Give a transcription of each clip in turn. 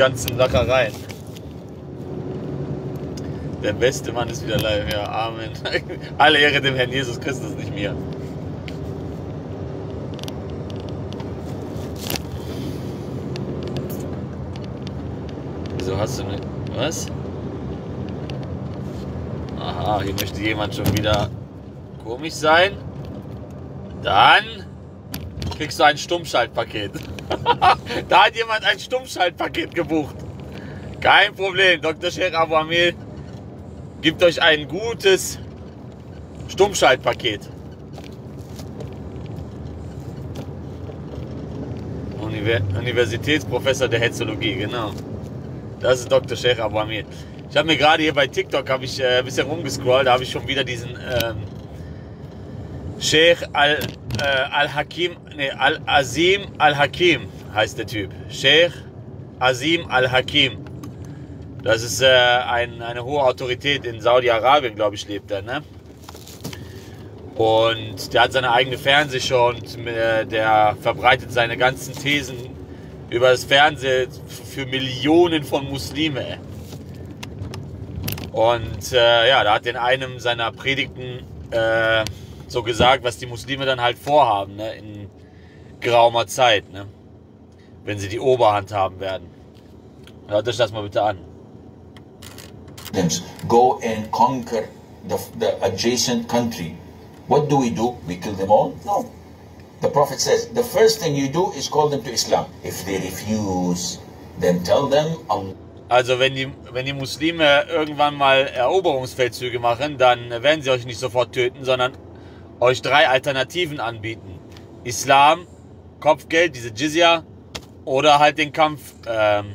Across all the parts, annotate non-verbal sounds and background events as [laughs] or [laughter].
ganzen Lackereien. Der beste Mann ist wieder live, ja, Amen. [laughs] Alle Ehre dem Herrn Jesus Christus, nicht mir. Wieso hast du eine. Was? Aha, hier möchte jemand schon wieder komisch sein. Dann kriegst du ein Stummschaltpaket. [laughs] [laughs] da hat jemand ein Stummschaltpaket gebucht. Kein Problem, Dr. Sheikh Abu Amil gibt euch ein gutes Stummschaltpaket. Universitätsprofessor der Hetzologie, genau. Das ist Dr. Sheikh Abu Amir. Ich habe mir gerade hier bei TikTok ich äh, ein bisschen rumgescrollt, da habe ich schon wieder diesen ähm, Sheikh Al, äh, Al-Hakim, nee, Al-Azim Al-Hakim heißt der Typ. Sheikh Azim Al-Hakim. Das ist äh, ein, eine hohe Autorität in Saudi-Arabien, glaube ich, lebt er. Ne? Und der hat seine eigene Fernsehshow und äh, der verbreitet seine ganzen Thesen über das Fernsehen für Millionen von Muslime. Und äh, ja, da hat in einem seiner Predigten äh, so gesagt, was die Muslime dann halt vorhaben ne, in geraumer Zeit, ne, wenn sie die Oberhand haben werden. Hört euch das mal bitte an. Go and conquer the, the adjacent country. What do we do? We kill them all? No. The Prophet says, the first thing you do is call them to Islam. If they refuse, then tell them Allah. Also wenn die, wenn die Muslime irgendwann mal Eroberungsfeldzüge machen, dann werden sie euch nicht sofort töten, sondern euch drei Alternativen anbieten. Islam, Kopfgeld, diese Jizya oder halt den Kampf ähm,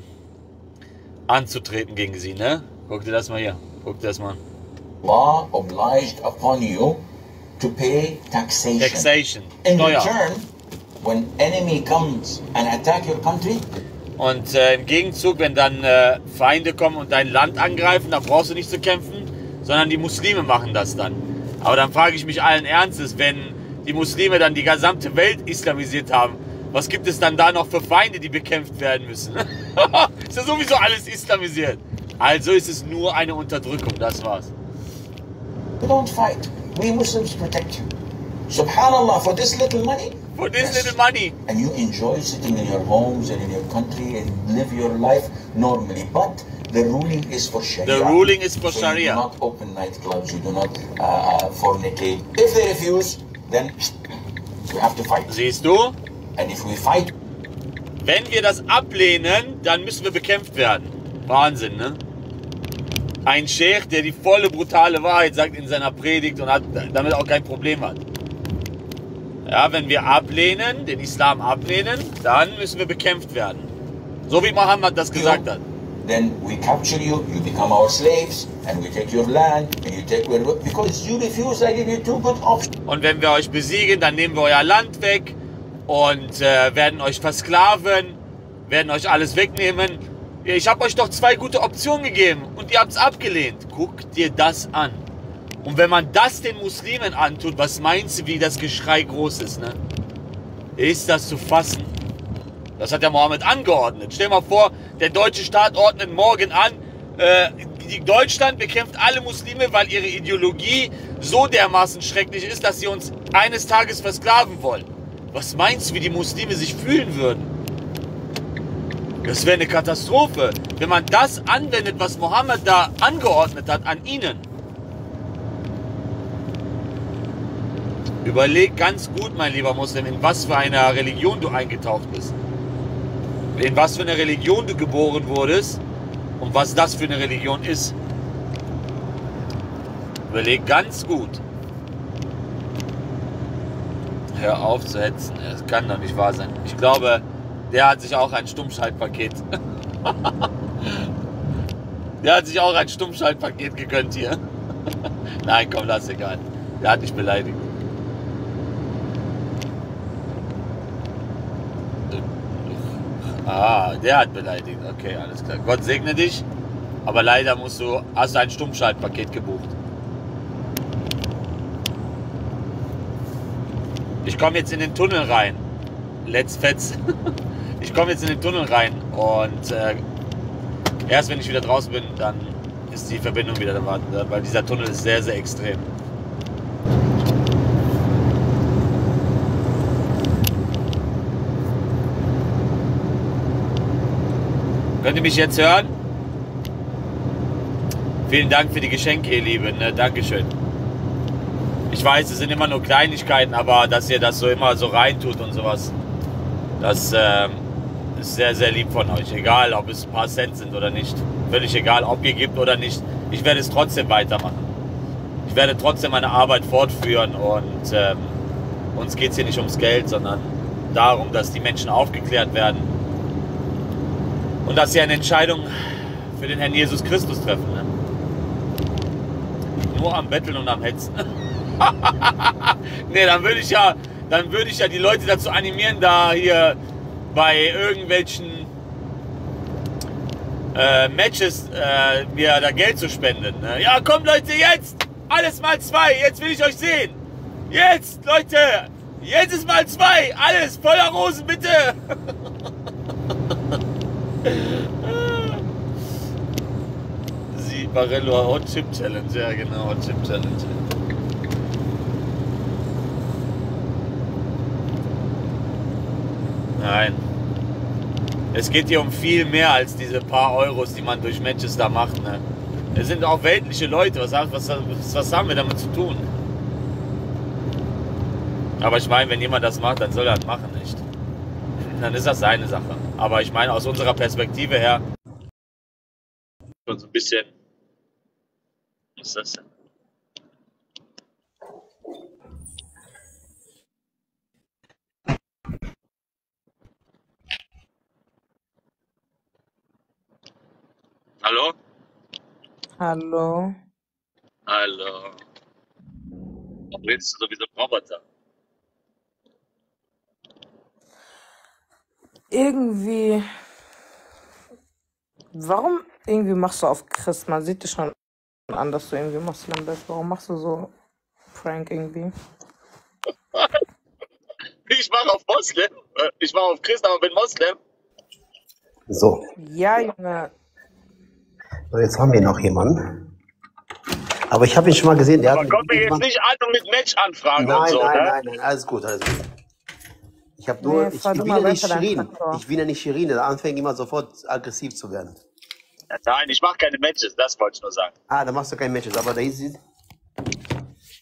anzutreten gegen sie. Ne? Guck dir das mal hier. Guck dir das mal an. Allah obliged upon you to pay taxation. Taxation. In Steuer. return, when enemy comes and attack your country, Und äh, im Gegenzug, wenn dann äh, Feinde kommen und dein Land angreifen, dann brauchst du nicht zu kämpfen, sondern die Muslime machen das dann. Aber dann frage ich mich allen Ernstes, wenn die Muslime dann die gesamte Welt islamisiert haben, was gibt es dann da noch für Feinde, die bekämpft werden müssen? [laughs] ist ja sowieso alles islamisiert. Also ist es nur eine Unterdrückung, das war's. we don't fight. We Muslims protect you. Subhanallah, for this little money. For this Yes. little money. And you enjoy sitting in your homes and in your country and live your life normally. But the ruling is for Sharia. The ruling is for so Sharia. You do not open nightclubs, you do not uh, uh, fornicate. If they refuse, then we have to fight. Siehst du? And if we fight, Wenn wir das ablehnen, dann müssen wir bekämpft werden. Wahnsinn, ne? Ein Sheikh, der die volle brutale Wahrheit sagt in seiner Predigt und hat, damit auch kein Problem hat. Ja, wenn wir ablehnen, den Islam ablehnen, dann müssen wir bekämpft werden. So wie Mohammed das gesagt hat. Then we capture you, you become our slaves, and we take your land, and you take where because you refuse. I give you two good options. Und wenn wir euch besiegen, dann nehmen wir euer Land weg und äh, werden euch versklaven, werden euch alles wegnehmen. Ich habe euch doch zwei gute Optionen gegeben und ihr habt es abgelehnt. Guck dir das an. Und wenn man das den Muslimen antut, was meinst du, wie das Geschrei groß ist, ne? Ist das zu fassen? Das hat der Mohammed angeordnet. Stell mal vor, der deutsche Staat ordnet morgen an, äh, Deutschland bekämpft alle Muslime, weil ihre Ideologie so dermaßen schrecklich ist, dass sie uns eines Tages versklaven wollen. Was meinst du, wie die Muslime sich fühlen würden? Das wäre eine Katastrophe, wenn man das anwendet, was Mohammed da angeordnet hat an ihnen. Überleg ganz gut, mein lieber Muslim, in was für einer Religion du eingetaucht bist. In was für eine Religion du geboren wurdest und was das für eine Religion ist. Überleg ganz gut. Hör auf zu hetzen. Das kann doch nicht wahr sein. Ich glaube, der hat sich auch ein Stummschaltpaket. [laughs] der hat sich auch ein Stummschaltpaket gegönnt hier. [laughs] Nein, komm, lass egal. Der hat dich beleidigt. Ah, der hat beleidigt. Okay, alles klar. Gott segne dich. Aber leider musst du, hast du ein Stummschaltpaket gebucht. Ich komme jetzt in den Tunnel rein. Let's Fetz. [laughs] Ich komme jetzt in den Tunnel rein und äh, Erst wenn ich wieder draußen bin, dann ist die Verbindung wieder da, weil dieser Tunnel ist sehr, sehr extrem. Könnt ihr mich jetzt hören? Vielen Dank für die Geschenke, ihr Lieben. Ne? Dankeschön. Ich weiß, es sind immer nur Kleinigkeiten, aber dass ihr das so immer so reintut und sowas, das ähm, ist sehr, sehr lieb von euch. Egal, ob es ein paar Cent sind oder nicht. Völlig egal, ob ihr gibt oder nicht. Ich werde es trotzdem weitermachen. Ich werde trotzdem meine Arbeit fortführen und ähm, uns geht es hier nicht ums Geld, sondern darum, dass die Menschen aufgeklärt werden und dass sie eine Entscheidung für den Herrn Jesus Christus treffen. Ne? Nur am Betteln und am Hetzen. [laughs] nee, dann würde ich ja, dann würde ich ja die Leute dazu animieren, da hier bei irgendwelchen äh, Matches äh, mir da Geld zu spenden. Ne? Ja, komm Leute, jetzt! Alles mal zwei, jetzt will ich euch sehen! Jetzt, Leute! Jetzt ist mal zwei! Alles voller Rosen, bitte! [laughs] Sie, Barello Hot Chip Challenge, ja genau, Hot Chip Challenge. Nein. Es geht hier um viel mehr als diese paar Euros, die man durch Matches da macht. Ne? Es sind auch weltliche Leute. Was, was, was haben wir damit zu tun? Aber ich meine, wenn jemand das macht, dann soll er das machen, nicht? Dann ist das seine Sache. Aber ich meine, aus unserer Perspektive her, schon so ein bisschen. Was ist das denn? Hallo? Hallo. Hallo. Warum redest du sowieso Roboter? Irgendwie. Warum irgendwie machst du auf Christ? Man sieht dich schon an, dass du irgendwie Moslem bist. Warum machst du so Frank irgendwie? [laughs] Ich war auf Moslem. Äh, ich war auf Christ, aber bin Moslem. So, Ja, Junge. so jetzt haben wir noch jemanden. Aber ich habe ihn schon mal gesehen. Der Aber hat kommt mir jetzt nicht an und mit Match-Anfragen und Nein, so, nein, ne? nein, nein, alles gut, alles gut. Ich habe nur, Nee, ich, ich bin mal ja nicht Shirin. Ich bin ja nicht Shirin, der anfängt immer sofort aggressiv zu werden. Nein, ich mache keine Matches, das wollte ich nur sagen. Ah, da machst du kein Matches, aber da ist sie.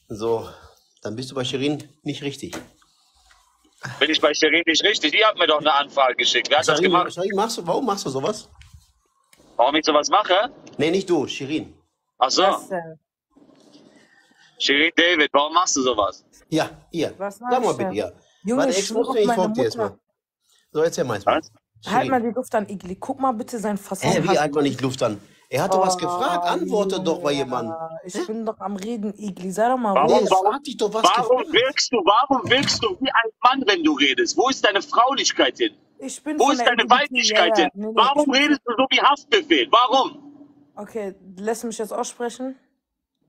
So, dann bist du bei Shirin nicht richtig. Bin ich bei Shirin nicht richtig? Ihr habt mir doch eine Anfrage geschickt. Wer hat das Shirin, gemacht? Shirin, machst du, warum machst du sowas? Warum ich sowas mache? Nee, nicht du, Shirin. Ach so, Was? Shirin David, warum machst du sowas? Ja, ihr. Was Sag mal bitte, ja. Junge, Warte, ich ich schwöre ich meine folge dir erstmal. Mutter. So, erzähl mal. Was? Halt mal die Luft an, Igli. Guck mal bitte sein Fasson. Hä, wie halt man nicht Luft an? Er hat doch was gefragt, antworte doch bei jemandem. Junge, Ich bin doch am Reden, Igli. Sei doch mal Warum, Nee, ruhig. warum, dich doch was warum gefragt. wirkst du, warum wirkst du wie ein Mann, wenn du redest? Wo ist deine Fraulichkeit hin? Ich bin Wo ist deine. Ja, Weiblichkeit ja. hin? Nee, nee. Ich Warum redest du so wie Haftbefehl? Warum? okay, lässt mich jetzt aussprechen?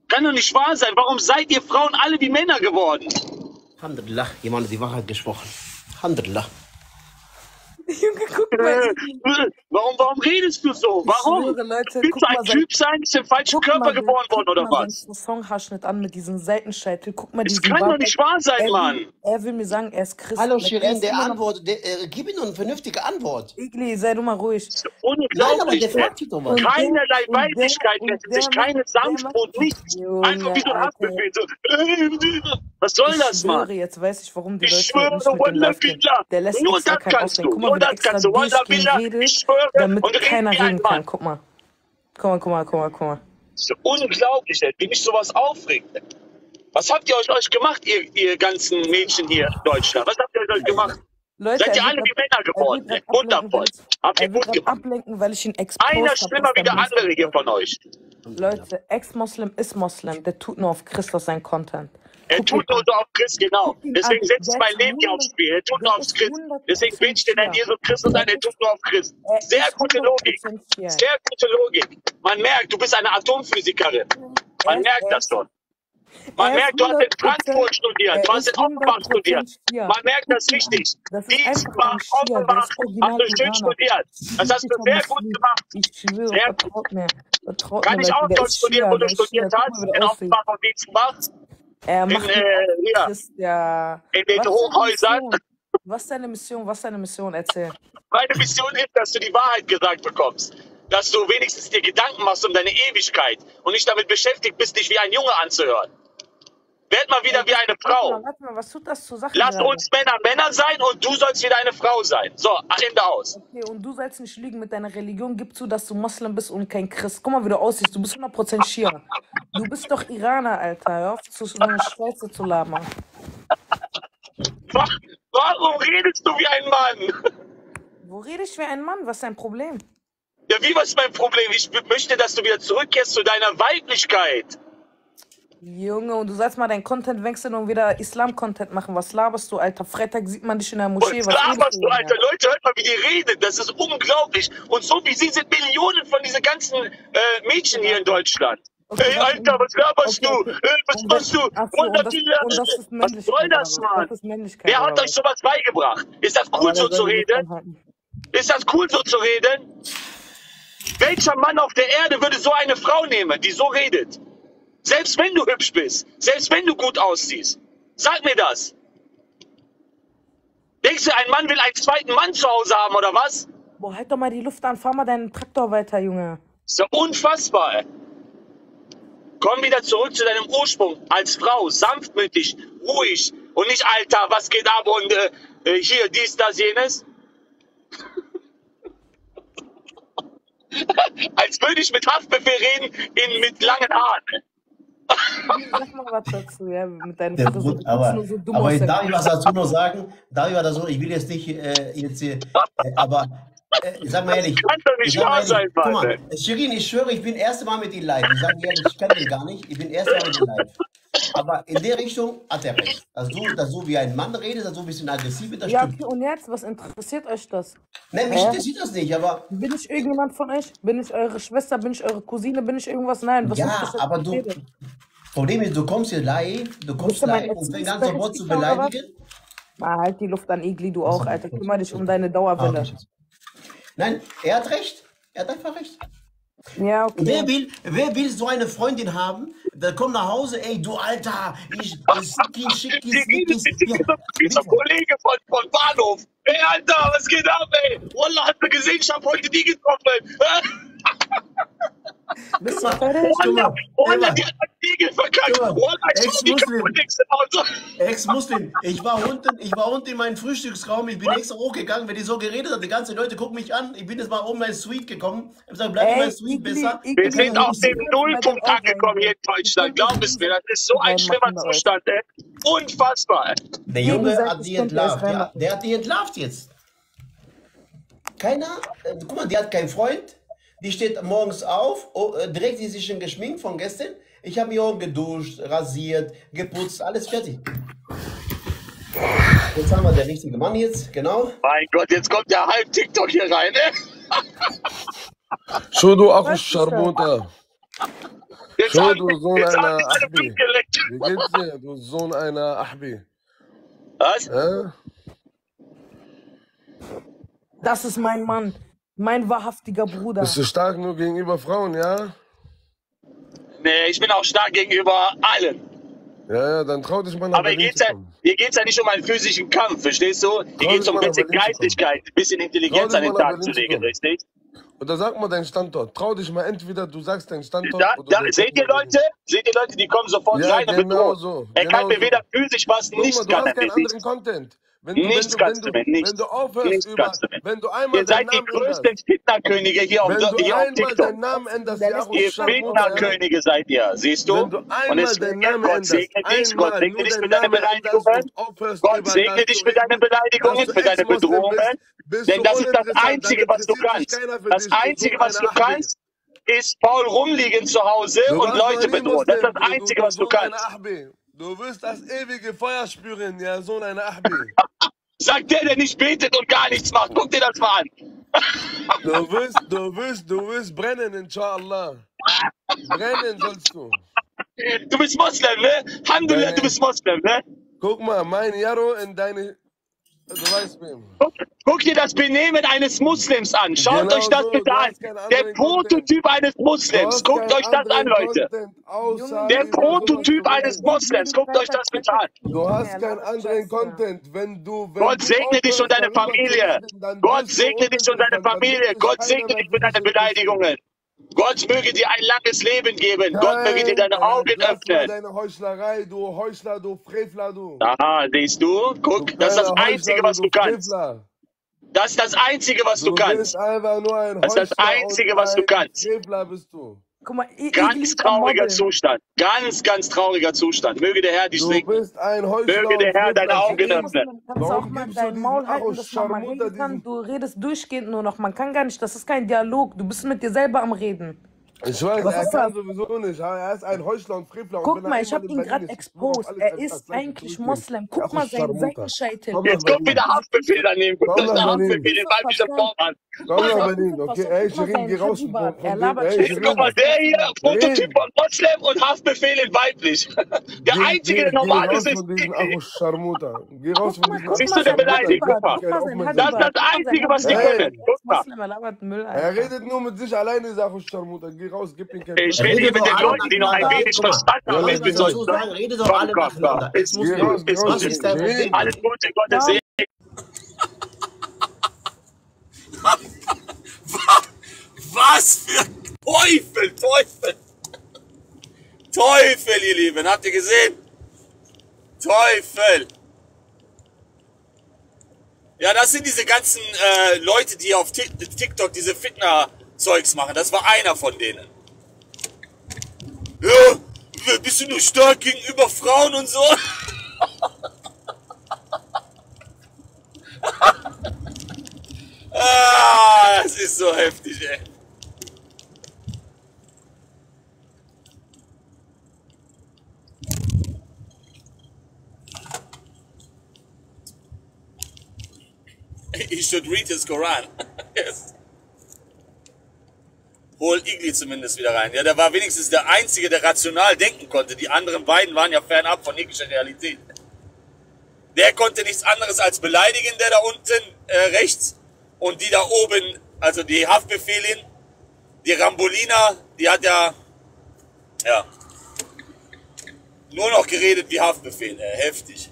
Kann doch nicht wahr sein. Warum seid ihr Frauen alle wie Männer geworden? Alhamdulillah, jemand hat die Wahrheit gesprochen. Alhamdulillah. Junge, guck mal, Äh, äh, Warum, warum redest du so? Ich Warum? schwöre, Leute, Willst du ein mal sein, Typ sein? Ist im falschen Körper mal, geboren worden oder mal was? seinen Songhaarschnitt an mit diesem Seitenscheitel. Guck mal Es kann doch nicht wahr sein, Er Mann. er will mir sagen, er ist Christ. Hallo Shirin, der antwortet, der, äh, gib ihm doch eine vernünftige Antwort. Igli, sei du mal ruhig. Das Nein, aber der fragt dich doch der, Keinerlei Weiblichkeit lässt sich, keine Sanftmut, macht, nichts. Einfach wie so ein. Haftbefehl. So. Was soll Ich das, schwöre, Mann? jetzt weiß ich, warum die Ich Leute schwöre, nicht mit dem. Der lässt Nur das keinen kannst du. Ausreden. Guck mal, Nur wie der das extra kannst du. Wallah durchgehend Billah. Ich schwöre. damit Und keiner reden kann. Guck mal. Guck mal, guck mal, guck mal, guck mal. Das ist unglaublich, ey, wie mich sowas aufregt. Was habt ihr euch, euch gemacht, ihr, ihr ganzen Mädchen hier in Deutschland? Was habt ihr euch gemacht? Leute, Seid ihr alle wie Männer er geworden? Wundervoll. ich, Habt ihr gut gemacht. ablenken, weil ich ihn Einer exposed habe, schlimmer wie er der andere hier von euch. Leute, Ex-Moslem ist Moslem. Der tut nur auf Christus sein Content. Er tut nur an. so auf Christ, genau. Deswegen an. setzt mein Leben hier aufs 100, Spiel. Er tut nur aufs ist Christ. Deswegen 100% bin ich den Herrn fair. Jesus Christus ein, Er tut nur auf Christ. Sehr gute Logik. 100% fair. Sehr gute Logik. Man merkt, du bist eine Atomphysikerin. Er Man merkt er das schon. Man Er merkt, du hast in 100%, Frankfurt studiert, er du hast in Offenbach 100% studiert. Man merkt das richtig. an, der Offenbach, hast du schön studiert. Das hast du sehr gut gemacht. Sehr gut. Kann ich auch dort studieren, wo du studiert hast, in. Offenbach und Wiesbach, Er in, macht äh, mit hier, Christ, ja. in den Hochhäusern. Was ist deine Mission? Was ist deine Mission? Erzähl. Meine Mission ist, dass du die Wahrheit gesagt bekommst. Dass du wenigstens dir Gedanken machst um deine Ewigkeit und nicht damit beschäftigt bist, dich wie ein Junge anzuhören. Werd mal wieder wie eine warte mal, Frau. warte mal, was tut das zur Sache Lass gerade? uns Männer Männer sein und du sollst wieder eine Frau sein. So, Ende aus. Okay, und du sollst nicht lügen mit deiner Religion. Gib zu, dass du Moslem bist und kein Christ. Guck mal, wie du aussiehst. Du bist 100% Schia. Du bist doch Iraner, Alter. Hör auf, zu, so eine Scheiße zu labern. Wa- Warum redest du wie ein Mann? Wo rede ich wie ein Mann? Was ist dein Problem? Ja, wie was ist mein Problem? Ich möchte, dass du wieder zurückkehrst zu deiner Weiblichkeit. Junge, und du sollst mal deinen Content wechseln und wieder Islam-Content machen. Was laberst du, Alter? Freitag sieht man dich in der Moschee. Was redest laberst du, Alter? Junge? Leute, hört mal, wie die reden. Das ist unglaublich. Und so wie sie sind Millionen von diesen ganzen äh, Mädchen hier in Deutschland. Okay, Ey. Alter, was laberst Okay, du? Ey, was machst du? und das, 100 und das ist Was soll das, was? Mann? Das ist Wer hat euch was? sowas beigebracht? Ist das cool, so zu reden? Ist das cool, so zu reden? Welcher Mann auf der Erde würde so eine Frau nehmen, die so redet? Selbst wenn du hübsch bist, selbst wenn du gut aussiehst. Sag mir das. Denkst du, ein Mann will einen zweiten Mann zu Hause haben, oder was? Boah, halt doch mal die Luft an. Fahr mal deinen Traktor weiter, Junge. Ist ja unfassbar, ey. Komm wieder zurück zu deinem Ursprung. Als Frau, sanftmütig, ruhig und nicht, Alter, was geht ab und äh, äh, hier, dies, das, jenes. [laughs] Als würde ich mit Haftbefehl reden, in, mit langen Haaren. Sag mal was dazu, ja, mit deinen Ja, Frisur. gut, aber, nur so aber darf ich was dazu noch sagen? Darf ich was dazu? Ich will jetzt nicht äh, jetzt hier, äh, aber äh, sag mal ehrlich, Kann doch ich nicht mal wahr ehrlich, sein, guck mal, Shirin, ich schwöre, ich bin das erste Mal mit Ihnen live. Ich sage ehrlich, ich kenne ihn gar nicht. Ich bin das erste Mal mit Ihnen live. Aber in der Richtung hat er recht. Dass du, dass du wie ein Mann redest, dass du ein bisschen aggressiv bist, das Ja, stimmt. okay, und jetzt, was interessiert euch das? Nein, mich interessiert das nicht, aber Bin ich irgendjemand von euch? Bin ich eure Schwester? Bin ich eure Cousine? Bin ich irgendwas? Nein, was ja, aber du? Problem ist, du kommst hier live, du kommst live fängst an, so Wort zu beleidigen. Ah, halt die Luft an, Igli, du auch, Alter. Kümmere dich um deine Ah, Dauerwelle. Nein, er hat recht. Er hat einfach recht. Ja, Wer okay. will, wer will so eine Freundin haben? Der kommt nach Hause, ey, du Alter, ich, Sicki, Schicki, wie Ja, dieser. Kollege von, von Bahnhof. Ey, Alter, was geht ab, ey? Wallah, hast du gesehen, ich hab heute die getroffen. [laughs] Bist Guck du mal, fertig? guck mal, die hat einen Spiegel verkackt. Ex-Muslim, ich war unten, ich war unten in meinem Frühstücksraum, ich bin extra hochgegangen, wenn die so geredet hat, die ganzen Leute gucken mich an, ich bin jetzt mal um mein Suite gekommen, ich hab gesagt, bleib in mein Ey, Suite besser. Wir sind auf dem Nullpunkt angekommen hier in Deutschland. Glaub es mir, das ist so ein schlimmer. Zustand, ey. Unfassbar, ey. Der Junge hat die entlarvt, reinmachen. der hat die entlarvt jetzt. Keiner, äh, guck mal, die hat keinen Freund, die steht morgens auf, äh, direkt die sich schon geschminkt von gestern. Ich habe mich auch geduscht, rasiert, geputzt, alles fertig. Jetzt haben wir den richtigen Mann jetzt, genau. Mein Gott, jetzt kommt der halb TikTok hier rein, ne? Schon du auch ein du Sohn einer Ahbi. Wie geht's dir, du Sohn einer Ahbi? Was? Ja? Das ist mein Mann. Mein wahrhaftiger Bruder. Bist du stark nur gegenüber Frauen, ja? Nee, ich bin auch stark gegenüber allen. Ja, ja, dann trau dich mal nach Aber hier Berlin geht's zu ja, kommen. hier geht's ja nicht um einen physischen Kampf, verstehst du? Hier geht's dich um mal ein bisschen. Geistigkeit, ein bisschen Intelligenz an mal den Tag Berlin zu legen, richtig? Oder sag mal deinen Standort. Trau dich mal entweder, du sagst deinen Standort Da, oder da, seht ihr. Leute? Seht ihr Leute, die kommen sofort Ja, rein und genau bedrohen. so. Er kann Genau mir so. weder physisch was, Guck mal, nichts du kann hast er mir keinen anderen Content. Wenn du, wenn Nichts du, wenn kannst du du, mir, wenn nichts. du aufhörst Nichts über, kannst du mir. wenn du einmal Ihr deinen seid die größten Fitnerkönige hier auf, wenn du hier auf einmal deinen Namen änderst, ja, Ihr? Fitnerkönige seid ihr, siehst du? Wenn du Und einmal deinen Namen Gott segne dich, Gott segne dich deinen für deine Namen änderst Beleidigungen. Gott segne dich zu für deine reden, dass Beleidigungen, du für deine Ex-Moslem Bedrohungen. Denn das ist das Einzige, was du kannst. Das Einzige, was du kannst, ist faul rumliegen zu Hause und Leute bedrohen. Das ist das Einzige, was du kannst. Du wirst das ewige Feuer spüren, ja, Sohn einer Ahbi. Sagt der, der nicht betet und gar nichts macht. Guck dir das mal an. Du wirst, du wirst, du wirst brennen, inshallah. Brennen sollst du. Du bist Moslem, ne? Alhamdulillah, du bist Moslem, ne? Guck mal, mein Jaro in deine. Du weißt wem. Guck, guck dir das Benehmen eines Muslims an. Schaut Genau euch das so, bitte an. Der anderen Content. Prototyp eines Muslims. Guckt euch das an, Leute. Der Prototyp eines. Moslems. Guckt euch das bitte an. Du hast keinen anderen. Content. Wenn du, wenn Gott segne dich und deine Familie. Gott segne dich und deine Familie. Gott segne dich für mit deinen. Beleidigungen. Gott möge dir ein langes Leben geben. Gott möge dir deine Augen mal öffnen. deine Heuchlerei, du Heuchler, du Frevler, du. Aha, siehst du? Du Guck, das ist das Einzige, Heuchler, was du, du du kannst. Frevler. Das ist das Einzige, was du Du kannst. bist einfach nur ein Das ist das Einzige, was du ein kannst. Frevler bist du. Guck mal, I- Ganz am trauriger. Zustand. Ganz, ganz trauriger Zustand. Möge der Herr dich Du segnen. bist ein Heuchler Möge der Herr deine. Augen öffnen. Kannst du auch mal du dein Maul halten, dass man mal reden kann? Du redest durchgehend nur noch. Man kann gar nicht, das ist kein Dialog. Du bist mit dir selber am Reden. Ich weiß, Was er ist kann das? sowieso nicht. Er ist ein Heuchler und Frevler. Guck mal, ich habe ihn gerade ist, ist exposed. Er ist eigentlich. Moslem. Guck mal seinen. Seitenscheitel. Jetzt kommt wieder. Haftbefehl daneben. Guck Komm das Haftbefehl Berlin. in weiblicher Form an. Komm Guck Berlin, mal, okay? Ey, mal Shirin, geh raus Er labert Ey, Guck Shirin, mal, der hier, Prototyp Shirin, von Moslem und Haftbefehl in weiblich. [laughs] Der Einzige, der normal ist, ist. Geh raus Guck von mal, diesem Siehst mal du, der seinen beleidigt. Guck mal. Mal Das ist das mal Einzige, was die können. Er Guck ist mal. Er redet nur mit sich alleine, dieser Achos Scharmutter. Geh raus, gib ihm keinen Ich rede hier mit den Leuten, die noch ein wenig Verstand Ja, haben. was Ist soll mit ich so. dazu sagen? Redet doch alle geh ist raus. Was ist dein Problem? Alles Gute, Gottes. Segen. [laughs] Was für Teufel, Teufel. Teufel, ihr Lieben. Habt ihr gesehen? Teufel. Ja, das sind diese ganzen äh, Leute, die auf Tik- TikTok diese Fitner-Zeugs machen. Das war einer von denen. Ja, bist du nur stark gegenüber Frauen und so? [laughs] ah, das ist so heftig, ey. He should read his Koran. [laughs] yes. Hol Igli zumindest wieder rein. Ja, der war wenigstens der Einzige, der rational denken konnte. Die anderen beiden waren ja fernab von jeglicher Realität. Der konnte nichts anderes als beleidigen, der da unten äh, rechts. Und die da oben, also die Haftbefehlin, die Rambolina, die hat ja, ja, nur noch geredet wie Haftbefehl. Äh, heftig.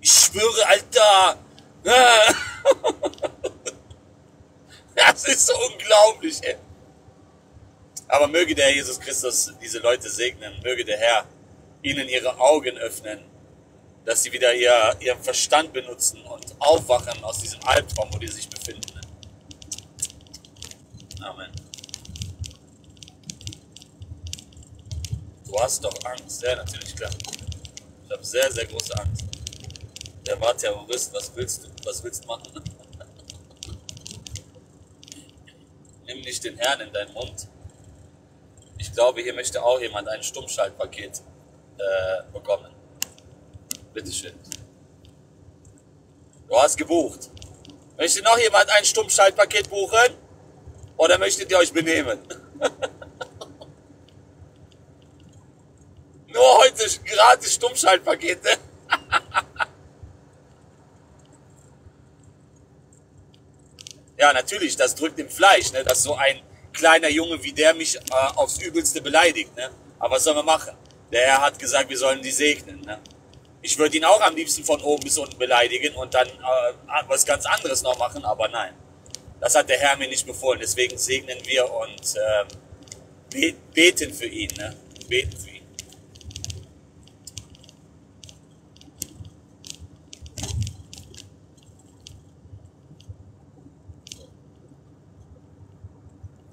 Ich schwöre, Alter. [laughs] [laughs] Das ist so unglaublich, ey. Aber möge der Jesus Christus diese Leute segnen. Möge der Herr ihnen ihre Augen öffnen, dass sie wieder ihr, ihren Verstand benutzen und aufwachen aus diesem Albtraum, wo die sich befinden. Amen. Du hast doch Angst. Ja, natürlich, klar. Ich habe sehr, sehr große Angst. Der war Terrorist. Was willst du? Was willst du machen? Nimm nicht den Herrn in deinen Mund. Ich glaube, hier möchte auch jemand ein Stummschaltpaket äh, bekommen. Bitteschön. Du hast gebucht. Möchte noch jemand ein Stummschaltpaket buchen? Oder möchtet ihr euch benehmen? [laughs] Nur heute gratis Stummschaltpakete. [laughs] Ja, natürlich, das drückt im Fleisch, ne, dass so ein kleiner Junge wie der mich äh, aufs Übelste beleidigt. Ne? Aber was sollen wir machen? Der Herr hat gesagt, wir sollen die segnen. Ne? Ich würde ihn auch am liebsten von oben bis unten beleidigen und dann äh, was ganz anderes noch machen, aber nein. Das hat der Herr mir nicht befohlen. Deswegen segnen wir und be beten für ihn. Ne? Beten für ihn.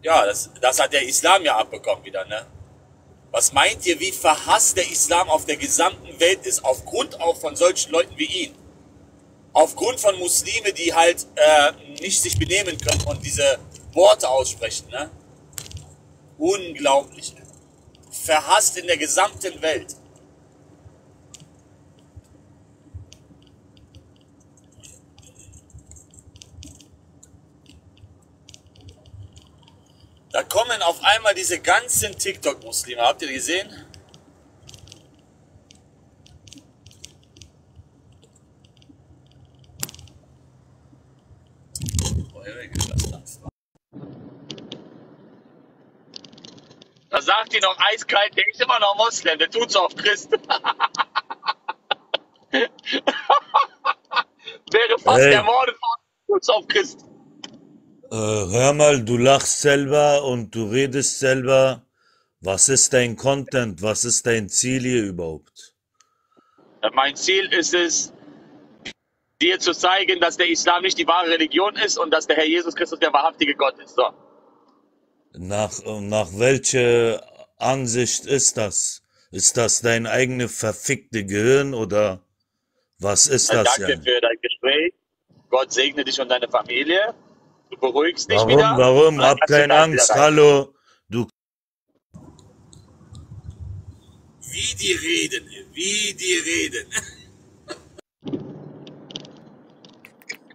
Ja, das, das hat der Islam ja abbekommen wieder, ne? Was meint ihr, wie verhasst der Islam auf der gesamten Welt ist, aufgrund auch von solchen Leuten wie ihn? Aufgrund von Muslime, die halt äh, nicht sich benehmen können und diese Worte aussprechen, ne? Unglaublich. Verhasst in der gesamten Welt. Da kommen auf einmal diese ganzen TikTok-Muslime. Habt ihr die gesehen? Oh. Da sagt die noch eiskalt, der ist immer noch Moslem, der tut so auf Christ. [laughs] Wäre fast Hey. ermordet worden, tut's auf Christ. Äh, hör mal, du lachst selber und du redest selber. Was ist dein Content? Was ist dein Ziel hier überhaupt? Mein Ziel ist es, dir zu zeigen, dass der Islam nicht die wahre Religion ist und dass der Herr Jesus Christus der wahrhaftige Gott ist. So. Nach, nach welcher Ansicht ist das? Ist das dein eigene verfickte Gehirn oder was ist Also das danke denn? für dein Gespräch. Gott segne dich und deine Familie. Du beruhigst dich Warum, wieder. warum? Hab keine Angst. Hallo. Du Wie die reden, wie die reden. [laughs]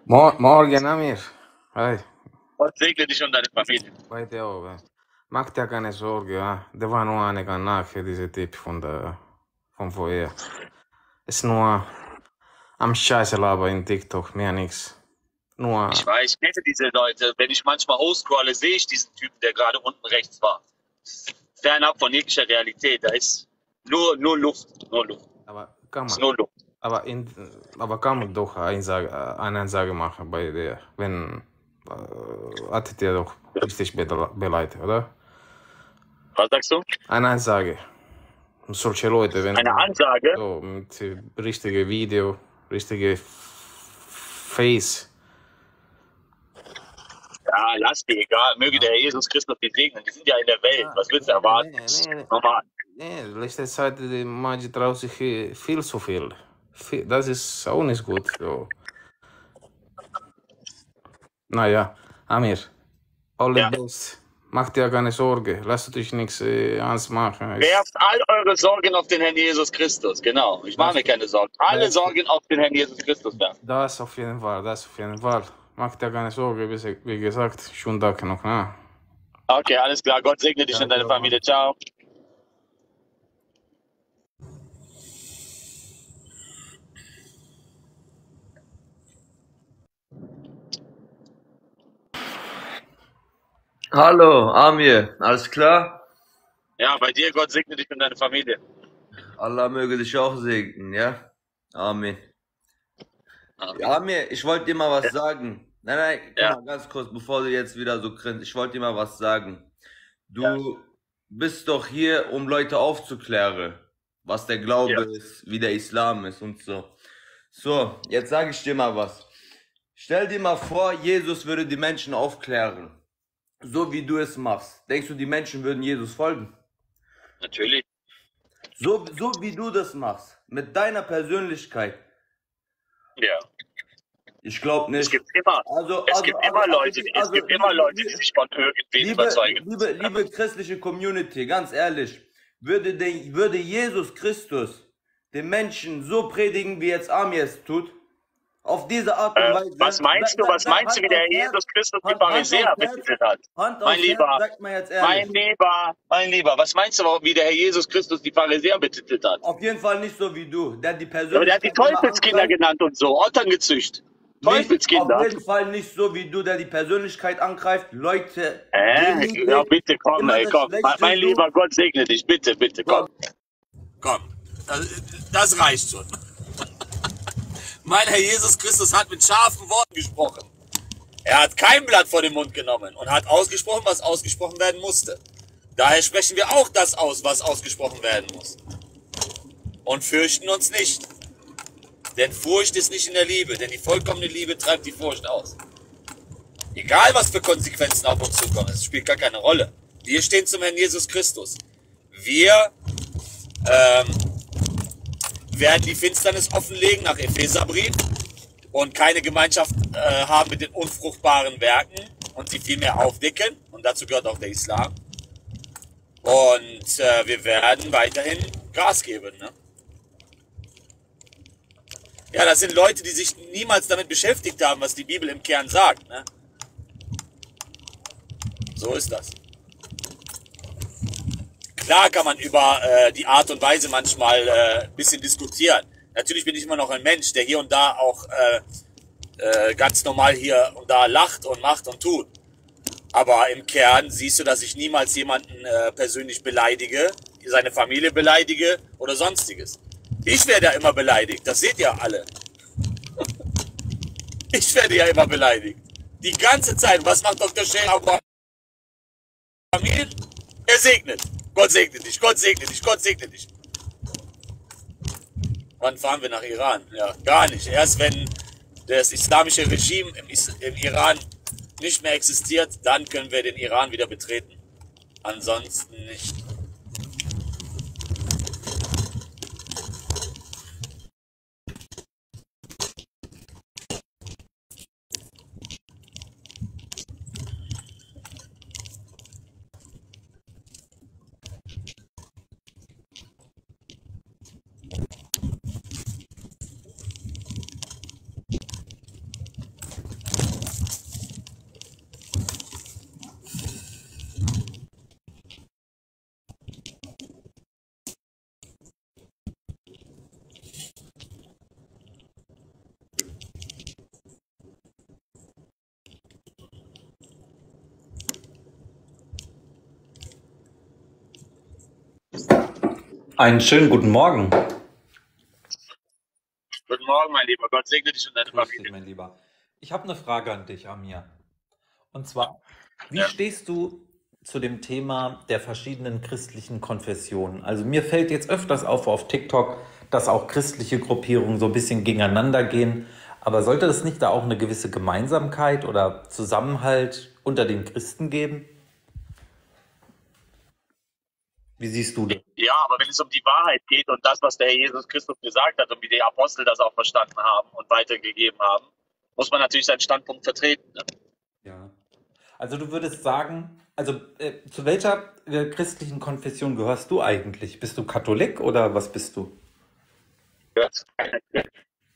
Mor morgen, Amir. Hey, Gott segne dich und deine Familie. bei dir oben. Mach dir keine Sorge, ja. Der war nur eine Kanake, dieser Typ von der, von vorher. Ist nur am Scheiße labern in TikTok, mehr nix. Nur, Ich weiß, ich kenne diese Leute. Wenn ich manchmal hochscrolle, sehe ich diesen Typen, der gerade unten rechts war. Fernab von jeglicher Realität. Da ist nur, nur Luft. Nur Luft. aber kann man, nur Luft. aber, in, aber kann man doch Einsage, eine Ansage machen bei der, wenn, äh, hattet ihr doch richtig be- beleidigt, oder? Was sagst du? Eine Ansage. Solche Leute, wenn Eine Ansage? so mit äh, richtige Video, richtige Face. Ja, lass die, egal. Möge der Herr Jesus Christus die segnen. Die sind ja in der Welt. Was willst du erwarten? Nee, nee. Normal. Nee, letzte Zeit die manche trauen sich viel zu viel. Das ist auch nicht gut. So. Naja, Amir, all Ja. best. Mach dir keine Sorge, lass dich nichts äh, ernst machen. Werft all eure Sorgen auf den Herrn Jesus Christus. Genau. Ich mache mir keine Sorgen. Alle Sorgen auf den Herrn Jesus Christus werfen. das auf jeden Fall, das auf jeden Fall. Mach dir keine Sorge, wie, wie gesagt, schönen Tag noch. Ne? Okay, alles klar. Gott segne dich Ja, und deine ja. Familie. Ciao. Hallo, Amir, alles klar? Ja, bei dir, Gott segne dich und deine Familie. Allah möge dich auch segnen, ja? Amen. Amen. Amir, ich wollte dir mal was sagen. Nein, nein, Ja. mal ganz kurz, bevor du jetzt wieder so grinst. Ich wollte dir mal was sagen. Du Ja. bist doch hier, um Leute aufzuklären, was der Glaube Ja. ist, wie der Islam ist und so. So, jetzt sage ich dir mal was. Stell dir mal vor, Jesus würde die Menschen aufklären. So wie du es machst. Denkst du, die Menschen würden Jesus folgen? Natürlich. So, so wie du das machst, mit deiner Persönlichkeit. Ja. Ich glaube Es nicht. gibt immer, Also, es also, gibt also, immer also, Leute, es also, gibt immer Leute, die sich von irgendwen liebe, überzeugen. liebe, liebe christliche Community, ganz ehrlich, würde, der, würde Jesus Christus den Menschen so predigen, wie jetzt Amir es tut, auf diese Art und Äh, Weise. was meinst du, was meinst du, wie Hand der Jesus Christus die Hand- Hand Pharisäer betitelt hat? Hand Mein Lieber, Mein. Lieber, mein Lieber, was meinst du, wie der Herr Jesus Christus die Pharisäer betitelt hat? Auf jeden Fall nicht so wie du. Der hat die Aber Persönlichkeit der hat die Teufelskinder genannt und so, Ottern gezücht. Teufelskinder. auf jeden Fall nicht so wie du, der die Persönlichkeit angreift. Leute, Äh, ja, bitte komm, ey, komm. Mein so. lieber Gott segne dich, bitte, bitte, komm. Komm, das, das reicht schon. [laughs] Mein Herr Jesus Christus hat mit scharfen Worten gesprochen. Er hat kein Blatt vor den Mund genommen und hat ausgesprochen, was ausgesprochen werden musste. Daher sprechen wir auch das aus, was ausgesprochen werden muss. Und fürchten uns nicht. Denn Furcht ist nicht in der Liebe, denn die vollkommene Liebe treibt die Furcht aus. Egal, was für Konsequenzen auf uns zukommen, es spielt gar keine Rolle. Wir stehen zum Herrn Jesus Christus. Wir ähm, werden die Finsternis offenlegen nach Epheserbrief und keine Gemeinschaft äh, haben mit den unfruchtbaren Werken und sie vielmehr aufdecken. Und dazu gehört auch der Islam. Und äh, wir werden weiterhin Gas geben. Ne? Ja, das sind Leute, die sich niemals damit beschäftigt haben, was die Bibel im Kern sagt. Ne? So ist das. Klar kann man über äh, die Art und Weise manchmal äh, ein bisschen diskutieren. Natürlich bin ich immer noch ein Mensch, der hier und da auch äh, äh, ganz normal hier und da lacht und macht und tut. Aber im Kern siehst du, dass ich niemals jemanden äh, persönlich beleidige, seine Familie beleidige oder sonstiges. Ich werde ja immer beleidigt, das seht ihr alle. Ich werde ja immer beleidigt. Die ganze Zeit. Was macht Dr. Scherer? Er segnet. Gott segne dich, Gott segne dich, Gott segne dich. Wann fahren wir nach Iran? Ja, gar nicht. Erst wenn das islamische Regime im, Is im Iran nicht mehr existiert, dann können wir den Iran wieder betreten. Ansonsten nicht. Einen schönen guten Morgen. Guten Morgen, mein Lieber. Gott segne dich und deine Grüß Familie. dich, mein Lieber. Ich habe eine Frage an dich, Amir. Und zwar, wie Ja. stehst du zu dem Thema der verschiedenen christlichen Konfessionen? Also mir fällt jetzt öfters auf auf TikTok, dass auch christliche Gruppierungen so ein bisschen gegeneinander gehen. Aber sollte es nicht da auch eine gewisse Gemeinsamkeit oder Zusammenhalt unter den Christen geben? Wie siehst du das? Ja, aber wenn es um die Wahrheit geht und das, was der Herr Jesus Christus gesagt hat und wie die Apostel das auch verstanden haben und weitergegeben haben, muss man natürlich seinen Standpunkt vertreten. Ne? Ja. Also du würdest sagen, also äh, zu welcher äh, christlichen Konfession gehörst du eigentlich? Bist du Katholik oder was bist du?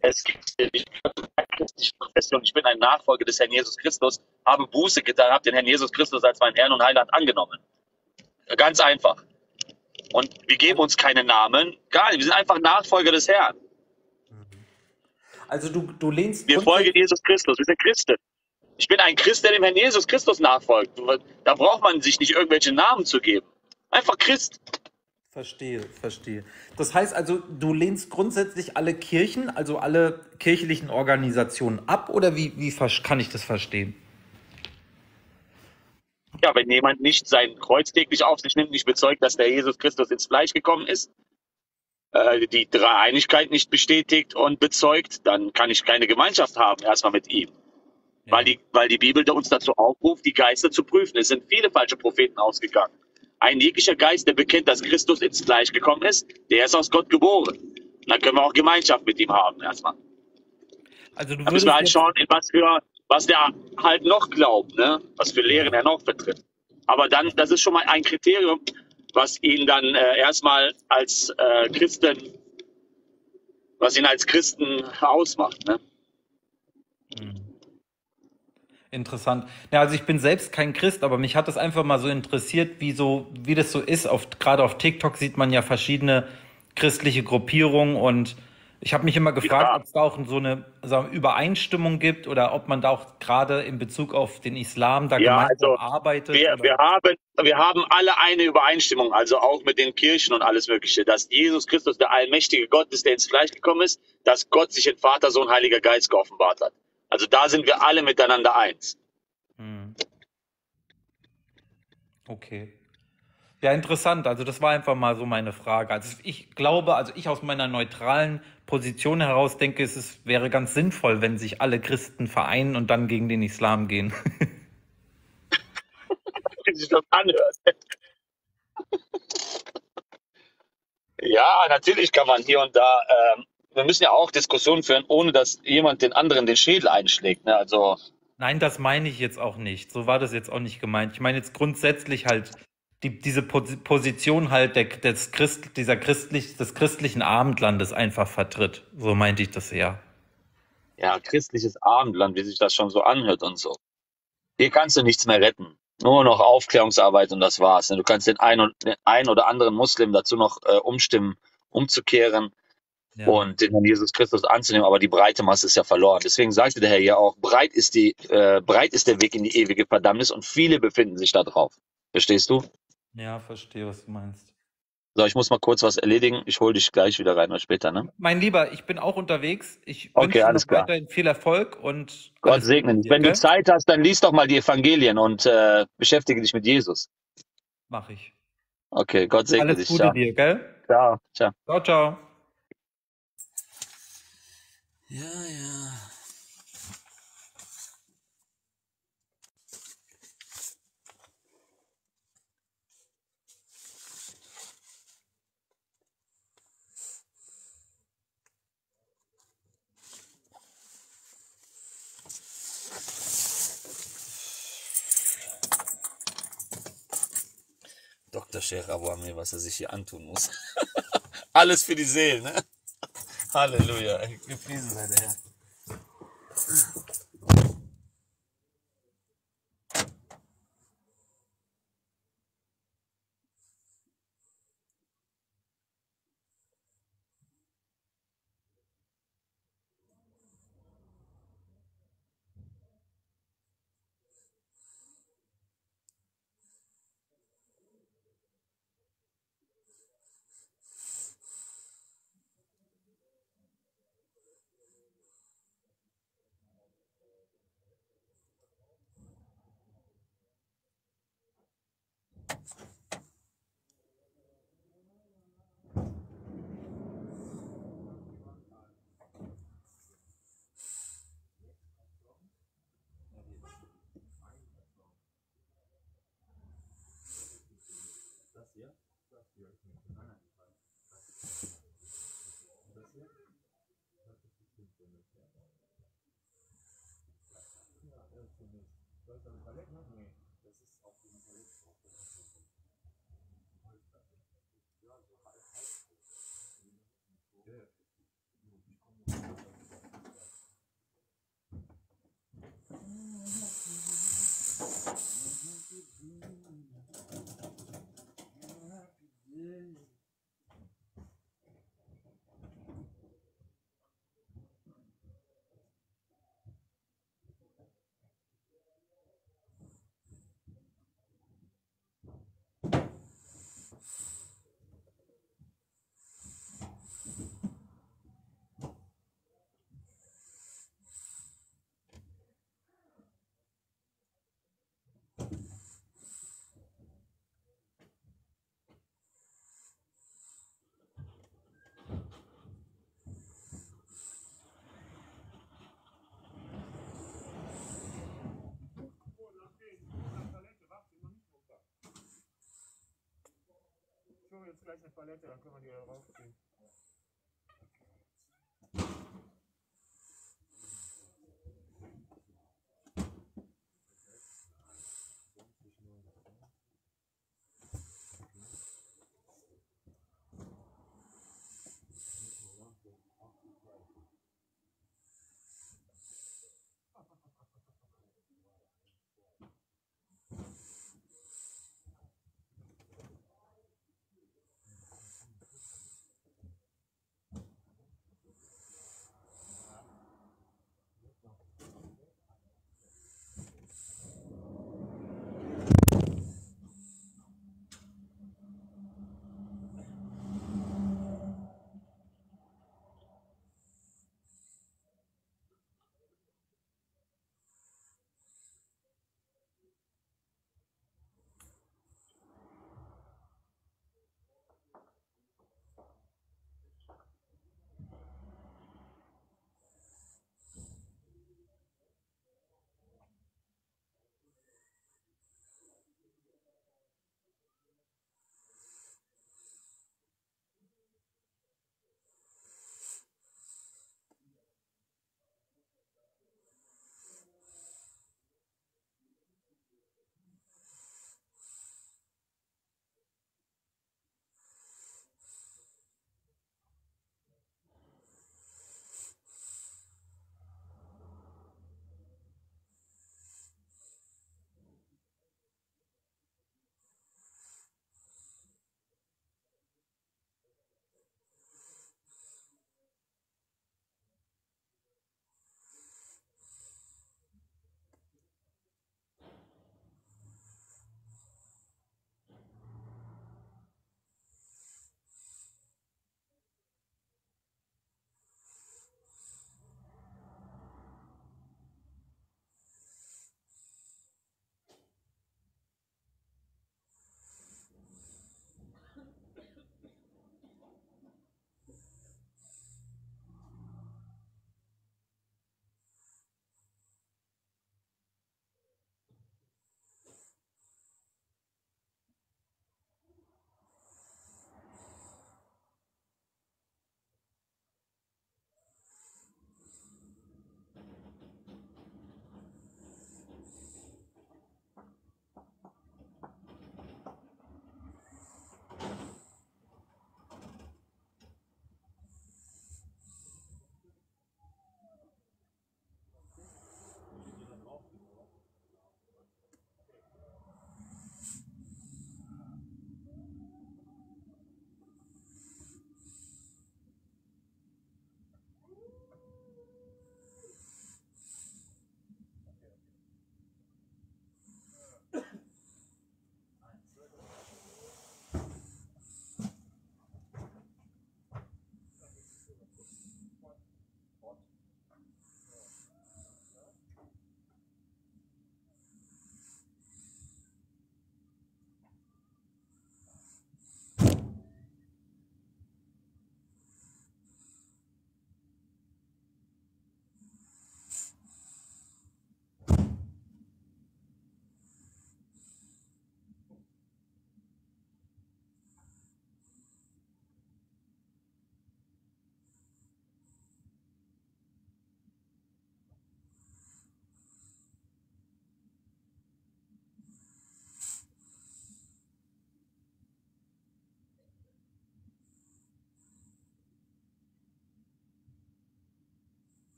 Es gibt ich bin eine christliche Konfession. Ich bin ein Nachfolger des Herrn Jesus Christus, habe Buße getan, habe den Herrn Jesus Christus als meinen Herrn und Heiland angenommen. Ganz einfach. Und wir geben uns keine Namen, gar nicht. Wir sind einfach Nachfolger des Herrn. Also du, du lehnst Wir folgen Jesus Christus, wir sind Christen. Ich bin ein Christ, der dem Herrn Jesus Christus nachfolgt. Da braucht man sich nicht irgendwelche Namen zu geben. Einfach Christ. Verstehe, verstehe. Das heißt also, du lehnst grundsätzlich alle Kirchen, also alle kirchlichen Organisationen ab oder wie, wie kann ich das verstehen? Ja, wenn jemand nicht sein Kreuz täglich auf sich nimmt, nicht bezeugt, dass der Jesus Christus ins Fleisch gekommen ist, äh, die Dreieinigkeit nicht bestätigt und bezeugt, dann kann ich keine Gemeinschaft haben, erstmal mit ihm. Weil, die, weil die Bibel uns dazu aufruft, die Geister zu prüfen. Es sind viele falsche Propheten ausgegangen. Ein jeglicher Geist, der bekennt, dass Christus ins Fleisch gekommen ist, der ist aus Gott geboren. Und dann können wir auch Gemeinschaft mit ihm haben, erstmal. Also du Da müssen wir halt schauen, in was für, was der halt noch glaubt, ne? Was für Lehren er noch vertritt. Aber dann, das ist schon mal ein Kriterium, was ihn dann äh, erstmal als äh, Christen, was ihn als Christen ausmacht, ne? Interessant. Ja, also ich bin selbst kein Christ, aber mich hat das einfach mal so interessiert, wie so, wie das so ist. Auf, gerade auf TikTok sieht man ja verschiedene christliche Gruppierungen und ich habe mich immer gefragt, ob es da auch so eine wir, Übereinstimmung gibt oder ob man da auch gerade in Bezug auf den Islam da Ja, gemeinsam also arbeitet. wir, oder? wir, haben, wir haben alle eine Übereinstimmung, also auch mit den Kirchen und alles Mögliche, dass Jesus Christus der allmächtige Gott ist, der ins Fleisch gekommen ist, dass Gott sich in Vater, Sohn, Heiliger Geist geoffenbart hat. Also da sind wir alle miteinander eins. Hm. Okay. Ja, interessant. Also das war einfach mal so meine Frage. Also ich glaube, also ich aus meiner neutralen Position heraus denke, es ist, wäre ganz sinnvoll, wenn sich alle Christen vereinen und dann gegen den Islam gehen. [laughs] wie sich das anhört. ja, natürlich kann man hier und da, ähm, wir müssen ja auch Diskussionen führen, ohne dass jemand den anderen den Schädel einschlägt. Ne? Also Nein, das meine ich jetzt auch nicht. So war das jetzt auch nicht gemeint. Ich meine jetzt grundsätzlich halt die, diese Pos Position halt der, des Christ, dieser christlich, des christlichen Abendlandes einfach vertritt. So meinte ich das eher. ja, christliches Abendland, wie sich das schon so anhört und so. Hier kannst du nichts mehr retten. Nur noch Aufklärungsarbeit und das war's. Du kannst den einen, den einen oder anderen Muslim dazu noch äh, umstimmen, umzukehren Ja. und den Herrn Jesus Christus anzunehmen, aber die breite Masse ist ja verloren. Deswegen sagte der Herr ja auch, breit ist, die, äh, breit ist der Weg in die ewige Verdammnis und viele befinden sich da drauf. Verstehst du? Ja, verstehe, was du meinst. So, ich muss mal kurz was erledigen. Ich hole dich gleich wieder rein oder später, ne? Mein Lieber, ich bin auch unterwegs. Ich Okay, wünsche dir alles weiterhin viel Erfolg und Gott alles segne dich. Wenn du gell? Zeit hast, dann lies doch mal die Evangelien und äh, beschäftige dich mit Jesus. Mach ich. Okay, Gott segne Alles dich. Gute Ciao. dir, gell? Ciao. Ciao. Ciao, ciao. Ja, ja. Dr. Sheikh Abu Amir, was er sich hier antun muss. [laughs] Alles für die Seelen, ne? [laughs] Halleluja. Gepriesen sei der Herr. Das ist nicht. Soll ich. Das ist auf dem Ballett. Jetzt gleich eine Palette, dann können wir die da raufziehen.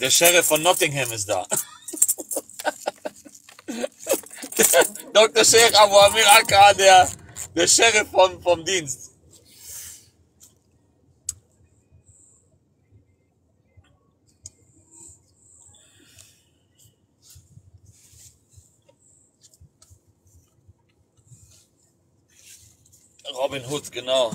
Der Sheriff von Nottingham ist da. [laughs] Dr. Sheikh Abu Amir Akka, der, der Sheriff von, vom Dienst. Robin Hood, genau.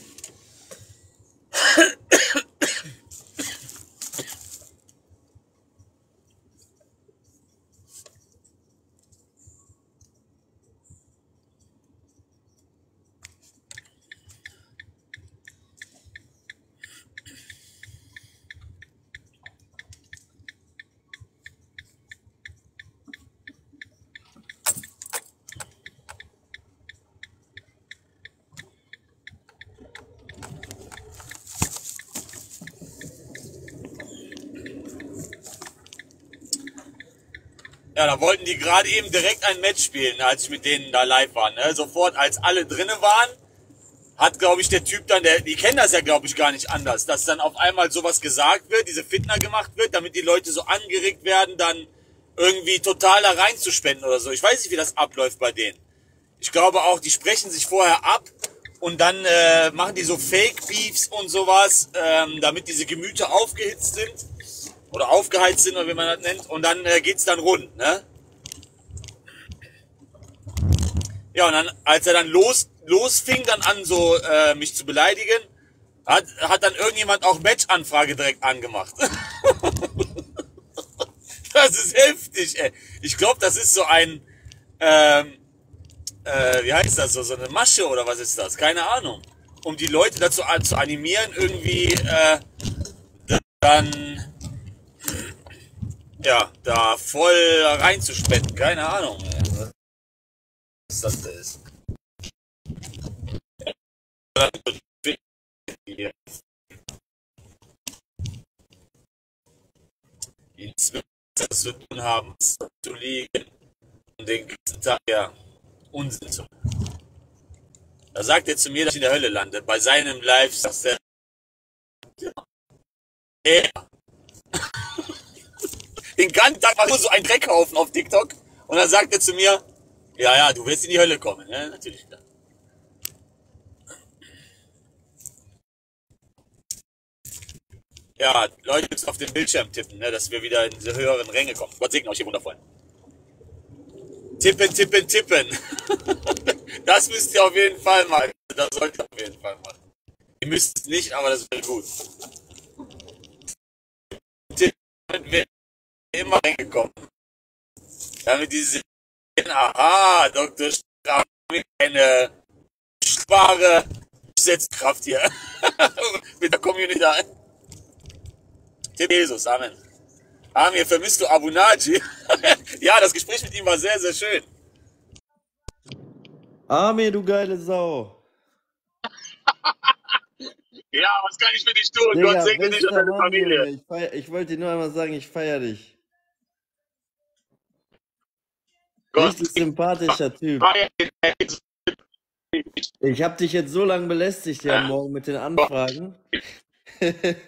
wollten die gerade eben direkt ein Match spielen, als ich mit denen da live war. Ne? Sofort, als alle drinnen waren, hat, glaube ich, der Typ dann, der, die kennen das ja, glaube ich, gar nicht anders, dass dann auf einmal sowas gesagt wird, diese Fitner gemacht wird, damit die Leute so angeregt werden, dann irgendwie total da reinzuspenden oder so. Ich weiß nicht, wie das abläuft bei denen. Ich glaube auch, die sprechen sich vorher ab und dann äh, machen die so Fake-Beefs und sowas, ähm, damit diese Gemüter aufgehitzt sind oder aufgeheizt sind oder wie man das nennt und dann äh, geht's dann rund, ne? Ja, und dann, als er dann los, losfing, dann an so äh, mich zu beleidigen, hat, hat dann irgendjemand auch Match-Anfrage direkt angemacht. [laughs] das ist heftig, ey. Ich glaube, das ist so ein, ähm, äh, wie heißt das so, so eine Masche oder was ist das? Keine Ahnung. Um die Leute dazu zu animieren, irgendwie äh, dann ja, da voll reinzuspenden. Keine Ahnung, ey. Was das da ist. Ins das zu tun haben, zu liegen und den ganzen Tag ja Unsinn zu machen. Da sagt er zu mir, dass ich in der Hölle lande. Bei seinem Live sagt er, er [laughs] den ganzen Tag war nur so ein Dreckhaufen auf TikTok. Und dann sagt er zu mir, ja, ja, du wirst in die Hölle kommen. Ja, natürlich. klar. Ja, Leute müssen auf den Bildschirm tippen, ne, dass wir wieder in diese höheren Ränge kommen. Gott segne euch, ihr Wundervollen. Tippen, tippen, tippen. [laughs] Das müsst ihr auf jeden Fall machen. Das sollt ihr auf jeden Fall machen. Ihr müsst es nicht, aber das wäre gut. Tippen wäre immer reingekommen. Damit die sehen, aha, Dr. Strahm, eine spare Durchsetzkraft hier. [laughs] Mit der Community. Tipp Jesus, Amen. Amir, vermisst du Abu Naji? [laughs] ja, das Gespräch mit ihm war sehr, sehr schön. Amir, du geile Sau. [laughs] Ja, was kann ich für dich tun? Digga, Gott segne dich und deine Familie. Ich, feier, ich wollte dir nur einmal sagen, ich feier dich. Gott Richtig sympathischer Typ. Ich hab dich jetzt so lange belästigt ja morgen mit den Anfragen. [laughs]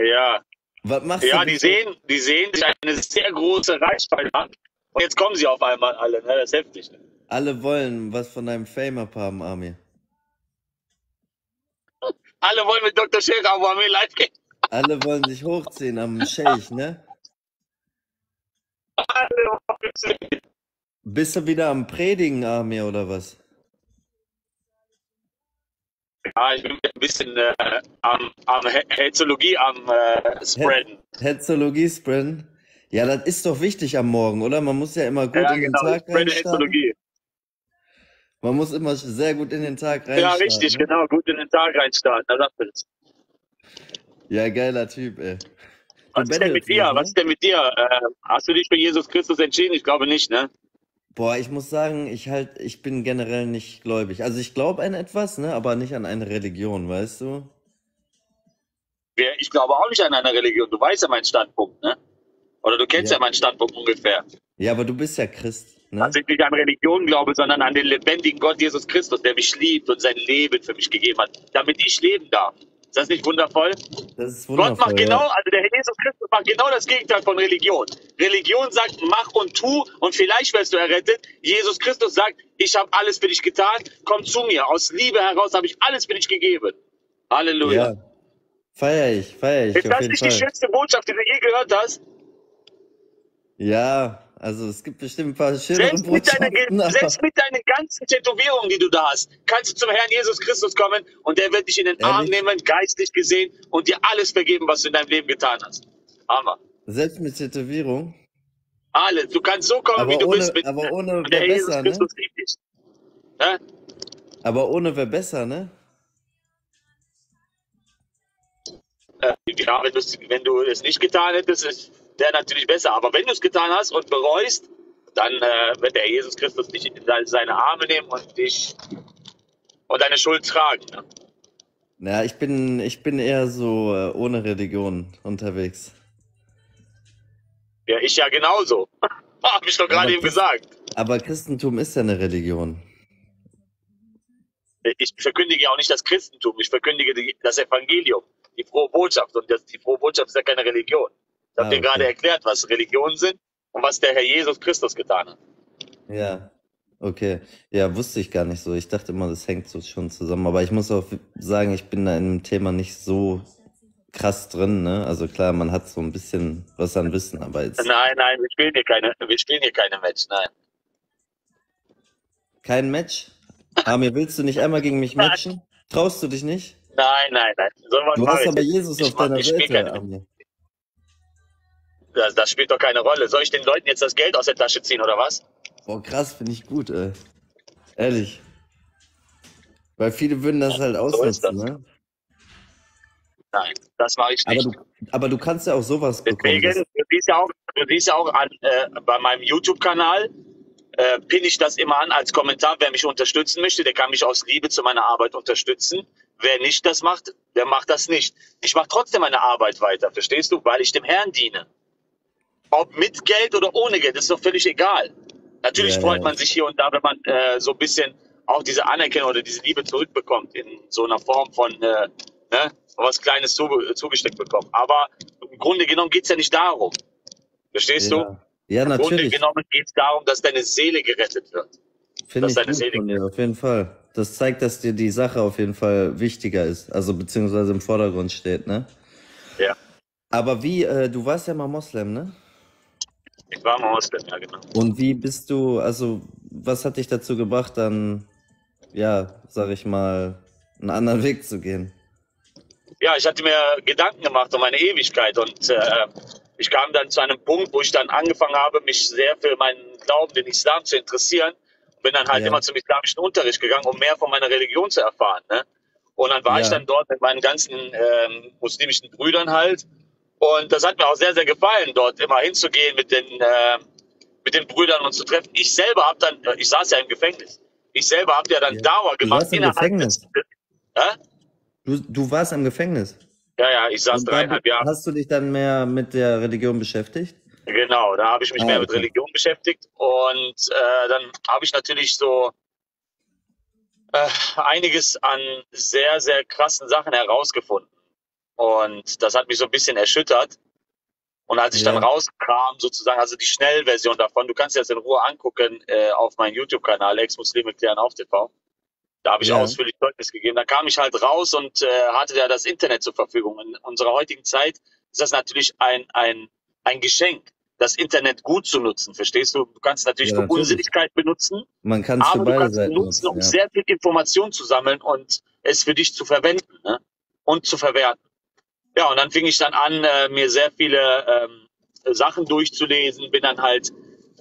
Ja. Was machst Ja, du die bitte? sehen, die sehen sich eine sehr große Reichweite an. Und jetzt kommen sie auf einmal alle, ne? Das ist heftig. Ne? Alle wollen was von deinem Fame abhaben, Amir. Alle wollen mit Dr. Sheikh Abu Amir live gehen. Alle wollen sich hochziehen am Scheich, ne? Bist du wieder am Predigen, Amir, oder was? Ja, ich bin ein bisschen äh, am, am He- Hetzologie am äh, Spreaden. Hetzologie spreaden? Ja, das ist doch wichtig am Morgen, oder? Man muss ja immer gut Ja, in den genau, Tag reinstarten. Man muss immer sehr gut in den Tag Ja, reinstarten. richtig, ne? genau. Gut in den Tag reinstarten. Da sagt. Ja, geiler Typ, ey. Du Was ist denn mit dir? Was ne? ist denn mit dir? Hast du dich für Jesus Christus entschieden? Ich glaube nicht, ne? Boah, ich muss sagen, ich halt, ich bin generell nicht gläubig. Also ich glaube an etwas, ne, aber nicht an eine Religion, weißt du? Ich glaube auch nicht an eine Religion. Du weißt ja meinen Standpunkt, ne? Oder du kennst ja, Ja. meinen Standpunkt ungefähr. Ja, aber du bist ja Christ. Ne? Dass ich nicht an Religion glaube, sondern an den lebendigen Gott Jesus Christus, der mich liebt und sein Leben für mich gegeben hat, damit ich leben darf. Ist das nicht wundervoll? Das ist Gott macht wundervoll. genau, Ja. also der Herr Jesus Christus macht genau das Gegenteil von Religion. Religion sagt, mach und tu und vielleicht wirst du errettet. Jesus Christus sagt, ich habe alles für dich getan, komm zu mir. Aus Liebe heraus habe ich alles für dich gegeben. Halleluja. ja. Feier ich, feier ich Ist das nicht die Fall. schönste Botschaft, die du je gehört hast? Ja, also es gibt bestimmt ein paar schönere Selbst mit, deiner, selbst mit deinen ganzen Tätowierungen, die du da hast, kannst du zum Herrn Jesus Christus kommen und der wird dich in den Arm ehrlich, nehmen, geistlich gesehen, und dir alles vergeben, was du in deinem Leben getan hast. Hammer. selbst mit Tätowierung, Alles. Du kannst so kommen, wie aber du bist. ohne, Mit, aber ohne der Jesus besser, ne? Christus liebt dich. Ja? Aber ohne wäre besser, ne? Äh, ja, wenn, du's- wenn du es nicht getan hättest, ist der natürlich besser. Aber wenn du es getan hast und bereust, dann äh, wird der Jesus Christus dich in se- seine Arme nehmen und dich und deine Schuld tragen. Ne? Ja, ich bin, ich bin eher so äh, ohne Religion unterwegs. Ja, ich ja genauso. [laughs] Hab ich doch gerade eben gesagt. aber Christentum ist ja eine Religion. Ich verkündige ja auch nicht das Christentum, ich verkündige die, das Evangelium, die frohe Botschaft. Und das, die frohe Botschaft ist ja keine Religion. Ich habe Ah, dir gerade erklärt, was Religionen sind und was der Herr Jesus Christus getan hat. Ja, okay. Ja, wusste ich gar nicht so. Ich dachte immer, das hängt so schon zusammen. Aber ich muss auch sagen, ich bin da in dem Thema nicht so krass drin, ne? Also klar, man hat so ein bisschen was an Wissen, aber jetzt Nein, nein, wir spielen hier keine, wir spielen hier keine Match, nein. kein Match. Amir, willst du nicht einmal gegen mich matchen? Traust du dich nicht? Nein, nein, nein. So Du hast aber. Jesus Ich, auf deiner Seite, Amir. Das, das spielt doch keine Rolle. Soll ich den Leuten jetzt das Geld aus der Tasche ziehen oder was? Boah, krass, finde ich gut, ey. Ehrlich. Weil viele würden das halt So ausnutzen, das. ne? Nein, das mache ich Aber nicht. du, aber du kannst ja auch sowas bekommen. Deswegen, Das, du siehst ja auch, du siehst ja auch an, äh, bei meinem YouTube-Kanal, äh, pinne ich das immer an als Kommentar. Wer mich unterstützen möchte, der kann mich aus Liebe zu meiner Arbeit unterstützen. Wer nicht das macht, der macht das nicht. Ich mache trotzdem meine Arbeit weiter, verstehst du? Weil ich dem Herrn diene. Ob mit Geld oder ohne Geld, ist doch völlig egal. Natürlich ja, freut ja. man sich hier und da, wenn man äh, so ein bisschen auch diese Anerkennung oder diese Liebe zurückbekommt in so einer Form von äh, ne, was Kleines zuge zugesteckt bekommt. Aber im Grunde genommen geht's ja nicht darum. Verstehst du? Ja, ja Im Grunde natürlich. genommen geht's darum, dass deine Seele gerettet wird. Finde ich deine gut Seele von dir, auf jeden Fall. Das zeigt, dass dir die Sache auf jeden Fall wichtiger ist. Also beziehungsweise im Vordergrund steht, ne? Ja. Aber wie, äh, du warst ja mal Moslem, ne? Ich war mal Moslem, ja genau. Und wie bist du, also was hat dich dazu gebracht, dann, ja, sag ich mal, einen anderen Weg zu gehen? Ja, ich hatte mir Gedanken gemacht um meine Ewigkeit und äh, ich kam dann zu einem Punkt, wo ich dann angefangen habe, mich sehr für meinen Glauben, den Islam zu interessieren. Bin dann halt Ja. immer zum islamischen Unterricht gegangen, um mehr von meiner Religion zu erfahren. Ne? Und dann war Ja. ich dann dort mit meinen ganzen ähm, muslimischen Brüdern halt. Und das hat mir auch sehr, sehr gefallen, dort immer hinzugehen mit den, äh, mit den Brüdern und zu treffen. Ich selber habe dann, äh, ich saß ja im Gefängnis. Ich selber habe ja dann Ja. Dauer Du gemacht warst im Gefängnis. des. Hä? Du, du warst im Gefängnis. Ja, ja, ich saß dreieinhalb Jahre. hast du dich dann mehr mit der Religion beschäftigt? Genau, da habe ich mich Ah, mehr mit okay. Religion beschäftigt und äh, dann habe ich natürlich so äh, einiges an sehr, sehr krassen Sachen herausgefunden. Und das hat mich so ein bisschen erschüttert. Und als ich Ja. dann rauskam, sozusagen, also die Schnellversion davon, du kannst dir das in Ruhe angucken äh, auf meinem YouTube-Kanal, Ex-Muslime klären auf TV. Da habe ich Ja. ausführlich Zeugnis gegeben. Da kam ich halt raus und äh, hatte ja das Internet zur Verfügung. In unserer heutigen Zeit ist das natürlich ein, ein, ein Geschenk, das Internet gut zu nutzen. Verstehst du? Du kannst es natürlich Ja, für. Unsinnigkeit benutzen, Man kann es für aber du beide Seiten nutzen, um ja. sehr viel Information zu sammeln und es für dich zu verwenden ne? und zu verwerten. Ja, und dann fing ich dann an, äh, mir sehr viele ähm, Sachen durchzulesen, bin dann halt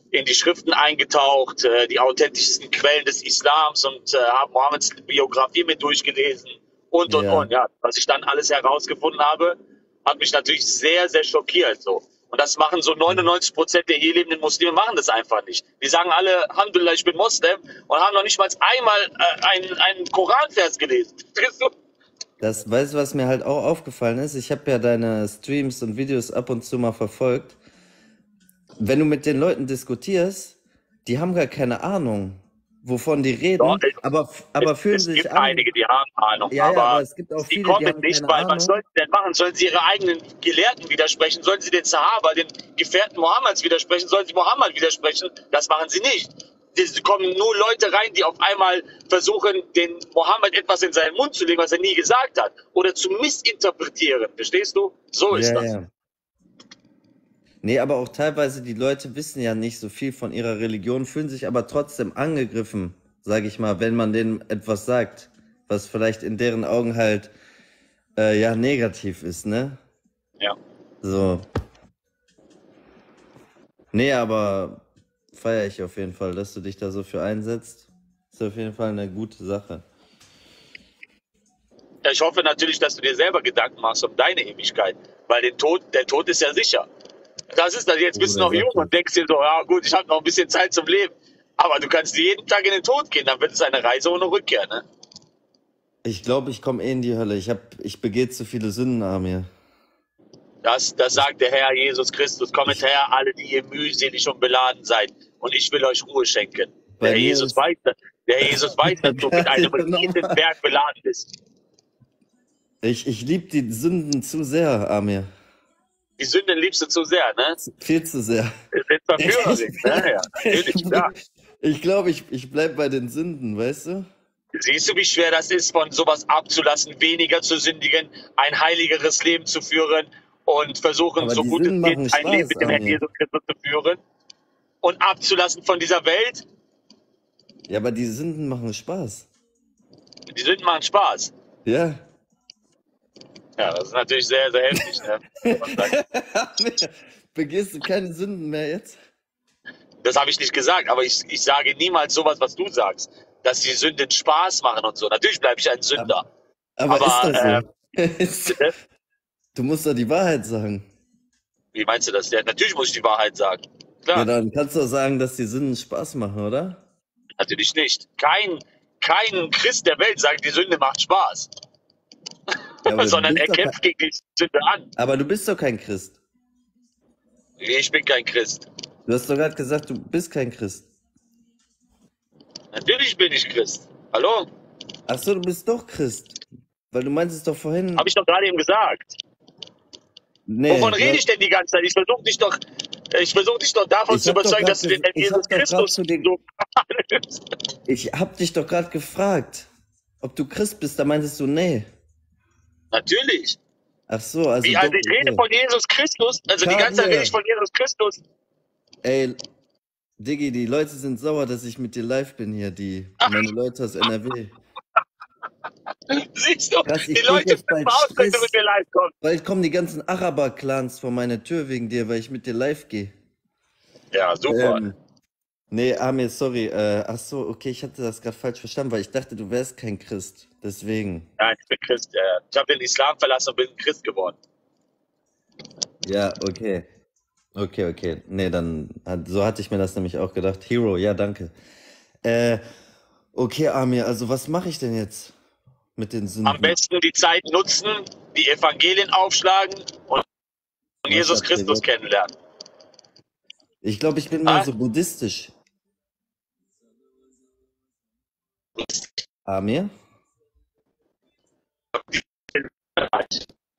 in die Schriften eingetaucht, äh, die authentischsten Quellen des Islams und äh, habe Mohammeds Biografie mit durchgelesen und und Ja. und. Ja, was ich dann alles herausgefunden habe, hat mich natürlich sehr, sehr schockiert. So. Und das machen so 99 Prozent der hier lebenden Muslime machen das einfach nicht. Die sagen alle, Alhamdulillah, ich bin Moslem und haben noch nicht mal einmal äh, einen, einen Koranvers gelesen. [laughs] Das, weißt du, was mir halt auch aufgefallen ist? Ich habe ja deine Streams und Videos ab und zu mal verfolgt. Wenn du mit den Leuten diskutierst, die haben gar keine Ahnung, wovon die reden, Doch, es- aber, aber es, fühlen es sich gibt an. einige, die haben Ahnung, Ja, ja, aber, aber es gibt auch viele, die kommen haben nicht, weil was Ahnung. sollen sie denn machen? Sollen sie ihre eigenen Gelehrten widersprechen? Sollen sie den Sahaba, den Gefährten Mohammeds widersprechen? Sollen sie Mohammed widersprechen? Das machen sie nicht. Es kommen nur Leute rein, die auf einmal versuchen, den Mohammed etwas in seinen Mund zu legen, was er nie gesagt hat. Oder zu missinterpretieren. Verstehst du? So ist Ja, das. ja. Nee, aber auch teilweise die Leute wissen ja nicht so viel von ihrer Religion, fühlen sich aber trotzdem angegriffen, sage ich mal, wenn man denen etwas sagt, was vielleicht in deren Augen halt äh, ja negativ ist, ne? Ja. So. Nee, aber feiere ich auf jeden Fall, dass du dich da so für einsetzt. Ist auf jeden Fall eine gute Sache. Ja, Ich hoffe natürlich, dass du dir selber Gedanken machst um deine Ewigkeit, weil den Tod, der Tod ist ja sicher. Das ist das, jetzt bist du noch jung und denkst dir so, ja gut, ich habe noch ein bisschen Zeit zum Leben. Aber du kannst jeden Tag in den Tod gehen, dann wird es eine Reise ohne Rückkehr, ne? Ich glaube, ich komme eh in die Hölle. Ich hab, ich begehe zu viele Sünden, Amir. Das, das sagt der Herr Jesus Christus. Kommet her, alle, die ihr mühselig und beladen seid, und ich will euch Ruhe schenken. Der Jesus weiß, der Jesus weiß, dass du [laughs] mit einem genau. riesigen Berg beladen bist. Ich, ich liebe die Sünden zu sehr, Amir. Die Sünden liebst du zu sehr, ne? Viel zu sehr. Verführerisch, [laughs] ne? Ja, natürlich, [laughs] klar. Ich glaube, ich, ich bleib bei den Sünden, weißt du? Siehst du, wie schwer das ist, von sowas abzulassen, weniger zu sündigen, ein heiligeres Leben zu führen und versuchen, so gut es geht, ein Leben Spaß, mit dem Herrn. Jesus Christus zu führen und abzulassen von dieser Welt? Ja, aber die Sünden machen Spaß. Die Sünden machen Spaß. Ja. Ja, das ist natürlich sehr, sehr heftig. Ne? [laughs] begehst du keine Sünden mehr jetzt? Das habe ich nicht gesagt, aber ich, ich sage niemals sowas, was du sagst, dass die Sünden Spaß machen und so. Natürlich bleibe ich ein Sünder. Aber, Aber, äh, ist das so? [laughs] du musst doch die Wahrheit sagen. Wie meinst du das? Ja, natürlich muss ich die Wahrheit sagen. Ja, Klar, dann kannst du doch sagen, dass die Sünden Spaß machen, oder? natürlich nicht. Kein, kein Christ der Welt sagt, die Sünde macht Spaß. Ja, aber du sondern er bist doch kämpft gegen die Sünde an. Aber du bist doch kein Christ. Ich bin kein Christ. Du hast doch gerade gesagt, du bist kein Christ. Natürlich bin ich Christ. Hallo? Ach so, du bist doch Christ. Weil du meintest doch vorhin. Habe ich doch gerade eben gesagt. Nee, Wovon rede ich denn die ganze Zeit? Ich versuche dich doch, ich versuche dich doch davon Ich zu überzeugen, dass du den ich Jesus Christus zu dir- so Ich hab dich doch gerade gefragt, ob du Christ bist. Da meintest du, nee. Natürlich. Ach so, also. Wie, also ich rede von Jesus Christus, also die ganze Zeit rede ich von Jesus Christus. Ey, Diggi, die Leute sind sauer, dass ich mit dir live bin hier, die meine Leute aus NRW. Siehst du, Krass, die Leute jetzt flippen bald aus, wenn du Stress. mit mir live kommst. Bald kommen die ganzen Araber-Clans vor meine Tür wegen dir, weil ich mit dir live gehe. Ja, super. Ähm, nee, Amir, sorry. Äh, ach so, okay, ich hatte das gerade falsch verstanden, weil ich dachte, du wärst kein Christ. Deswegen. Nein, ich bin Christ. Ja. Ich habe den Islam verlassen und bin Christ geworden. Ja, okay. Okay, okay. Nee, dann, so hatte ich mir das nämlich auch gedacht. Hero, ja, danke. Äh, okay, Amir, also was mache ich denn jetzt mit den Sünden? Am besten die Zeit nutzen, die Evangelien aufschlagen und Jesus hat Christus kennenlernen. Ich glaube, ich bin Ah? so buddhistisch. Amir?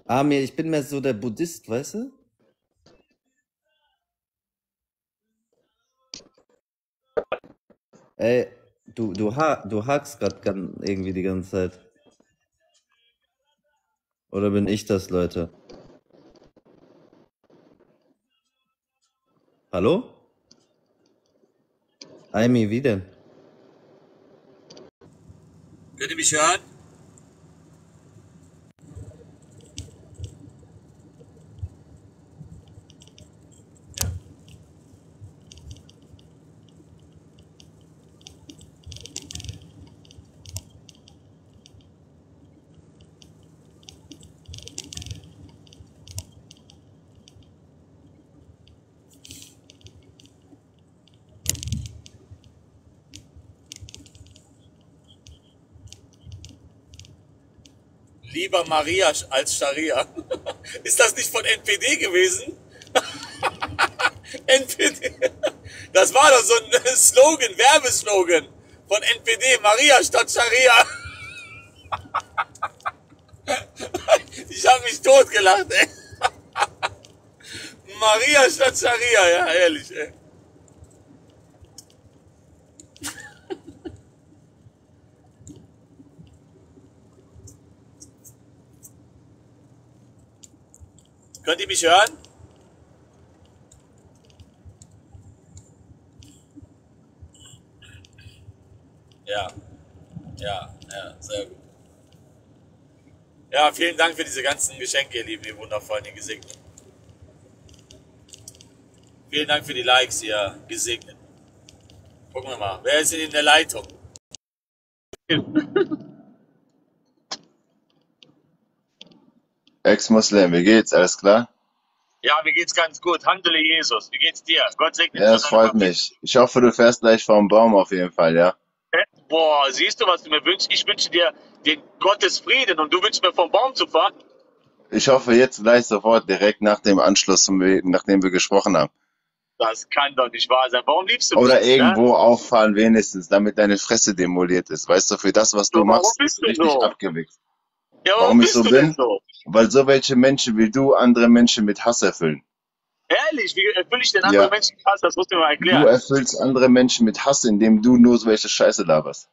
Amir, ich bin mehr so der Buddhist, weißt du? Ey, du, du, ha du hakst gerade irgendwie die ganze Zeit. Oder bin ich das, Leute? Hallo? Aimi, wie denn? Könnt ihr mich hören? Lieber Maria als Scharia. [laughs] Ist das nicht von NPD gewesen? [laughs] NPD. Das war doch so ein Slogan, Werbeslogan von NPD, Maria statt Scharia. [laughs] Ich habe mich totgelacht, ey. Maria statt Scharia, ja, ehrlich, ey. Könnt ihr mich hören? Ja. Ja, ja, sehr gut. Ja, vielen Dank für diese ganzen Geschenke, ihr Lieben, ihr wundervollen, ihr Gesegneten. Vielen Dank für die Likes, ihr Gesegneten. Gucken wir mal, wer ist denn in der Leitung? [laughs] Ex-Muslim, wie geht's? Alles klar? Ja, mir geht's ganz gut. Handele Jesus. Wie geht's dir? Gott segne Ja, dich es und deine freut Familie. mich. Ich hoffe, du fährst gleich vom Baum auf jeden Fall, ja? Boah, siehst du, was du mir wünschst? Ich wünsche dir den Gottes Frieden und du wünschst mir vom Baum zu fahren? Ich hoffe jetzt gleich sofort direkt nach dem Anschluss, zum- nachdem wir gesprochen haben. Das kann doch nicht wahr sein. Warum liebst du mich? Oder irgendwo Ne? auffahren wenigstens, damit deine Fresse demoliert ist. Weißt du, für das, was du warum machst, bist du richtig so? abgewichst. Ja, warum, Warum ich so du denn bin? so? Weil so welche Menschen wie du andere Menschen mit Hass erfüllen. Ehrlich, wie erfülle ich den anderen Ja. Menschen Hass? Das musst du mir mal Du erklären. erfüllst andere Menschen mit Hass, indem du nur so welche Scheiße laberst.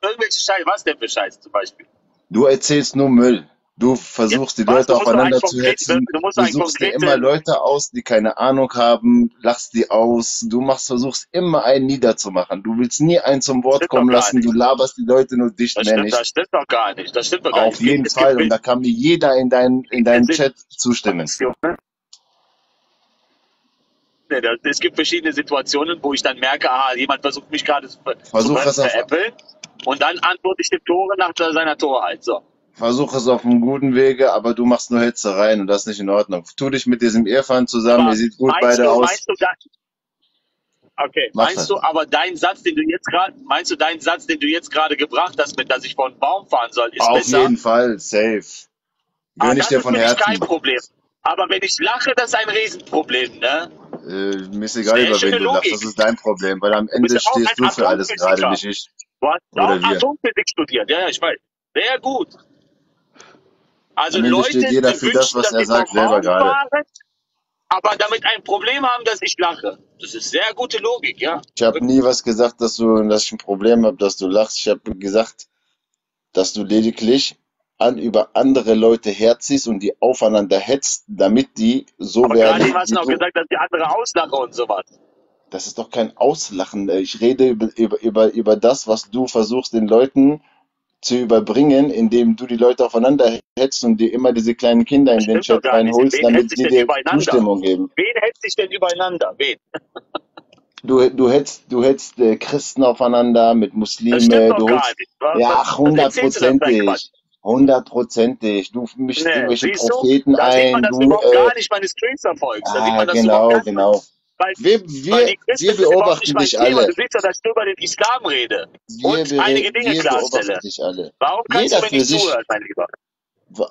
Irgendwelche Scheiße, was denn für Scheiße zum Beispiel? Du erzählst nur Müll. Du versuchst die was? Leute Du aufeinander zu hetzen. du Du einen suchst dir immer Leute aus, die keine Ahnung haben, lachst die aus. Du machst, versuchst immer einen niederzumachen. Du willst nie einen zum Wort kommen lassen. Du nicht. laberst die Leute nur dicht, Das stimmt, das stimmt doch gar nicht. Das stimmt doch gar Auf nicht. jeden Fall. Und da kann mir jeder in deinen, in deinem Chat zustimmen. Es gibt verschiedene Situationen, wo ich dann merke, ah, jemand versucht mich gerade zu, veräppeln. Und dann antworte ich dem Tore nach seiner Torheit. So. Versuch es auf einem guten Wege, aber du machst nur Hetzereien und das ist nicht in Ordnung. Tu dich mit diesem Irfan zusammen. Aber Ihr seht gut beide du, aus. meinst du, da, okay, Mach meinst das. du aber dein Satz, den du jetzt gerade, meinst du deinen Satz, den du jetzt gerade gebracht hast, mit, dass ich vor einen Baum fahren soll, ist Auf besser? jeden Fall. Safe. Ah, Gönn ich das dir ist von für mich kein Herzen. Problem. Aber wenn ich lache, das ist ein Riesenproblem, ne? Äh, mir ist Das ist egal, über wen du lachst, das ist dein Problem, weil am Ende stehst du für alles gerade, nicht ich Du hast auch. Atomphysik studiert, ja, ja, ich weiß. Sehr gut. Also Am Ende Leute steht jeder für das, was dass er sagt, selber gerade. aber damit ein Problem haben, dass ich lache. Das ist sehr gute Logik, ja. Ich habe nie was gesagt, dass du, dass ich ein Problem habe, dass du lachst. Ich habe gesagt, dass du lediglich an über andere Leute herziehst und die aufeinander hetzt, damit die so Aber werden, eben hast du noch so. gesagt, dass die andere auslache und sowas. Das ist doch kein Auslachen. Ich rede über, über, über das, was du versuchst, den Leuten zu überbringen, indem du die Leute aufeinander hetzt und dir immer diese kleinen Kinder in Das den Chat reinholst, Wen damit sie dir? Zustimmung geben. Wen hetzt sich denn übereinander? Wen? [laughs] Du, du hetzt, du hetzt äh, Christen aufeinander mit Das Muslime, stimmt doch du gar hetzt, ja, da ein hundertprozentig, hundertprozentig. Du mischst Nee, irgendwelche du? Propheten Da sieht man, ein, dass du überhaupt äh, gar nicht meine Streams verfolgst. Da sieht ah, man, dass du überhaupt genau, gar nicht genau. Weil, Wir, weil wir, Christen wir beobachten dich Thema. alle. Du siehst ja, dass ich nur über den Islam rede Wir, und bere- einige Dinge wir klarstelle. dich alle. Warum kannst Jeder du mir nicht sich. zuhören, mein Lieber?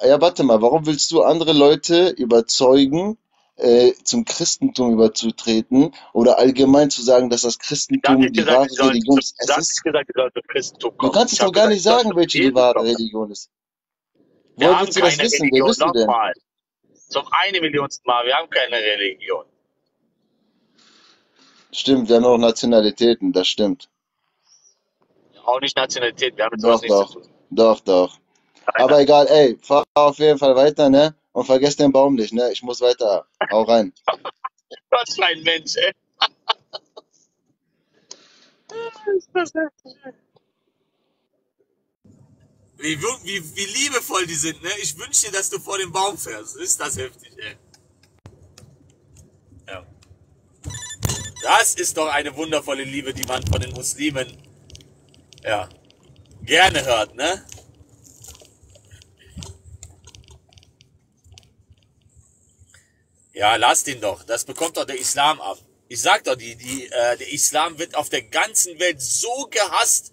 Ja, warte mal, warum willst du andere Leute überzeugen, äh, zum Christentum überzutreten oder allgemein zu sagen, dass das Christentum die gesagt, wahre sollen Religion ist? ist, gesagt, du kannst es doch gar gesagt, nicht sagen, welche die wahre. Religion ist. Wir Woher haben willst du das keine wissen? Wer Religion, bist du denn? nochmal. Zum eine Millionsten Mal, wir haben keine Religion. Stimmt, wir haben auch Nationalitäten, das stimmt. Auch nicht Nationalität, wir haben mit sowas Doch, nichts zu doch, tun. doch, doch. Aber egal, ey, fahr auf jeden Fall weiter, ne? Und vergiss den Baum nicht, ne? Ich muss weiter. Hau rein. [laughs] Was für ein Mensch, ey. Ist das heftig, ey. Wie, wie, wie liebevoll die sind, ne? Ich wünsche dir, dass du vor dem Baum fährst. Ist das heftig, ey. Das ist doch eine wundervolle Liebe, die man von den Muslimen, ja, gerne hört, ne? Ja, lass den doch. Das bekommt doch der Islam ab. Ich sag doch, die, die, äh, der Islam wird auf der ganzen Welt so gehasst.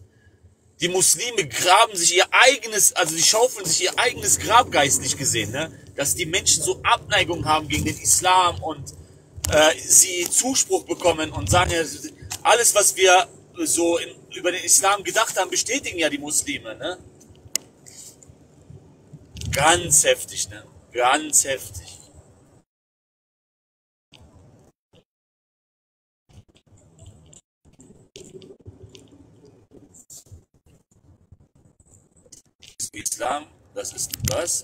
Die Muslime graben sich ihr eigenes, also die schaufeln sich ihr eigenes Grab geistlich gesehen, ne? Dass die Menschen so Abneigung haben gegen den Islam und äh, sie Zuspruch bekommen und sagen, ja, Alles, was wir so in, über den Islam gedacht haben, bestätigen ja die Muslime, ne? Ganz heftig, ne? Ganz heftig. Islam, das ist was?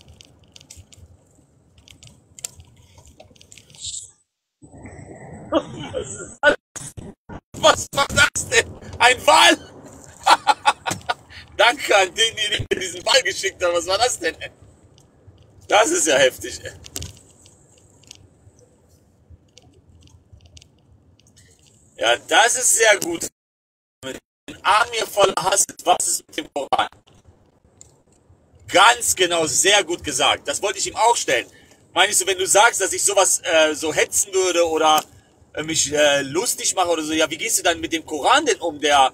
Was war das denn? Ein Wal? [laughs] Danke an denjenigen, der diesen Ball geschickt hat. Was war das denn? Das ist ja heftig. Ja, das ist sehr gut. Ein Arm hier voller Hass, was ist mit dem Koran? Ganz genau, sehr gut gesagt. Das wollte ich ihm auch stellen. Meinst du, wenn du sagst, dass ich sowas äh, so hetzen würde oder mich äh, lustig mache oder so, ja, wie gehst du dann mit dem Koran denn um, der,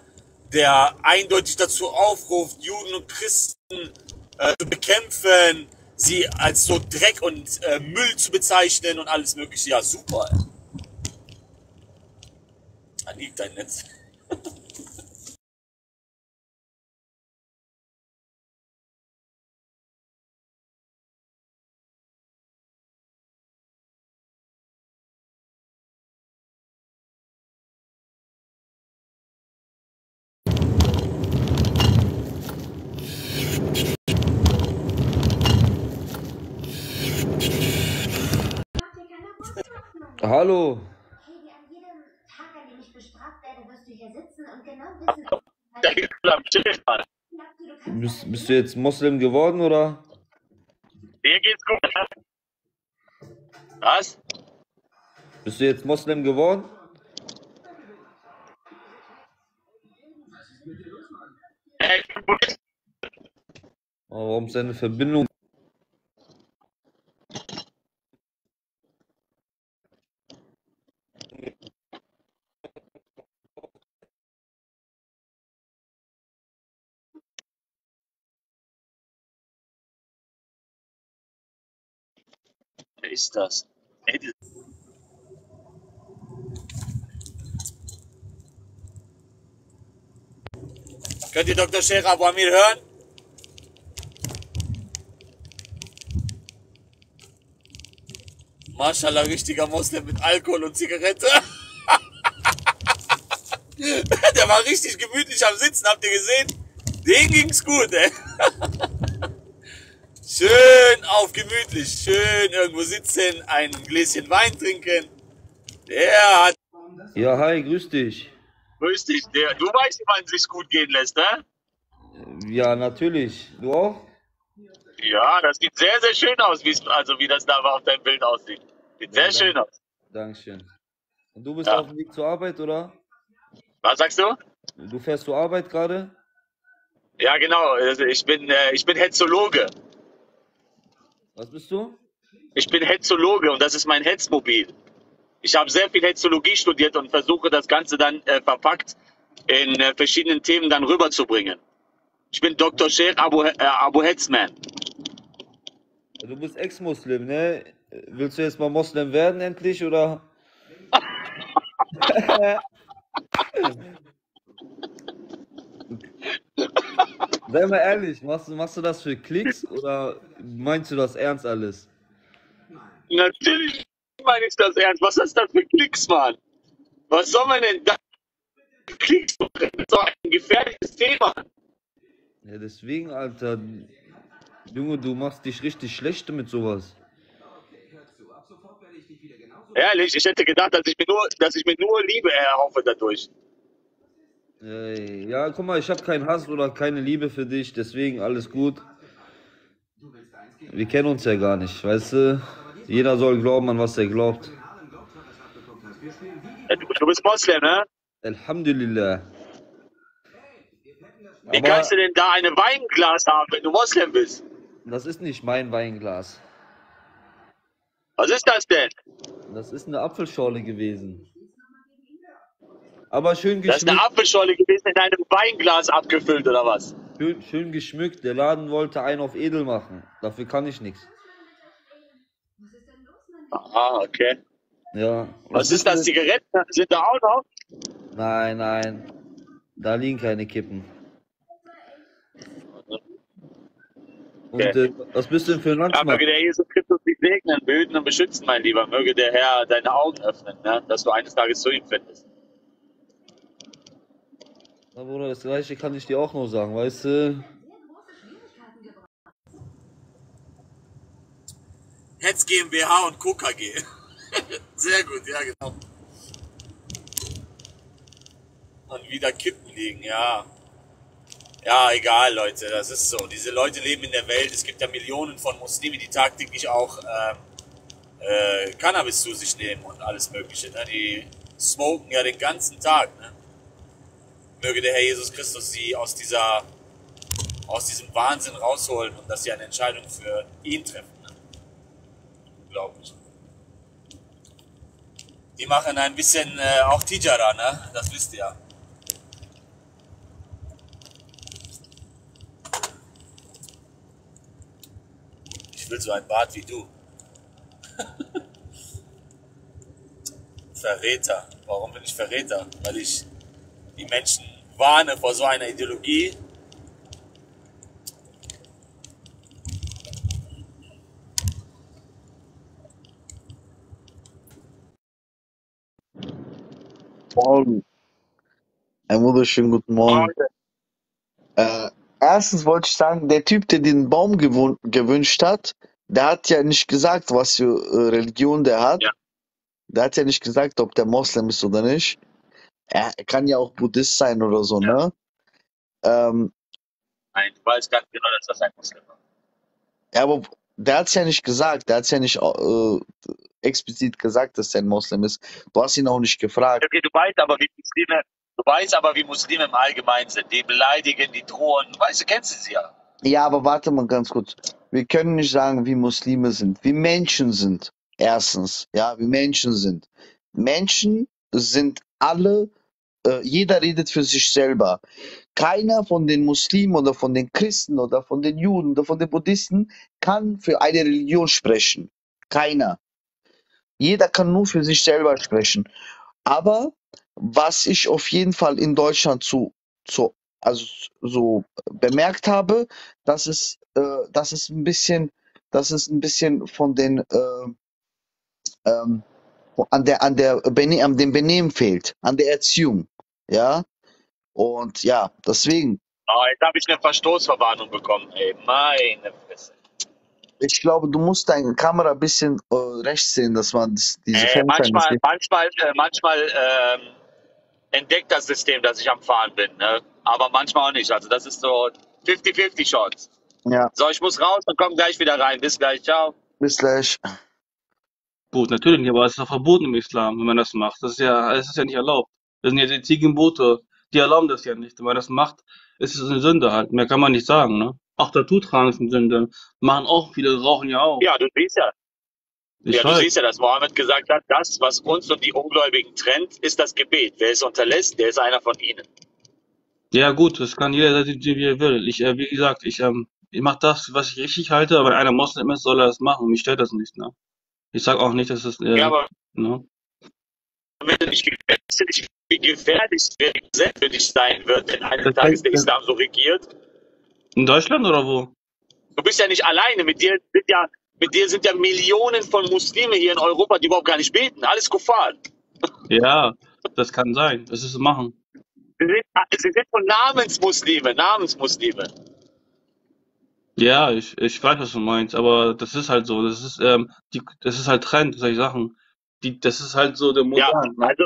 der eindeutig dazu aufruft, Juden und Christen äh, zu bekämpfen, sie als so Dreck und äh, Müll zu bezeichnen und alles mögliche. Ja, super. ey. Da liegt dein Netz. [laughs] Hallo. [laughs] Bist, bist du jetzt Moslem geworden oder? Dir geht's gut. Was? Bist du jetzt Moslem geworden? Warum ist deine Verbindung? Wer ist das? Ey, Könnt ihr Dr. Sheikh Abu Amir hören? Mashallah, richtiger Moslem mit Alkohol und Zigarette. [laughs] Der war richtig gemütlich am Sitzen, habt ihr gesehen? Den ging's gut, ey. [laughs] Schön auf gemütlich, schön irgendwo sitzen, ein Gläschen Wein trinken. Der hat, Ja, hi, grüß dich. grüß dich, der, du weißt, wie man sich gut gehen lässt, ne? Ja, natürlich. Du auch? Ja, das sieht sehr, sehr schön aus, wie's, also wie das da auf deinem Bild aussieht. Sieht sehr Ja, schön danke. aus. Dankeschön. Und du bist Ja. auf dem Weg zur Arbeit, oder? Was sagst du? Du fährst zur Arbeit gerade? Ja, genau, also ich bin, äh, ich bin Hetzologe. Was bist du? Ich bin Hetzologe und das ist mein Hetzmobil. Ich habe sehr viel Hetzologie studiert und versuche das Ganze dann äh, verpackt in äh, verschiedenen Themen dann rüberzubringen. Ich bin Dr. Sheikh Abu, äh, Abu Hetzman. Du bist Ex-Muslim, ne? Willst du jetzt mal Moslem werden endlich, oder? [laughs] [laughs] Sei mal ehrlich, machst du, machst du das für Klicks oder meinst du das ernst alles? Natürlich meine ich das ernst. Was ist das für Klicks, Mann? Was soll man denn da Klicks machen? Das ist doch ein gefährliches Thema. Ja, deswegen, Alter. Junge, du machst dich richtig schlecht mit sowas. Ehrlich, ich hätte gedacht, dass ich mir nur, dass ich mir nur Liebe erhoffe dadurch. Ey, ja, guck mal, ich habe keinen Hass oder keine Liebe für dich, deswegen alles gut. Wir kennen uns ja gar nicht, weißt du? Jeder soll glauben an was er glaubt. Äh, Du, bist Moslem, ne? Alhamdulillah. Wie Aber kannst du denn da eine Weinglas haben, wenn du Moslem bist? das ist nicht mein Weinglas. Was ist das denn? Das ist eine Apfelschorle gewesen. Aber schön Das ist eine geschmückt. Apfelschorle gewesen in einem Weinglas abgefüllt, oder was? Schön, schön geschmückt. Der Laden wollte einen auf edel machen. Dafür kann ich nichts. Ah, okay. Ja. Was ist das? Zigaretten sind da auch noch? Nein, nein. Da liegen keine Kippen. Und Okay. äh, was bist du denn für ein Ja, Landsmann? möge der Jesus Christus dich segnen, behüten und beschützen, mein Lieber. Möge der Herr deine Augen öffnen, ne? dass du eines Tages zu ihm findest. Na Bruder, das gleiche kann ich dir auch noch sagen, weißt du? Hetz GmbH und Co. KG. [laughs] Sehr gut, ja genau. Und wieder Kippen liegen, ja. Ja, egal, Leute, das ist so. Diese Leute leben in der Welt. Es gibt ja Millionen von Muslimen, die tagtäglich auch ähm, äh, Cannabis zu sich nehmen und alles Mögliche. Ne? Die smoken ja den ganzen Tag. Ne? Möge der Herr Jesus Christus sie aus dieser aus diesem Wahnsinn rausholen und dass sie eine Entscheidung für ihn treffen. Unglaublich. Die machen ein bisschen äh, auch Tijara, ne? Das wisst ihr ja. Ich will so ein Bart wie du. [laughs] Verräter. Warum bin ich Verräter? Weil ich die Menschen warne vor so einer Ideologie. Morgen. Einen wunderschönen guten Morgen. Äh, erstens wollte ich sagen, der Typ, der den Baum gewünscht hat, der hat ja nicht gesagt, was für äh, Religion der hat. Der hat ja nicht gesagt, ob der Moslem ist oder nicht. Er kann ja auch Buddhist sein oder so, ne? Ähm, Nein, du weißt ganz genau, dass das ein Muslim war. ja, aber der hat es ja nicht gesagt. Der hat es ja nicht äh, explizit gesagt, dass er ein Moslem ist. Du hast ihn auch nicht gefragt. Okay, du weißt aber, wie Muslime, du weißt aber, wie Muslime im Allgemeinen sind. Die beleidigen, die drohen. Weißt du, kennst du sie ja. Ja, aber warte mal ganz kurz. Wir können nicht sagen, wie Muslime sind, wie Menschen sind. Erstens, ja, wie Menschen sind. Menschen sind alle, jeder redet für sich selber. Keiner von den Muslimen oder von den Christen oder von den Juden oder von den Buddhisten kann für eine Religion sprechen. Keiner. Jeder kann nur für sich selber sprechen. Aber was ich auf jeden Fall in Deutschland zu, zu also so bemerkt habe, dass es, äh, dass es ein bisschen, dass es ein bisschen von den äh, ähm, an der an der an dem Benehmen fehlt, an der Erziehung, ja. Und ja, deswegen, Oh, jetzt habe ich eine Verstoßverwarnung bekommen, ey. Meine Fresse. ich glaube, du musst deine Kamera ein bisschen äh, rechts sehen, dass man das, diese Äh, manchmal, manchmal, äh, manchmal ähm, entdeckt das System, dass ich am Fahren bin. Ne? Aber manchmal auch nicht. Also das ist so 50-50 Chance. Ja, So, ich muss raus und komme gleich wieder rein. Bis gleich. Ciao. bis gleich. Gut, natürlich nicht, aber es ist doch verboten im Islam, wenn man das macht. Das ist ja, es ist ja nicht erlaubt. Das sind ja die zehn Gebote, die erlauben das ja nicht. Wenn man das macht, ist es eine Sünde halt. Mehr kann man nicht sagen, ne? Auch Tattoo tragen ist eine Sünde. Machen auch viele, rauchen ja auch. Ja, du siehst ja. Ich ja, du weiß. siehst ja, dass Mohammed gesagt hat, das, was uns und die Ungläubigen trennt, ist das Gebet. Wer es unterlässt, der ist einer von ihnen. Ja, gut, das kann jeder, wie er will. Ich, äh, wie gesagt, ich, ähm, ich mache das, was ich richtig halte, aber wenn einer Moslem ist, soll er das machen. Mich stört das nicht, ne? Ich sag auch nicht, dass es, äh, Ja, aber ne? wenn du nicht weißt du nicht, wie gefährlich der für dich sein wird, wenn eines Tages der Islam so regiert. In Deutschland oder wo? Du bist ja nicht alleine. Mit dir sind ja, mit dir sind ja Millionen von Muslime hier in Europa, die überhaupt gar nicht beten. Alles Kuffar. Ja, das kann sein. Das ist zu machen. Sie sind, sie sind von Namensmuslime, Namensmuslime. Ja, ich, ich weiß, was du meinst, aber das ist halt so. Das ist, ähm, die, das ist halt Trend, solche Sachen. Die, das ist halt so der Ja, Modern, also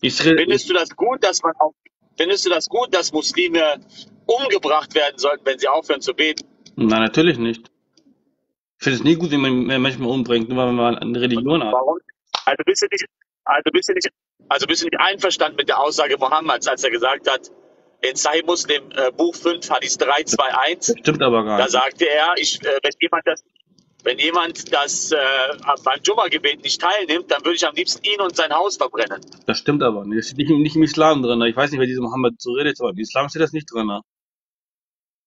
Ich, findest ich, du das gut, dass man auch, findest du das gut, dass Muslime umgebracht werden sollten, wenn sie aufhören zu beten? nein, natürlich nicht. Ich finde es nie gut, wenn man mehr Menschen umbringt, nur weil man eine Religion hat. Warum? Also bist du nicht, also bist du nicht, also bist du nicht einverstanden mit der Aussage Mohammeds, als er gesagt hat, in Sahih Muslim äh, Buch 5 Hadith 321, Das stimmt aber gar da nicht. sagte er, ich, äh, wenn jemand das, wenn jemand das äh, beim Jumma-Gebet nicht teilnimmt, dann würde ich am liebsten ihn und sein Haus verbrennen. Das stimmt aber nicht. Das steht nicht, nicht im Islam drin. Ich weiß nicht, wer dieser Mohammed so redet, aber im Islam steht das nicht drin.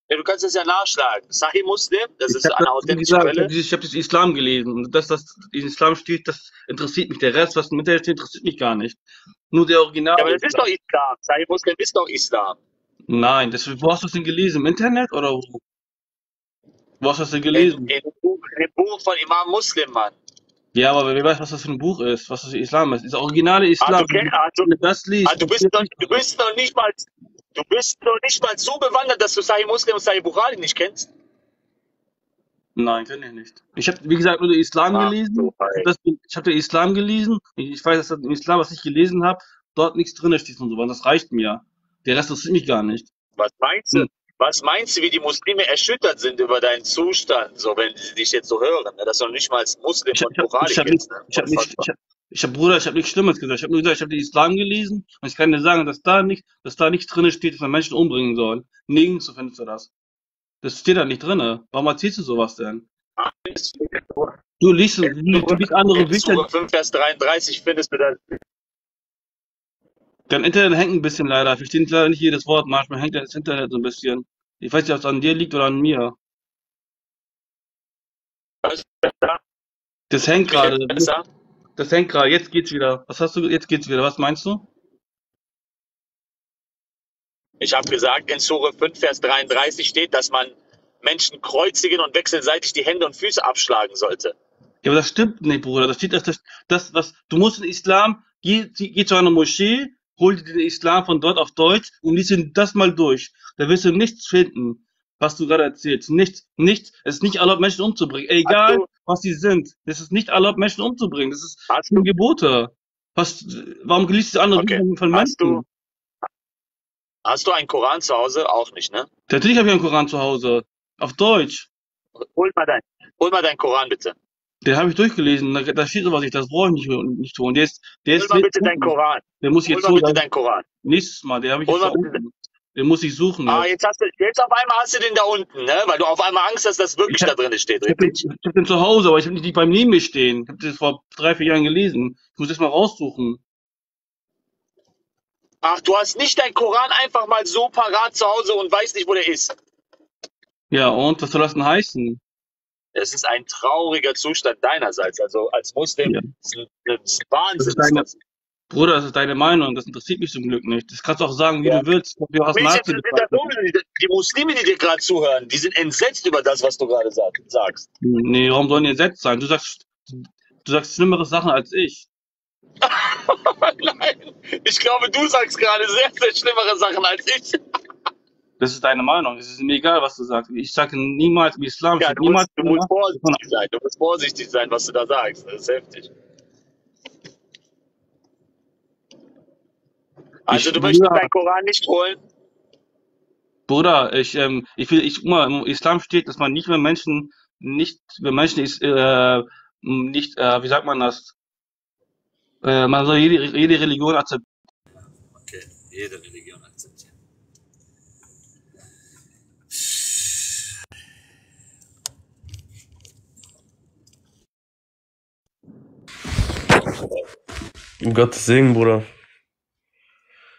Ja, du kannst es ja nachschlagen. Sahih Muslim, das Ich ist habe eine das, authentische gesagt, Quelle. habe ich hab das Islam gelesen. Und das, was in Islam steht, das interessiert mich. Der Rest, was im Internet steht, interessiert mich gar nicht. Nur der Original. Ja, aber das ist doch Islam. Sahih Muslim ist doch Islam. Nein, das, wo hast du das denn gelesen? Im Internet oder wo? Wo hast du das denn In, gelesen? in, dem Buch, in dem Buch von Imam Muslim, Mann. Ja, aber wer weiß, was das für ein Buch ist, was das für Islam ist. Das originale Ah, Islam. du, kenn, ah, du, Wenn du das liest, ah, du, bist noch, du bist noch nicht mal, du bist noch nicht mal so bewandert, dass du Sahih Muslim und Sahih Bukhari nicht kennst. Nein, kenne ich nicht. Ich habe, wie gesagt, nur den Islam Ach, gelesen. du. Das, ich habe den Islam gelesen. Ich ich weiß, dass im Islam, was ich gelesen habe, dort nichts drin steht und so weiter. Das reicht mir. Der Rest interessiert mich gar nicht. Was meinst du? Hm. Was meinst du, wie die Muslime erschüttert sind über deinen Zustand, so wenn sie dich jetzt so hören, ne, dass du noch nicht mal als Muslim Ich habe und ich hab, Bukhari ich hab nicht, Ne? ich hab nicht, Unfassbar. ich hab, ich hab, Bruder, ich habe nichts Schlimmes gesagt. Ich habe nur gesagt, ich habe den Islam gelesen und ich kann dir sagen, dass da nicht, dass da nichts drin steht, dass man Menschen umbringen soll. Nirgends findest du das. Das steht da nicht drin. Warum erzählst du sowas denn? Du liest, du, du liest andere Bücher. Sura 5, Vers 33 findest du das. Dein Internet hängt ein bisschen leider. Ich verstehe leider nicht jedes Wort. Manchmal hängt das Internet so ein bisschen. Ich weiß nicht, ob es an dir liegt oder an mir. Das hängt gerade. Das hängt gerade. Jetzt geht's wieder. Was hast du? Jetzt geht's wieder. Was meinst du? Ich habe gesagt, in Sura 5, Vers 33 steht, dass man Menschen kreuzigen und wechselseitig die Hände und Füße abschlagen sollte. Ja, aber das stimmt nicht, Bruder. Das steht, das, das, das was, du musst in Islam, geh, geh zu einer Moschee, hol dir den Islam von dort auf Deutsch und lies ihn das mal durch. Da wirst du nichts finden, was du gerade erzählst. Nichts, nichts. Es ist nicht erlaubt, Menschen umzubringen. Egal, was sie sind. Es ist nicht erlaubt, Menschen umzubringen. Das ist sind Gebote. Was, warum liest du andere Okay. Bücher von Hast Menschen? du, hast du einen Koran zu Hause? Auch nicht, ne? Natürlich habe ich einen Koran zu Hause. Auf Deutsch. Hol mal dein, hol mal deinen Koran bitte. Den habe ich durchgelesen. Da, da steht sowas nicht. Das brauche ich nicht, nicht tun. Der ist, der Hol ist mal bitte deinen Koran. Den muss ich Hol jetzt mal bitte deinen Koran. Nächstes Mal, den habe ich Hol jetzt mal bitte. Den muss ich suchen. Ah, Jetzt. jetzt hast du, jetzt auf einmal hast du den da unten, ne? Weil du auf einmal Angst hast, dass wirklich Ich da hab- drin steht, Ich habe richtig? ich hab den zu Hause, aber ich habe nicht beim Neben mir stehen. Ich habe das vor drei, vier Jahren gelesen. Ich muss das mal raussuchen. Ach, du hast nicht deinen Koran einfach mal so parat zu Hause und weißt nicht, wo der ist. Ja, und was soll das denn heißen? Es ist ein trauriger Zustand deinerseits. Also als Muslim Ja. das ist ein Das Wahnsinn. ist deine, Bruder, das ist deine Meinung. Das interessiert mich zum Glück nicht. Das kannst du auch sagen, wie Ja. du willst. Interessiert das sowieso nicht. Die Muslime, die dir gerade zuhören, die sind entsetzt über das, was du gerade sag, sagst. Nee, warum sollen die entsetzt sein? Du sagst, du sagst schlimmere Sachen als ich. [laughs] Nein, ich glaube, du sagst gerade sehr, sehr schlimmere Sachen als ich. Das ist deine Meinung. Es ist mir egal, was du sagst. Ich sage niemals im Islam. Ja, steht du musst, niemals du musst vorsichtig sein. Du musst vorsichtig sein, was du da sagst. Das ist heftig. Also Ich- du möchtest Bruder. deinen Koran nicht holen? Bruder, ich, ähm, ich will, ich, guck mal, im Islam steht, dass man nicht mehr Menschen, nicht, wenn Menschen ist, äh, nicht, äh, wie sagt man das? Äh, man soll jede, jede Religion akzeptieren. Okay, jede Religion Gottes Segen, Bruder.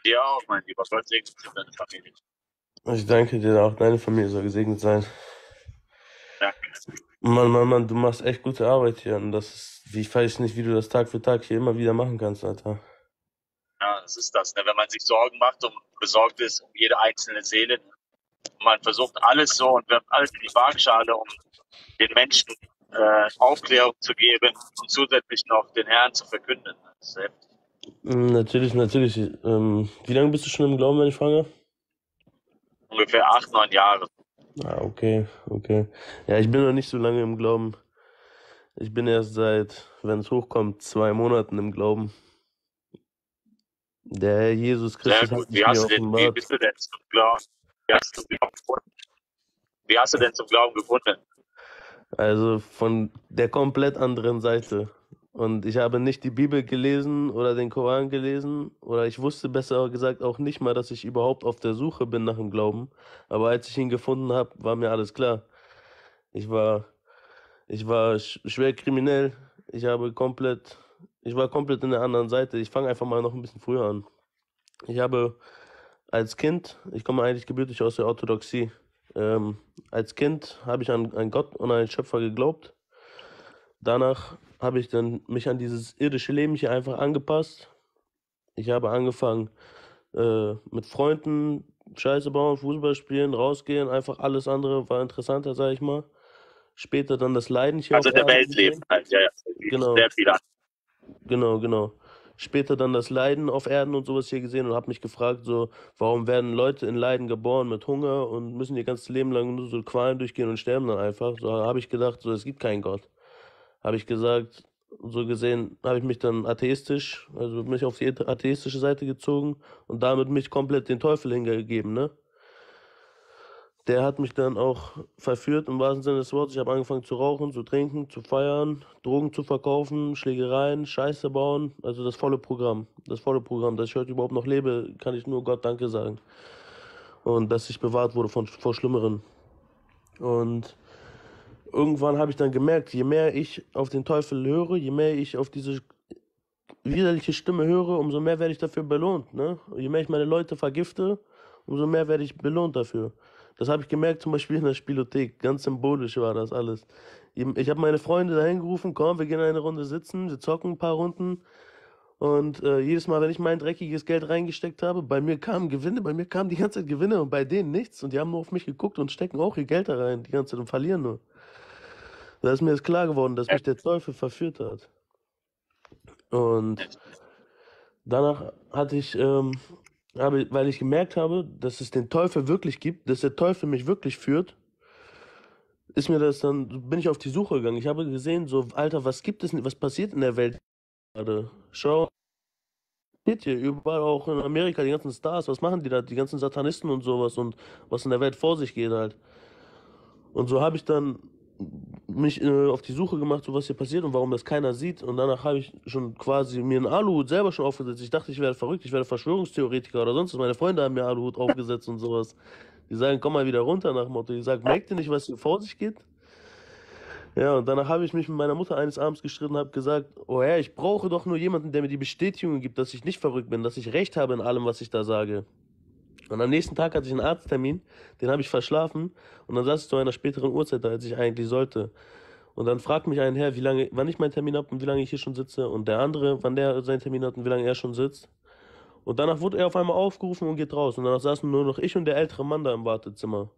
Dir auch, mein lieber Gott segne dich deine Familie. Ich danke dir, auch deine Familie soll gesegnet sein. Danke. Mann, Mann, Mann, du machst echt gute Arbeit hier. Und das ist, ich weiß nicht, wie du das Tag für Tag hier immer wieder machen kannst, Alter. Ja, das ist das. Ne? Wenn man sich Sorgen macht und besorgt ist um jede einzelne Seele, man versucht alles so und wirft alles in die Waagschale, um den Menschen äh, Aufklärung zu geben und zusätzlich noch den Herrn zu verkünden. Das ist heftig. Mm, Natürlich, natürlich. Ähm, wie lange bist du schon im Glauben, wenn ich frage? Ungefähr acht, neun Jahre. Ah, okay, okay. Ja, ich bin noch nicht so lange im Glauben. Ich bin erst seit, wenn es hochkommt, zwei Monaten im Glauben. Der Herr Jesus Christus hat Wie hast denn, wie offenbart. bist du denn zum Glauben? Wie hast du, wie hast du denn zum Glauben gefunden? Also von der komplett anderen Seite. Und ich habe nicht die Bibel gelesen oder den Koran gelesen oder ich wusste besser gesagt auch nicht mal, dass ich überhaupt auf der Suche bin nach dem Glauben. Aber als ich ihn gefunden habe, war mir alles klar. Ich war, ich war sch schwer kriminell. Ich habe komplett, ich war komplett in der anderen Seite. Ich fange einfach mal noch ein bisschen früher an. Ich habe als Kind, ich komme eigentlich gebürtig aus der Orthodoxie. Ähm, als Kind habe ich an, an Gott und an den Schöpfer geglaubt. Danach habe ich dann mich an dieses irdische Leben hier einfach angepasst. Ich habe angefangen äh, mit Freunden Scheiße bauen, Fußball spielen, rausgehen, einfach alles andere war interessanter, sag ich mal. Später dann das Leiden hier Also der Weltleben halt, ja, ja. Genau. Sehr viel an. Genau, genau. Später dann das Leiden auf Erden und sowas hier gesehen und habe mich gefragt, so, warum werden Leute in Leiden geboren mit Hunger und müssen ihr ganzes Leben lang nur so Qualen durchgehen und sterben dann einfach. So habe ich gedacht, so, es gibt keinen Gott. Habe ich gesagt, so gesehen, habe ich mich dann atheistisch, also mich auf die atheistische Seite gezogen und damit mich komplett den Teufel hingegeben, ne? Der hat mich dann auch verführt im wahrsten Sinne des Wortes. Ich habe angefangen zu rauchen, zu trinken, zu feiern, Drogen zu verkaufen, Schlägereien, Scheiße bauen. Also das volle Programm. Das volle Programm. Dass ich heute überhaupt noch lebe, kann ich nur Gott Danke sagen. Und dass ich bewahrt wurde von, vor Schlimmeren. Und irgendwann habe ich dann gemerkt, je mehr ich auf den Teufel höre, je mehr ich auf diese widerliche Stimme höre, umso mehr werde ich dafür belohnt. Ne? Je mehr ich meine Leute vergifte, umso mehr werde ich belohnt dafür. Das habe ich gemerkt zum Beispiel in der Spielothek. Ganz symbolisch war das alles. Ich habe meine Freunde dahin gerufen, komm, wir gehen eine Runde sitzen, wir zocken ein paar Runden. Und äh, jedes Mal, wenn ich mein dreckiges Geld reingesteckt habe, bei mir kamen Gewinne, bei mir kamen die ganze Zeit Gewinne und bei denen nichts. Und die haben nur auf mich geguckt und stecken auch ihr Geld da rein, die ganze Zeit und verlieren nur. Da ist mir jetzt klar geworden, dass mich der Teufel verführt hat. Und danach hatte ich, ähm, habe, weil ich gemerkt habe, dass es den Teufel wirklich gibt, dass der Teufel mich wirklich führt, ist mir das dann, bin ich auf die Suche gegangen. Ich habe gesehen, so, Alter, was gibt es, was passiert in der Welt gerade? Schau, steht hier überall auch in Amerika, die ganzen Stars, was machen die da, die ganzen Satanisten und sowas und was in der Welt vor sich geht halt. Und so habe ich dann mich äh, auf die Suche gemacht, so was hier passiert und warum das keiner sieht. Und danach habe ich schon quasi mir einen Aluhut selber schon aufgesetzt. Ich dachte, ich werde verrückt, ich werde Verschwörungstheoretiker oder sonst was. Meine Freunde haben mir Aluhut [laughs] aufgesetzt und sowas. Die sagen, komm mal wieder runter nach dem Motto. Ich sage, merkt ihr nicht, was hier vor sich geht? Ja, und danach habe ich mich mit meiner Mutter eines Abends gestritten und habe gesagt, oh Herr, ich brauche doch nur jemanden, der mir die Bestätigung gibt, dass ich nicht verrückt bin, dass ich recht habe in allem, was ich da sage. Und am nächsten Tag hatte ich einen Arzttermin, den habe ich verschlafen und dann saß ich zu einer späteren Uhrzeit da, als ich eigentlich sollte. Und dann fragt mich ein Herr, wie lange, wann ich meinen Termin habe und wie lange ich hier schon sitze und der andere, wann der seinen Termin hat und wie lange er schon sitzt. Und danach wurde er auf einmal aufgerufen und geht raus und danach saßen nur noch ich und der ältere Mann da im Wartezimmer.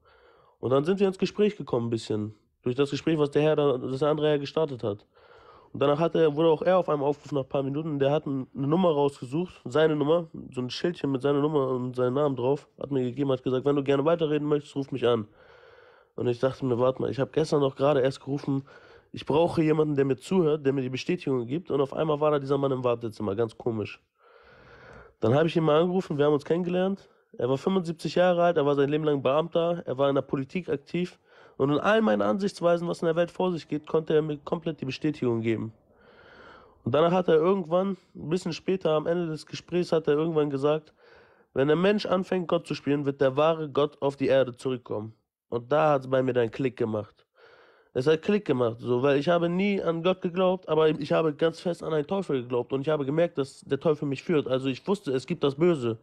Und dann sind wir ins Gespräch gekommen ein bisschen. Durch das Gespräch, was der Herr da, das der andere Herr gestartet hat. Und danach hat er, wurde auch er auf einmal aufgerufen nach ein paar Minuten. Der hat eine Nummer rausgesucht, seine Nummer, so ein Schildchen mit seiner Nummer und seinem Namen drauf, hat mir gegeben, hat gesagt, wenn du gerne weiterreden möchtest, ruf mich an. Und ich dachte mir, warte mal, ich habe gestern noch gerade erst gerufen, ich brauche jemanden, der mir zuhört, der mir die Bestätigung gibt. Und auf einmal war da dieser Mann im Wartezimmer, ganz komisch. Dann habe ich ihn mal angerufen, wir haben uns kennengelernt. Er war 75 Jahre alt, er war sein Leben lang Beamter, er war in der Politik aktiv. Und in all meinen Ansichtsweisen, was in der Welt vor sich geht, konnte er mir komplett die Bestätigung geben. Und danach hat er irgendwann, ein bisschen später am Ende des Gesprächs, hat er irgendwann gesagt, wenn der Mensch anfängt, Gott zu spielen, wird der wahre Gott auf die Erde zurückkommen. Und da hat es bei mir dann Klick gemacht. Es hat Klick gemacht, so, weil ich habe nie an Gott geglaubt, aber ich habe ganz fest an einen Teufel geglaubt und ich habe gemerkt, dass der Teufel mich führt. Also ich wusste, es gibt das Böse.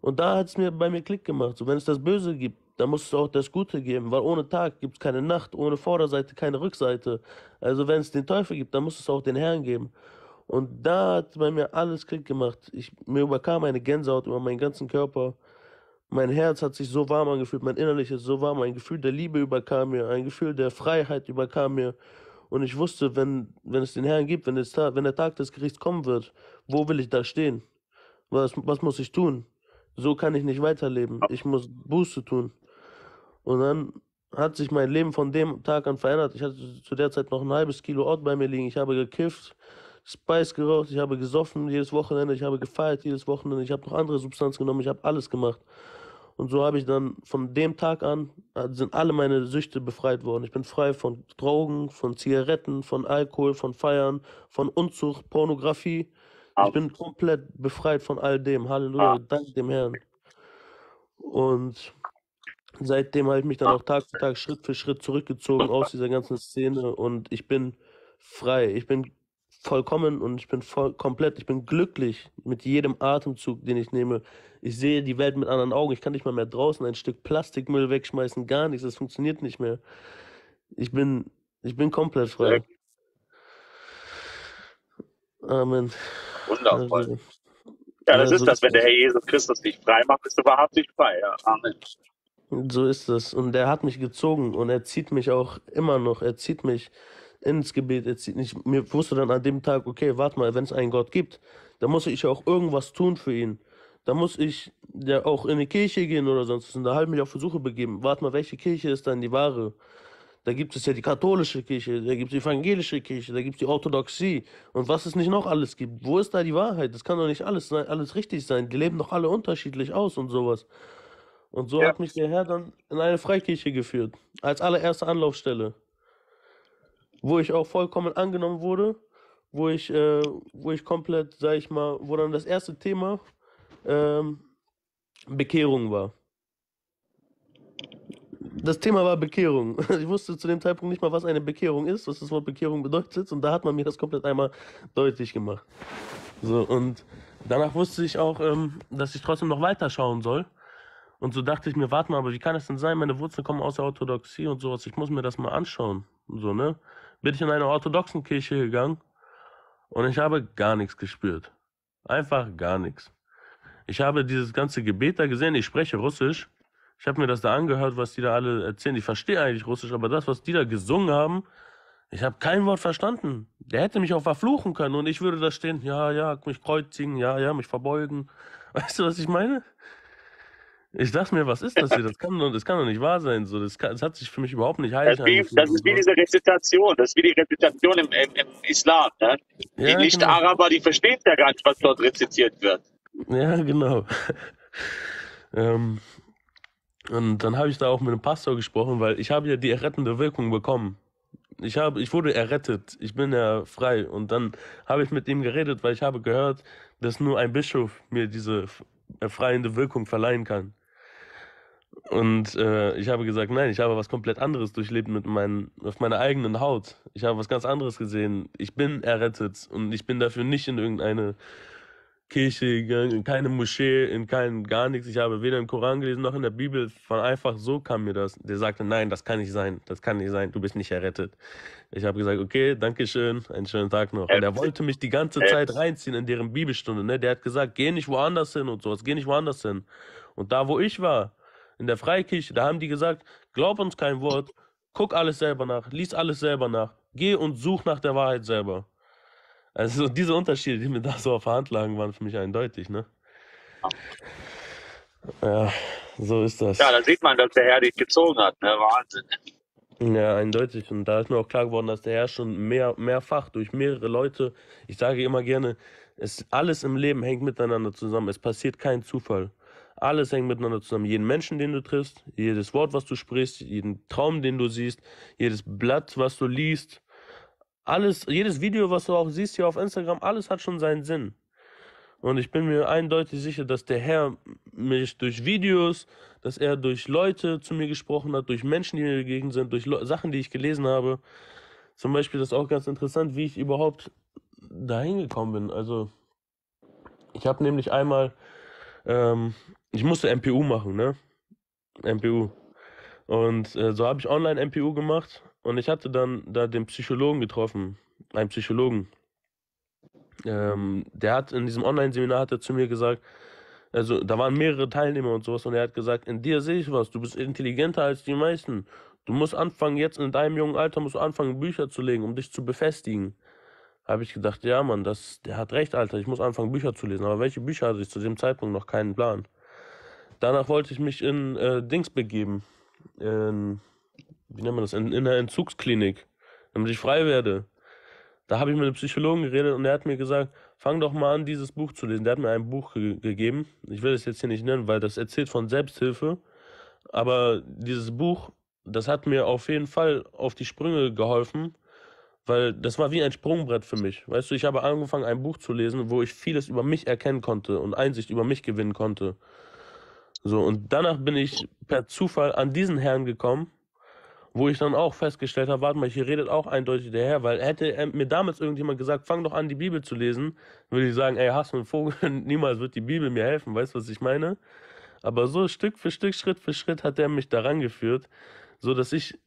Und da hat es mir bei mir Klick gemacht. So, wenn es das Böse gibt, dann muss es auch das Gute geben, weil ohne Tag gibt es keine Nacht, ohne Vorderseite keine Rückseite. Also wenn es den Teufel gibt, dann muss es auch den Herrn geben. Und da hat bei mir alles Klick gemacht. Ich, mir überkam eine Gänsehaut über meinen ganzen Körper. Mein Herz hat sich so warm angefühlt, mein Innerliches so warm, ein Gefühl der Liebe überkam mir, ein Gefühl der Freiheit überkam mir. Und ich wusste, wenn, wenn es den Herrn gibt, wenn, es, Ta- wenn der Tag des Gerichts kommen wird, wo will ich da stehen? Was, was muss ich tun? So kann ich nicht weiterleben. Ich muss Buße tun. Und dann hat sich mein Leben von dem Tag an verändert. Ich hatte zu der Zeit noch ein halbes Kilo Ort bei mir liegen. Ich habe gekifft, Spice geraucht, ich habe gesoffen jedes Wochenende, ich habe gefeiert jedes Wochenende, ich habe noch andere Substanzen genommen, ich habe alles gemacht. Und so habe ich dann von dem Tag an, äh, sind alle meine Süchte befreit worden. Ich bin frei von Drogen, von Zigaretten, von Alkohol, von Feiern, von Unzucht, Pornografie. Ich bin komplett befreit von all dem. Halleluja, dank dem Herrn. Und seitdem habe ich mich dann auch Tag für Tag, Schritt für Schritt zurückgezogen aus dieser ganzen Szene und ich bin frei. Ich bin vollkommen und ich bin voll komplett, ich bin glücklich mit jedem Atemzug, den ich nehme. Ich sehe die Welt mit anderen Augen. Ich kann nicht mal mehr draußen ein Stück Plastikmüll wegschmeißen, gar nichts. Das funktioniert nicht mehr. Ich bin, ich bin komplett frei. Amen. Wundervoll. Also, Ja, das ja, ist das, wenn der. Herr Jesus Christus dich frei macht, bist du wahrhaftig frei. Ja, Amen. So ist es. Und er hat mich gezogen und er zieht mich auch immer noch. Er zieht mich ins Gebet. Er zieht mich. Mir wusste dann an dem Tag, okay, warte mal, wenn es einen Gott gibt, dann muss ich auch irgendwas tun für ihn. Da muss ich ja auch in eine Kirche gehen oder sonst was und da halt mich auf Versuche begeben. Warte mal, welche Kirche ist dann die wahre? Da gibt es ja die katholische Kirche, da gibt es die evangelische Kirche, da gibt es die Orthodoxie und was es nicht noch alles gibt. Wo ist da die Wahrheit? Das kann doch nicht alles alles richtig sein. Die leben doch alle unterschiedlich aus und sowas. Und so Ja. hat mich der Herr dann in eine Freikirche geführt, als allererste Anlaufstelle, wo ich auch vollkommen angenommen wurde, wo ich, äh, wo ich komplett, sag ich mal, wo dann das erste Thema ähm, Bekehrung war. Das Thema war Bekehrung. [laughs] Ich wusste zu dem Zeitpunkt nicht mal, was eine Bekehrung ist, was das Wort Bekehrung bedeutet, und da hat man mir das komplett einmal deutlich gemacht. So, und danach wusste ich auch, ähm, dass ich trotzdem noch weiter schauen soll. Und so dachte ich mir, warte mal, aber wie kann es denn sein? Meine Wurzeln kommen aus der Orthodoxie und sowas. Ich muss mir das mal anschauen. So, ne? Bin ich in eine orthodoxen Kirche gegangen und ich habe gar nichts gespürt. Einfach gar nichts. Ich habe dieses ganze Gebet da gesehen. Ich spreche Russisch. Ich habe mir das da angehört, was die da alle erzählen. Ich verstehe eigentlich Russisch, aber das, was die da gesungen haben, ich habe kein Wort verstanden. Der hätte mich auch verfluchen können und ich würde da stehen, ja, ja, mich kreuzigen, ja, ja, mich verbeugen. [laughs] Weißt du, was ich meine? Ich dachte mir, was ist das hier? Das kann doch, das kann doch nicht wahr sein. So, das, kann, das hat sich für mich überhaupt nicht Das heilig wie, angefühlt. das ist wie diese Rezitation. Das ist wie die Rezitation im, im, im Islam. Ne? Die Ja, genau. Nicht-Araber, die verstehen ja gar nicht, was dort rezitiert wird. Ja, genau. [laughs] ähm, und dann habe ich da auch mit dem Pastor gesprochen, weil ich habe ja die errettende Wirkung bekommen. Ich habe, ich wurde errettet. Ich bin ja frei. Und dann habe ich mit ihm geredet, weil ich habe gehört, dass nur ein Bischof mir diese erfreiende Wirkung verleihen kann. Und äh, ich habe gesagt, nein, ich habe was komplett anderes durchlebt mit meinen, auf meiner eigenen Haut. Ich habe was ganz anderes gesehen. Ich bin errettet und ich bin dafür nicht in irgendeine Kirche gegangen, in keine Moschee, in kein gar nichts. Ich habe weder im Koran gelesen noch in der Bibel. Von einfach so kam mir das. Der sagte, nein, das kann nicht sein. Das kann nicht sein. Du bist nicht errettet. Ich habe gesagt, okay, danke schön, einen schönen Tag noch. Und er wollte mich die ganze Zeit reinziehen in deren Bibelstunde. Ne? Der hat gesagt, geh nicht woanders hin und sowas, geh nicht woanders hin. Und da, wo ich war, in der Freikirche, da haben die gesagt, glaub uns kein Wort, guck alles selber nach, lies alles selber nach, geh und such nach der Wahrheit selber. Also diese Unterschiede, die mir da so auf der Hand lagen, waren für mich eindeutig, ne? Ja, so ist das. Ja, da sieht man, dass der Herr dich gezogen hat. Ne? Wahnsinn. Ja, eindeutig. Und da ist mir auch klar geworden, dass der Herr schon mehr, mehrfach durch mehrere Leute, ich sage immer gerne, es, alles im Leben hängt miteinander zusammen. Es passiert kein Zufall. Alles hängt miteinander zusammen. Jeden Menschen, den du triffst, jedes Wort, was du sprichst, jeden Traum, den du siehst, jedes Blatt, was du liest, alles, jedes Video, was du auch siehst hier auf Instagram, alles hat schon seinen Sinn. Und ich bin mir eindeutig sicher, dass der Herr mich durch Videos, dass er durch Leute zu mir gesprochen hat, durch Menschen, die mir begegnet sind, durch Leu- Sachen, die ich gelesen habe. Zum Beispiel, das ist auch ganz interessant, wie ich überhaupt dahin gekommen bin. Also, ich habe nämlich einmal, ähm, ich musste MPU machen, ne? MPU. Und äh, so habe ich online MPU gemacht und ich hatte dann da den Psychologen getroffen, einen Psychologen. Ähm, der hat in diesem Online-Seminar hat er zu mir gesagt, also da waren mehrere Teilnehmer und sowas und er hat gesagt, in dir sehe ich was, du bist intelligenter als die meisten. Du musst anfangen, jetzt in deinem jungen Alter musst du anfangen, Bücher zu legen, um dich zu befestigen. Habe ich gedacht, ja Mann, das, der hat recht, Alter, ich muss anfangen, Bücher zu lesen. Aber welche Bücher hatte ich zu dem Zeitpunkt noch keinen Plan. Danach wollte ich mich in äh, Dings begeben. In, wie nennt man das? In, in einer Entzugsklinik, damit ich frei werde. Da habe ich mit einem Psychologen geredet und er hat mir gesagt, fang doch mal an, dieses Buch zu lesen. Der hat mir ein Buch ge gegeben. Ich will es jetzt hier nicht nennen, weil das erzählt von Selbsthilfe. Aber dieses Buch, das hat mir auf jeden Fall auf die Sprünge geholfen, weil das war wie ein Sprungbrett für mich. Weißt du, ich habe angefangen, ein Buch zu lesen, wo ich vieles über mich erkennen konnte und Einsicht über mich gewinnen konnte. So, und danach bin ich per Zufall an diesen Herrn gekommen Wo ich dann auch festgestellt habe, warte mal, hier redet auch eindeutig der Herr, weil hätte mir damals irgendjemand gesagt, fang doch an, die Bibel zu lesen, würde ich sagen, ey, hast du einen Vogel, [laughs] niemals wird die Bibel mir helfen, weißt du, was ich meine? Aber so Stück für Stück, Schritt für Schritt hat er mich daran geführt, so dass ich,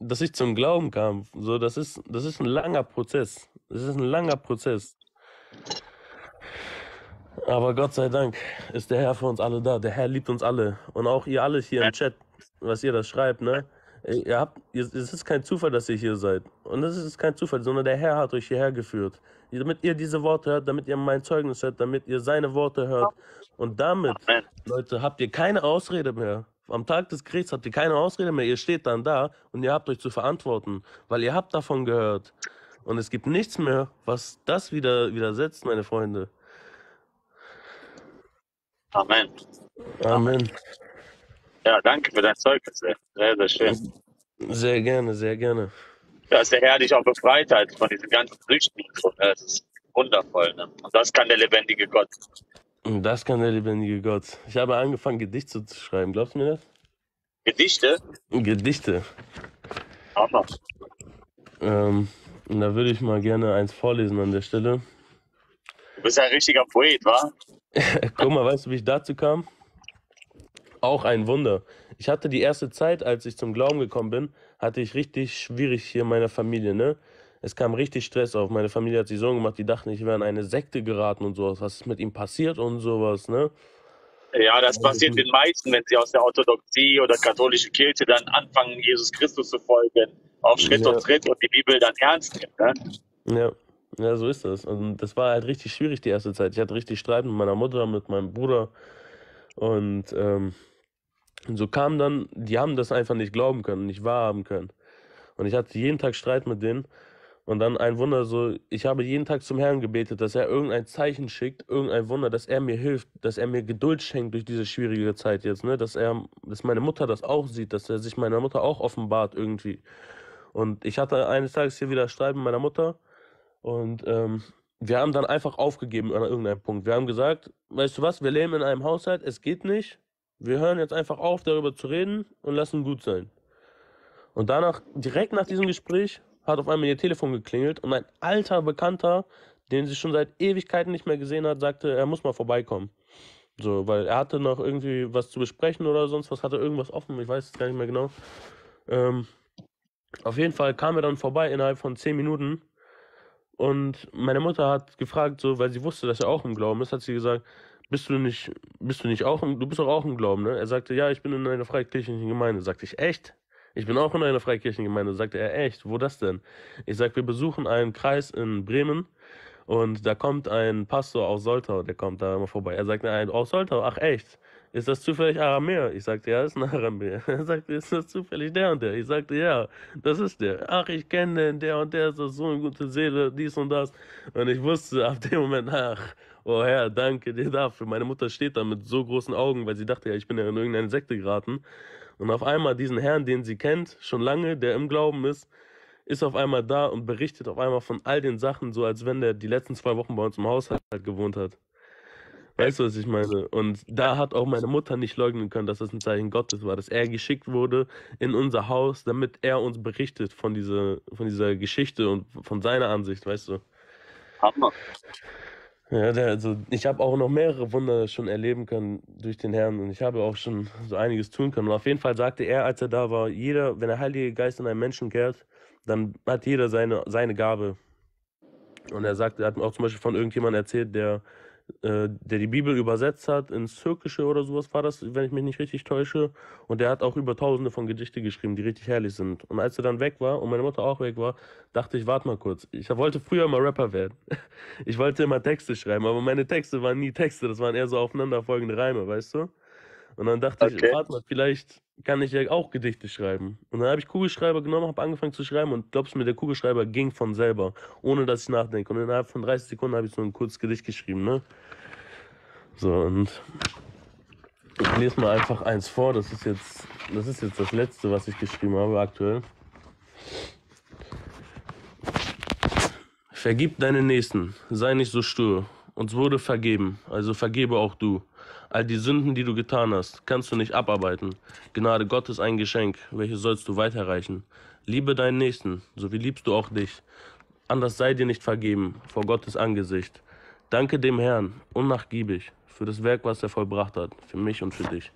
dass ich zum Glauben kam. So, das ist, das ist ein langer Prozess. Das ist ein langer Prozess. Aber Gott sei Dank ist der Herr für uns alle da. Der Herr liebt uns alle. Und auch ihr alle hier im Chat, was ihr das schreibt, ne? Ihr habt, es ist kein Zufall, dass ihr hier seid. Und es ist kein Zufall, sondern der Herr hat euch hierher geführt. Damit ihr diese Worte hört, damit ihr mein Zeugnis hört, damit ihr seine Worte hört. Und damit, Leute, habt ihr keine Ausrede mehr. Am Tag des Gerichts habt ihr keine Ausrede mehr. Ihr steht dann da und ihr habt euch zu verantworten, weil ihr habt davon gehört. Und es gibt nichts mehr, was das wieder widersetzt, meine Freunde. Amen. Amen. Ja, danke für dein Zeugnis. ey. Sehr, sehr schön. Sehr gerne, sehr gerne. Dass der Herr dich auch befreit hat von diesen ganzen so, ne? Das ist wundervoll. Ne? Und das kann der lebendige Gott. Und das kann der lebendige Gott. Ich habe angefangen, Gedichte zu schreiben. Glaubst du mir das? Gedichte? Gedichte. Hammer. Ähm, und da würde ich mal gerne eins vorlesen an der Stelle. Du bist ein richtiger Poet, wa? [laughs] Guck mal, weißt du, wie ich dazu kam? Auch ein Wunder. Ich hatte die erste Zeit, als ich zum Glauben gekommen bin, hatte ich richtig schwierig hier in meiner Familie, ne? Es kam richtig Stress auf. Meine Familie hat sich Sorgen gemacht, die dachten, ich wäre in eine Sekte geraten und sowas. Was ist mit ihm passiert und sowas, ne? Ja, das passiert den meisten, wenn sie aus der Orthodoxie oder katholischen Kirche dann anfangen, Jesus Christus zu folgen, auf Schritt Ja. und Tritt und die Bibel dann ernst nehmen. Ne? Ja, ja, so ist das. Und das war halt richtig schwierig die erste Zeit. Ich hatte richtig Streit mit meiner Mutter, mit meinem Bruder. Und ähm, so kam dann, die haben das einfach nicht glauben können, nicht wahrhaben können. Und ich hatte jeden Tag Streit mit denen. Und dann ein Wunder, so, ich habe jeden Tag zum Herrn gebetet, dass er irgendein Zeichen schickt, irgendein Wunder, dass er mir hilft, dass er mir Geduld schenkt durch diese schwierige Zeit jetzt, ne? Dass er, dass meine Mutter das auch sieht, dass er sich meiner Mutter auch offenbart irgendwie. Und ich hatte eines Tages hier wieder Streit mit meiner Mutter. Und ähm, wir haben dann einfach aufgegeben an irgendeinem Punkt. Wir haben gesagt, weißt du was, wir leben in einem Haushalt, es geht nicht. Wir hören jetzt einfach auf, darüber zu reden und lassen gut sein. Und danach, direkt nach diesem Gespräch, hat auf einmal ihr Telefon geklingelt und ein alter Bekannter, den sie schon seit Ewigkeiten nicht mehr gesehen hat, sagte, er muss mal vorbeikommen. So, weil er hatte noch irgendwie was zu besprechen oder sonst was, hatte irgendwas offen, ich weiß es gar nicht mehr genau. Ähm, auf jeden Fall kam er dann vorbei innerhalb von zehn Minuten und meine Mutter hat gefragt, so, weil sie wusste, dass er auch im Glauben ist, hat sie gesagt, bist du nicht, bist du nicht auch im, du bist doch auch im Glauben, ne? Er sagte, ja, ich bin in einer freikirchlichen Gemeinde. Sagte ich, echt? Ich bin auch in einer freikirchlichen Gemeinde. Sagte er, echt? Wo das denn? Ich sag, wir besuchen einen Kreis in Bremen und da kommt ein Pastor aus Soltau, der kommt da immer vorbei. Er sagte, ein aus Soltau, ach echt? Ist das zufällig Aramäer? Ich sagte, ja, ist ein Aramäer. [laughs] Er sagte, ist das zufällig der und der? Ich sagte, ja, das ist der. Ach, ich kenne den, der und der ist so eine gute Seele, dies und das. Und ich wusste ab dem Moment, ach, oh Herr, danke dir dafür. Meine Mutter steht da mit so großen Augen, weil sie dachte, ja, ich bin ja in irgendeine Sekte geraten. Und auf einmal diesen Herrn, den sie kennt, schon lange, der im Glauben ist, ist auf einmal da und berichtet auf einmal von all den Sachen, so als wenn der die letzten zwei Wochen bei uns im Haushalt gewohnt hat. Weißt du, was ich meine? Und da hat auch meine Mutter nicht leugnen können, dass das ein Zeichen Gottes war, dass er geschickt wurde in unser Haus, damit er uns berichtet von dieser, von dieser Geschichte und von seiner Ansicht, weißt du? Hammer. Ja, der, also ich habe auch noch mehrere Wunder schon erleben können durch den Herrn und ich habe auch schon so einiges tun können. Und auf jeden Fall sagte er, als er da war, jeder, wenn der Heilige Geist in einen Menschen kehrt, dann hat jeder seine, seine Gabe. Und er sagte, er hat mir auch zum Beispiel von irgendjemandem erzählt, der, äh, der die Bibel übersetzt hat ins Türkische oder sowas war das, wenn ich mich nicht richtig täusche. Und der hat auch über tausende von Gedichte geschrieben, die richtig herrlich sind. Und als er dann weg war und meine Mutter auch weg war, dachte ich, warte mal kurz. Ich wollte früher mal Rapper werden. [laughs] Ich wollte immer Texte schreiben, aber meine Texte waren nie Texte, das waren eher so aufeinanderfolgende Reime, weißt du? Und dann dachte ich, Okay. warte mal, vielleicht kann ich ja auch Gedichte schreiben. Und dann habe ich Kugelschreiber genommen, habe angefangen zu schreiben und glaubst mir, der Kugelschreiber ging von selber, ohne dass ich nachdenke. Und innerhalb von 30 Sekunden habe ich so ein kurzes Gedicht geschrieben, ne? So, und ich lese mal einfach eins vor. Das ist jetzt, das ist jetzt das letzte, was ich geschrieben habe aktuell. Vergib deinen Nächsten, sei nicht so stur. Uns wurde vergeben, also vergebe auch du. All die Sünden, die du getan hast, kannst du nicht abarbeiten. Gnade Gottes ist ein Geschenk, welches sollst du weiterreichen. Liebe deinen Nächsten, so wie liebst du auch dich. Anders sei dir nicht vergeben vor Gottes Angesicht. Danke dem Herrn, unnachgiebig, für das Werk, was er vollbracht hat, für mich und für dich.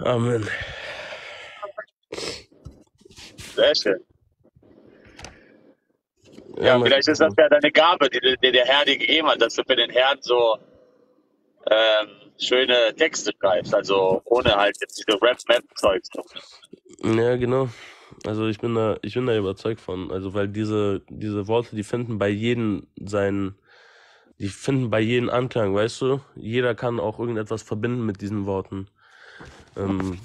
Amen. Sehr schön. Ja, Ja, vielleicht ist das ja deine Gabe, die, die der Herr dir gegeben hat, dass du für den Herrn so ähm, schöne Texte schreibst, also ohne halt jetzt diese Rap-Map-Zeugs. Ja, genau. Also ich bin da, ich bin da überzeugt von. Also weil diese, diese Worte, die finden bei jedem seinen, die finden bei jedem Anklang, weißt du? Jeder kann auch irgendetwas verbinden mit diesen Worten. Ähm,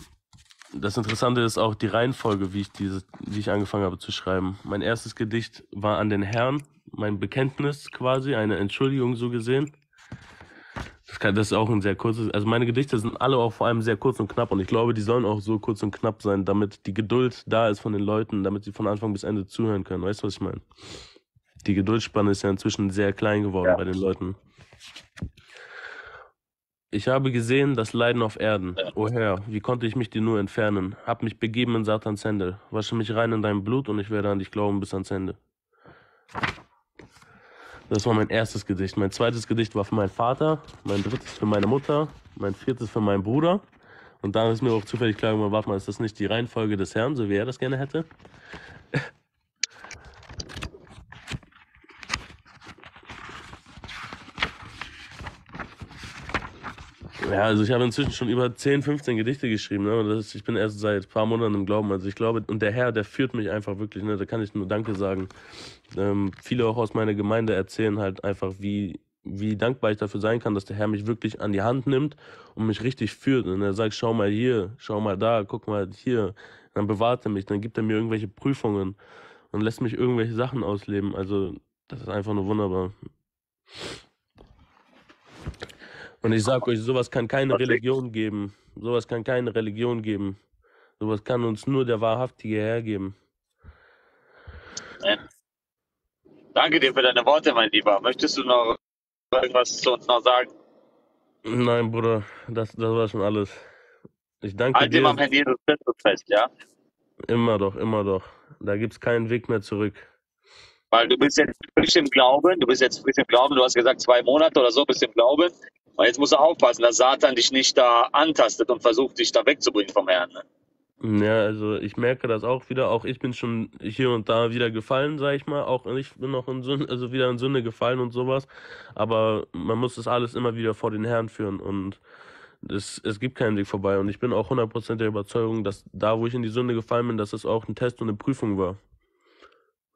das Interessante ist auch die Reihenfolge, wie ich diese, wie ich angefangen habe zu schreiben. Mein erstes Gedicht war an den Herrn, mein Bekenntnis quasi, eine Entschuldigung so gesehen. Das, kann, das ist auch ein sehr kurzes, also meine Gedichte sind alle auch vor allem sehr kurz und knapp und ich glaube, die sollen auch so kurz und knapp sein, damit die Geduld da ist von den Leuten, damit sie von Anfang bis Ende zuhören können. Weißt du, was ich meine? Die Geduldsspanne ist ja inzwischen sehr klein geworden Ja. bei den Leuten. Ich habe gesehen das Leiden auf Erden. O Herr, wie konnte ich mich dir nur entfernen? Hab mich begeben in Satans Hände. Wasche mich rein in dein Blut und ich werde an dich glauben bis ans Ende. Das war mein erstes Gedicht. Mein zweites Gedicht war für meinen Vater, mein drittes für meine Mutter, mein viertes für meinen Bruder. Und dann ist mir auch zufällig klar geworden, warte mal, ist das nicht die Reihenfolge des Herrn, so wie er das gerne hätte? Ja, also ich habe inzwischen schon über 10, 15 Gedichte geschrieben, ne? Und das ich bin erst seit ein paar Monaten im Glauben. Also ich glaube, und der Herr, der führt mich einfach wirklich, ne? Da kann ich nur Danke sagen. Ähm, viele auch aus meiner Gemeinde erzählen halt einfach, wie, wie dankbar ich dafür sein kann, dass der Herr mich wirklich an die Hand nimmt und mich richtig führt. Und er sagt, schau mal hier, schau mal da, guck mal hier. Dann bewahrt er mich, dann gibt er mir irgendwelche Prüfungen und lässt mich irgendwelche Sachen ausleben. Also, das ist einfach nur wunderbar. Und ich sag euch, sowas kann keine Religion geben. Sowas kann keine Religion geben. Sowas kann uns nur der wahrhaftige Herr geben. Danke dir für deine Worte, mein Lieber. Möchtest du noch irgendwas zu uns noch sagen? Nein, Bruder, das, das war schon alles. Ich danke Halt immer am dir Herrn Jesus Christus fest, ja? immer doch, immer doch. Da gibt's keinen Weg mehr zurück. Weil du bist jetzt frisch im Glauben, du bist jetzt frisch im Glauben, du hast gesagt zwei Monate oder so bist im Glauben. Und jetzt musst du aufpassen, dass Satan dich nicht da antastet und versucht, dich da wegzubringen vom Herrn. Ne? Ja, also ich merke das auch wieder. Auch ich bin schon hier und da wieder gefallen, sag ich mal. Auch ich bin noch in Sünde, also wieder in Sünde gefallen und sowas. Aber man muss das alles immer wieder vor den Herrn führen und es, es gibt keinen Weg vorbei. Und ich bin auch 100% der Überzeugung, dass da, wo ich in die Sünde gefallen bin, dass es auch ein Test und eine Prüfung war.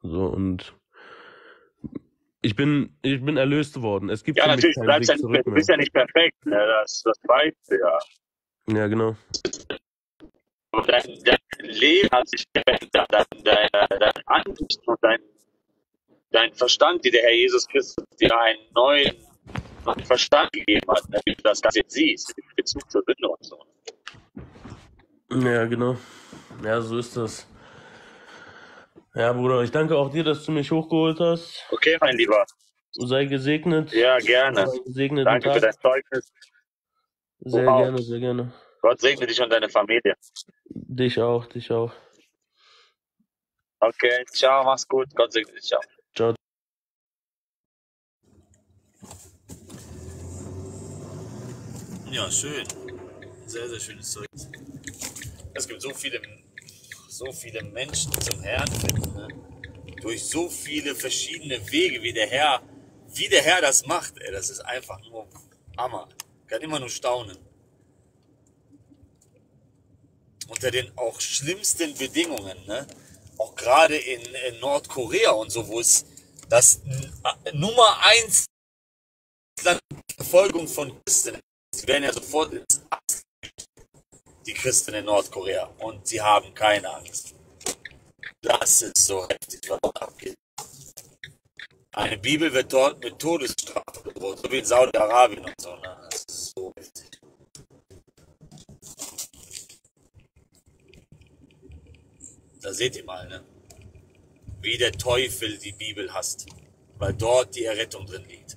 So und ich bin, ich bin erlöst worden. Es gibt Ja, natürlich, du, bleibst ja, zurück nicht- du bist ja nicht perfekt, ne? das, das weißt du ja. Ja, genau. Aber dein, dein Leben hat sich verändert, dein, dein, dein Ansicht und dein, dein Verstand, die der Herr Jesus Christus dir einen neuen Verstand gegeben hat, wie du das Ganze jetzt siehst, in Bezug zur Sünde und so. Ja, genau. Ja, so ist das. Ja, Bruder, ich danke auch dir, dass du mich hochgeholt hast. Okay, mein Lieber. Sei gesegnet. Ja, gerne. Sei gesegneten Danke für dein Zeugnis. Sehr Wow. gerne, sehr gerne. Gott segne dich und deine Familie. Dich auch, dich auch. Okay, ciao, mach's gut. Gott segne dich, ciao. Ciao. Ja, schön. Sehr, sehr schönes Zeug. Es gibt so viele, so viele Menschen zum Herrn finden, ne? durch so viele verschiedene Wege, wie der Herr, wie der Herr das macht. Ey, das ist einfach nur Hammer. Kann immer nur staunen. Unter den auch schlimmsten Bedingungen, ne? auch gerade in, in Nordkorea und so, wo es das Nummer eins Land Verfolgung von Christen ist. Sie werden ja sofort ins Abs- die Christen in Nordkorea und sie haben keine Angst. Das ist so heftig, was dort abgeht. Eine Bibel wird dort mit Todesstrafe bedroht, so wie in Saudi-Arabien und so. Ne? Das ist so heftig. Da seht ihr mal, ne? wie der Teufel die Bibel hasst, weil dort die Errettung drin liegt.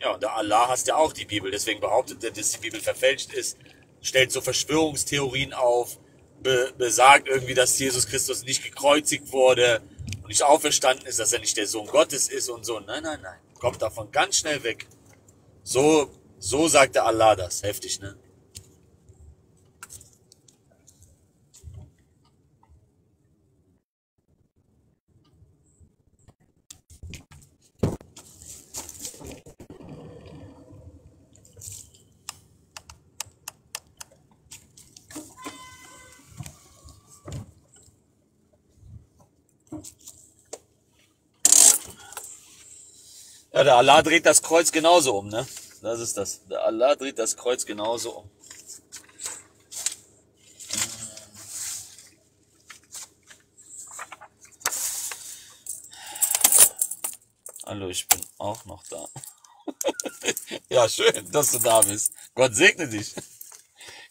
Ja, und der Allah hasst ja auch die Bibel, deswegen behauptet er, dass die Bibel verfälscht ist, stellt so Verschwörungstheorien auf, be besagt irgendwie, dass Jesus Christus nicht gekreuzigt wurde und nicht auferstanden ist, dass er nicht der Sohn Gottes ist und so. Nein, nein, nein. Kommt davon ganz schnell weg. So, so sagte Allah das. Heftig, ne? Ja, der Allah dreht das Kreuz genauso um, ne? Das ist das. Der Allah dreht das Kreuz genauso um. Hallo, ich bin auch noch da. [laughs] ja, schön, dass du da bist. Gott segne dich.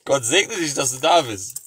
Gott segne dich, dass du da bist.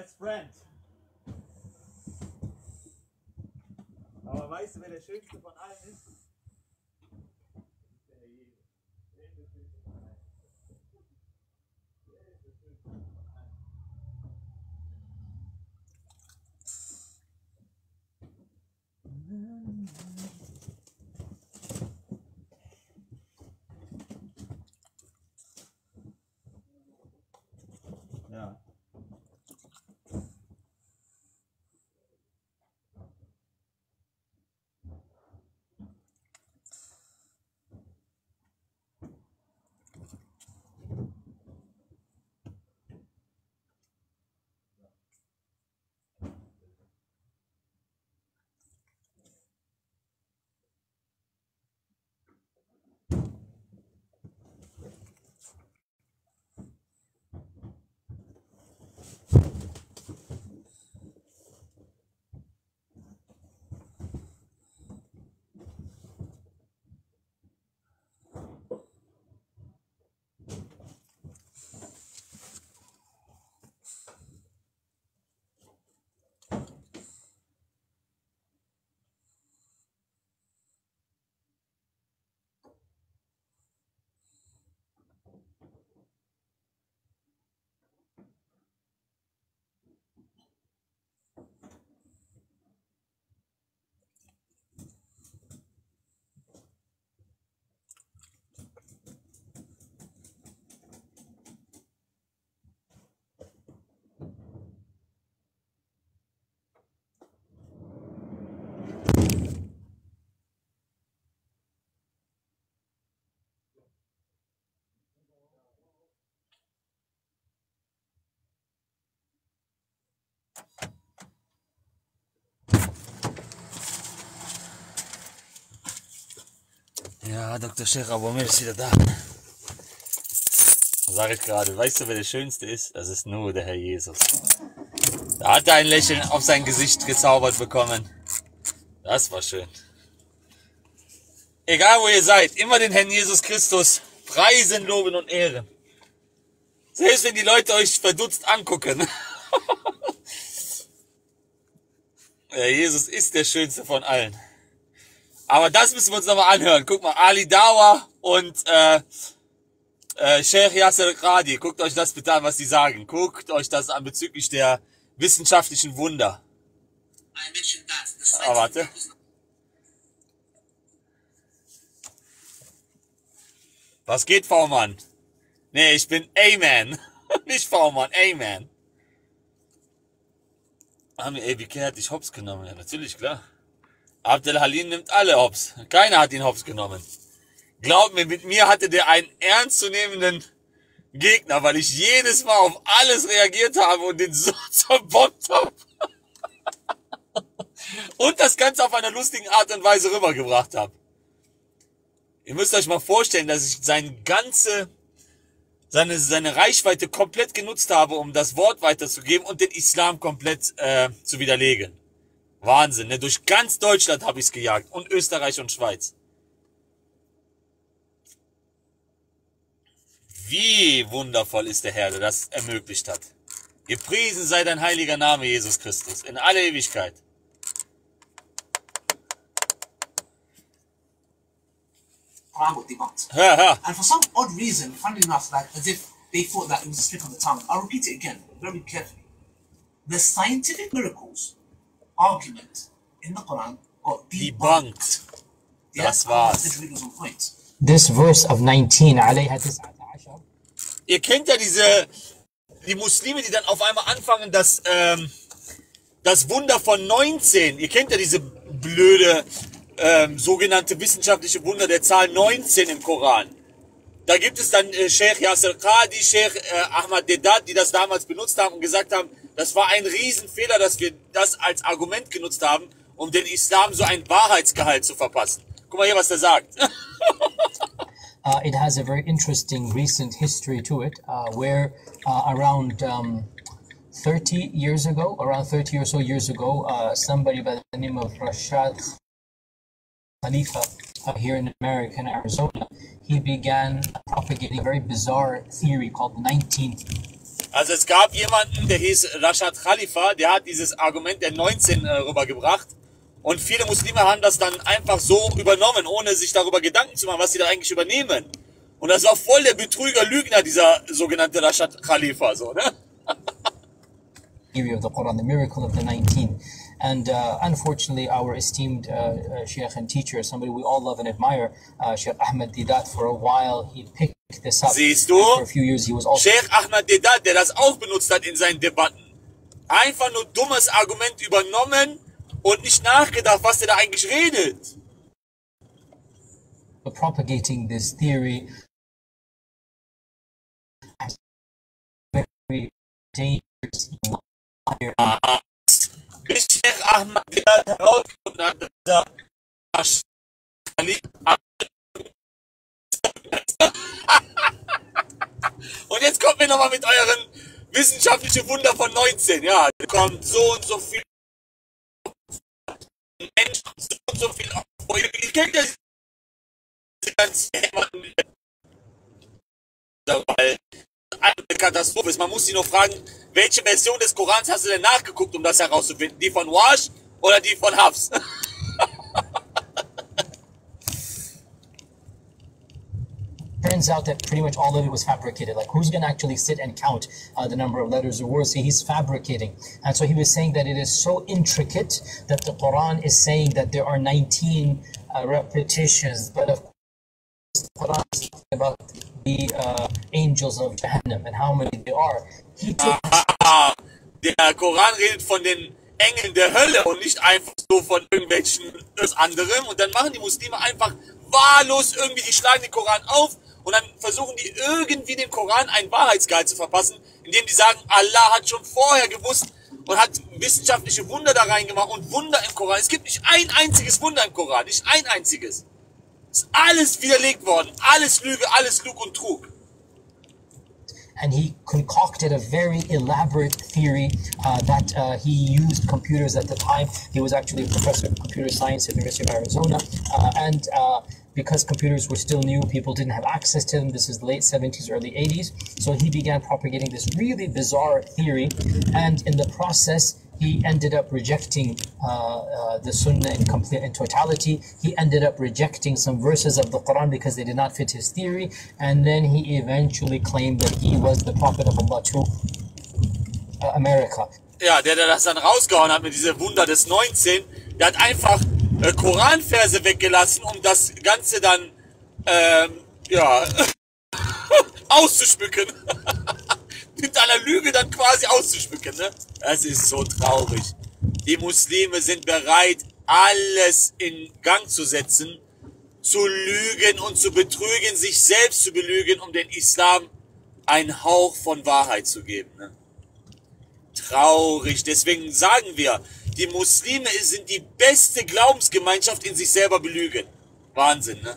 Best friend. Aber weißt du, wer der schönste von allen ist? Ja, Dr. Sheikh Abomir ist wieder da. Sag ich gerade, weißt du, wer der Schönste ist? Das ist nur der Herr Jesus. Da hat er ein Lächeln auf sein Gesicht gezaubert bekommen. Das war schön. Egal wo ihr seid, immer den Herrn Jesus Christus preisen, loben und ehren. Selbst wenn die Leute euch verdutzt angucken. [laughs] Der Jesus ist der Schönste von allen. Aber das müssen wir uns nochmal anhören. Guck mal, Ali Dawa und äh, äh, Sheikh Yasser Radi. Guckt euch das bitte an, was sie sagen. Guckt euch das an bezüglich der wissenschaftlichen Wunder. Ah, warte. Was geht, V-Mann? Nee, ich bin A-Man. [laughs] Nicht V-Mann, A-Man. Ami, ey, wie hat dich hops genommen? Ja, natürlich, klar. Abdel Halim nimmt alle hops. Keiner hat ihn hops genommen. Glaub mir, mit mir hatte der einen ernstzunehmenden Gegner, weil ich jedes Mal auf alles reagiert habe und den so [laughs] zerbombt habe. und das Ganze auf einer lustigen Art und Weise rübergebracht habe. Ihr müsst euch mal vorstellen, dass ich seine ganze, seine, seine Reichweite komplett genutzt habe, um das Wort weiterzugeben und den Islam komplett äh, zu widerlegen. Wahnsinn, ne? Durch ganz Deutschland habe ich es gejagt und Österreich und Schweiz. Wie wundervoll ist der Herr, der das ermöglicht hat. Gepriesen sei dein heiliger Name, Jesus Christus, in alle Ewigkeit. Got debunked. Hör, hör. And for some odd reason, funny enough, like as if they thought that it was a slip of the tongue. I'll repeat it again, very carefully. The scientific miracles argument in the Quran got debunked. Yeah, Das I want war's. the readers on point. This verse of 19 عليها تسعة عشر Ihr kennt ja diese, die Muslime, die dann auf einmal anfangen, das, ähm, das Wunder von 19. Ihr kennt ja diese blöde, ähm, sogenannte wissenschaftliche Wunder der Zahl 19 im Koran. Da gibt es dann äh, Sheikh Yasser Qadi, Sheikh äh, Ahmad Dedat, die das damals benutzt haben und gesagt haben, das war ein Riesenfehler, dass wir das als Argument genutzt haben, um den Islam so ein Wahrheitsgehalt zu verpassen. Guck mal hier, was der sagt. [laughs] Uh, it has a very interesting recent history to it, uh, where uh, around um, 30 years ago, around 30 or so years ago, uh, somebody by the name of Rashad Khalifa uh, here in America, in Arizona, he began propagating a very bizarre theory called the 19th Also es gab jemanden, der hieß Rashad Khalifa, der hat dieses Argument der 19 äh, rübergebracht. Und viele Muslime haben das dann einfach so übernommen, ohne sich darüber Gedanken zu machen, was sie da eigentlich übernehmen. Und das war voll der Betrüger, Lügner, dieser sogenannte Rashad Khalifa, so, ne? of the Quran, the miracle of the 19. And uh, unfortunately, our esteemed uh, uh, Sheikh and teacher, somebody we all love and admire, uh, Sheikh Ahmed Didat, for a while he picked this up. Siehst du? For a few years, he was also Sheikh Ahmad Dedat, der das auch benutzt hat in seinen Debatten. Einfach nur dummes Argument übernommen und nicht nachgedacht, was der da eigentlich redet. propagating this theory. Very dangerous. liar. Bis Sheikh Ahmad Dedat herausgefunden hat, dass er Khalifa Und jetzt kommt mir nochmal mit euren wissenschaftlichen Wunder von 19. Ja, da kommt so und so viel Menschen, so und so viel Opfer. Ihr kennt ja diese ganzen weil eine Katastrophe ist. Man muss nur fragen, welche Version des Korans hast du denn nachgeguckt, um das herauszufinden? Die von Wash oder die von Hafs? [laughs] Turns out that pretty much all of it was fabricated. Like, who's going to actually sit and count uh, the number of letters or words? He's fabricating. And so he was saying that it is so intricate that the Quran is saying that there are 19 uh, repetitions. But of course, Quran is talking about the uh, angels of Jahannam and how many there are. He took Ah, der Koran redet von den Engeln der Hölle und nicht einfach so von irgendwelchen irgendwas anderem. Und dann machen die Muslime einfach wahllos irgendwie, die schlagen den Koran auf und dann versuchen die irgendwie dem Koran einen Wahrheitsgehalt zu verpassen, indem die sagen, Allah hat schon vorher gewusst und hat wissenschaftliche Wunder da reingemacht und Wunder im Koran. Es gibt nicht ein einziges Wunder im Koran, nicht ein einziges. Ist alles widerlegt worden, alles Lüge, alles Lug und Trug. and he concocted a very elaborate theory uh, that uh, he used computers at the time. He was actually a professor of computer science at the University of Arizona, uh, and uh, because computers were still new, people didn't have access to them. This is the late 70s, early 80s. So he began propagating this really bizarre theory, and in the process, he ended up rejecting uh, uh, the Sunnah in complete in totality. He ended up rejecting some verses of the Quran because they did not fit his theory, and then he eventually claimed that he was the Prophet of Allah to uh, America. Ja, der, der das dann rausgehauen hat mit dieser Wunder des 19, der hat einfach äh, Koranverse weggelassen, um das Ganze dann, ähm, ja, [laughs] auszuschmücken. [laughs] mit einer Lüge dann quasi auszuschmücken, ne? Das ist so traurig. Die Muslime sind bereit, alles in Gang zu setzen, zu lügen und zu betrügen, sich selbst zu belügen, um den Islam einen Hauch von Wahrheit zu geben. Ne? Traurig. Deswegen sagen wir, die Muslime sind die beste Glaubensgemeinschaft in sich selber belügen. Wahnsinn, ne?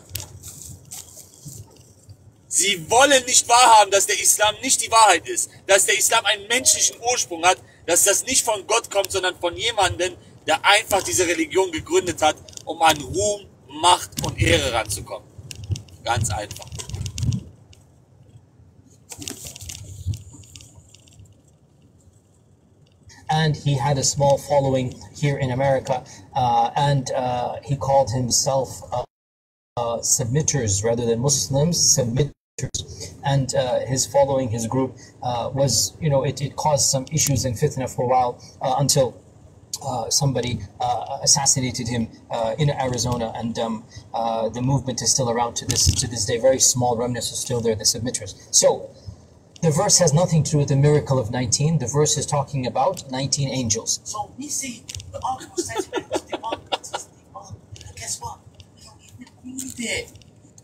Sie wollen nicht wahrhaben, dass der Islam nicht die Wahrheit ist, dass der Islam einen menschlichen Ursprung hat, dass das nicht von Gott kommt, sondern von jemandem, der einfach diese Religion gegründet hat, um an Ruhm, Macht und Ehre ranzukommen. Ganz einfach. And he had a small following here in America, uh, and uh, he called himself uh, uh, submitters rather than Muslims, submitters. And uh, his following, his group, was, you know, it, it caused some issues in fitna for a while until uh, somebody uh, assassinated him uh, in Arizona, and um, the movement is still around to this to this day. Very small remnants are still there, the submitters. So, the verse has nothing to do with the miracle of 19. The verse is talking about 19 angels. So we see the argument says it was debunked. And guess what? We don't even need it.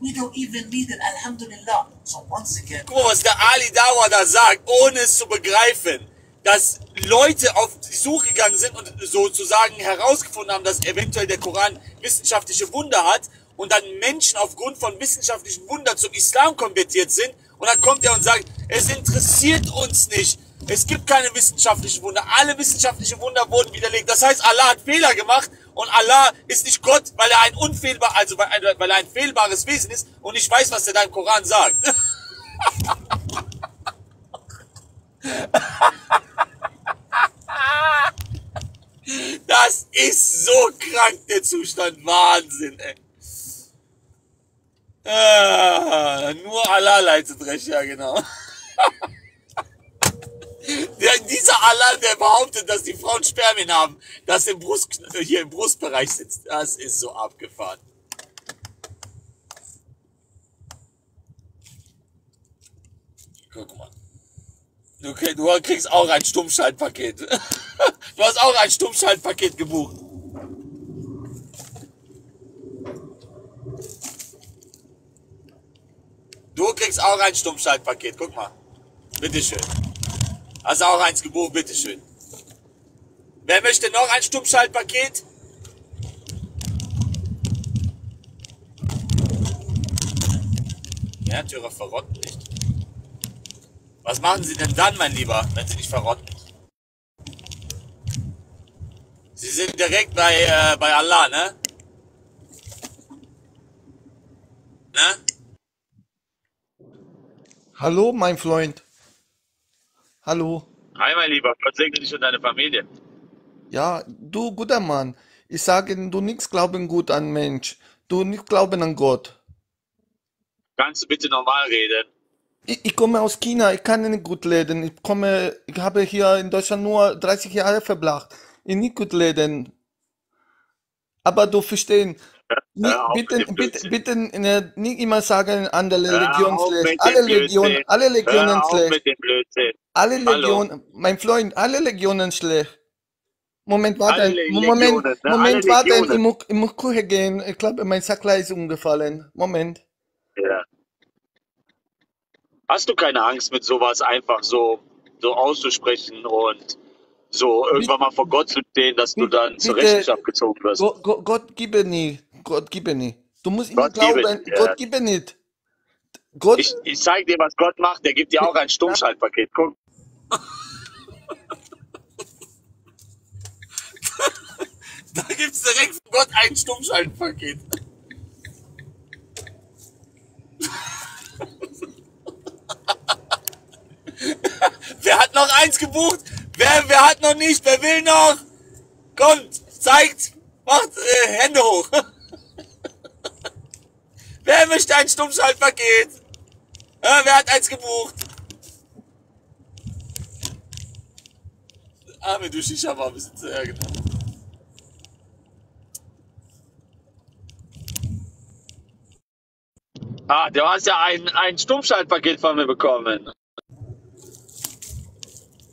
We don't even need it. Alhamdulillah. So once again, Guck mal, was der Ali Dawa da sagt, ohne es zu begreifen, dass Leute auf die Suche gegangen sind und sozusagen herausgefunden haben, dass eventuell der Koran wissenschaftliche Wunder hat und dann Menschen aufgrund von wissenschaftlichen Wundern zum Islam konvertiert sind und dann kommt er und sagt, es interessiert uns nicht. Es gibt keine wissenschaftlichen Wunder. Alle wissenschaftlichen Wunder wurden widerlegt. Das heißt, Allah hat Fehler gemacht und Allah ist nicht Gott, weil er ein unfehlbar, also weil, weil er ein fehlbares Wesen ist und nicht weiß, was er da im Koran sagt. [laughs] Das ist so krank, der Zustand. Wahnsinn, ey. Ah, nur Allah leitet recht, ja genau. [laughs] Der, dieser Allah, der behauptet, dass die Frauen Spermien haben, das im Brust, hier im Brustbereich sitzt, das ist so abgefahren. Guck mal. Du, krieg- du kriegst auch ein Stummschaltpaket. [laughs] Du hast auch ein Stummschaltpaket gebucht. Du kriegst auch ein Stummschaltpaket. Guck mal. Bitteschön. Hast auch eins gebucht, bitteschön. Wer möchte noch ein Stummschaltpaket? Märtyrer verrotten nicht. Was machen Sie denn dann, mein Lieber, wenn Sie nicht verrotten? Sie sind direkt bei, äh, bei Allah, ne? Ne? Hallo, mein Freund. Hallo. Hi, mein Lieber. Gott segne dich und deine Familie. Ja, du guter Mann. Ich sage, du nichts glauben gut an Mensch. Du nicht glauben an Gott. Kannst du bitte normal reden? Ich, ich komme aus China, ich kann nicht gut reden. Ich komme, ich habe hier in Deutschland nur 30 Jahre verbracht. Ich nicht gut reden. Aber du verstehen. Nicht, auf bitte, bitte, bitte äh, nicht immer sagen, andere auf schlecht. Alle Blödsinn. alle auf schlecht. Alle. Legionen, mein Freund, alle Legionen schlecht. Moment, warte, Legionen, Moment, ne? Alle Moment, warte, ich Legionen. muss, ich muss Küche gehen. Ich glaube, mein Sackler ist umgefallen. Moment. Ja. Hast du keine Angst, mit sowas einfach so, so auszusprechen und so irgendwann mal vor Gott zu stehen, dass du dann zur Rechenschaft gezogen wirst. Gott, Gott, Gott gebe nicht. Gott gebe nicht. Du musst immer Gott glauben, nicht, ja. Gott gebe nicht. Gott, Ich, ich zeig dir, was Gott macht. Der gibt dir auch ein [laughs] Stummschaltpaket. Guck. [laughs] Da gibt's direkt von Gott ein Stummschaltpaket. [laughs] wer hat noch eins gebucht? Wer, wer hat noch nicht? Wer will noch? Kommt, zeigt, macht äh, Hände hoch. Wer möchte ein Stummschaltpaket? Ja, wer hat eins gebucht? Arme, du Shisha war ein bisschen zu ärgern. Ah, du hast ja ein, ein Stummschaltpaket von mir bekommen.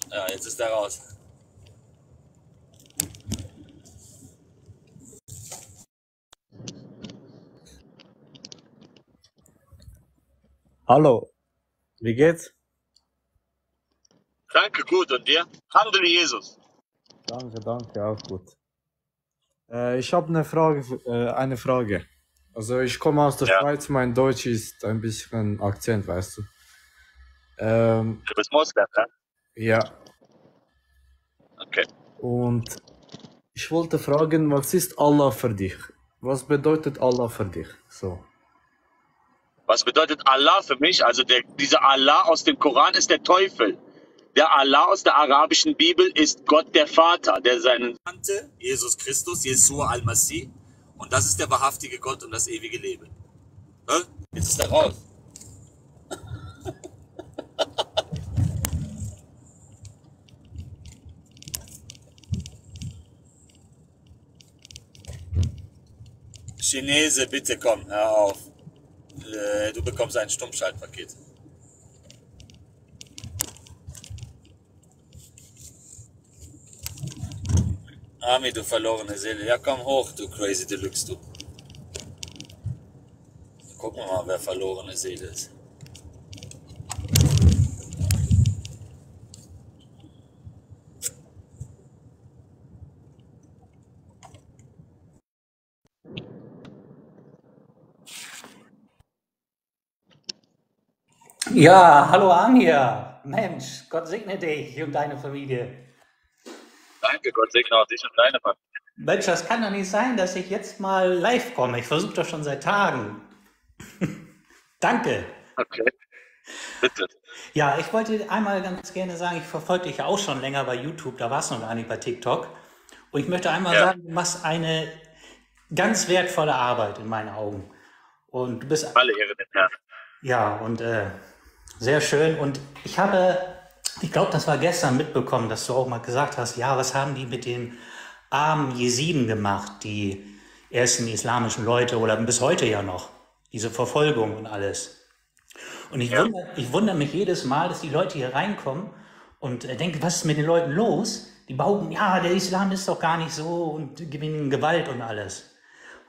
Ja, jetzt ist er raus. Hallo, wie geht's? Danke, gut. Und dir? Handel Jesus. Danke, danke, auch gut. Äh, ich habe eine Frage, äh, eine Frage. Also ich komme aus der Ja. Schweiz, mein Deutsch ist ein bisschen Akzent, weißt du. Ähm, Du bist Moslem, ne? ja, Okay. und ich wollte fragen, was ist Allah für dich? Was bedeutet Allah für dich? So. Was bedeutet Allah für mich? Also der, dieser Allah aus dem Koran ist der Teufel. Der Allah aus der arabischen Bibel ist Gott der Vater, der seinen Nannte Jesus Christus, Jesua al-Masih. Und das ist der wahrhaftige Gott und das ewige Leben. Hä? Jetzt ist er raus. Chinese, bitte komm, hör auf. Äh, Du bekommst ein Stummschaltpaket. Ami, du verlorene Seele. Ja, komm hoch, du Crazy Deluxe, du. Gucken wir mal, wer verlorene Seele ist. Ja, hallo Amir. Mensch, Gott segne dich und deine Familie. Danke, Gott segne auch dich und deine Familie. Mensch, das kann doch nicht sein, dass ich jetzt mal live komme. Ich versuche das schon seit Tagen. [laughs] Danke. Okay. Bitte. Ja, ich wollte einmal ganz gerne sagen, ich verfolge dich ja auch schon länger bei YouTube, da warst du noch gar nicht bei TikTok. Und ich möchte einmal Ja. sagen, du machst eine ganz wertvolle Arbeit in meinen Augen. Und du bist Alle Ehre Herrn. Ja, und äh, sehr schön. Und ich habe, ich glaube, das war gestern mitbekommen, dass du auch mal gesagt hast, ja, was haben die mit den armen Jesiden gemacht, die ersten islamischen Leute oder bis heute ja noch, diese Verfolgung und alles. Und ich, wundere, ich wundere mich jedes Mal, dass die Leute hier reinkommen und äh, denke, was ist mit den Leuten los? Die behaupten, ja, der Islam ist doch gar nicht so und gewinnen Gewalt und alles.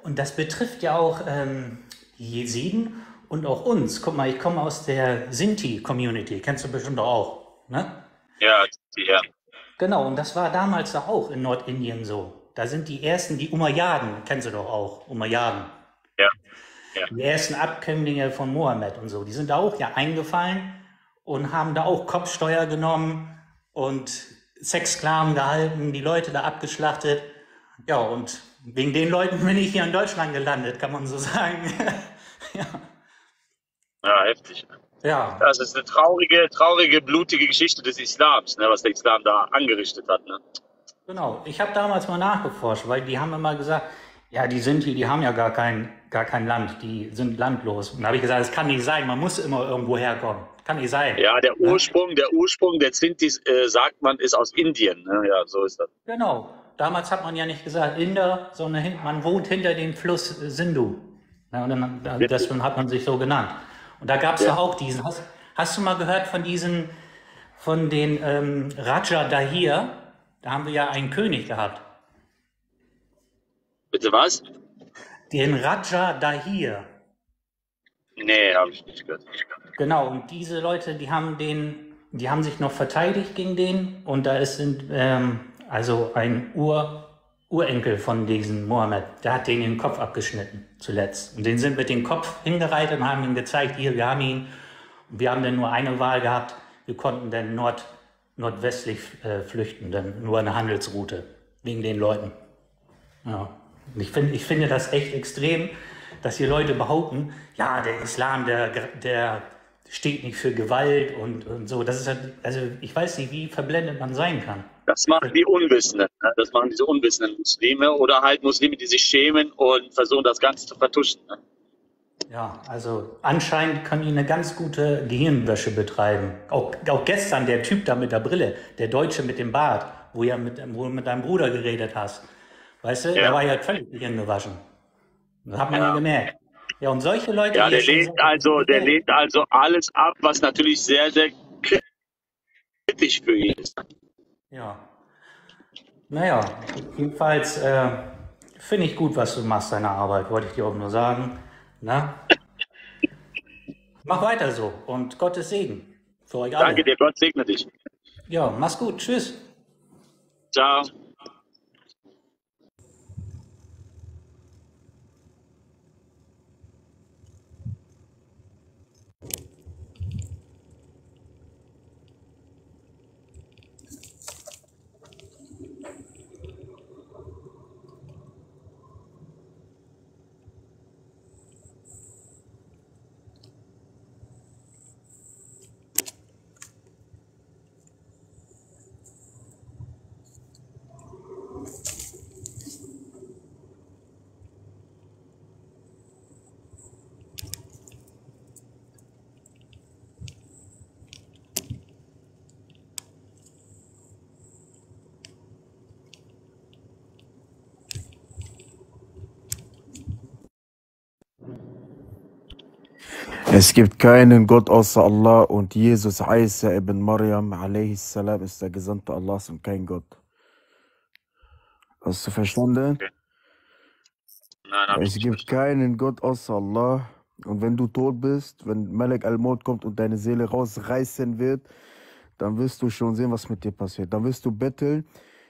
Und das betrifft ja auch ähm, die Jesiden und auch uns. Guck mal, ich komme aus der Sinti-Community, kennst du bestimmt auch, ne? Ja, Herren. Genau, und das war damals doch auch in Nordindien so. Da sind die ersten, die Umayyaden, kennst du doch auch, Umayyaden. Ja. ja. Die ersten Abkömmlinge von Mohammed und so, die sind da auch ja eingefallen und haben da auch Kopfsteuer genommen und Sexsklaven gehalten, die Leute da abgeschlachtet. Ja, und wegen den Leuten [laughs] bin ich hier in Deutschland gelandet, kann man so sagen. [laughs] Ja, heftig. Ja. Das ist eine traurige, traurige, blutige Geschichte des Islams, ne, was der Islam da angerichtet hat. Ne? Genau, ich habe damals mal nachgeforscht, weil die haben immer gesagt, ja, die sind hier, die haben ja gar kein, gar kein Land, die sind landlos. Und da habe ich gesagt, das kann nicht sein, man muss immer irgendwo herkommen. Kann nicht sein. Ja, der Ursprung, der Ursprung der Zintis, äh, sagt man, ist aus Indien. Ne? Ja, so ist das. Genau. Damals hat man ja nicht gesagt Inder, sondern man wohnt hinter dem Fluss Sindhu. Ja, und dann, da- deswegen hat man sich so genannt. Und da gab es Ja. auch diesen. Hast, hast du mal gehört von diesen, von den ähm, Raja Dahir? Da haben wir ja einen König gehabt. Bitte was? Den Raja Dahir. Nee, habe ich nicht gehört. Genau, und diese Leute, die haben den die haben sich noch verteidigt gegen den und da ist ähm, also ein Ur, Urenkel von diesem Mohammed, der hat den den Kopf abgeschnitten zuletzt. Und den sind mit dem Kopf hingereitet und haben ihm gezeigt, hier, wir haben ihn. Und wir haben dann nur eine Wahl gehabt, wir konnten dann nord, nordwestlich äh, flüchten, dann nur eine Handelsroute, wegen den Leuten. Ja. Ich, find, ich finde das echt extrem, dass hier Leute behaupten, ja, der Islam, der, der steht nicht für Gewalt und, und so. Das ist halt, also ich weiß nicht, wie verblendet man sein kann. Das machen die Unwissenden. Ne? Das machen diese unwissenden Muslime oder halt Muslime, die sich schämen und versuchen, das Ganze zu vertuschen. Ne? Ja, also anscheinend können die eine ganz gute Gehirnwäsche betreiben. Auch, auch gestern der Typ da mit der Brille, der Deutsche mit dem Bart, wo, ja mit, wo du mit deinem Bruder geredet hast. Weißt du, Ja. der war ja völlig gehirngewaschen. Das hat man ja, Ja. gemerkt. Ja, und solche Leute, Ja, der lehnt also, der lehnt also alles ab, was natürlich sehr, sehr kritisch für ihn ist. Ja. Naja, jedenfalls äh, finde ich gut, was du machst, deine Arbeit, wollte ich dir auch nur sagen. Na? Mach weiter so und Gottes Segen für euch alle. Danke dir, Gott segne dich. Ja, mach's gut. Tschüss. Ciao. Es gibt keinen Gott außer Allah und Jesus Isa ibn Maryam a.s. ist der Gesandte Allahs und kein Gott. Hast du verstanden? Nein, hab ich Es gibt keinen Gott außer Allah und wenn du tot bist, wenn Malek al-Maut kommt und deine Seele rausreißen wird, dann wirst du schon sehen, was mit dir passiert. Dann wirst du betteln,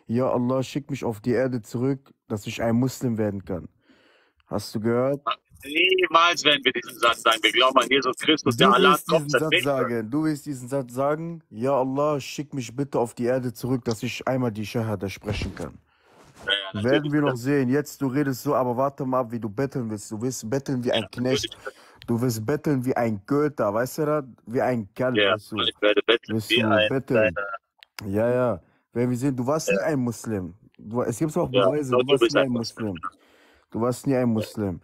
ja Allah, schick mich auf die Erde zurück, dass ich ein Muslim werden kann. Hast du gehört? Niemals werden wir diesen Satz sagen. Wir glauben an Jesus Christus, Du der Allah Kopf diesen Satz wird. sagen. Du willst diesen Satz sagen. Ja, Allah, schick mich bitte auf die Erde zurück, dass ich einmal die Shahada sprechen kann. Ja, Werden wir noch sehen. Jetzt, du redest so, aber warte mal ab, wie du betteln willst. Du willst betteln wie ein Knecht. Du willst betteln wie ein Goethe, weißt du das? Wie ein Kerl, Ja, weißt du. ich werde betteln Willst wie du ein betteln? kleiner. Ja, ja. Wenn wir sehen, du warst nie ein Muslim. Du, es gibt auch Ja, Beweise, du warst nie ein ein Muslim. Du warst nie ein Muslim.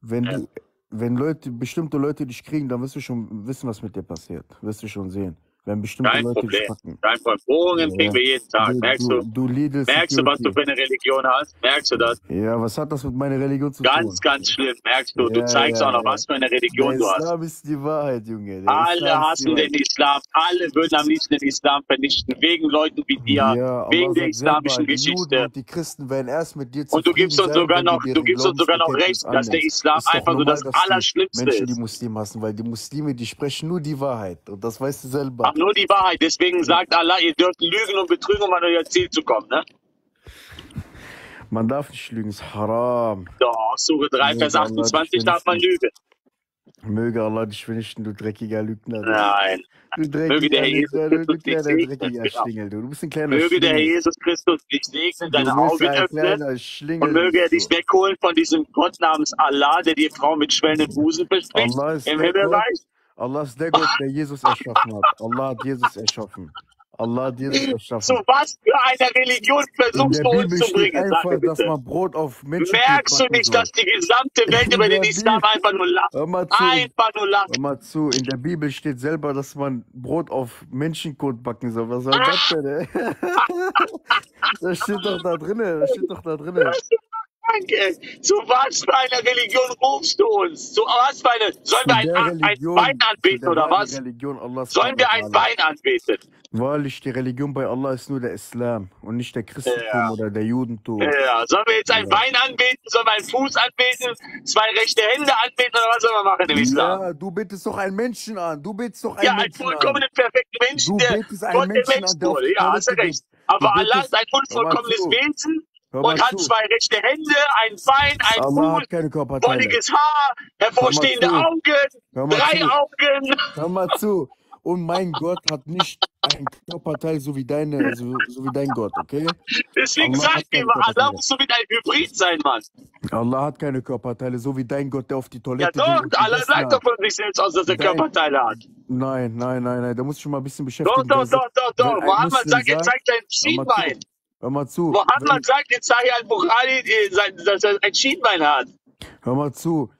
Wenn Ja. du, wenn Leute, bestimmte Leute dich kriegen, dann wirst du schon wissen, was mit dir passiert. Wirst du schon sehen. Wenn bestimmte Kein Leute Problem. packen. Kein Problem. Drohungen Ja, kriegen wir jeden Tag. du, Merkst du, du? du Merkst du, was du für eine Religion hast? Merkst du das? Ja, was hat das mit meiner Religion zu tun? Ganz, ganz schlimm. Merkst du? Du Ja, zeigst ja, auch noch, was für eine Der Religion du hast. Islam ist die Wahrheit, Junge. Der Alle ist die hassen den. Islam. Alle würden am liebsten den Islam vernichten. Wegen Leuten wie dir. Wegen der selber, islamischen die Juden Geschichte. und die Christen werden erst mit dir Und du gibst uns sogar du noch, du gibst uns sogar noch recht, dass der. Islam Ist einfach so normal, das die Allerschlimmste Menschen die ist. Muslime hassen, weil die Muslime, die sprechen nur die Wahrheit. Und das weißt du selber. Nur die Wahrheit. Deswegen sagt Allah, ihr dürft lügen und betrügen, um an euer Ziel zu kommen. Ne? Man darf nicht lügen, ist haram. Doch, Sure 3, Vers Möge Allah dich 28 darf man lügen. Möge Allah dich vernichten, du dreckiger Lügner. Nein. du Möge der dreckiger Herr Jesus Lügner, du, dreckiger Genau. Schlingel. Du, du bist ein kleiner Möge der Herr Schlingel. Jesus Christus dich segnen, deine Augen öffnen und möge er dich wegholen von diesem Gott namens Allah, der die Frau mit schwellenden Busen verspricht im der Gott, Himmelreich. Allah ist der Gott, der Jesus erschaffen hat. Allah hat Jesus erschaffen. Allah hat Jesus Zu erschaffen. was für einer Religion versuchst du uns zu bringen? Einfach, dass man Brot auf Menschenkot Merkst du nicht, soll. dass die gesamte Welt über den Islam einfach nur lacht? hör mal zu, in, Einfach nur lacht. hör mal zu, in der Bibel steht selber, dass man Brot auf Menschenkot backen soll. Was soll das denn? [laughs] [laughs] Das steht doch da drinnen, das steht doch da drinnen. Danke. Zu was für einer Religion rufst du uns? Zu was für eine? Sollen wir ein, ein Bein Religion, anbeten der oder was? Sollen wir ein. Bein anbeten? Wahrlich, die Religion bei Allah ist nur der Islam und nicht der Christentum Ja. oder der Judentum. Ja, sollen wir jetzt ein Ja. Bein anbeten, sollen wir einen Fuß anbeten, zwei rechte Hände anbeten oder was sollen wir machen im Islam? Ja, du betest doch einen Menschen an. Du betest doch einen Ja, einen Menschen an. vollkommenen, perfekten Menschen, Du der betest einen Gott der Mensch an, wurde. Ja, hast du recht. Aber Allah ist ein unvollkommenes Wesen und hat zu. zwei rechte Hände, ein Bein, ein Allah Fuß, wolliges Haar, hervorstehende. Augen, drei zu. Augen. Hör mal zu. Und mein Gott hat nicht ein Körperteil so wie deine, so, so wie dein Gott, okay? Deswegen sag ich keine mal, Allah muss so mit ein Hybrid sein, Mann. Allah hat keine Körperteile, so wie dein Gott, der auf die Ja Toilette ging doch, und Allah sagt doch von sich selbst aus, dass er Dein, Körperteile hat. nein, nein, nein, nein, da musst du schon mal ein bisschen Doch, beschäftigen. doch, doch, doch, doch. ein Mohammed sagt, er zeigt zu, Schienbein. Hör mal zu, Mohammed sagt jetzt Sahih al-Bukhari, dass er ein Schienbein hat. hör mal zu,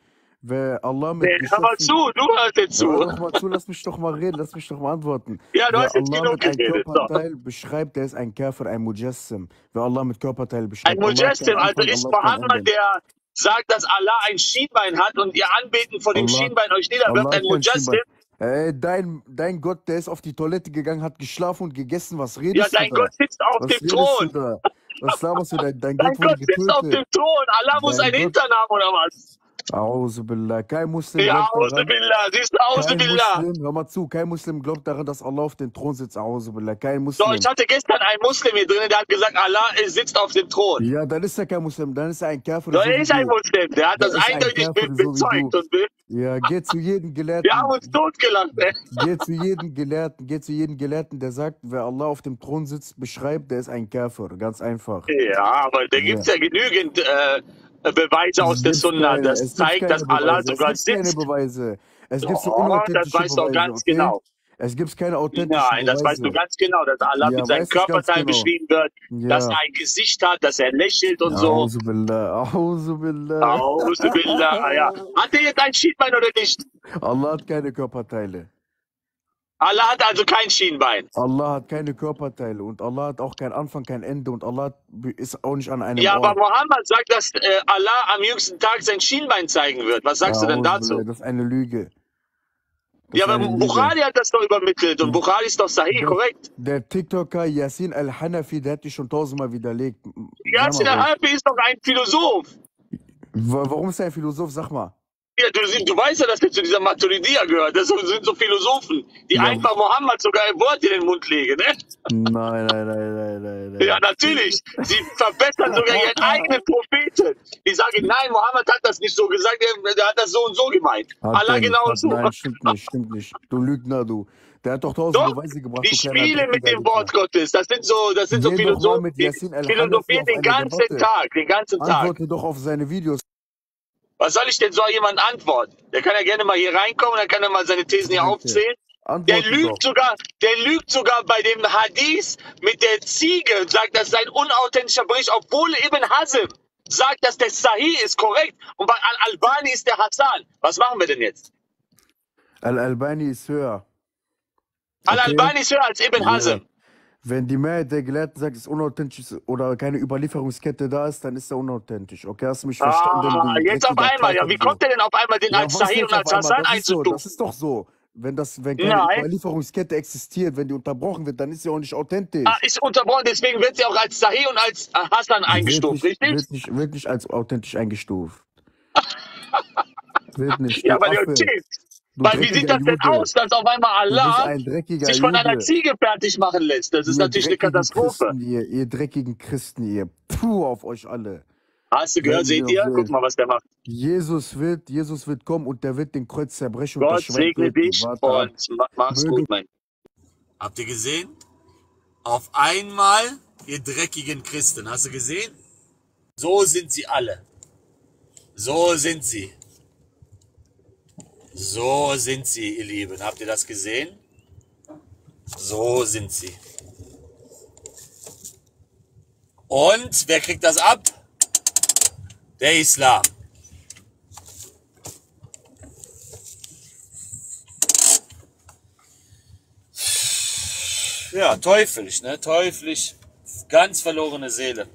wer Allah mit Nee, hör mal zu, du hörst jetzt hör zu. doch mal zu, lass mich doch mal reden, lass mich doch mal antworten. Ja, du Wer hast jetzt Allah genug geredet. Körperteil beschreibt, der ist ein Käfer, ein Mujassim. Wer Allah mit Körperteil Ein beschreibt, keinen Mujassim, also ist Mohammed, der sagt, dass Allah ein Schienbein hat und ihr Anbeten vor dem Allah, Schienbein euch niederwirft, ein. Mujassim. Ey, dein, dein Gott, der ist auf die Toilette gegangen, hat geschlafen und gegessen. Was Ja, redest du dein da? Gott sitzt auf Was dem Thron. Was laberst du? Dein, dein Dein Gott Gott sitzt auf dem. Thron. Allah muss Dein einen Gott, Hintern haben oder was? Auzu billah. Kein Muslim Ja, glaubt Auzu daran. Billah, siehst du, Auzu Kein Billah. Muslim, hör mal zu, kein Muslim glaubt daran, dass Allah auf dem Thron sitzt. Auzu billah. Kein So, Muslim. ich hatte gestern einen Muslim hier drin, der hat gesagt, Allah sitzt auf dem Thron. Ja, dann ist er kein Muslim, dann ist er ein Käfer So, so er ist ein. Muslim, der hat das ein eindeutig so wie bezeugt be Ja, geh zu jedem [laughs] wir Gelehrten, haben uns totgelacht, ey. geh zu jedem Gelehrten, geh zu jedem Gelehrten, der sagt, wer Allah auf dem Thron sitzt, beschreibt, der ist ein Käfer. Ganz einfach. Ja, aber da Ja. gibt's ja genügend äh, Beweise aus Es der Sunna, keine, das es gibt zeigt, keine dass Allah Beweise. Es sogar gibt keine sitzt. Beweise. Es gibt so Doch, das weißt du auch Beweise, ganz okay? genau. Es gibt keine authentischen Nein, das weißt du Beweise. ganz genau, dass Allah Ja, mit seinen ganz Körperteilen genau. beschrieben wird, dass Ja. er ein Gesicht hat, dass er lächelt und so. Auzu billah, auzu billah. Auzu Billah, ja. Hat er jetzt ein Schienbein oder nicht? Allah hat keine Körperteile. Allah hat also kein Schienbein. Allah hat keine Körperteile und Allah hat auch keinen Anfang, kein Ende und Allah ist auch nicht an einem Ja, aber Ort. Mohammed sagt, dass äh, Allah am jüngsten Tag sein Schienbein zeigen wird. Was sagst du denn dazu? Das ist eine Lüge. Das Ja, aber. Bukhari hat das doch übermittelt und Bukhari ist doch Sahih, Der, korrekt? der TikToker Yassin Al-Hanafi, der hat dich schon tausendmal widerlegt. Yassin al-Halfi ist doch ein Philosoph. Wa- Warum ist er ein Philosoph? Sag mal. Ja, du, du weißt ja, dass er zu dieser Maturidia gehört. Das sind so Philosophen, die Ja, einfach Mohammed sogar ein Wort in den Mund legen. Ne? nein, nein, nein, nein, nein, nein. Ja, natürlich. Sie verbessern sogar [laughs] ihren eigenen Propheten. Die sagen, nein, Mohammed hat das nicht so gesagt, der, der hat das so und so gemeint. Hat Allah er. Hat, genauso. nein, stimmt nicht, stimmt nicht. Du Lügner, du. Der hat doch tausend Doch, Beweise gebracht, die spielen mit dem. Wort Gottes. Das sind so, das sind so Philosophen, die philosophieren den ganzen Debatte. Tag, den ganzen Tag. Antworte doch auf seine Videos. Was soll ich denn so jemand antworten? Der kann ja gerne mal hier reinkommen, dann kann er mal seine Thesen hier aufzählen. Der Antworte doch. lügt sogar, der lügt sogar bei dem Hadith mit der Ziege und sagt, das ist ein unauthentischer Bericht, obwohl Ibn Hazm sagt, dass der Sahih ist korrekt und bei Al-Albani ist der Hassan. Was machen wir denn jetzt? Al-Albani ist höher. Okay? Al-Albani ist höher als Ibn. Hazm. Wenn die Mehrheit der Gelehrten sagt, es ist unauthentisch oder keine Überlieferungskette da ist, dann ist er unauthentisch. Okay, hast du mich verstanden? Ah, jetzt auf einmal. Ja, wie kommt er denn auf einmal den Ja, als was Sahih jetzt und als? Hassan Das ist so, einzustufen? das ist doch so. Wenn, das, wenn keine Nein. Überlieferungskette existiert, wenn die unterbrochen wird, dann ist sie auch nicht authentisch. Ah, ist unterbrochen, deswegen wird sie auch als Sahih und als äh, Hassan Wird eingestuft, nicht, richtig? wird, nicht, wird nicht als authentisch eingestuft. [laughs] wird nicht. Ja, aber der Affe. Weil wie sieht das denn Jude. aus, dass auf einmal Allah ein sich von einer Jude. Ziege fertig machen lässt? Das ist Ihr natürlich eine Katastrophe. Christen, ihr, ihr dreckigen Christen, ihr. Puh auf euch alle. Hast du gehört, seht ihr? Guck mal, was der macht. Jesus wird, Jesus wird kommen und der wird den Kreuz zerbrechen und das Gott segne dich und ma- mach's Möge gut, mein. Habt ihr gesehen? Auf einmal, ihr dreckigen Christen. Hast du gesehen? So sind sie alle. So sind sie. So sind sie, ihr Lieben. Habt ihr das gesehen? So sind sie. Und wer kriegt das ab? Der Islam. Ja, teuflisch, ne? Teuflisch. Ganz verlorene Seele.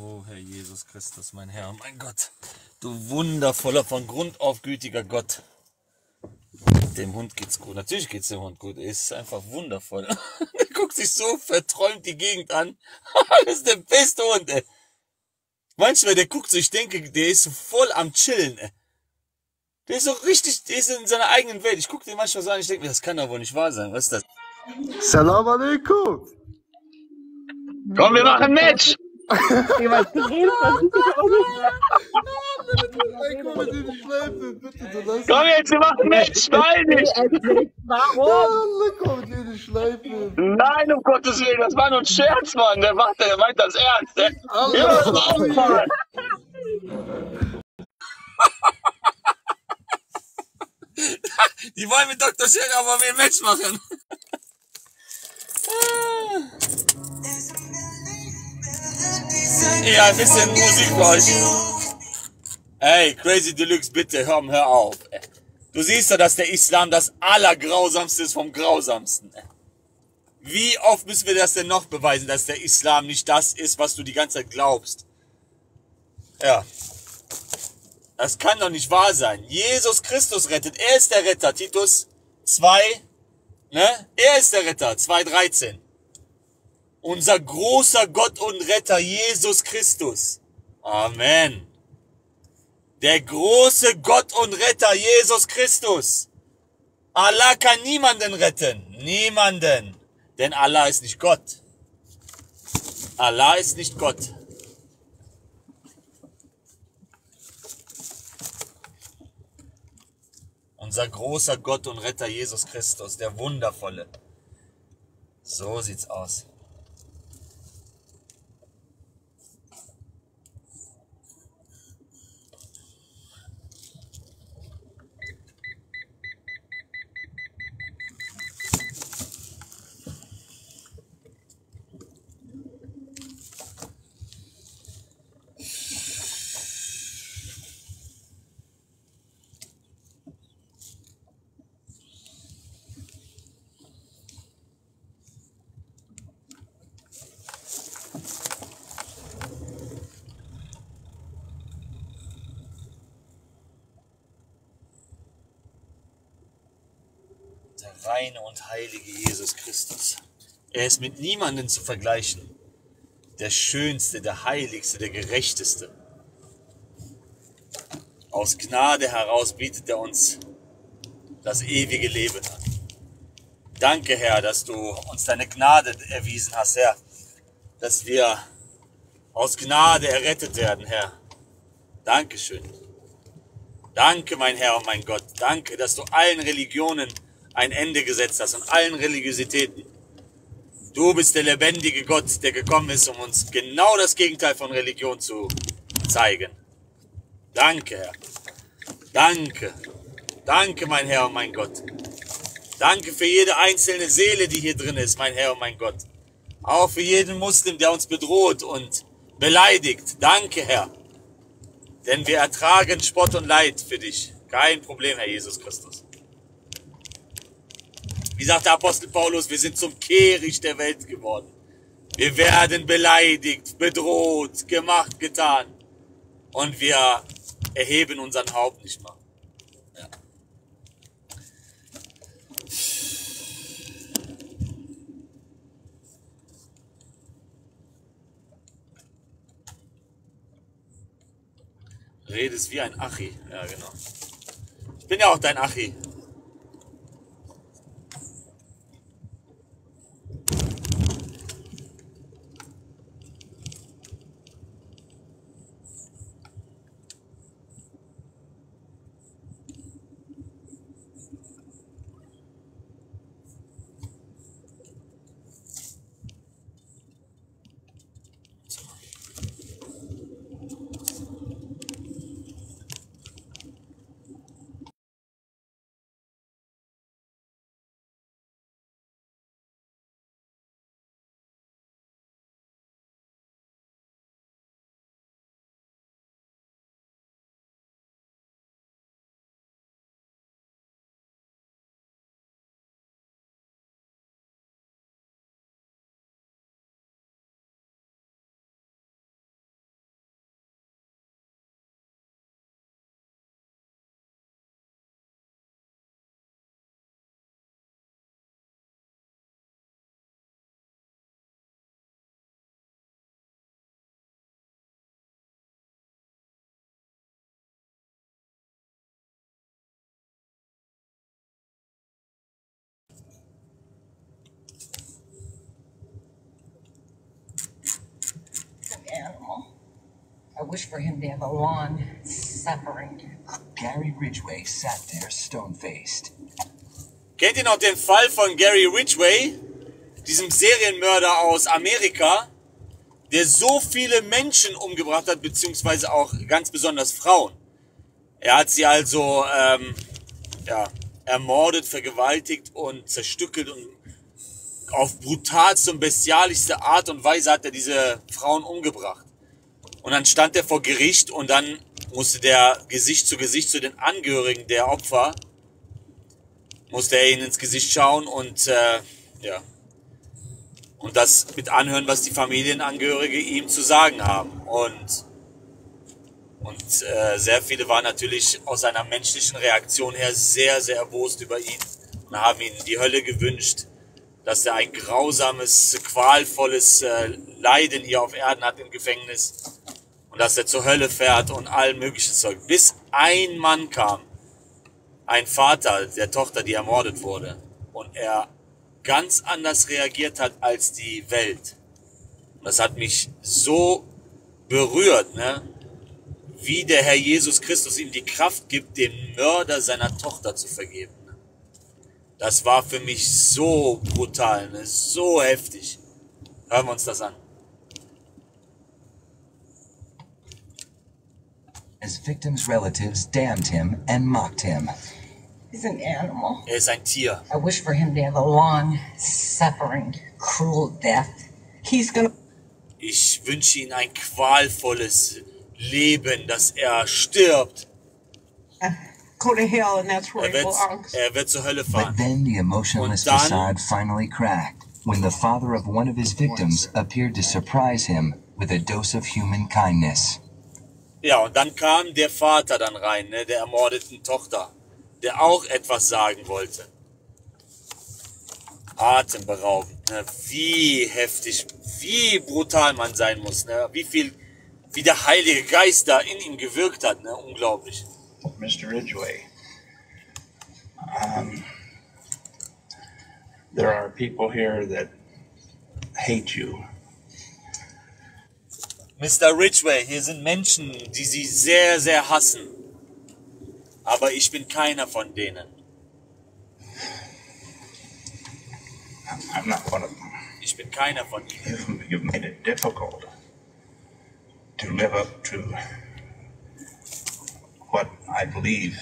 Oh, Herr Jesus Christus, mein Herr, mein Gott. Du wundervoller, von Grund auf gütiger Gott. Dem Hund geht's gut. Natürlich geht's dem Hund gut. Er ist einfach wundervoll. [laughs] er guckt sich so verträumt die Gegend an. das [laughs] ist der beste Hund, ey. Manchmal, der guckt so, ich denke, der ist so voll am Chillen, ey. Der ist so richtig, der ist in seiner eigenen Welt. Ich gucke den manchmal so an, ich denke mir, das kann doch wohl nicht wahr sein. Was ist das? Salam alaikum. Komm, wir machen [laughs] [laughs] ein Match. Komm jetzt, wir machen ein Match, meine ich. Nein, um Gottes Willen, das war nur ein Scherz, Mann. Der macht, der meint das ernst. Ja, das Mann. Die wollen mit Dr. Scherer aber ein Match machen. Ja, ein bisschen Musik für euch. Ey, Crazy Deluxe, bitte hör, hör auf. Du siehst doch, dass der Islam das Allergrausamste ist vom Grausamsten. Wie oft müssen wir das denn noch beweisen, dass der Islam nicht das ist, was du die ganze Zeit glaubst? Ja. Das kann doch nicht wahr sein. Jesus Christus rettet. Er ist der Retter. Titus 2, ne? Er ist der Retter. 2,13. Unser großer Gott und Retter Jesus Christus. Amen. Der große Gott und Retter Jesus Christus. Allah kann niemanden retten. Niemanden. Denn Allah ist nicht Gott. Allah ist nicht Gott. Unser großer Gott und Retter Jesus Christus, der Wundervolle. So sieht's aus. Der reine und heilige Jesus Christus. Er ist mit niemandem zu vergleichen. Der schönste, der heiligste, der gerechteste. Aus Gnade heraus bietet er uns das ewige Leben an. Danke, Herr, dass du uns deine Gnade erwiesen hast, Herr. Dass wir aus Gnade errettet werden, Herr. Dankeschön. Danke, mein Herr und mein Gott. Danke, dass du allen Religionen ein Ende gesetzt hast und allen Religiositäten. Du bist der lebendige Gott, der gekommen ist, um uns genau das Gegenteil von Religion zu zeigen. Danke, Herr. Danke. Danke, mein Herr und mein Gott. Danke für jede einzelne Seele, die hier drin ist, mein Herr und mein Gott. Auch für jeden Muslim, der uns bedroht und beleidigt. Danke, Herr. Denn wir ertragen Spott und Leid für dich. Kein Problem, Herr Jesus Christus. Wie sagt der Apostel Paulus, wir sind zum Kehricht der Welt geworden. Wir werden beleidigt, bedroht, gemacht, getan. Und wir erheben unseren Haupt nicht mal. Ja. Redest wie ein Achi. Ja, genau. Ich bin ja auch dein Achi. Animal. I wish for him to have a long suffering. Gary Ridgway sat there stone faced. Kennt ihr noch den Fall von Gary Ridgway, diesem Serienmörder aus Amerika, der so viele Menschen umgebracht hat, beziehungsweise auch ganz besonders Frauen? Er hat sie also ähm, ja, ermordet, vergewaltigt und zerstückelt und auf brutalste und bestialischste Art und Weise hat er diese Frauen umgebracht. Und dann stand er vor Gericht und dann musste der Gesicht zu Gesicht zu den Angehörigen der Opfer, musste er ihnen ins Gesicht schauen und äh, ja und das mit anhören, was die Familienangehörige ihm zu sagen haben. Und und äh, sehr viele waren natürlich aus seiner menschlichen Reaktion her sehr, sehr erbost über ihn und haben ihm die Hölle gewünscht, dass er ein grausames, qualvolles äh, Leiden hier auf Erden hat im Gefängnis und dass er zur Hölle fährt und all mögliches Zeug. Bis ein Mann kam, ein Vater der Tochter, die ermordet wurde und er ganz anders reagiert hat als die Welt. Und das hat mich so berührt, ne? wie der Herr Jesus Christus ihm die Kraft gibt, dem Mörder seiner Tochter zu vergeben. Das war für mich so brutal, ne? so heftig. Hören wir uns das an. His victim's relatives damned him and mocked him. He's an animal. Er ist ein Tier. I wish for him to have a long, suffering, cruel death. He's gonna. Ich wünsche ihm ein qualvolles Leben, dass er stirbt. Go to hell, and that's where Er he wird, belongs. er wird zur Hölle But fahren. then the emotionless dann- facade finally cracked when the father of one of his victims appeared to surprise him with a dose of human kindness. Ja, und dann kam der Vater dann rein, ne, der ermordeten Tochter, der auch etwas sagen wollte. Atemberaubend, ne? wie heftig, wie brutal man sein muss, ne? wie viel, wie der Heilige Geist da in ihm gewirkt hat, ne? unglaublich. Mr. Ridgway, um, there are people here that hate you. Mr. Ridgway, hier sind Menschen, die sie sehr, sehr hassen. Aber ich bin keiner von denen. I'm not one of them. Ich bin keiner von ihnen. You've, you've made it difficult to live up to what I believe.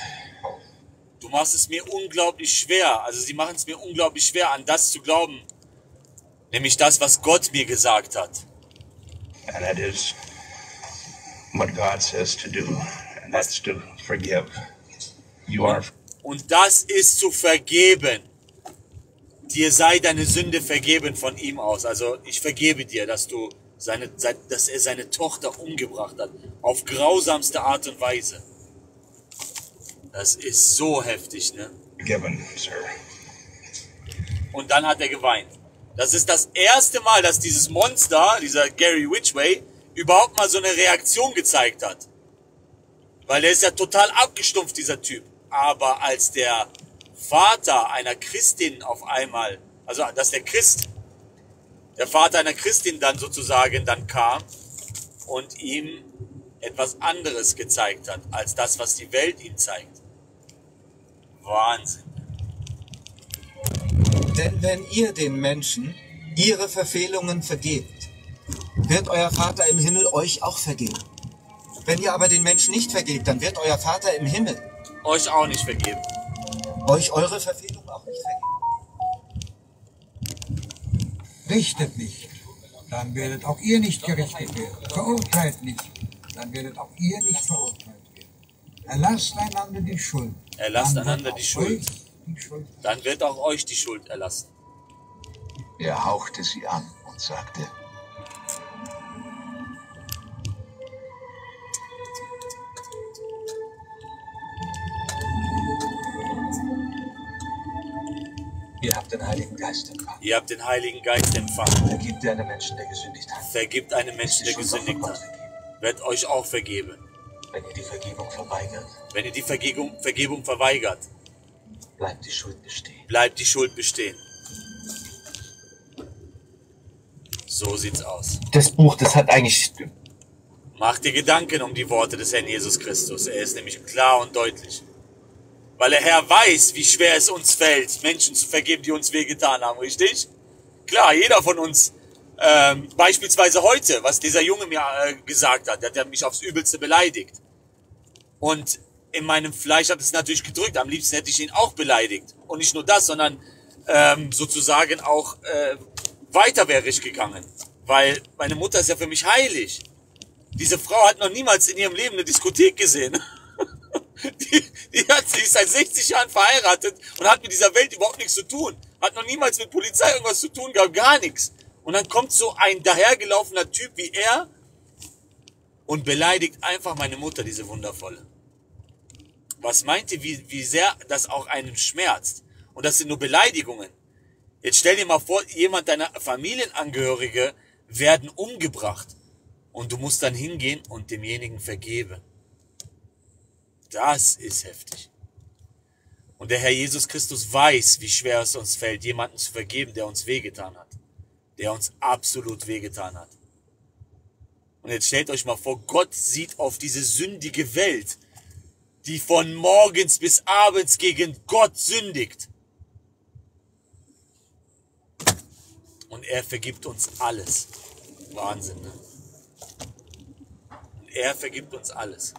Du machst es mir unglaublich schwer. Also sie machen es mir unglaublich schwer, an das zu glauben. Nämlich das, was Gott mir gesagt hat. And that is what God says to do, and that's to forgive. You are Und das ist zu vergeben. Dir sei deine Sünde vergeben von ihm aus. Also ich vergebe dir, dass du seine, sein- dass er seine Tochter umgebracht hat. Auf grausamste Art und Weise. Das ist so heftig, ne? forgiven, sir. Und dann hat er geweint. Das ist das erste Mal, dass dieses Monster, dieser Gary Whitway, überhaupt mal so eine Reaktion gezeigt hat. Weil er ist ja total abgestumpft, dieser Typ. Aber als der Vater einer Christin auf einmal, also dass der Christ, der Vater einer Christin dann sozusagen dann kam und ihm etwas anderes gezeigt hat, als das, was die Welt ihm zeigt. Wahnsinn. Denn wenn ihr den Menschen ihre Verfehlungen vergebt, wird euer Vater im Himmel euch auch vergeben. Wenn ihr aber den Menschen nicht vergebt, dann wird euer Vater im Himmel Euch auch nicht vergeben. euch eure Verfehlung auch nicht vergeben. Richtet nicht, dann werdet auch ihr nicht gerichtet werden. Verurteilt nicht, dann werdet auch ihr nicht verurteilt werden. Erlasst einander die Schuld. Erlasst einander Schuld. die Schuld. Dann wird auch euch die Schuld erlassen. Er hauchte sie an und sagte, Ihr habt den Heiligen Geist empfangen. Ihr habt den Heiligen Geist empfangen. Vergibt einem Menschen, der gesündigt hat. Vergibt einem Menschen, der gesündigt hat. Wird euch auch vergeben. Wenn ihr die Vergebung verweigert, Wenn ihr die Vergebung, Vergebung verweigert, bleibt die Schuld bestehen. bleibt die Schuld bestehen. So sieht's aus. Das Buch, das hat eigentlich Mach dir Gedanken um die Worte des Herrn Jesus Christus. Er ist nämlich klar und deutlich. Weil der Herr weiß, wie schwer es uns fällt, Menschen zu vergeben, die uns wehgetan haben, richtig? Klar, jeder von uns, ähm, beispielsweise heute, was dieser Junge mir äh, gesagt hat, der hat mich aufs Übelste beleidigt. Und in meinem Fleisch hat es natürlich gedrückt. Am liebsten hätte ich ihn auch beleidigt. Und nicht nur das, sondern ähm, sozusagen auch äh, weiter wäre ich gegangen. Weil meine Mutter ist ja für mich heilig. Diese Frau hat noch niemals in ihrem Leben eine Diskothek gesehen. [laughs] Die, die, hat, die ist seit 60 Jahren verheiratet und hat mit dieser Welt überhaupt nichts zu tun. Hat noch niemals mit Polizei irgendwas zu tun gehabt, gar nichts. Und dann kommt so ein dahergelaufener Typ wie er und beleidigt einfach meine Mutter, diese wundervolle. Was meint ihr, wie, wie sehr das auch einem schmerzt? Und das sind nur Beleidigungen. Jetzt stell dir mal vor, jemand deiner Familienangehörige werden umgebracht und du musst dann hingehen und demjenigen vergeben. Das ist heftig. Und der Herr Jesus Christus weiß, wie schwer es uns fällt, jemanden zu vergeben, der uns wehgetan hat. Der uns absolut wehgetan hat. Und jetzt stellt euch mal vor, Gott sieht auf diese sündige Welt, die von morgens bis abends gegen Gott sündigt. Und er vergibt uns alles. Wahnsinn, ne? Und er vergibt uns alles.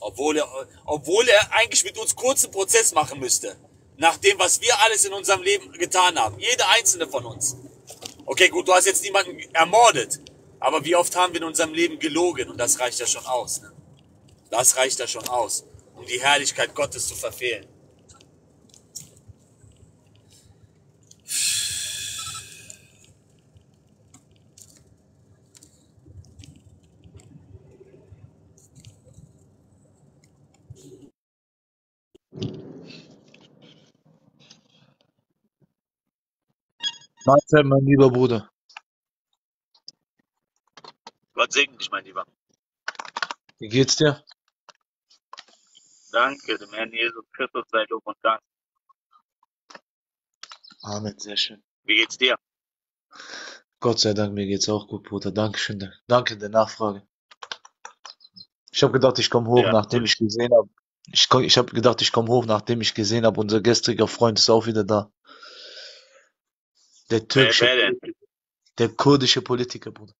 Obwohl er, obwohl er eigentlich mit uns kurzen Prozess machen müsste. Nach dem, was wir alles in unserem Leben getan haben. Jeder einzelne von uns. Okay, gut, du hast jetzt niemanden ermordet. Aber wie oft haben wir in unserem Leben gelogen? Und das reicht ja schon aus. Ne? Das reicht ja schon aus, um die Herrlichkeit Gottes zu verfehlen. Mahlzeit, mein lieber Bruder. Gott segne dich, mein Lieber. Wie geht's dir? Danke, dem Herrn Jesus Christus sei Lob und Dank. Amen, sehr schön. Wie geht's dir? Gott sei Dank, mir geht's auch gut, Bruder. Dankeschön. Danke der Nachfrage. Ich habe gedacht, ich komme hoch, Ja, nachdem ich gesehen habe. Ich, ich habe gedacht, ich komme hoch, nachdem ich gesehen habe, unser gestriger Freund ist auch wieder da. Der türkische, der kurdische Politiker, Bruder.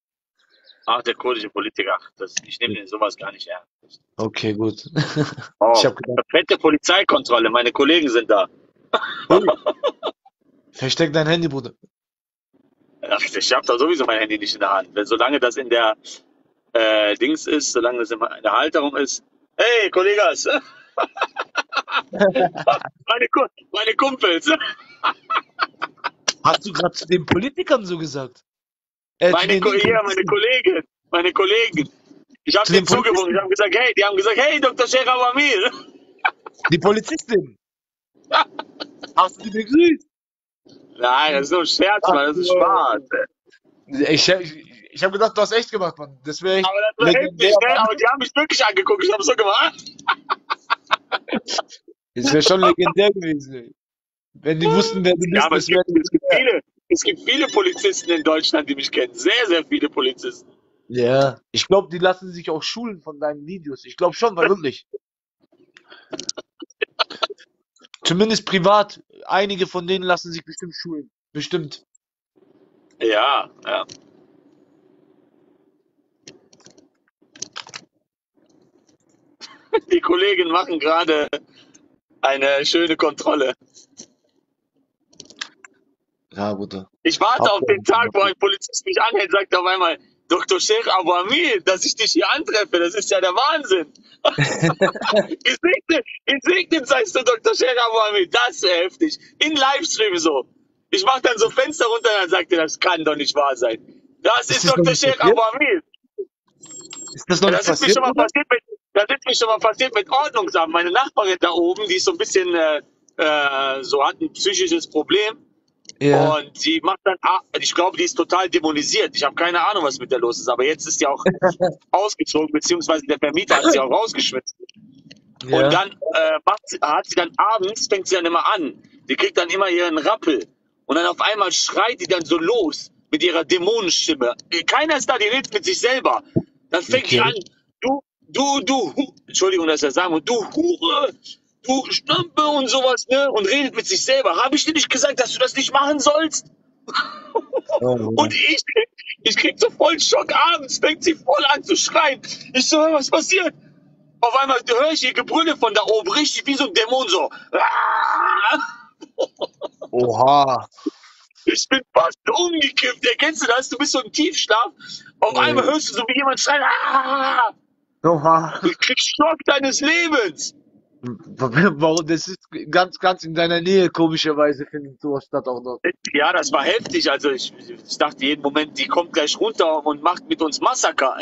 Ach, der kurdische Politiker. Das, ich nehme den sowas gar nicht ernst. Okay, gut. [laughs] Oh, Ich gedacht, fette Polizeikontrolle. Meine Kollegen sind da. [laughs] versteck dein Handy, Bruder. Ach, ich habe da sowieso mein Handy nicht in der Hand. Wenn, solange das in der äh, Dings ist, solange das in der Halterung ist. Hey, Kollegas! [laughs] meine, meine Kumpels! Hast du gerade zu den Politikern so gesagt? Äh, Meine, Ko ja, meine? Kollegen! Meine Kollegen! Ich habe denen zugewunken. Ich habe gesagt, hey, die haben gesagt, hey, Dr. Sheikh Awamir! Die Polizistin. [laughs] Hast du die begrüßt? Nein, das ist nur ein Scherz, Ach, Mann, das ist. Spaß. Ich, ich, ich habe gedacht, du hast echt gemacht, Mann. Das wäre echt Aber das war heftig, ne? Aber die haben mich wirklich angeguckt. Ich habe so gemacht. Das wäre schon legendär gewesen. Ey. Wenn die wussten, wer du bist, Ja, aber es gibt, es gibt viele, es gibt viele Polizisten in Deutschland, die mich kennen. Sehr, sehr viele Polizisten. Ja, ich glaube, die lassen sich auch schulen von deinen Videos. Ich glaube schon, weil wirklich. Zumindest privat. Einige von denen lassen sich bestimmt schulen. Bestimmt. Ja, ja. Die Kollegen machen gerade eine schöne Kontrolle. Ja, Bruder. Ich warte auf den Tag, wo ein Polizist mich anhält, sagt auf einmal, Dr. Sheikh Abu Amir, dass ich dich hier antreffe, das ist ja der Wahnsinn. [laughs] gesegnet, gesegnet seist du, Dr. Sheikh Abu Amir, das wäre heftig. In Livestream so. Ich mach dann so Fenster runter und dann sagt er, das kann doch nicht wahr sein. Das ist noch Dr. Sheikh passiert? Abu Amir. Ist das noch Ja, das ist mir passiert, schon mal passiert mit, das ist mir schon mal passiert mit Ordnungsamt. Meine Nachbarin da oben, die ist so ein bisschen, äh, äh, so hat ein psychisches Problem. Ja. Und sie macht dann, ich glaube, die ist total dämonisiert. Ich habe keine Ahnung, was mit der los ist. Aber jetzt ist sie auch [laughs] ausgezogen, beziehungsweise der Vermieter hat sie auch rausgeschmissen. Ja. Und dann äh, macht sie, hat sie dann abends, fängt sie dann immer an. Die kriegt dann immer ihren Rappel. Und dann auf einmal schreit die dann so los mit ihrer Dämonenstimme. Keiner ist da, die redet mit sich selber. Dann fängt die Okay. an, du, du, du, Hu- Entschuldigung, dass ich das sagen muss, du Hure, du Stampe und sowas, ne? Und redet mit sich selber. Habe ich dir nicht gesagt, dass du das nicht machen sollst? Und ich, ich krieg so voll Schock abends, fängt sie voll an zu schreien. Ich so, was passiert? Auf einmal höre ich ihr Gebrülle von da oben, richtig wie so ein Dämon so. Oha. Ich bin fast umgekippt. Erkennst du das? Du bist so im Tiefschlaf. Auf Ja. einmal hörst du so, wie jemand schreit. Ah! Oha. Du kriegst Schock deines Lebens. [laughs] Warum? Das ist ganz, ganz in deiner Nähe, komischerweise findet sowas statt auch noch. Ja, das war heftig. Also ich, ich dachte jeden Moment, die kommt gleich runter und macht mit uns Massaker.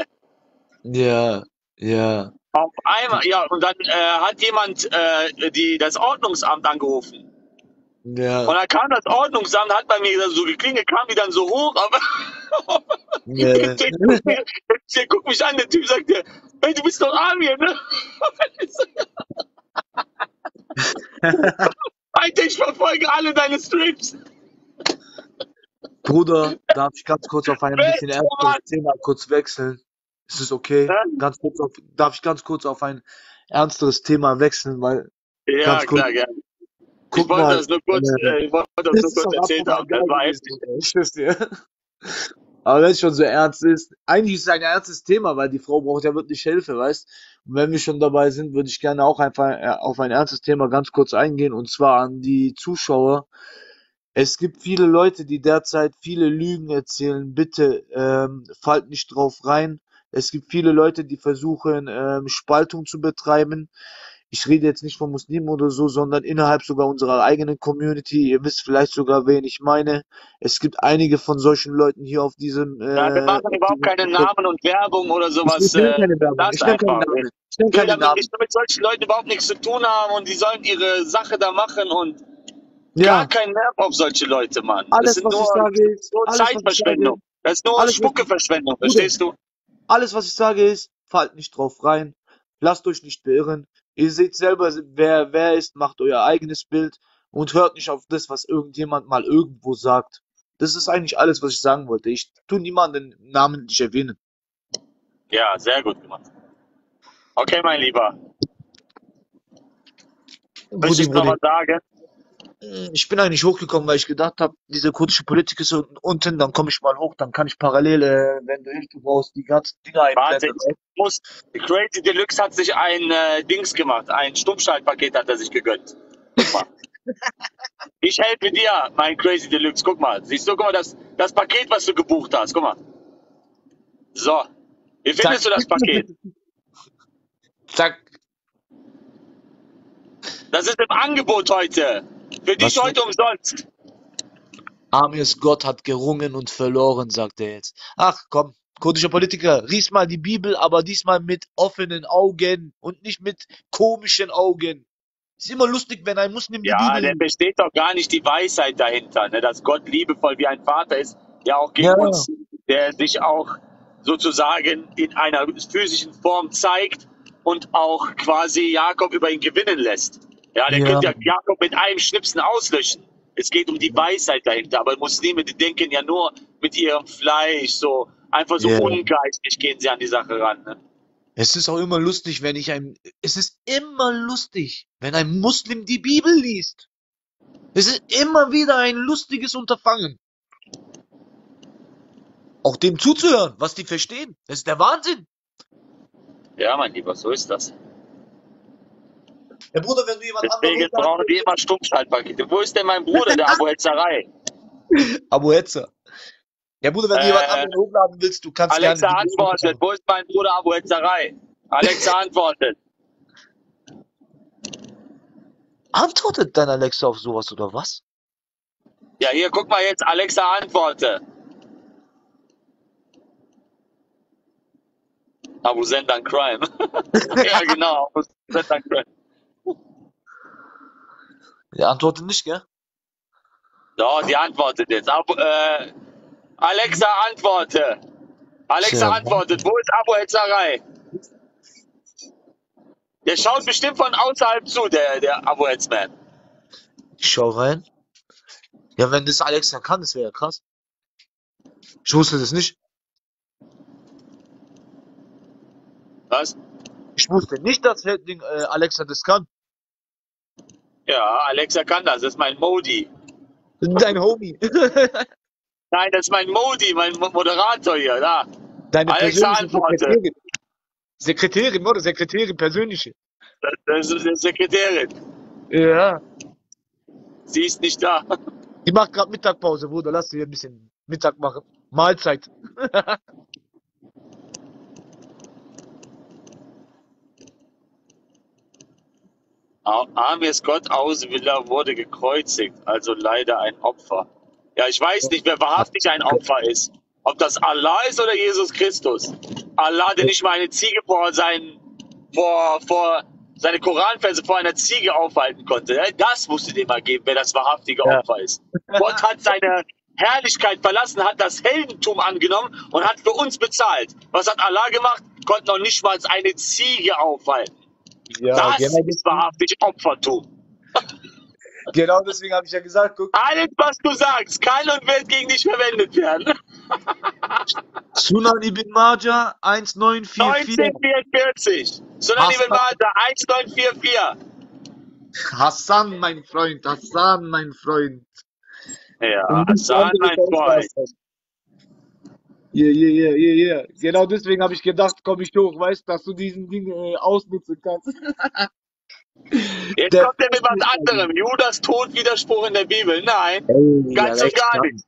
Ja, ja. Auf einmal, ja, und dann äh, hat jemand äh, die, das Ordnungsamt angerufen. Ja. Und dann kam das Ordnungsamt, hat bei mir so geklingelt, kam die dann so hoch, aber Ja. [laughs] der, guckt mir, der guckt mich an, der Typ sagt, der, hey, du bist doch Amir, ne? [laughs] Alter, ich verfolge alle deine Streams. Bruder, darf ich ganz kurz auf ein bisschen ernsteres Thema kurz wechseln? Ist es okay? Ganz kurz auf, darf ich ganz kurz auf ein ernsteres Thema wechseln, weil Ja, kurz, klar, gerne. Ich wollte das nur kurz, äh, äh, ich wollte das nur kurz erzählt haben. Geil war. Bruder, ich. Aber wenn es schon so ernst ist, eigentlich ist es ein ernstes Thema, weil die Frau braucht ja wirklich Hilfe, weißt? Und wenn wir schon dabei sind, würde ich gerne auch einfach äh, auf ein ernstes Thema ganz kurz eingehen, und zwar an die Zuschauer. Es gibt viele Leute, die derzeit viele Lügen erzählen. Bitte ähm, fallt nicht drauf rein. Es gibt viele Leute, die versuchen, ähm, Spaltung zu betreiben. Ich rede jetzt nicht von Muslimen oder so, sondern innerhalb sogar unserer eigenen Community. Ihr wisst vielleicht sogar, wen ich meine. Es gibt einige von solchen Leuten hier auf diesem. Äh, Ja, wir machen überhaupt keine Namen und Werbung oder ich, sowas. ich nenne Äh, keine Werbung. lass Ich nenne keine. Namen. Ich nenne Ich will keine damit, Namen. ich will mit solchen Leuten überhaupt nichts zu tun haben und die sollen ihre Sache da machen und Ja. gar keinen Nerv auf solche Leute, Mann. Alles, das sind was ich nur, sage, ist, nur alles, ich Zeitverschwendung. Das ist nur alles, Spuckeverschwendung, verstehst du? alles, was ich sage, ist, fallt nicht drauf rein. Lasst euch nicht beirren. Ihr seht selber, wer wer ist, macht euer eigenes Bild und hört nicht auf das, was irgendjemand mal irgendwo sagt. Das ist eigentlich alles, was ich sagen wollte. Ich tu niemanden namentlich erwähnen. Ja, sehr gut gemacht. Okay, mein Lieber. Möchtest du noch was sagen? Ich bin eigentlich hochgekommen, weil ich gedacht habe, diese kurdische Politik ist unten, dann komme ich mal hoch, dann kann ich parallel, äh, wenn du Hilfe brauchst, die ganzen Dinger Warte, einblenden. ich muss. Crazy Deluxe hat sich ein äh, Dings gemacht, ein Stummschaltpaket hat er sich gegönnt. Guck mal. [laughs] Ich helfe dir, mein Crazy Deluxe. Guck mal. Siehst du, guck mal, das, das Paket, was du gebucht hast. Guck mal. So. Wie findest du das Paket? Zack. Das ist im Angebot heute. Für dich Was? heute umsonst. Amirs Gott hat gerungen und verloren, sagt er jetzt. Ach komm, kurdischer Politiker, lies mal die Bibel, aber diesmal mit offenen Augen und nicht mit komischen Augen. Ist immer lustig, wenn ein Muslim die Ja, Bibel der liest. versteht doch gar nicht die Weisheit dahinter, ne? dass Gott liebevoll wie ein Vater ist, der auch gegen Ja. uns, der sich auch sozusagen in einer physischen Form zeigt und auch quasi Jakob über ihn gewinnen lässt. Ja, der Ja. könnte ja Jakob mit einem Schnipsen auslöschen. Es geht um die Weisheit dahinter, aber Muslime, die denken ja nur mit ihrem Fleisch, so einfach so Ja. ungeistig gehen sie an die Sache ran. Ne? Es ist auch immer lustig, wenn ich ein, es ist immer lustig, wenn ein Muslim die Bibel liest. Es ist immer wieder ein lustiges Unterfangen. Auch dem zuzuhören, was die verstehen. Das ist der Wahnsinn. Ja, mein Lieber, so ist das. Ja, Bruder, wenn du jemand Deswegen brauchen die immer Stummschaltpakete. Wo ist denn mein Bruder, der [laughs] Abu Hetzerei? Abu Hetzer. Ja, Bruder, wenn du jemand Äh, anderen hochladen willst, du kannst Alexa gerne Videos antwortet. Wo ist mein Bruder Abu Hetzerei? Alexa antwortet. Antwortet dein Alexa auf sowas oder was? Ja, hier, guck mal jetzt. Alexa antworte. Abu Sendan Crime. [laughs] ja, genau. Abu Sendan Crime. Der antwortet nicht, gell? So, die antwortet jetzt. Abu, äh, Alexa antworte. Alexa Tja, antwortet. Wo ist Abu Hetzerei? Der schaut bestimmt von außerhalb zu, der, der Abu Hetzman. Ich schau rein. Ja, wenn das Alexa kann, das wäre ja krass. Ich wusste das nicht. Was? Ich wusste nicht, dass äh, Alexa das kann. Ja, Alexa kann das. Das ist mein Modi. Dein Homie. [laughs] Nein, das ist mein Modi, mein Mo- Moderator hier. Da. Deine Alexa persönliche antworte. Sekretärin. Sekretärin, oder? Sekretärin, persönliche. Das, das ist die Sekretärin. Ja. Sie ist nicht da. Die macht gerade Mittagpause, Bruder. Lass sie ein bisschen Mittag machen. Mahlzeit. [laughs] A- Amis Gott Auswiller wurde gekreuzigt, also leider ein Opfer. Ja, ich weiß nicht, wer wahrhaftig ein Opfer ist. Ob das Allah ist oder Jesus Christus. Allah, der nicht mal eine Ziege vor seinen, vor, vor, seine Koranverse vor einer Ziege aufhalten konnte. Das musst du dir mal geben, wer das wahrhaftige Ja. Opfer ist. Gott hat seine Herrlichkeit verlassen, hat das Heldentum angenommen und hat für uns bezahlt. Was hat Allah gemacht? Konnte noch nicht mal eine Ziege aufhalten. Ja, das genau, ist wahrhaftig Opfertum. genau deswegen habe ich ja gesagt, guck. Alles, was du sagst, kann und wird gegen dich verwendet werden. Sunan ibn Majah 1944. 1944. Sunan ibn Majah 1944. Hassan, mein Freund, Hassan, mein Freund. Ja, Hassan, mein Freund. Yeah, yeah, yeah, yeah, yeah. Genau deswegen habe ich gedacht, komm ich hoch, weißt dass du diesen Ding äh, ausnutzen kannst. [laughs] Jetzt Der- kommt er mit was anderem. Judas Tod, Widerspruch in der Bibel. Nein, Ey, ganz ja, und gar Schaden. nichts.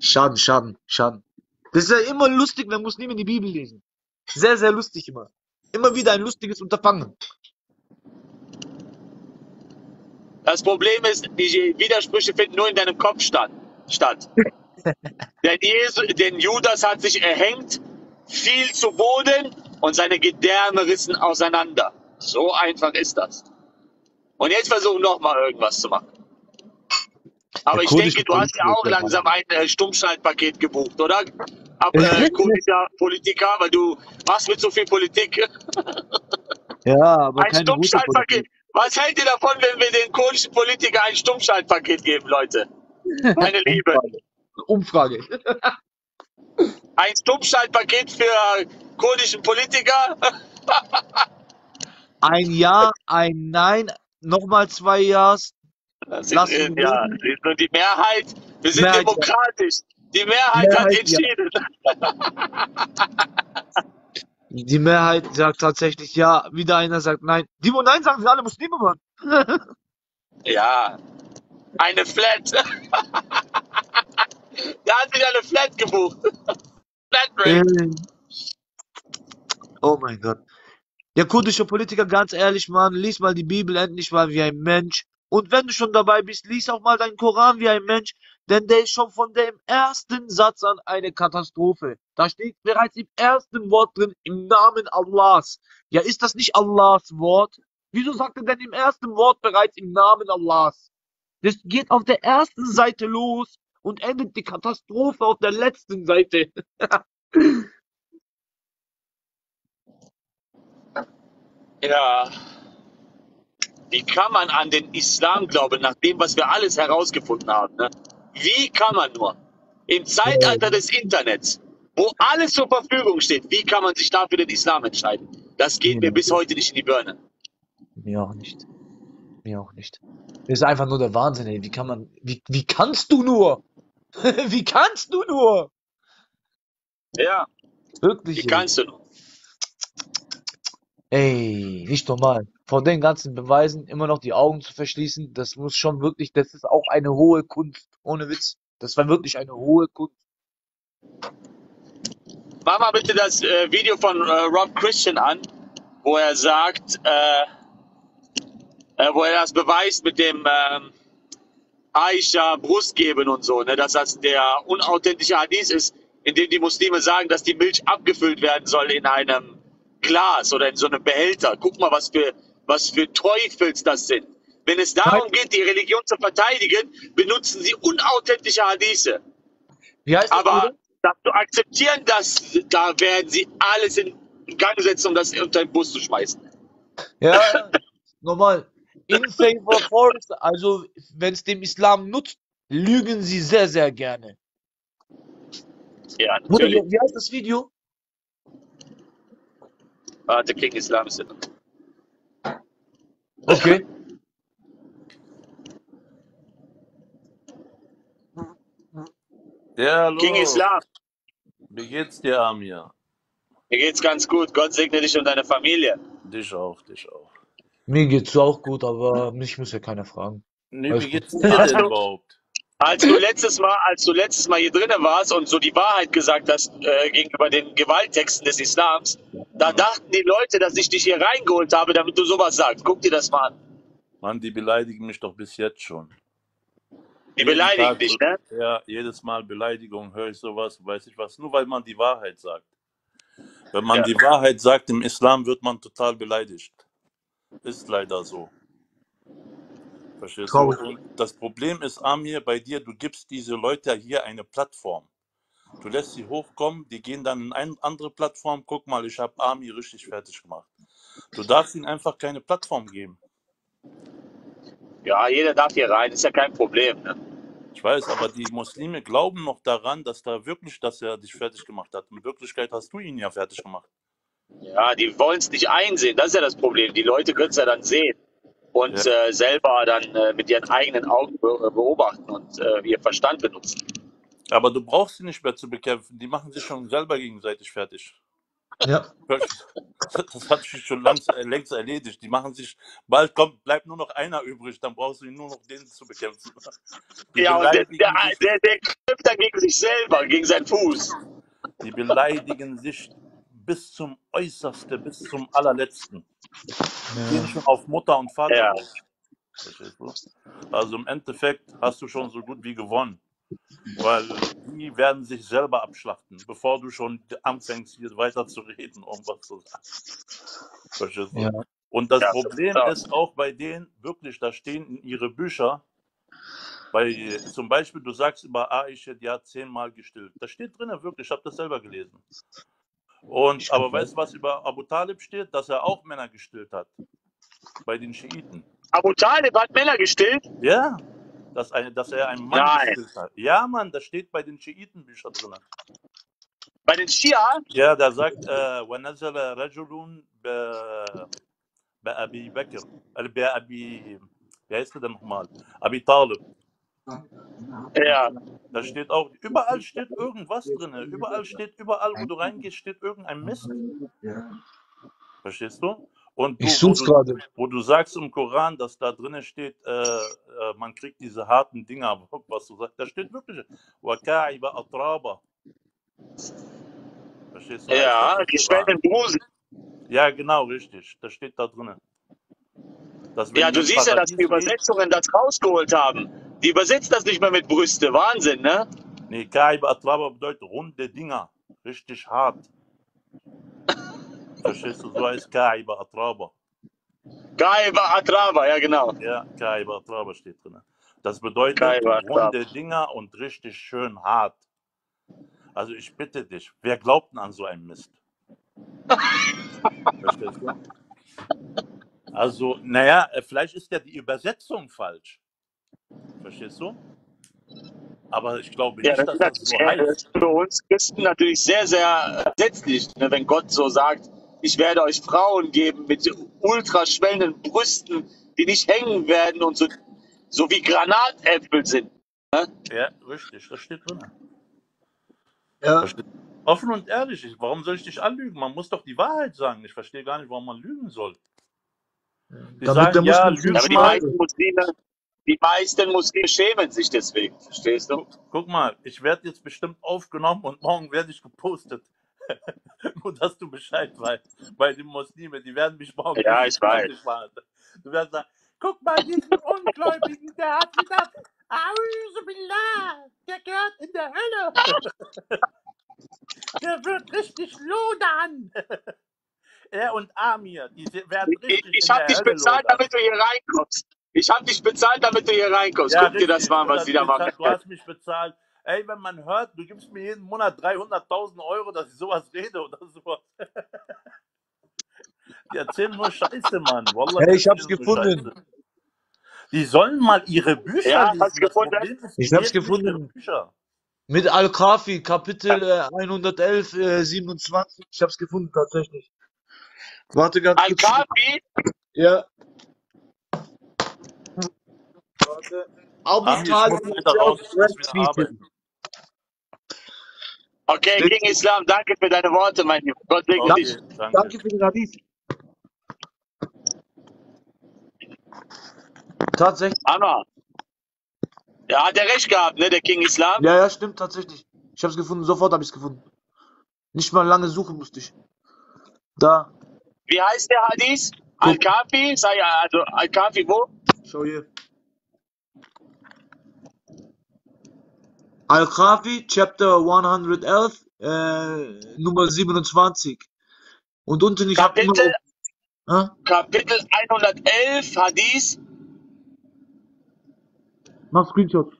Schaden, Schaden, Schaden. Das ist ja immer lustig, wenn Muslime die Bibel lesen. Sehr, sehr lustig immer. Immer wieder ein lustiges Unterfangen. Das Problem ist, die Widersprüche finden nur in deinem Kopf statt. Statt. [laughs] denn, Jesu, denn Judas hat sich erhängt, fiel zu Boden und seine Gedärme rissen auseinander. So einfach ist das. Und jetzt versuchen noch mal irgendwas zu machen. Aber ich denke, du hast ja auch langsam ein äh, Stummschaltpaket gebucht, oder? Ab äh, kurdischer Politiker, weil du machst mit so viel Politik. Ja, aber Ein keine Stummschaltpaket. Was hält ihr davon, wenn wir den kurdischen Politiker ein Stummschaltpaket geben, Leute? Meine Liebe. Umfrage. [laughs] Ein Stummschaltpaket für kurdischen Politiker? [laughs] Ein Ja, ein Nein, nochmal zwei Ja's. Das ihn äh, ja, ist nur die Mehrheit. Wir sind Mehrheit, ja. demokratisch. Die Mehrheit, hat Mehrheit, ja. entschieden. Die Mehrheit sagt tatsächlich ja, wieder einer sagt nein. Die, wo nein sagen, sind alle Muslime, Mann. Ja, eine Flat. [laughs] Der hat sich eine Flat gebucht. [laughs] Flatrate. Ey. Oh mein Gott. Der kurdische Politiker, ganz ehrlich, Mann, lies mal die Bibel endlich mal wie ein Mensch. Und wenn du schon dabei bist, lies auch mal deinen Koran wie ein Mensch, denn der ist schon von dem ersten Satz an eine Katastrophe. Da steht bereits im ersten Wort drin, im Namen Allahs. Ja, ist das nicht Allahs Wort? Wieso sagt er denn im ersten Wort bereits im Namen Allahs? Das geht auf der ersten Seite los und endet die Katastrophe auf der letzten Seite. [laughs] Ja. Wie kann man an den Islam glauben, nach dem, was wir alles herausgefunden haben? Ne? Wie kann man nur? Im Zeitalter des Internets, wo alles zur Verfügung steht, wie kann man sich da für den Islam entscheiden? Das geht mir bis heute nicht in die Birne. Mir auch nicht. Mir auch nicht. Das ist einfach nur der Wahnsinn, ey. Wie kann man, wie, wie kannst du nur? [laughs] wie kannst du nur? Ja, Wirklich, wie ey. kannst du nur? Ey, nicht normal. Vor den ganzen Beweisen immer noch die Augen zu verschließen, das muss schon wirklich, das ist auch eine hohe Kunst. Ohne Witz. Das war wirklich eine hohe Kunst. Mach mal bitte das äh, Video von äh, Rob Christian an, wo er sagt, äh, äh, wo er das beweist mit dem ähm, Aisha Brust geben und so, ne, dass das der unauthentische Hadith ist, in dem die Muslime sagen, dass die Milch abgefüllt werden soll in einem Glas oder in so einem Behälter. Guck mal, was für, was für Teufels das sind. Wenn es darum geht, die Religion zu verteidigen, benutzen sie unauthentische Hadithe. Wie heißt das, Aber das zu akzeptieren, dass da werden sie alles in Gang setzen, um das unter den Bus zu schmeißen. Ja, ja, normal. In favor force, also wenn es dem Islam nutzt, lügen sie sehr, sehr gerne. Ja, natürlich. wie wie heißt das Video? Warte, King Islam ist in. Okay. Ja, hallo. King Islam. Wie geht's dir, Amir? Mir geht's ganz gut. Gott segne dich und deine Familie. Dich auch, dich auch. Mir geht's auch gut, aber mich muss ja keiner fragen. Nee, Alles wie geht's dir Als [laughs] denn du, überhaupt? als du letztes Mal, als du letztes Mal hier drinnen warst und so die Wahrheit gesagt hast äh, gegenüber den Gewalttexten des Islams, da dachten die Leute, dass ich dich hier reingeholt habe, damit du sowas sagst. Guck dir das mal an. Mann, die beleidigen mich doch bis jetzt schon. Die Jeden beleidigen Tag, dich, ne? ja, jedes Mal Beleidigung höre ich sowas, weiß ich was, nur weil man die Wahrheit sagt. Wenn man Ja. die Wahrheit sagt im Islam, wird man total beleidigt. Ist leider so. Verstehst du? Traurig. Und das Problem ist, Amir, bei dir, du gibst diese Leute hier eine Plattform. Du lässt sie hochkommen, die gehen dann in eine andere Plattform. Guck mal, ich habe Amir richtig fertig gemacht. Du darfst ihnen einfach keine Plattform geben. Ja, jeder darf hier rein, ist ja kein Problem. Ne? Ich weiß, aber die Muslime glauben noch daran, dass da wirklich, dass er dich fertig gemacht hat. In Wirklichkeit hast du ihn ja fertig gemacht. Ja, die wollen es nicht einsehen, das ist ja das Problem. Die Leute können es ja dann sehen und Ja. äh, selber dann äh, mit ihren eigenen Augen be beobachten und äh, ihr Verstand benutzen. Aber du brauchst sie nicht mehr zu bekämpfen. Die machen sich schon selber gegenseitig fertig. Ja. Das hat sich schon langs, äh, längst erledigt. Die machen sich, bald kommt, bleibt nur noch einer übrig, dann brauchst du ihn nur noch den zu bekämpfen. Die Ja, und der, beleidigen der, sich, der, der kämpft dann gegen sich selber, gegen seinen Fuß. die beleidigen sich bis zum Äußerste, bis zum allerletzten. Die gehen schon auf Mutter und Vater Ja. raus. Verstehst du? Also im Endeffekt hast du schon so gut wie gewonnen. Weil die werden sich selber abschlachten, bevor du schon anfängst, hier weiter zu reden, um was zu sagen. Verstehst du? Ja. Und das Ja, Problem ja. ist auch bei denen, wirklich, da stehen in ihre Bücher, bei, zum Beispiel, du sagst über Aisha, die hat zehnmal gestillt. Da steht drin, wirklich, ich habe das selber gelesen. Und, aber weißt du, was über Abu Talib steht? Dass er auch Männer gestillt hat. Bei den Schiiten. Abu Talib hat Männer gestillt? Ja, dass, ein, dass er einen Mann Nein. gestillt hat. Ja, Mann, das steht bei den Schiitenbüchern drin. Bei den Schia? Ja, da sagt, äh, وَنَزَلَ رَجُلٌ ب- بأبي بكر äh, بأبي, wie heißt der denn nochmal? Abi Talib. Ja. Da steht auch, überall steht irgendwas drin. Überall steht, überall, wo du reingehst, steht irgendein Mist. Verstehst du? Und du, ich such's gerade. Wo du sagst im Koran, dass da drin steht, äh, äh, man kriegt diese harten Dinger, [laughs] was du sagst, da steht wirklich Verstehst du? Ja, die Drusen. Ja, genau, richtig. Das steht da drin. ja, du siehst ja, dass die Übersetzungen das rausgeholt haben. Die übersetzt das nicht mehr mit Brüste. Wahnsinn, ne? nee, Kaib Atraba bedeutet runde Dinger. Richtig hart. Verstehst du? So heißt Kaib Atraba. Gaiba Atrava, ja genau. Ja, Kaib Atraba steht drin. Das bedeutet Kaiba Atraba. runde Dinger und richtig schön hart. Also ich bitte dich, wer glaubt denn an so einen Mist? [laughs] Verstehst du? Also, naja, vielleicht ist ja die Übersetzung falsch. Verstehst du? Aber ich glaube Ja, nicht, das dass ist das so heißt. ist für uns Christen natürlich sehr, sehr ersetzlich, ne? wenn Gott so sagt, ich werde euch Frauen geben mit ultra schwellenden Brüsten, die nicht hängen werden und so, so wie Granatäpfel sind. Ne? Ja, richtig, das steht drin. Ja. Das steht offen und ehrlich. Ich- Warum soll ich dich anlügen? Man muss doch die Wahrheit sagen. Ich verstehe gar nicht, warum man lügen soll. Die Damit der sagen, ja, Muslim lüg Aber die meisten Muslime, die meisten Muslime schämen sich deswegen, verstehst du? Guck mal, ich werde jetzt bestimmt aufgenommen und morgen werde ich gepostet. [laughs] Nur, dass du Bescheid weißt. Bei den Muslimen, die werden mich morgen Ja, ich weiß. machen. Du wirst sagen, guck mal, diesen Ungläubigen, der hat gedacht, Auzu Billah, der gehört in der Hölle. [laughs] der wird richtig lodern. [laughs] er und Amir, die werden Ich, richtig ich in habe dich bezahlt, lodern. damit du hier reinkommst. Ich habe dich bezahlt, damit du hier reinkommst. Ja, Guck dir das richtig. mal an, Du was hast, die da bezahlt, machen. du hast mich bezahlt. Ey, wenn man hört, du gibst mir jeden Monat 300.000 Euro, dass ich sowas rede oder sowas. Die erzählen nur Scheiße, Mann. Wallah, Hey, ich hab's gefunden. Scheiße. Die sollen mal ihre Bücher Ja, lesen. hast gefunden? Ich hab's gefunden. Bücher. Mit Al-Kafi, Kapitel äh, 111, äh, 27. Ich hab's gefunden, tatsächlich. Warte ganz. Al-Kafi, Ja. Warte. Abu Ami, ich Talib muss wieder raus, ich muss wieder arbeiten. Okay, King Islam, danke für deine Worte, mein Lieber. Gott segne dich. Danke. Danke für den Hadith. Tatsächlich. Hammer. Ja, hat er recht gehabt, ne, der King Islam? Ja, ja, stimmt, tatsächlich. Ich hab's gefunden, sofort habe ich's gefunden. Nicht mal lange suchen musste ich. Da, Wie heißt der Hadith? Al-Kafi? Sei ja, also Al-Kafi wo? schau hier. Al-Khafi, Chapter 111, äh, Nummer 27. Und unten, ich habe immer... Kapitel, Hä? Kapitel 111, Hadith. Mach Screenshot.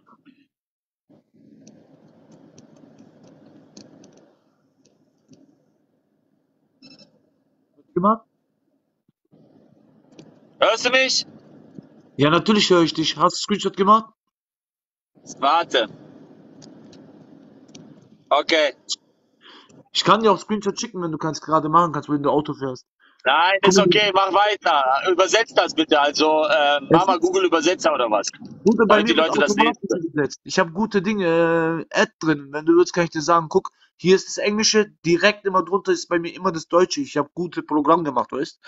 Gemacht? Hörst du mich? Ja, natürlich höre ich dich. Hast du Screenshot gemacht? Warte. Okay. Ich kann dir auch Screenshot schicken, wenn du kannst gerade machen kannst, wenn du Auto fährst. Nein, ist okay, mach weiter. Übersetzt das bitte. Also, äh, mach mal Google Übersetzer oder was. Gute, bei die Leute das übersetzt. Ich habe gute Dinge, äh, Ad drin. Wenn du willst, kann ich dir sagen, guck, hier ist das Englische, direkt immer drunter ist bei mir immer das Deutsche. Ich habe gute Programm gemacht, weißt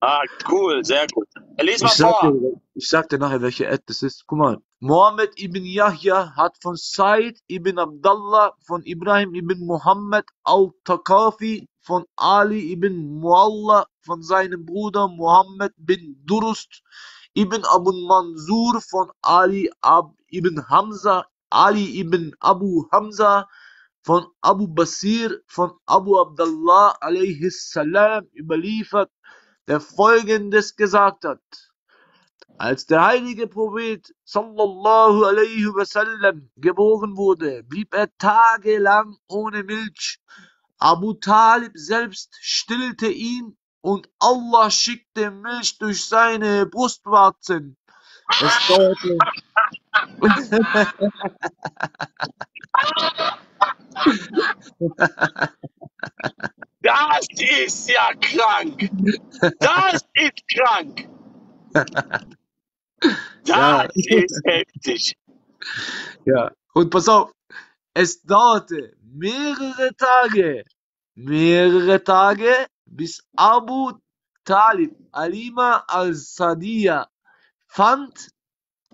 Ah, cool, sehr gut. Lies mal Ich sag, vor. dir, ich sag dir nachher, welche Ad das ist. Guck mal. Mohammed ibn Yahya hat von Said ibn Abdallah, von Ibrahim ibn Muhammad al-Takafi, von Ali ibn Mualla, von seinem Bruder Muhammad bin Durust, ibn Abu Mansur, von Ali Ab ibn Hamza, Ali ibn Abu Hamza, von Abu Basir, von Abu Abdallah a.s. überliefert, der folgendes gesagt hat. Als der heilige Prophet sallallahu alaihi wasallam geboren wurde, blieb er tagelang ohne Milch. Abu Talib selbst stillte ihn und Allah schickte Milch durch seine Brustwarzen. Es dauerte. [laughs] [laughs] Das ist ja krank. Das ist krank. [laughs] Ja. Das ist heftig. Ja, und pass auf, es dauerte mehrere Tage, mehrere Tage, bis Abu Talib Alima al-Sadiya fand,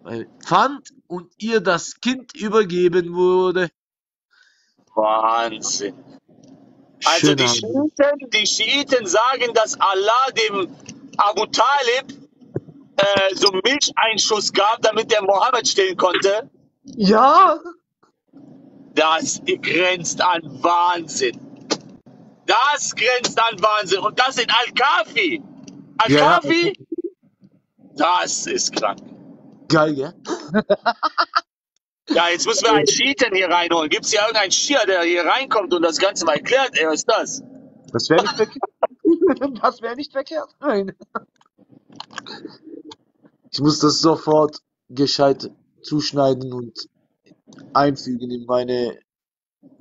äh, fand und ihr das Kind übergeben wurde. Wahnsinn. Also die Schiiten, die Schiiten sagen, dass Allah dem Abu Talib äh, so Milcheinschuss gab, damit der Mohammed stillen konnte. Ja, Das grenzt an Wahnsinn. Das grenzt an Wahnsinn. Und das in Al-Kafi. Ja. Al-Kafi? Das ist krank. geil, gell? [laughs] Ja, jetzt müssen wir einen Schiiten hier reinholen. Gibt es hier irgendeinen Schier, der hier reinkommt und das Ganze mal erklärt? Ey, was ist das? Das wäre nicht verkehrt. [laughs] Das wäre nicht verkehrt. Nein. Ich muss das sofort gescheit zuschneiden und einfügen in meine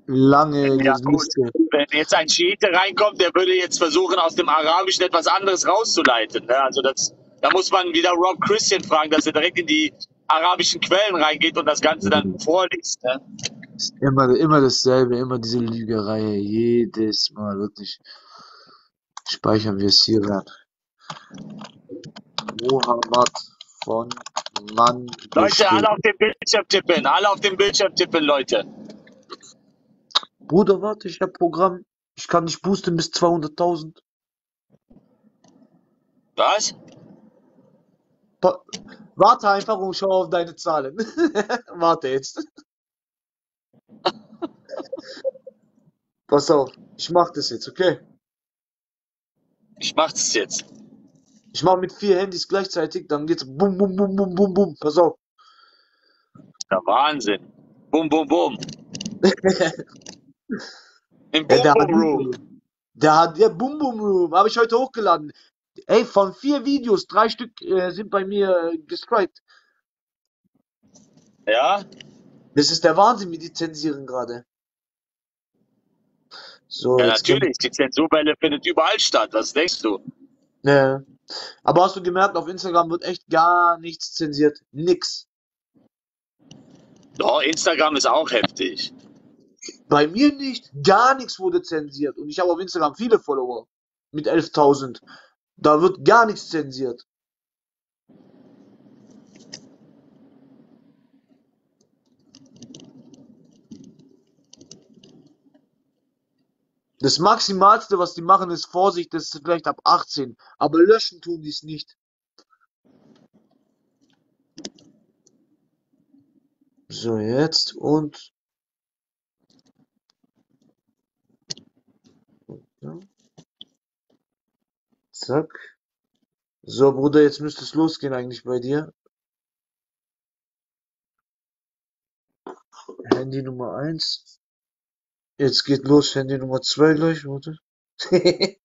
lange Ja. Liste. Wenn jetzt ein Schiite reinkommt, der würde jetzt versuchen, aus dem Arabischen etwas anderes rauszuleiten. Ne? Also das, da muss man wieder Rob Christian fragen, dass er direkt in die arabischen Quellen reingeht und das Ganze dann vorliest. Ne? Immer, immer dasselbe, immer diese Lügerei, jedes Mal, wirklich. Speichern wir es hier rein. Mohammed von Mann Leute, alle auf den Bildschirm tippen. Alle auf den Bildschirm tippen, Leute. Bruder, warte, ich hab Programm. Ich kann nicht boosten bis 200.000. Was? Pa- Warte einfach und schau auf deine Zahlen. [laughs] Warte jetzt. Pass auf, ich mach das jetzt, okay? Ich mach das jetzt. Ich mach mit vier Handys gleichzeitig, dann geht's bum bum bum bum bum bum. Pass auf. Der Wahnsinn. Bum, bum, bum. [laughs] Im Bum, der Bum hat, Room. der hat, ja, Boom Boom Room, habe ich heute hochgeladen. Ey, von vier Videos, drei Stück äh, sind bei mir äh, gestrikt. Ja? Das ist der Wahnsinn, wie die zensieren gerade. So, Ja, natürlich. Die Zensurwelle findet überall statt. Was denkst du? Ja. Aber hast du gemerkt, auf Instagram wird echt gar nichts zensiert. Nix. Oh, Instagram ist auch heftig. Bei mir nicht. Gar nichts wurde zensiert. Und ich habe auf Instagram viele Follower. Mit 11.000. Da wird gar nichts zensiert. Das Maximalste, was die machen, ist Vorsicht, das ist vielleicht ab 18. Aber löschen tun die es nicht. So, jetzt und. Ja. Zack. So, Bruder, jetzt müsste es losgehen eigentlich bei dir. Handy Nummer 1. Jetzt geht los, Handy Nummer 2 gleich, warte. [laughs]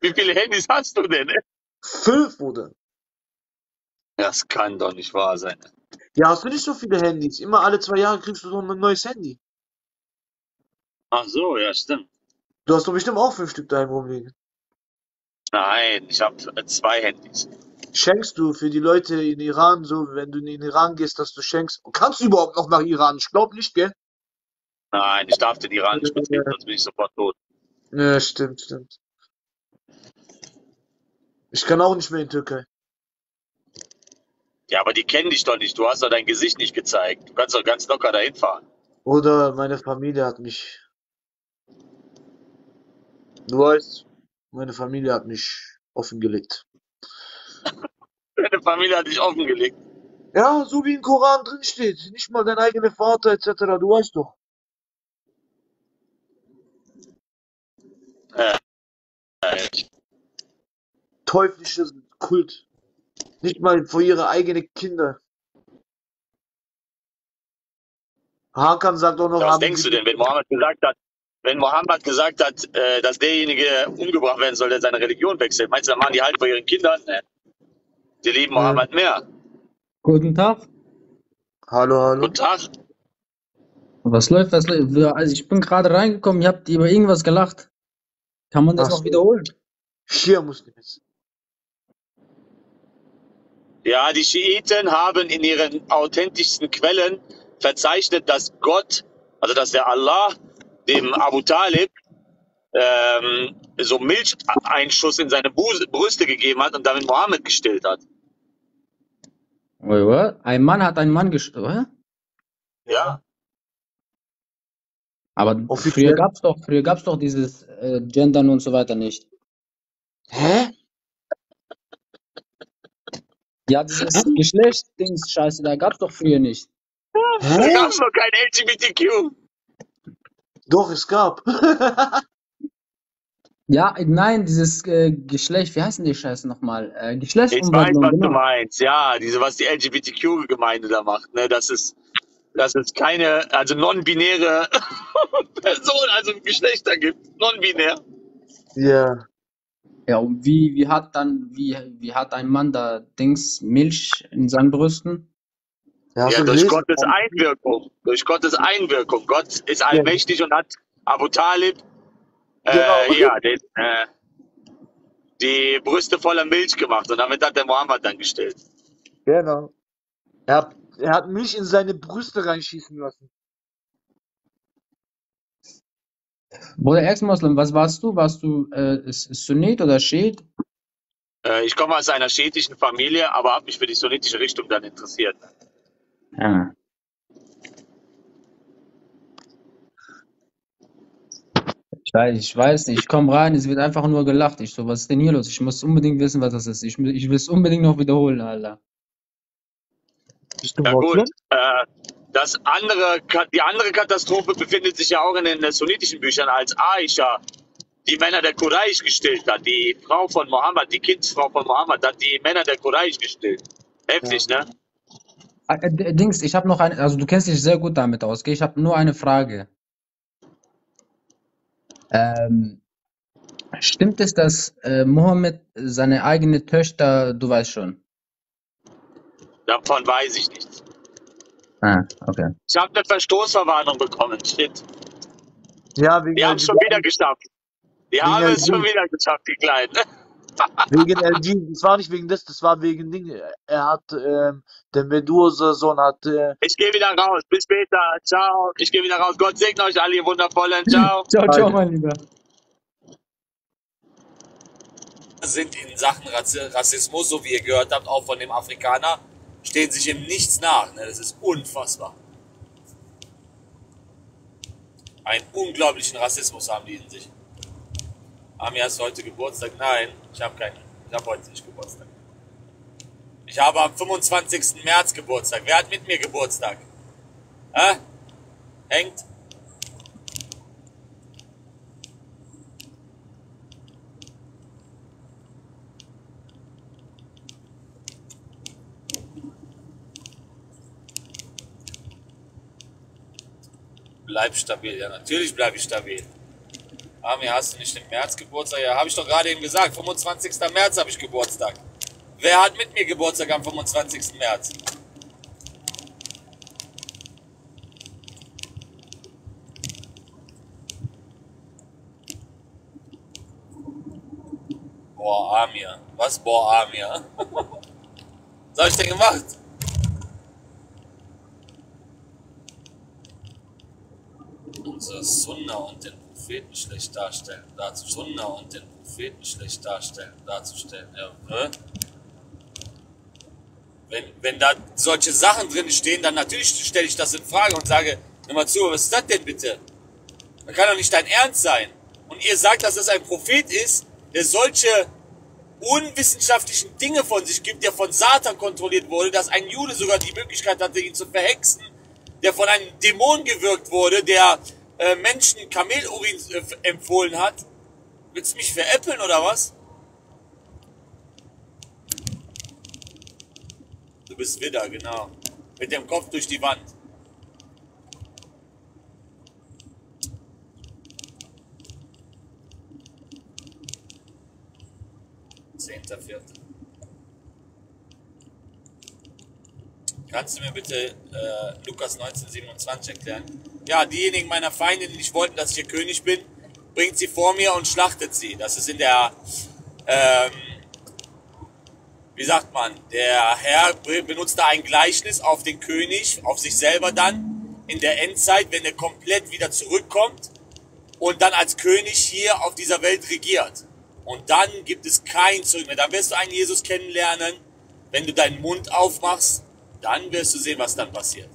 Wie viele Handys hast du denn? Ne? Fünf, Bruder. Das kann doch nicht wahr sein. Ja, hast du nicht so viele Handys? Immer alle zwei Jahre kriegst du so ein neues Handy. Ach so, ja, stimmt. Du hast doch bestimmt auch fünf Stück daheim rumliegen. Nein, ich habe zwei Handys. Schenkst du für die Leute in Iran so, wenn du in den Iran gehst, dass du schenkst? Kannst du überhaupt noch nach Iran? Ich glaube nicht, gell? Nein, ich darf den Iran nicht betreten, sonst bin ich sofort tot. Ja, stimmt, stimmt. Ich kann auch nicht mehr in die Türkei. Ja, aber die kennen dich doch nicht. Du hast doch dein Gesicht nicht gezeigt. Du kannst doch ganz locker dahin fahren. Oder meine Familie hat mich. Du weißt, meine Familie hat mich offengelegt. Deine Familie hat dich offengelegt. Ja, so wie im Koran drin steht. Nicht mal dein eigener Vater etc. Du weißt doch. Äh, Teuflischer Kult. Nicht mal vor ihre eigenen Kinder. Hakan sagt auch noch, ja, was denkst du denn, wenn Mohammed gesagt hat, wenn Mohammed gesagt hat, äh, dass derjenige umgebracht werden soll, der seine Religion wechselt, meinst du, dann machen die halt vor ihren Kindern? Ne? Die lieben Mohammed mehr. Guten Tag. Hallo, hallo. Guten Tag. Was läuft, was läuft? Also ich bin gerade reingekommen, ihr habt über irgendwas gelacht. Kann man das Ach noch wiederholen? Shia Muslims. Ja, die Schiiten haben in ihren authentischsten Quellen verzeichnet, dass Gott, also dass der Allah dem Abu Talib ähm, so Milcheinschuss in seine Buse, Brüste gegeben hat und damit Mohammed gestillt hat. Wait, what? Ein Mann hat einen Mann gestohlen? Ja. Aber früher gab's doch, früher gab's doch dieses äh, Gendern und so weiter nicht. Hä? Ja, dieses Geschlechtsdings, Scheiße, da gab's doch früher nicht. Da gab es noch kein LGBTQ. Doch, es gab. [laughs] Ja, nein, dieses äh, Geschlecht, wie heißen die Scheiße nochmal? Äh, Ich weiß, Geschlechtsumwandlung, was du genau. meinst. Ja, diese, was die LGBTQ-Gemeinde da macht, ne? Das ist, dass es keine, also non-binäre [laughs] Person, also Geschlechter gibt. Non-binär. Ja. Ja, und wie, wie hat dann, wie, wie hat ein Mann da Dings, Milch in seinen Brüsten? Ja, Ja, durch Gottes Einwirkung. Durch Gottes Einwirkung. Gott ist allmächtig und hat Abu Talib äh, Genau. ja, den, äh, die Brüste voller Milch gemacht und damit hat der Mohammed dann gestillt. Genau. Er hat, er hat mich in seine Brüste reinschießen lassen. Bruder Ex-Moslem, was warst du? Warst du äh, Sunnit oder Schiit? Äh, ich komme aus einer schiitischen Familie, aber habe mich für die sunnitische Richtung dann interessiert. Ja. Ich weiß, ich weiß nicht, ich komme rein, es wird einfach nur gelacht. Ich so, was ist denn hier los? Ich muss unbedingt wissen, was das ist. Ich, mu- ich will es unbedingt noch wiederholen, Alter. Ja gut, äh, das andere, Ka- die andere Katastrophe befindet sich ja auch in den sunnitischen Büchern, als Aisha die Männer der Quraysh gestillt hat. Die Frau von Mohammed, die Kindsfrau von Mohammed, hat die Männer der Quraysh gestillt. Heftig, ne? Äh, D- Dings, ich habe noch eine, also du kennst dich sehr gut damit aus, gell? Ich habe nur eine Frage. Ähm, stimmt es, dass äh, Mohammed seine eigene Töchter, du weißt schon. Davon weiß ich nichts. Ah, okay. Ich habe eine Verstoßverwarnung bekommen. Shit. Ja, wegen Die haben es schon wieder geschafft. Die Wegen haben es schon wieder geschafft, die Kleinen. Wegen LG, das war nicht wegen des, das war wegen Ding. Er hat, ähm, der Medusa-Sohn hat, äh, Ich gehe wieder raus. Bis später. Ciao. Ich gehe wieder raus. Gott segne euch alle, ihr Wundervollen. Ciao. [laughs] Ciao, ciao, mein Lieber. sind in Sachen Rassismus, so wie ihr gehört habt, auch von dem Afrikaner, stehen sich im Nichts nach. Ne? Das ist unfassbar. Einen unglaublichen Rassismus haben die in sich. Ami, hast du heute Geburtstag? Nein, ich habe keinen. Ich habe heute nicht Geburtstag. Ich habe am 25. März Geburtstag. Wer hat mit mir Geburtstag? Hä? Hängt? Bleib stabil. Ja, natürlich bleibe ich stabil. Ami, hast du nicht im März Geburtstag? Ja, habe ich doch gerade eben gesagt. 25. März habe ich Geburtstag. Wer hat mit mir Geburtstag am 25. März? Boah, Amir. Was, boah, Amir? [laughs] Was habe ich denn gemacht? unsere Sunna und den Propheten schlecht darstellen, Sunna und den Propheten schlecht darstellen, darzustellen. Ja, wenn, wenn da solche Sachen drin stehen, dann natürlich stelle ich das in Frage und sage, hör mal zu, was ist das denn bitte? Das kann doch nicht dein Ernst sein. Und ihr sagt, dass das ein Prophet ist, der solche unwissenschaftlichen Dinge von sich gibt, der von Satan kontrolliert wurde, dass ein Jude sogar die Möglichkeit hatte, ihn zu verhexen, der von einem Dämon gewirkt wurde, der äh, Menschen Kamelurin äh, empfohlen hat. Willst du mich veräppeln oder was? Du bist Widder, genau. Mit dem Kopf durch die Wand. Zehnter, vierter. Kannst du mir bitte äh, Lukas 1927 erklären? Ja, diejenigen meiner Feinde, die nicht wollten, dass ich ihr König bin, bringt sie vor mir und schlachtet sie. Das ist in der, ähm, wie sagt man, der Herr benutzt da ein Gleichnis auf den König, auf sich selber dann, in der Endzeit, wenn er komplett wieder zurückkommt und dann als König hier auf dieser Welt regiert. Und dann gibt es kein Zurück mehr. Dann wirst du einen Jesus kennenlernen, wenn du deinen Mund aufmachst, dann wirst du sehen, was dann passiert.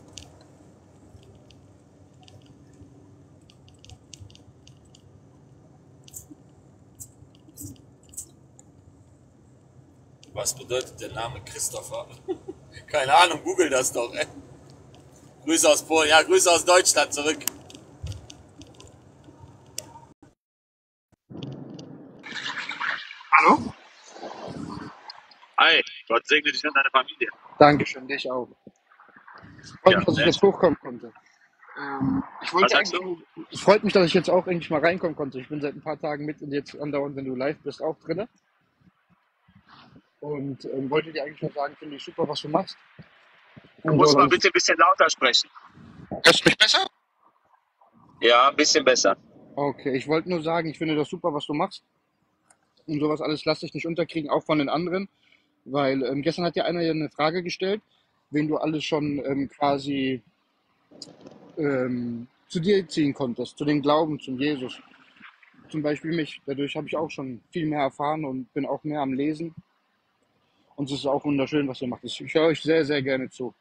Was bedeutet der Name Christopher? [laughs] Keine Ahnung, google das doch. Ey. Grüße aus Polen, ja, Grüße aus Deutschland zurück. Hallo? Hi, Gott segne dich und deine Familie. Dankeschön, dich auch. Freut Ja, mich, dass ich jetzt hochkommen konnte. Ähm, ich wollte eigentlich, es freut mich, dass ich jetzt auch endlich mal reinkommen konnte. Ich bin seit ein paar Tagen mit und jetzt andauernd, wenn du live bist, auch drinne. Und ähm, wollte dir eigentlich nur sagen, finde ich super, was du machst. Du Und musst so, mal bitte ein bisschen lauter sprechen. Hörst du mich besser? Ja, ein bisschen besser. Okay, ich wollte nur sagen, ich finde das super, was du machst. Und sowas alles lass dich nicht unterkriegen, auch von den anderen. Weil ähm, gestern hat ja einer hier eine Frage gestellt, wen du alles schon ähm, quasi ähm, zu dir ziehen konntest, zu dem Glauben, zum Jesus. Zum Beispiel mich. Dadurch habe ich auch schon viel mehr erfahren und bin auch mehr am Lesen. Und es ist auch wunderschön, was ihr macht. Ich höre euch sehr, sehr gerne zu.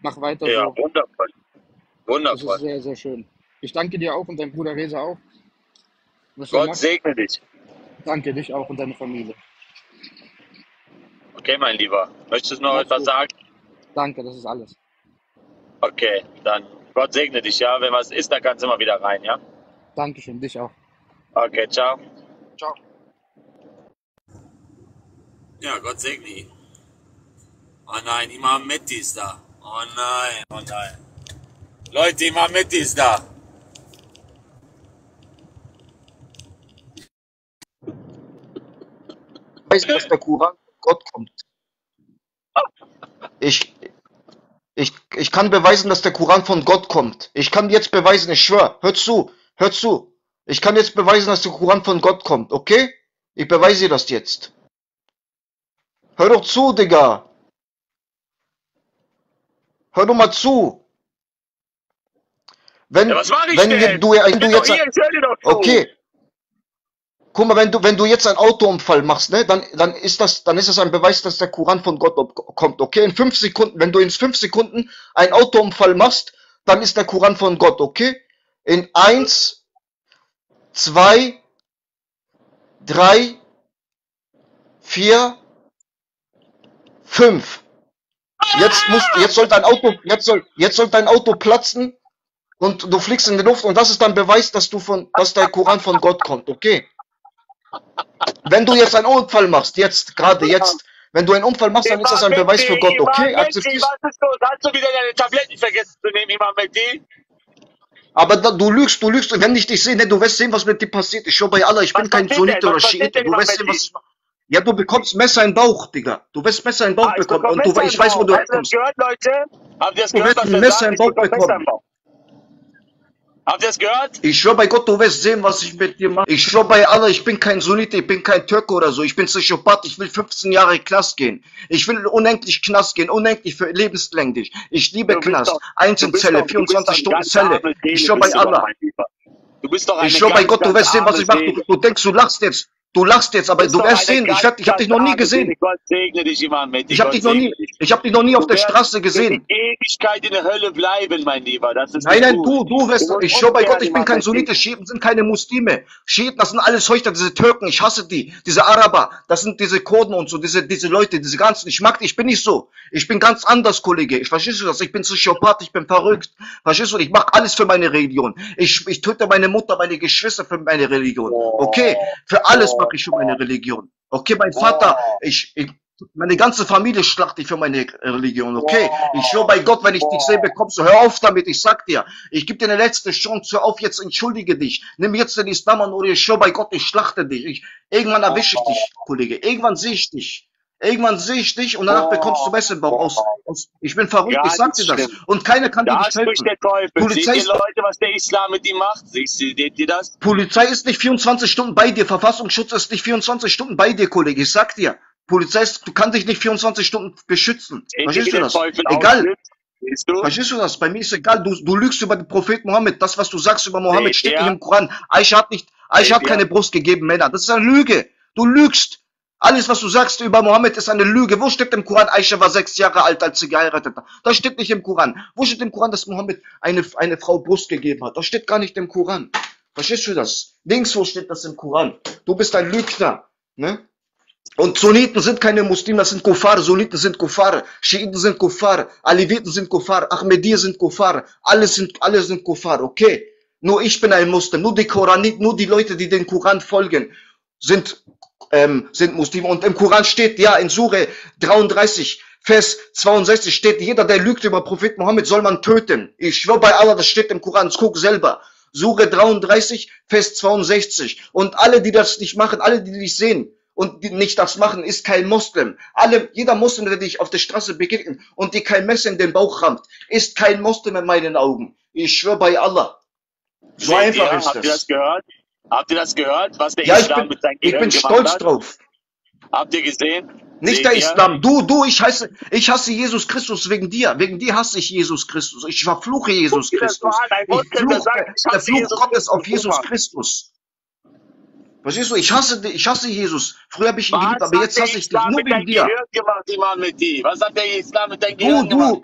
Mach weiter Ja, so. wundervoll. Das Wundervoll. ist sehr, sehr schön. Ich danke dir auch und deinem Bruder Reza auch. Gott segne dich. Danke dich auch und deine Familie. Okay, mein Lieber. Möchtest du noch etwas sagen? Danke, das ist alles. Okay, dann Gott segne dich, ja. Wenn was ist, dann kannst du immer wieder rein, ja? Dankeschön, dich auch. Okay, ciao. Ciao. Ja, Gott segne ihn. Oh nein, Imam Metti ist da. Oh nein, oh nein. Leute, Imam Metti ist da. weiß, dass der Koran von Gott kommt. Ich, ich, ich kann beweisen, dass der Koran von Gott kommt. Ich kann jetzt beweisen, ich schwöre. Hör zu, hör zu. Ich kann jetzt beweisen, dass der Koran von Gott kommt, okay? Ich beweise das jetzt. Hör doch zu, Digga. Hör doch mal zu. Wenn, Ja, was mach ich wenn denn? du, du bin jetzt, okay. Guck mal, wenn du, wenn du jetzt einen Autounfall machst, ne, dann, dann ist das, dann ist das ein Beweis, dass der Koran von Gott kommt, okay? In fünf Sekunden, wenn du in fünf Sekunden einen Autounfall machst, dann ist der Koran von Gott, okay? In eins, zwei, drei, vier, fünf. Jetzt muss, jetzt soll dein Auto, jetzt soll, jetzt soll dein Auto platzen und du fliegst in die Luft und das ist dann Beweis, dass du von, dass der Koran von Gott kommt, okay? Wenn du jetzt einen Unfall machst, jetzt, gerade jetzt, wenn du einen Unfall machst, dann ist das ein Beweis für Gott, okay? Akzeptierst was? Hast du wieder deine Tabletten vergessen zu nehmen, Imam Mehdi? Aber da, du lügst, du lügst, wenn ich dich sehe, ne, du wirst sehen, was mit dir passiert. Ich schwör bei Allah, ich bin kein? Sunnite oder Was denn, Du wirst sehen, was. Ja, du bekommst Messer in den Bauch, Digga. Du wirst Messer in den Bauch Ah, bekommen. bekomme Und du, ich weiß, wo du Habt ihr das herkommst. gehört, Leute? Habt ihr das Du gehört, wirst was wir Messer sagen? im Bauch bekomme Messer bekommen. im Bauch. Habt ihr das gehört? Ich schwör bei Gott, du wirst sehen, was ich mit dir mache. Ich schwör bei Allah, ich bin kein Sunnite, ich bin kein Türke oder so. Ich bin Psychopath, ich will 15 Jahre Knast gehen. Ich will unendlich Knast gehen, unendlich für lebenslänglich. Ich liebe Du Knast. doch, Einzelzelle, doch, du bist doch 24 eine Stunden Zelle. Ich schwör bei Allah. Du bist doch eine Ich schwör bei Gott, du wirst sehen, was ich mache. Du, du denkst, du lachst jetzt. Du lachst jetzt, aber du wirst sehen. Ich ganz, hab, ich hab dich noch nie gesehen. Gott segne dich, Imam. Ich hab Gott dich noch nie, dich. ich hab dich noch nie auf der Straße gesehen. Ewigkeit in der Hölle bleiben, mein Lieber. Das ist Nein, nein, du, du wirst, ich schwör bei Gott, ich bin kein. Sunnite, Schiiten sind keine Muslime. Schiiten, das sind alles Heuchler, diese Türken, ich hasse die, diese Araber, das sind diese Kurden und so, diese, diese Leute, diese ganzen, ich mag die, ich bin nicht so. Ich bin ganz anders, Kollege. Ich verstehst du das? Ich bin Psychopath, ich bin verrückt. Verstehst du? Ich mache alles für meine Religion. Ich, ich töte meine Mutter, meine Geschwister für meine Religion. Okay? Für alles mache ich für meine Religion. Okay, mein Vater, ich, ich meine ganze Familie schlachte ich für meine Religion, okay? Ich schwör bei Gott, wenn ich dich sehe, bekommst du, hör auf damit, ich sag dir. Ich gebe dir eine letzte Chance, hör auf jetzt, entschuldige dich. Nimm jetzt den Islam an oder ich schwör bei Gott, ich schlachte dich. Ich, irgendwann erwische ich dich, Kollege. Irgendwann sehe ich dich. Irgendwann sehe ich dich und danach bekommst du Messenbau aus, aus. Ich bin verrückt, Ja, ich sag dir das. stimmt. Und keiner kann dir Da nicht spricht helfen. der Teufel. Polizei Seht ist, Leute, was der Islam mit ihm macht? Seht ihr das? Polizei ist nicht 24 Stunden bei dir. Verfassungsschutz ist nicht 24 Stunden bei dir, Kollege. Ich sag dir. Polizei ist, du kannst dich nicht 24 Stunden beschützen. Seht Verstehst du das? Teufel Egal. du? Verstehst du das? Bei mir ist egal. Du, du lügst über den Propheten Mohammed. Das, was du sagst über Mohammed, Seht steht nicht ihr? im Koran. Aisha hat nicht, Aisha Seht hat keine? Brust gegeben, Männer. Das ist eine Lüge. Du lügst. Alles, was du sagst über Mohammed, ist eine Lüge. Wo steht im Koran, Aisha war sechs Jahre alt, als sie geheiratet hat? Das steht nicht im Koran. Wo steht im Koran, dass Mohammed eine, eine Frau Brust gegeben hat? Das steht gar nicht im Koran. Verstehst du das? Nirgendwo steht das im Koran. Du bist ein Lügner. Ne? Und Sunniten sind keine Muslime, das sind Kuffar. Sunniten sind Kuffar. Schiiten sind Kuffar. Aleviten sind Kuffar. Ahmedier sind Kuffar. Alle sind, alle sind Kuffar, okay? Nur ich bin ein Muslim. Nur die Koraniten, nur die Leute, die den Koran folgen, sind, ähm, sind Muslime. Und im Koran steht, ja, in Sure 33, Vers 62 steht, jeder, der lügt über Prophet Mohammed, soll man töten. Ich schwöre bei Allah, das steht im Koran. Guck selber. Sure 33, Vers 62. Und alle, die das nicht machen, alle, die dich sehen, und die nicht das machen, ist kein Muslim. Alle, jeder Muslim, der dich auf der Straße begegnet und dir kein Messer in den Bauch rammt, ist kein Muslim in meinen Augen. Ich schwöre bei Allah. So Seht einfach ihr? ist Habt ihr das das. gehört? Habt ihr das gehört, was der Ja, ich Islam bin, mit seinem ich bin gemacht stolz hat? drauf. Habt ihr gesehen? Nicht der? Islam. Du, du, ich heiße, ich hasse Jesus Christus wegen dir. Wegen dir hasse ich Jesus Christus. Ich verfluche Jesus Guck Christus. an, Ich fluche, ich der hasse Fluch Jesus Gottes auf. Jesus. Christus. Verstehst du? Ich hasse ich hasse Jesus. Früher habe ich ihn geliebt, aber jetzt hasse ich dich. Nur wegen dir. Gemacht? Was hat der Islam mit deinem Du, Gehirn gemacht? du,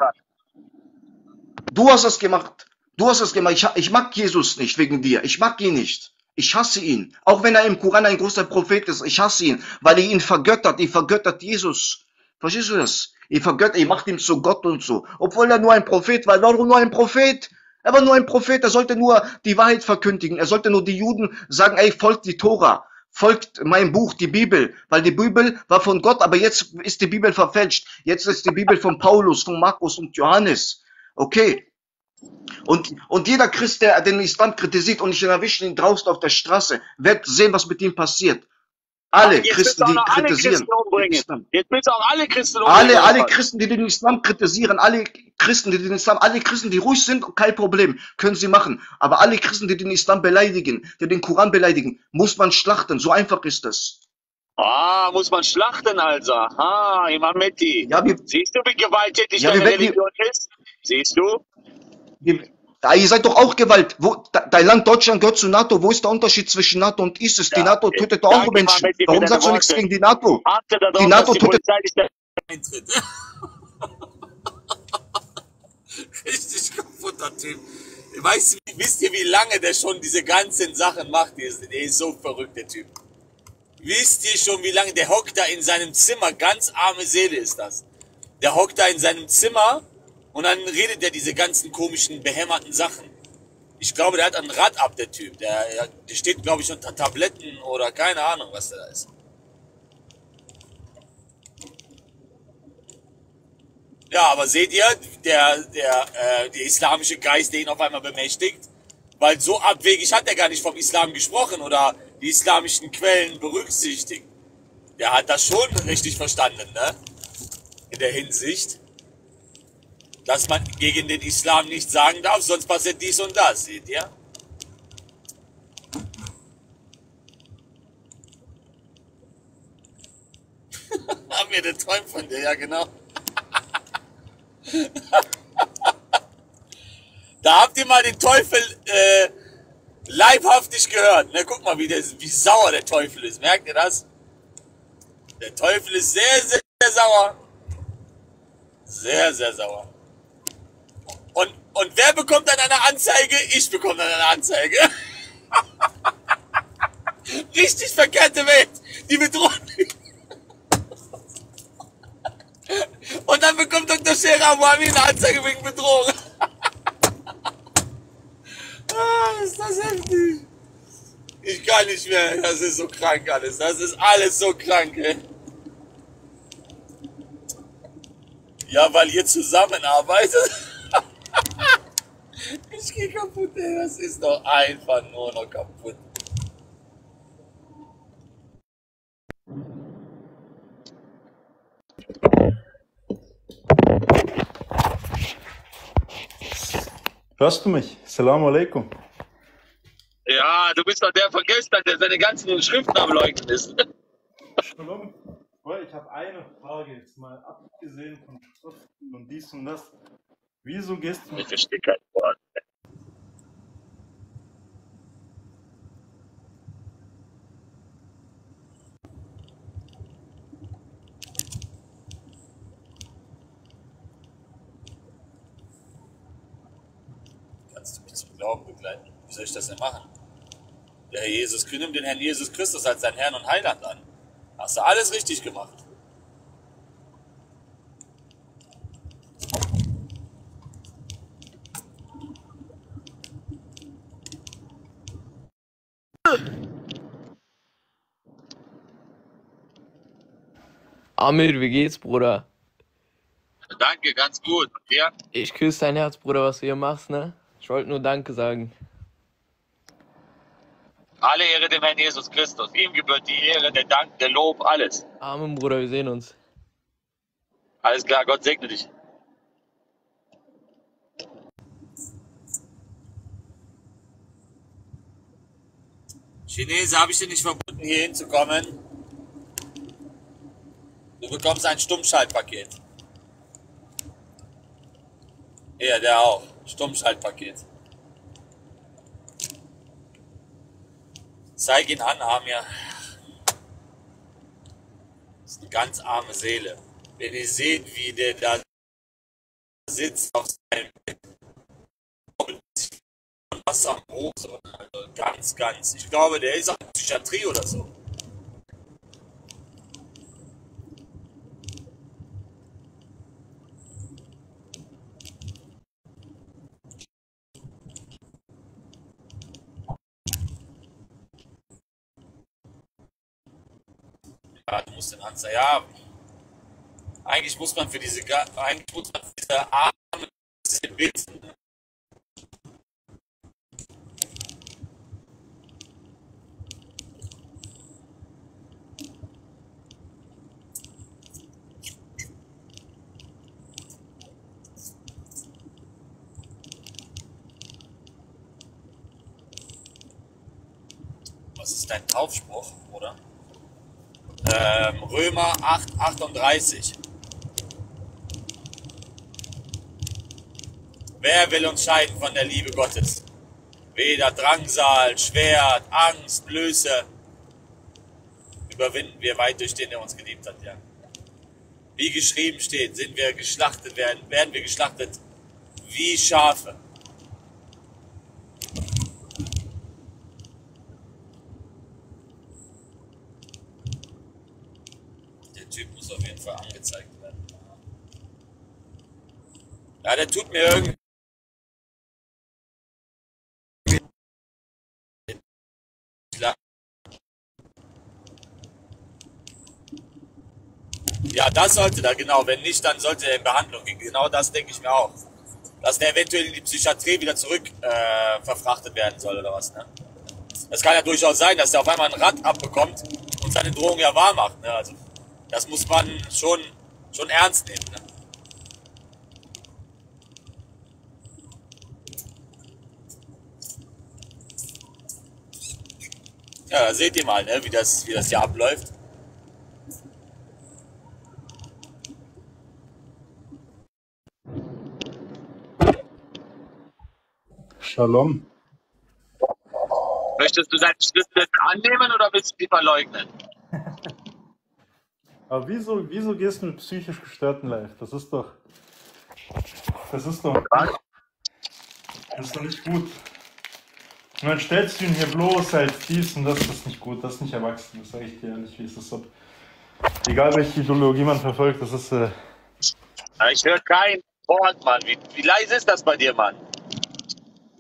du hast das gemacht. Du hast das gemacht. Ich, ich mag Jesus nicht wegen dir. Ich mag ihn nicht. Ich hasse ihn. Auch wenn er im Koran ein großer Prophet ist. Ich hasse ihn, weil ihr ihn vergöttert. Ihr vergöttert Jesus. Verstehst du das? Ihr vergöttert, ihr macht ihn zu Gott und so. Obwohl er nur ein Prophet war. Warum nur ein Prophet? Er war nur ein Prophet. Er sollte nur die Wahrheit verkündigen. Er sollte nur die Juden sagen, ey, folgt die Tora. Folgt mein Buch, die Bibel, weil die Bibel war von Gott, aber jetzt ist die Bibel verfälscht. Jetzt ist die Bibel von Paulus, von Markus und Johannes. Okay. Und, und jeder Christ, der den Islam kritisiert und ich erwische ihn draußen auf der Straße, wird sehen, was mit ihm passiert. Alle willst Christen, die alle kritisieren Christen. Jetzt willst du auch alle Christen umbringen. Alle, alle? Christen, die den Islam kritisieren, alle Christen, die den Islam, alle Christen, die ruhig sind, kein Problem, können sie machen. Aber alle Christen, die den Islam beleidigen, die den Koran beleidigen, muss man schlachten. So einfach ist das. Ah, muss man schlachten also. Ah, Imam Mehdi. Ja, wir, Siehst du, wie gewalttätig ja, deine Religion ist? Siehst du? Da, ihr seid doch auch Gewalt. Wo, da, dein Land Deutschland gehört zu NATO. Wo ist der Unterschied zwischen NATO und ISIS? Die Ja, NATO tötet auch Danke, Imam Menschen. Warum sagst du nichts gegen die NATO? Achte Die NATO die tötet. Eintritt. [laughs] Richtig kaputter Typ. Weißt, du, wisst ihr, wie lange der schon diese ganzen Sachen macht? Der ist, der ist so verrückt, der Typ. Wisst ihr schon, wie lange der hockt da in seinem Zimmer? Ganz arme Seele ist das. Der hockt da in seinem Zimmer und dann redet er diese ganzen komischen, behämmerten Sachen. Ich glaube, der hat ein Rad ab, der Typ. Der, der steht, glaube ich, unter Tabletten oder keine Ahnung, was der da ist. Ja, aber seht ihr, der, der, äh, der islamische Geist, der ihn auf einmal bemächtigt, weil so abwegig hat er gar nicht vom Islam gesprochen oder die islamischen Quellen berücksichtigt. Der hat das schon richtig verstanden, ne? In der Hinsicht, dass man gegen den Islam nicht sagen darf, sonst passiert dies und das, seht ihr? [laughs] Haben wir den Träum von dir, ja genau. [laughs] Da habt ihr mal den Teufel äh, leibhaftig gehört. Ne? Guck mal, wie, der, wie sauer der Teufel ist. Merkt ihr das? Der Teufel ist sehr, sehr, sehr sauer. Sehr, sehr sauer. Und, und wer bekommt dann eine Anzeige? Ich bekomme dann eine Anzeige. [laughs] Richtig verkehrte Welt. Die bedrohen. Und dann bekommt Dr. Scherer Mohammed eine Anzeige wegen Bedrohung. [laughs] ah, ist das heftig. Ich kann nicht mehr. Das ist so krank alles. Das ist alles so krank, ey. Ja, weil ihr zusammenarbeitet. [laughs] ich geh kaputt, ey. Das ist doch einfach nur noch kaputt. Hörst du mich? Salam alaikum. Ja, du bist doch der von gestern, der seine ganzen Schriften am Leuchten ist. Shalom. Ich habe eine Frage jetzt mal abgesehen von Schriften und dies und das. Wieso gehst du Ich verstehe kein Wort. Kannst du mich zum Glauben begleiten? Wie soll ich das denn machen? Der Herr Jesus, nimm den Herrn Jesus Christus als dein Herrn und Heiland an. Hast du alles richtig gemacht. Amir, wie geht's, Bruder? Danke, ganz gut. Dir? Ich küsse dein Herz, Bruder, was du hier machst, ne? Ich wollte nur Danke sagen. Alle Ehre dem Herrn Jesus Christus. Ihm gebührt die Ehre, der Dank, der Lob, alles. Amen, Bruder, wir sehen uns. Alles klar, Gott segne dich. Chinese, habe ich dir nicht verboten, hier hinzukommen? Du bekommst ein Stummschaltpaket. Ja, der auch. Stummschaltpaket. Zeig ihn an, Amir. Das ist eine ganz arme Seele. Wenn ihr seht, wie der da sitzt auf seinem Bett und was am Hose. Also ganz, ganz. Ich glaube, der ist auch in Psychiatrie oder so. ja, du musst den Panzer, ja, eigentlich muss man für diese, eigentlich muss man für diese Arme bitten. Was ist dein Taufspruch, oder? Ähm, Römer 8, 38. Wer will uns scheiden von der Liebe Gottes? Weder Drangsal, Schwert, Angst, Blöße. Überwinden wir weit durch den, der uns geliebt hat, ja. Wie geschrieben steht, sind wir geschlachtet werden, werden wir geschlachtet wie Schafe. Der Typ muss auf jeden Fall angezeigt werden. Ja, der tut mir irgendwie. Ja, das sollte da, genau. Wenn nicht, dann sollte er in Behandlung gehen. Genau das denke ich mir auch. Dass der eventuell in die Psychiatrie wieder zurück äh, verfrachtet werden soll oder was, ne? Das kann ja durchaus sein, dass der auf einmal ein Rad abbekommt und seine Drohung ja wahr macht, ne? Also, das muss man schon, schon ernst nehmen, ne? Ja, da seht ihr mal, ne, wie das, wie das hier abläuft. Shalom. Möchtest du deinen Schlüssel annehmen oder willst du die verleugnen? [laughs] Aber wieso, wieso gehst du mit psychisch Gestörten live? Das ist doch. Das ist doch. Das ist doch nicht gut. Und dann stellst du ihn hier bloß als dies und das, das ist nicht gut, das ist nicht erwachsen, das sage ich dir ehrlich, wie es ist. Ob, egal welche Ideologie man verfolgt, das ist. Äh, Ich höre kein Wort, Mann. Wie, wie leise ist das bei dir, Mann?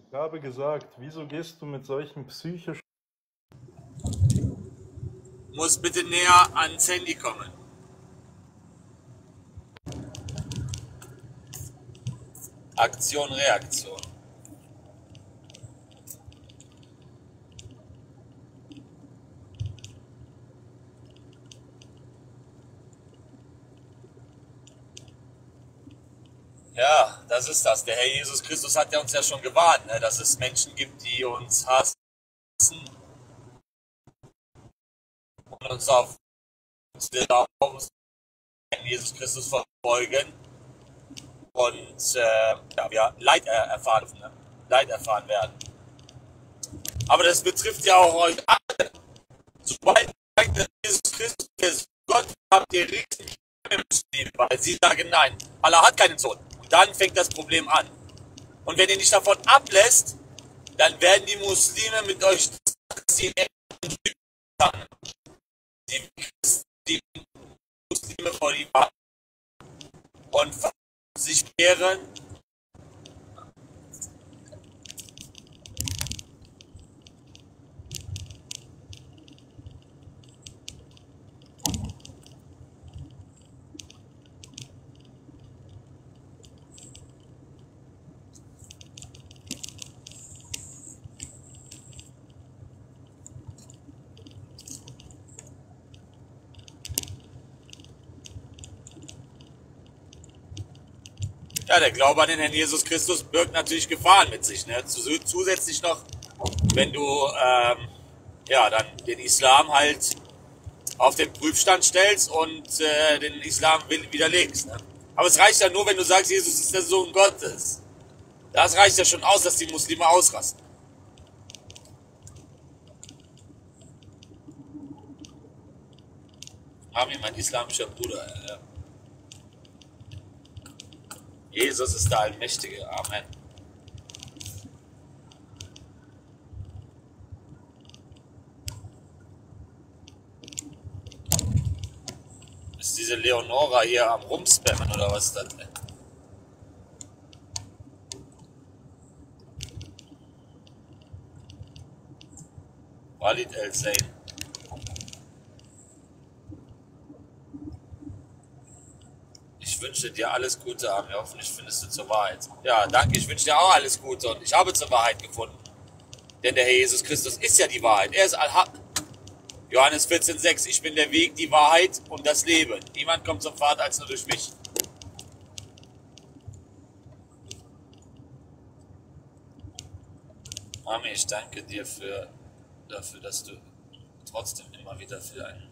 ich habe gesagt, wieso gehst du mit solchen psychisch. Muss bitte näher ans Handy kommen. Aktion, Reaktion. Ja, das ist das. Der Herr Jesus Christus hat ja uns ja schon gewarnt, ne, dass es Menschen gibt, die uns hassen und uns auf an Jesus Christus verfolgen und äh, ja, wir Leid erfahren, ne? Leid erfahren werden. Aber das betrifft ja auch euch alle. Sobald ihr dass Jesus Christus ist Gott, habt ihr riesen Probleme, weil sie sagen nein. Allah hat keinen Sohn. Dann fängt das Problem an. Und wenn ihr nicht davon ablässt, dann werden die Muslime mit euch. Die, Muslime vor die Wahrheit und sich wehren. Ja, der Glaube an den Herrn Jesus Christus birgt natürlich Gefahren mit sich. Ne? Zus- Zusätzlich noch, wenn du ähm, ja, dann den Islam halt auf den Prüfstand stellst und äh, den Islam wi- widerlegst. Ne? Aber es reicht ja nur, wenn du sagst, Jesus ist der Sohn Gottes. Das reicht ja schon aus, dass die Muslime ausrasten. Amin, mein islamischer Bruder. Ja. Jesus ist der Allmächtige. Amen. Ist diese Leonora hier am Rumspammen oder was denn? Walid El Zain. Wünsche dir alles Gute, Amir. Hoffentlich findest du zur Wahrheit. Ja, danke. Ich wünsche dir auch alles Gute und ich habe zur Wahrheit gefunden. Denn der Herr Jesus Christus ist ja die Wahrheit. Er ist Al-Haq. Johannes 14,6. Ich bin der Weg, die Wahrheit und das Leben. Niemand kommt zum Vater als nur durch mich. Mami, ich danke dir für, dafür, dass du trotzdem immer wieder für einen,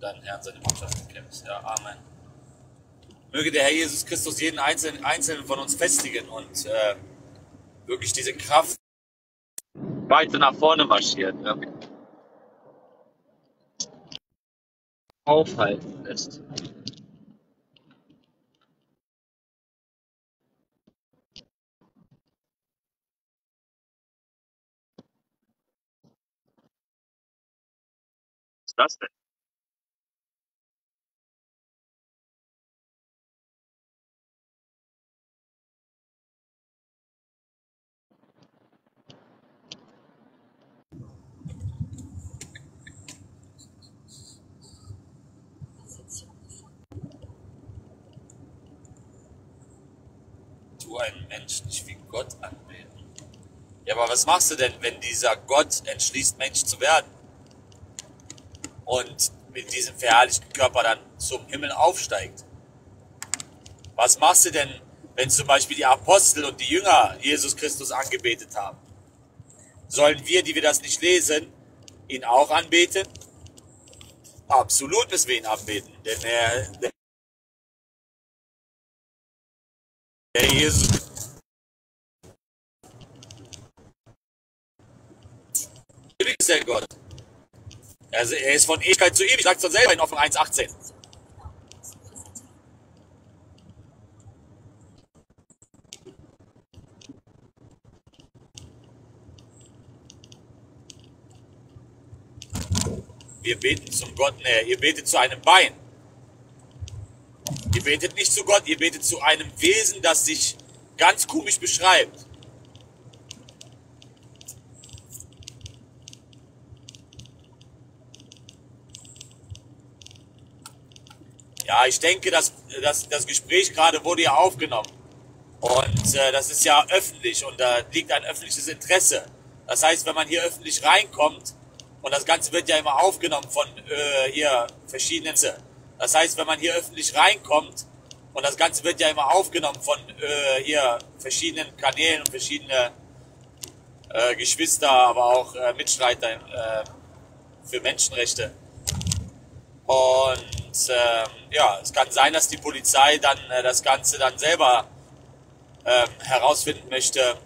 deinen Herrn, seine Botschaft kämpfst. Ja, Amen. Möge der Herr Jesus Christus jeden einzelnen, einzelnen von uns festigen und äh, wirklich diese Kraft weiter nach vorne marschiert. Ja. Aufhalten lässt. Was ist das denn? Du einen Menschen nicht wie Gott anbeten. Ja, aber was machst du denn, wenn dieser Gott entschließt, Mensch zu werden? Und mit diesem verherrlichten Körper dann zum Himmel aufsteigt? Was machst du denn, wenn zum Beispiel die Apostel und die Jünger Jesus Christus angebetet haben? Sollen wir, die wir das nicht lesen, ihn auch anbeten? Absolut müssen wir ihn anbeten, denn er, Jesus, ewig ist der Gott. Also er ist von Ewigkeit zu ewig, sagt es doch selber in Offenbarung 1,18. Wir beten zum Gott näher. Ihr betet zu einem Bein. Betet nicht zu Gott, ihr betet zu einem Wesen, das sich ganz komisch beschreibt. Ja, ich denke, dass, dass das Gespräch gerade wurde ja aufgenommen. Und äh, das ist ja öffentlich und da liegt ein öffentliches Interesse. Das heißt, wenn man hier öffentlich reinkommt, und das Ganze wird ja immer aufgenommen von äh, hier verschiedenen. Das heißt, wenn man hier öffentlich reinkommt, und das Ganze wird ja immer aufgenommen von äh, hier verschiedenen Kanälen und verschiedene äh, Geschwister, aber auch äh, Mitstreiter äh, für Menschenrechte. Und ähm, ja, es kann sein, dass die Polizei dann äh, das Ganze dann selber ähm, herausfinden möchte,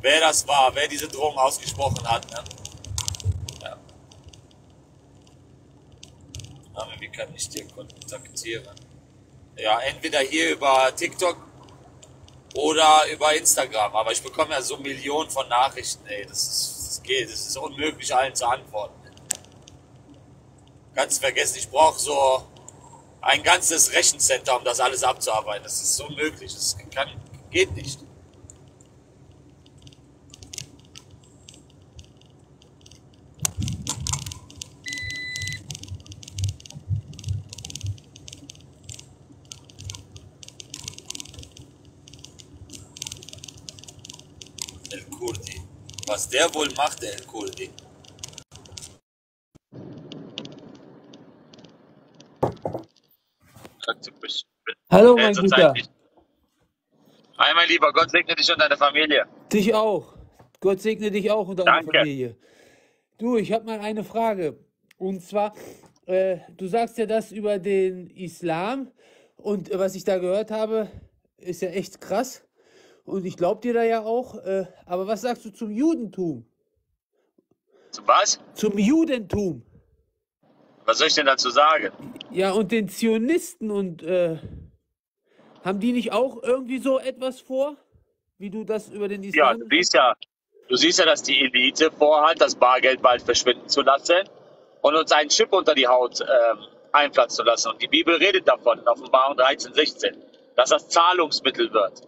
wer das war, wer diese Drohung ausgesprochen hat. Ne? Aber wie kann ich dir kontaktieren? Ja, entweder hier über TikTok oder über Instagram. Aber ich bekomme ja so Millionen von Nachrichten, ey. Das, ist, das geht. Es ist unmöglich, allen zu antworten. Ganz vergessen, ich brauche so ein ganzes Rechencenter, um das alles abzuarbeiten. Das ist unmöglich. Das kann, geht nicht. El Kurdi. Was der wohl macht, der El Kurdi. Hallo, Äh, mein Guter. Hi, mein Lieber, Gott segne dich und deine Familie. Dich auch. Gott segne dich auch und deine Danke. Familie. Du, ich habe mal eine Frage. Und zwar, äh, du sagst ja das über den Islam. Und äh, was ich da gehört habe, ist ja echt krass. Und ich glaube dir da ja auch. Äh, aber was sagst du zum Judentum? Zum was? Zum Judentum. Was soll ich denn dazu sagen? Ja, und den Zionisten und äh, haben die nicht auch irgendwie so etwas vor? Wie du das über den Ja, Islam. du siehst ja, du siehst ja, dass die Elite vorhat, das Bargeld bald verschwinden zu lassen und uns einen Chip unter die Haut ähm, einpflanzen zu lassen. Und die Bibel redet davon in Offenbarung 13, 16, dass das Zahlungsmittel wird.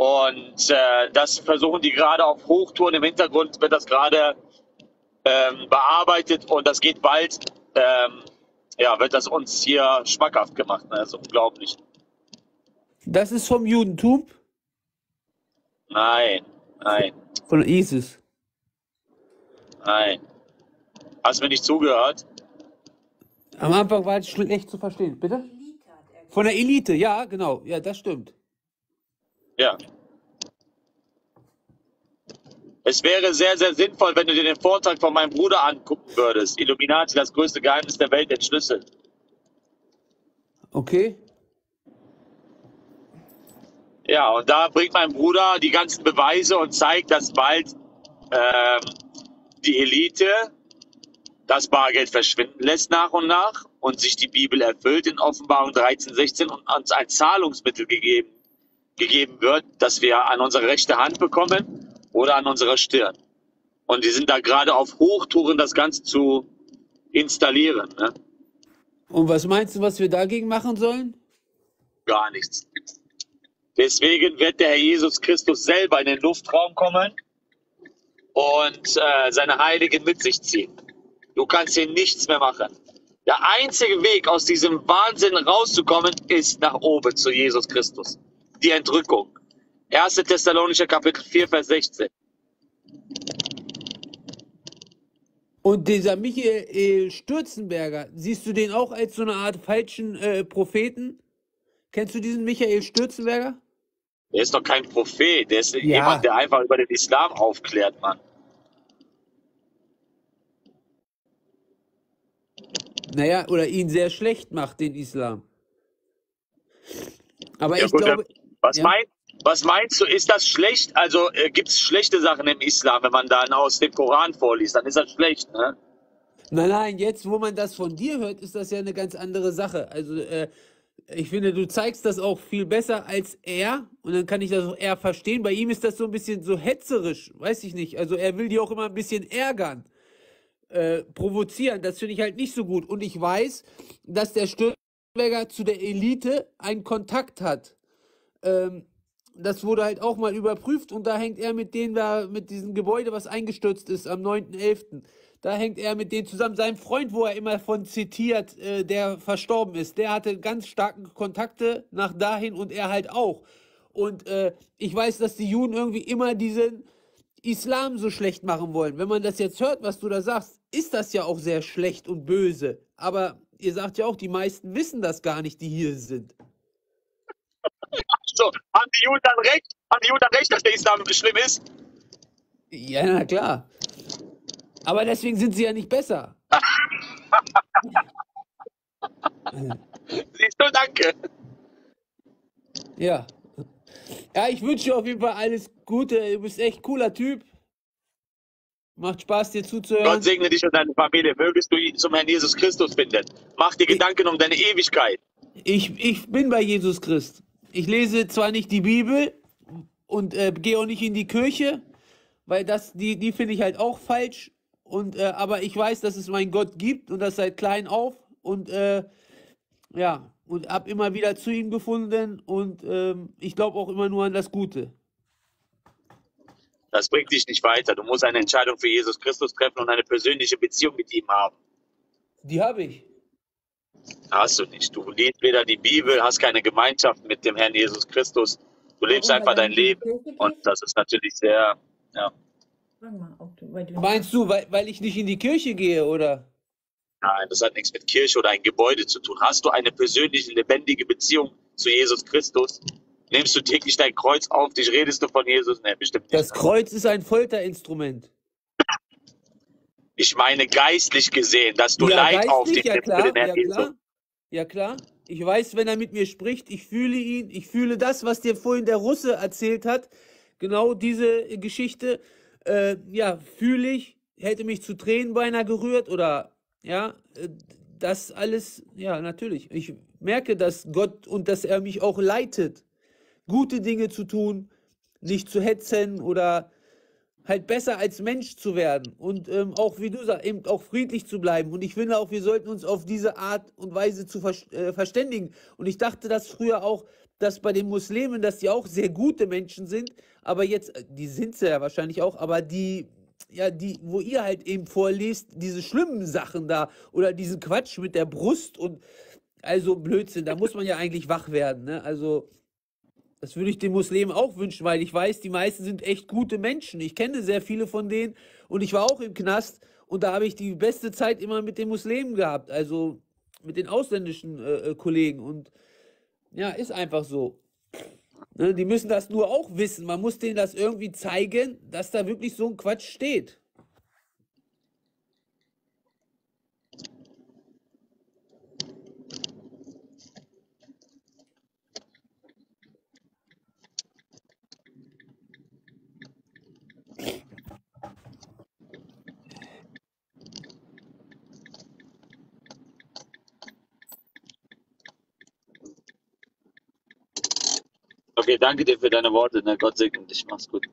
Und äh, das versuchen die gerade auf Hochtouren im Hintergrund, wird das gerade ähm, bearbeitet und das geht bald, ähm, ja, wird das uns hier schmackhaft gemacht. Ne? Das ist unglaublich. Das ist vom Judentum? Nein, nein, Von ISIS. nein. Hast mir nicht zugehört? Am Anfang war es schlecht zu verstehen. Bitte? Von der Elite, ja, genau. Ja, das stimmt. Ja. Es wäre sehr, sehr sinnvoll, wenn du dir den Vortrag von meinem Bruder angucken würdest. Illuminati, das größte Geheimnis der Welt entschlüsselt. Okay. Ja, und da bringt mein Bruder die ganzen Beweise und zeigt, dass bald ähm, die Elite das Bargeld verschwinden lässt nach und nach und sich die Bibel erfüllt in Offenbarung 13, 16 und uns ein Zahlungsmittel gegeben, gegeben wird, das wir an unsere rechte Hand bekommen oder an unserer Stirn. Und die sind da gerade auf Hochtouren, das Ganze zu installieren. Ne? Und was meinst du, was wir dagegen machen sollen? Gar nichts. Deswegen wird der Herr Jesus Christus selber in den Luftraum kommen und äh, seine Heiligen mit sich ziehen. Du kannst hier nichts mehr machen. Der einzige Weg, aus diesem Wahnsinn rauszukommen, ist nach oben zu Jesus Christus. Die Entrückung. 1. Thessalonicher Kapitel 4, Vers 16. Und dieser Michael Stürzenberger, siehst du den auch als so eine Art falschen äh, Propheten? Kennst du diesen Michael Stürzenberger? Der ist doch kein Prophet, der ist Ja. jemand, der einfach über den Islam aufklärt, Mann. Naja, oder ihn sehr schlecht macht, den Islam. Aber Ja, ich gut, glaube, was, ja. mein, was meinst du, ist das schlecht? Also äh, gibt es schlechte Sachen im Islam, wenn man dann aus dem Koran vorliest, dann ist das schlecht, ne? Nein, nein, jetzt, wo man das von dir hört, ist das ja eine ganz andere Sache. Also, äh, ich finde, du zeigst das auch viel besser als er und dann kann ich das auch eher verstehen. Bei ihm ist das so ein bisschen so hetzerisch, weiß ich nicht. Also, er will die auch immer ein bisschen ärgern, äh, provozieren. Das finde ich halt nicht so gut. Und ich weiß, dass der Stürzenberger zu der Elite einen Kontakt hat. Ähm, das wurde halt auch mal überprüft und da hängt er mit denen da, mit diesem Gebäude, was eingestürzt ist am 9.11. Da hängt er mit denen zusammen. Sein Freund, wo er immer von zitiert, äh, der verstorben ist, der hatte ganz starke Kontakte nach dahin und er halt auch. Und äh, ich weiß, dass die Juden irgendwie immer diesen Islam so schlecht machen wollen. Wenn man das jetzt hört, was du da sagst, ist das ja auch sehr schlecht und böse. Aber ihr sagt ja auch, die meisten wissen das gar nicht, die hier sind. So, haben die Juden dann recht? Haben die Juden dann recht, dass der Islam schlimm ist? Ja, na klar. Aber deswegen sind sie ja nicht besser. [laughs] Siehst du, danke. Ja. Ja, ich wünsche dir auf jeden Fall alles Gute. Du bist echt cooler Typ. Macht Spaß, dir Gott zuzuhören. segne dich und deine Familie. Mögest du zum Herrn Jesus Christus finden. Mach dir Gedanken um deine Ewigkeit. Ich, ich bin bei Jesus Christ. Ich lese zwar nicht die Bibel und äh, gehe auch nicht in die Kirche, weil das, die, die finde ich halt auch falsch. Und, äh, aber ich weiß, dass es meinen Gott gibt und das seit klein auf. Und äh, ja, und habe immer wieder zu ihm gefunden und ähm, ich glaube auch immer nur an das Gute. Das bringt dich nicht weiter. Du musst eine Entscheidung für Jesus Christus treffen und eine persönliche Beziehung mit ihm haben. Die habe ich. Hast du nicht. Du liest weder die Bibel, hast keine Gemeinschaft mit dem Herrn Jesus Christus. Du lebst einfach dein Leben. Und das ist natürlich sehr, ja. Meinst du, weil, weil ich nicht in die Kirche gehe, oder? Nein, das hat nichts mit Kirche oder ein Gebäude zu tun. Hast du eine persönliche, lebendige Beziehung zu Jesus Christus? Nimmst du täglich dein Kreuz auf dich? Redest du von Jesus? Nein, bestimmt nicht. Das Kreuz ist ein Folterinstrument. Ich meine geistlich gesehen, dass du Ja, Leid auf dich ja nimmst für klar, den Herrn ja Jesus. klar. Ja klar. Ich weiß, wenn er mit mir spricht, ich fühle ihn, ich fühle das, was dir vorhin der Russe erzählt hat. Genau diese Geschichte, äh, ja, fühle ich, hätte mich zu Tränen beinahe gerührt oder, ja, äh, das alles, ja, natürlich. Ich merke, dass Gott und dass er mich auch leitet, gute Dinge zu tun, nicht zu hetzen oder halt besser als Mensch zu werden und ähm, auch, wie du sagst, eben auch friedlich zu bleiben. Und ich finde auch, wir sollten uns auf diese Art und Weise zu ver äh, verständigen. Und ich dachte das früher auch, dass bei den Muslimen, dass die auch sehr gute Menschen sind, aber jetzt, äh, die sind sie ja wahrscheinlich auch, aber die, ja, die, wo ihr halt eben vorliest, diese schlimmen Sachen da oder diesen Quatsch mit der Brust und also Blödsinn, da muss man ja eigentlich wach werden, ne? Also, das würde ich den Muslimen auch wünschen, weil ich weiß, die meisten sind echt gute Menschen. Ich kenne sehr viele von denen und ich war auch im Knast und da habe ich die beste Zeit immer mit den Muslimen gehabt, also mit den ausländischen äh, äh, Kollegen und ja, ist einfach so. Ne, die müssen das nur auch wissen. Man muss denen das irgendwie zeigen, dass da wirklich so ein Quatsch steht. Okay, danke dir für deine Worte. Ne? Gott segne dich. Mach's gut.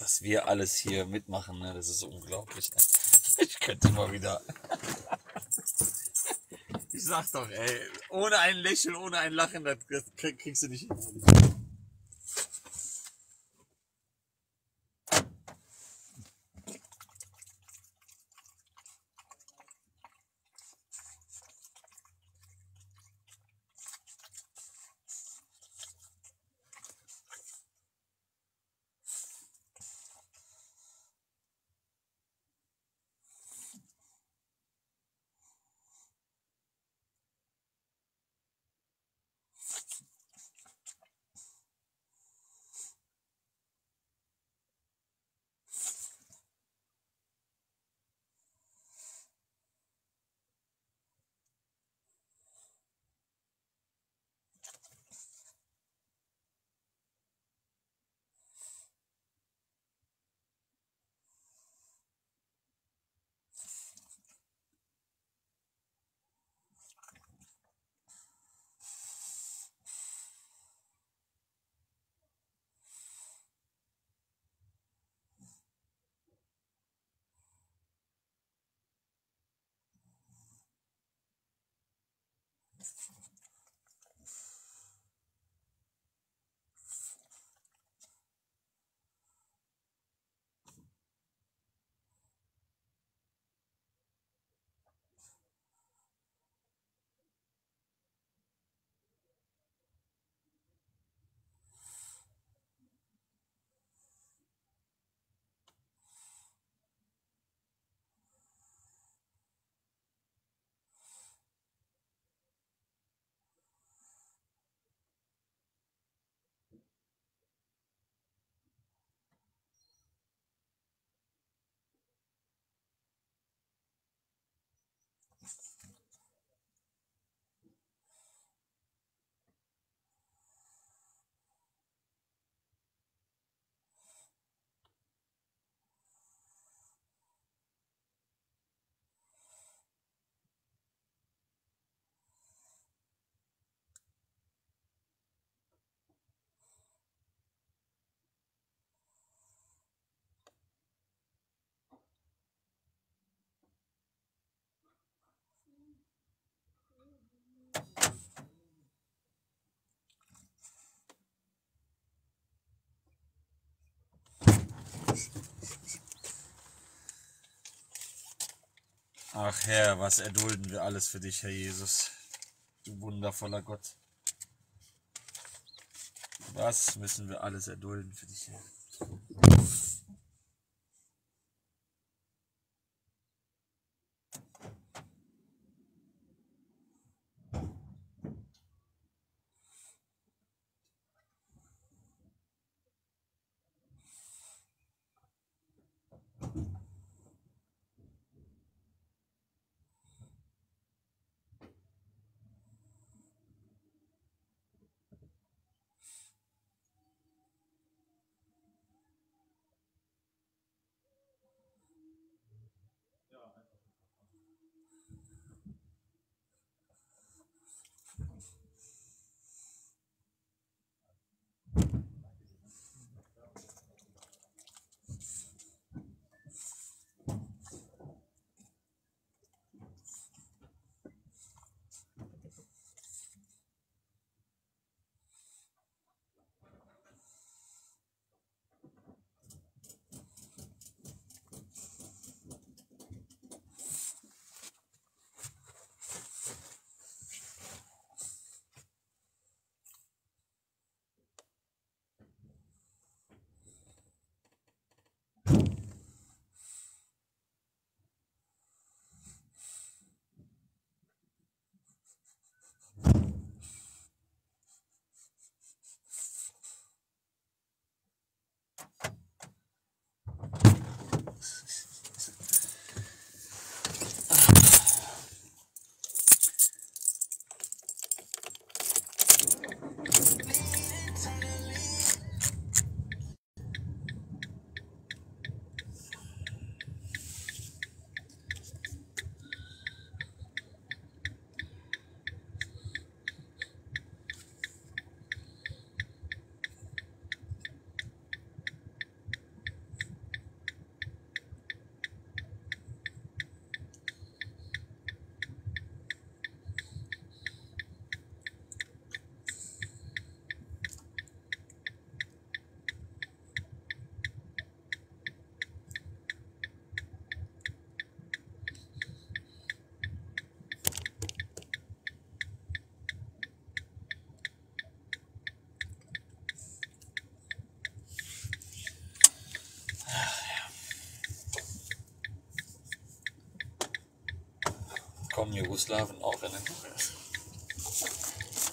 Was wir alles hier mitmachen, ne? das ist unglaublich. Ne? [laughs] Ich könnte mal wieder. [laughs] Ich sag doch, ey, ohne ein Lächeln, ohne ein Lachen, das das krieg- kriegst du nicht hin. Ach Herr, was erdulden wir alles für dich, Herr Jesus. Du wundervoller Gott. Was müssen wir alles erdulden für dich, Herr? Kommen Jugoslawen auch in den Himmel.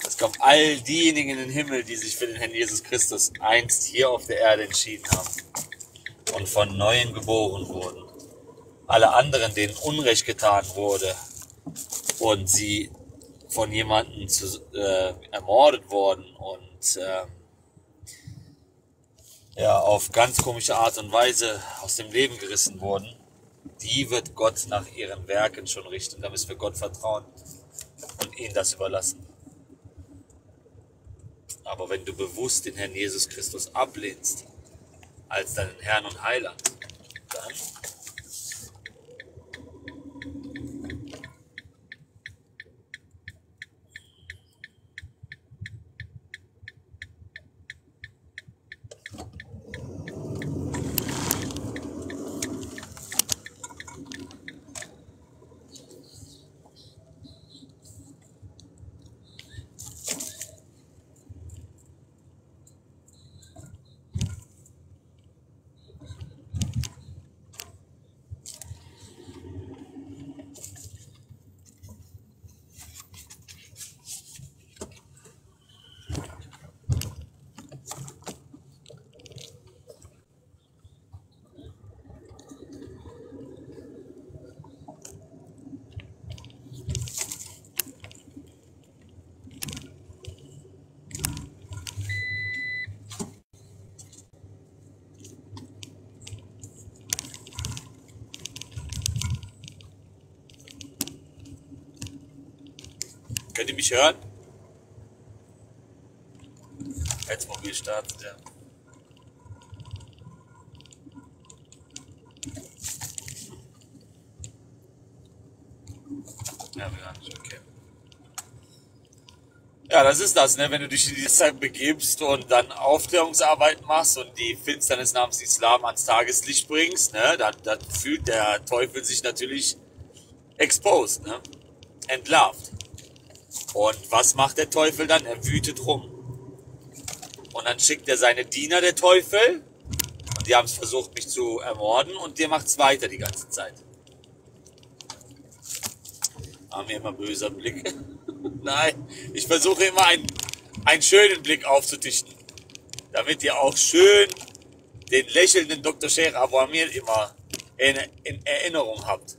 Es kommen all diejenigen in den Himmel, die sich für den Herrn Jesus Christus einst hier auf der Erde entschieden haben und von Neuem geboren wurden. Alle anderen, denen Unrecht getan wurde und sie von jemandem zu, äh, ermordet wurden und äh, ja, auf ganz komische Art und Weise aus dem Leben gerissen wurden, die wird Gott nach ihren Werken schon richten. Da müssen wir Gott vertrauen und ihm das überlassen. Aber wenn du bewusst den Herrn Jesus Christus ablehnst als deinen Herrn und Heiland, mich hören? Jetzt mobil startet, ja. Ja, dich, okay. Ja, das ist das, ne? wenn du dich in die Zeit begibst und dann Aufklärungsarbeit machst und die Finsternis namens Islam ans Tageslicht bringst, ne? dann, dann fühlt der Teufel sich natürlich exposed, ne? entlarvt. Und was macht der Teufel dann? Er wütet rum. Und dann schickt er seine Diener, der Teufel, und die haben es versucht, mich zu ermorden, und der macht es weiter die ganze Zeit. Haben wir immer böser Blick. [laughs] Nein, ich versuche immer einen, einen schönen Blick aufzutichten, damit ihr auch schön den lächelnden Dr. Sheikh Abu Amir immer in, in Erinnerung habt.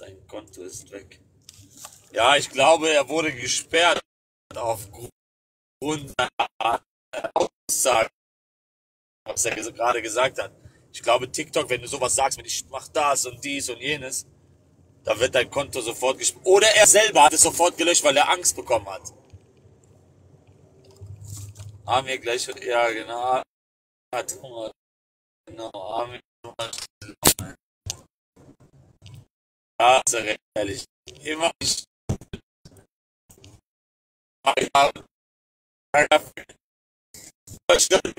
Sein Konto ist weg. Ja, ich glaube, er wurde gesperrt aufgrund seiner Aussage, was er gerade gesagt hat. Ich glaube, TikTok, wenn du sowas sagst, wenn ich mach das und dies und jenes, da wird dein Konto sofort gesperrt. Oder er selber hat es sofort gelöscht, weil er Angst bekommen hat. Wir gleich, ja genau, hat Hunger. Genau, haben wir Hunger. Ja, ist ehrlich. Immer ich.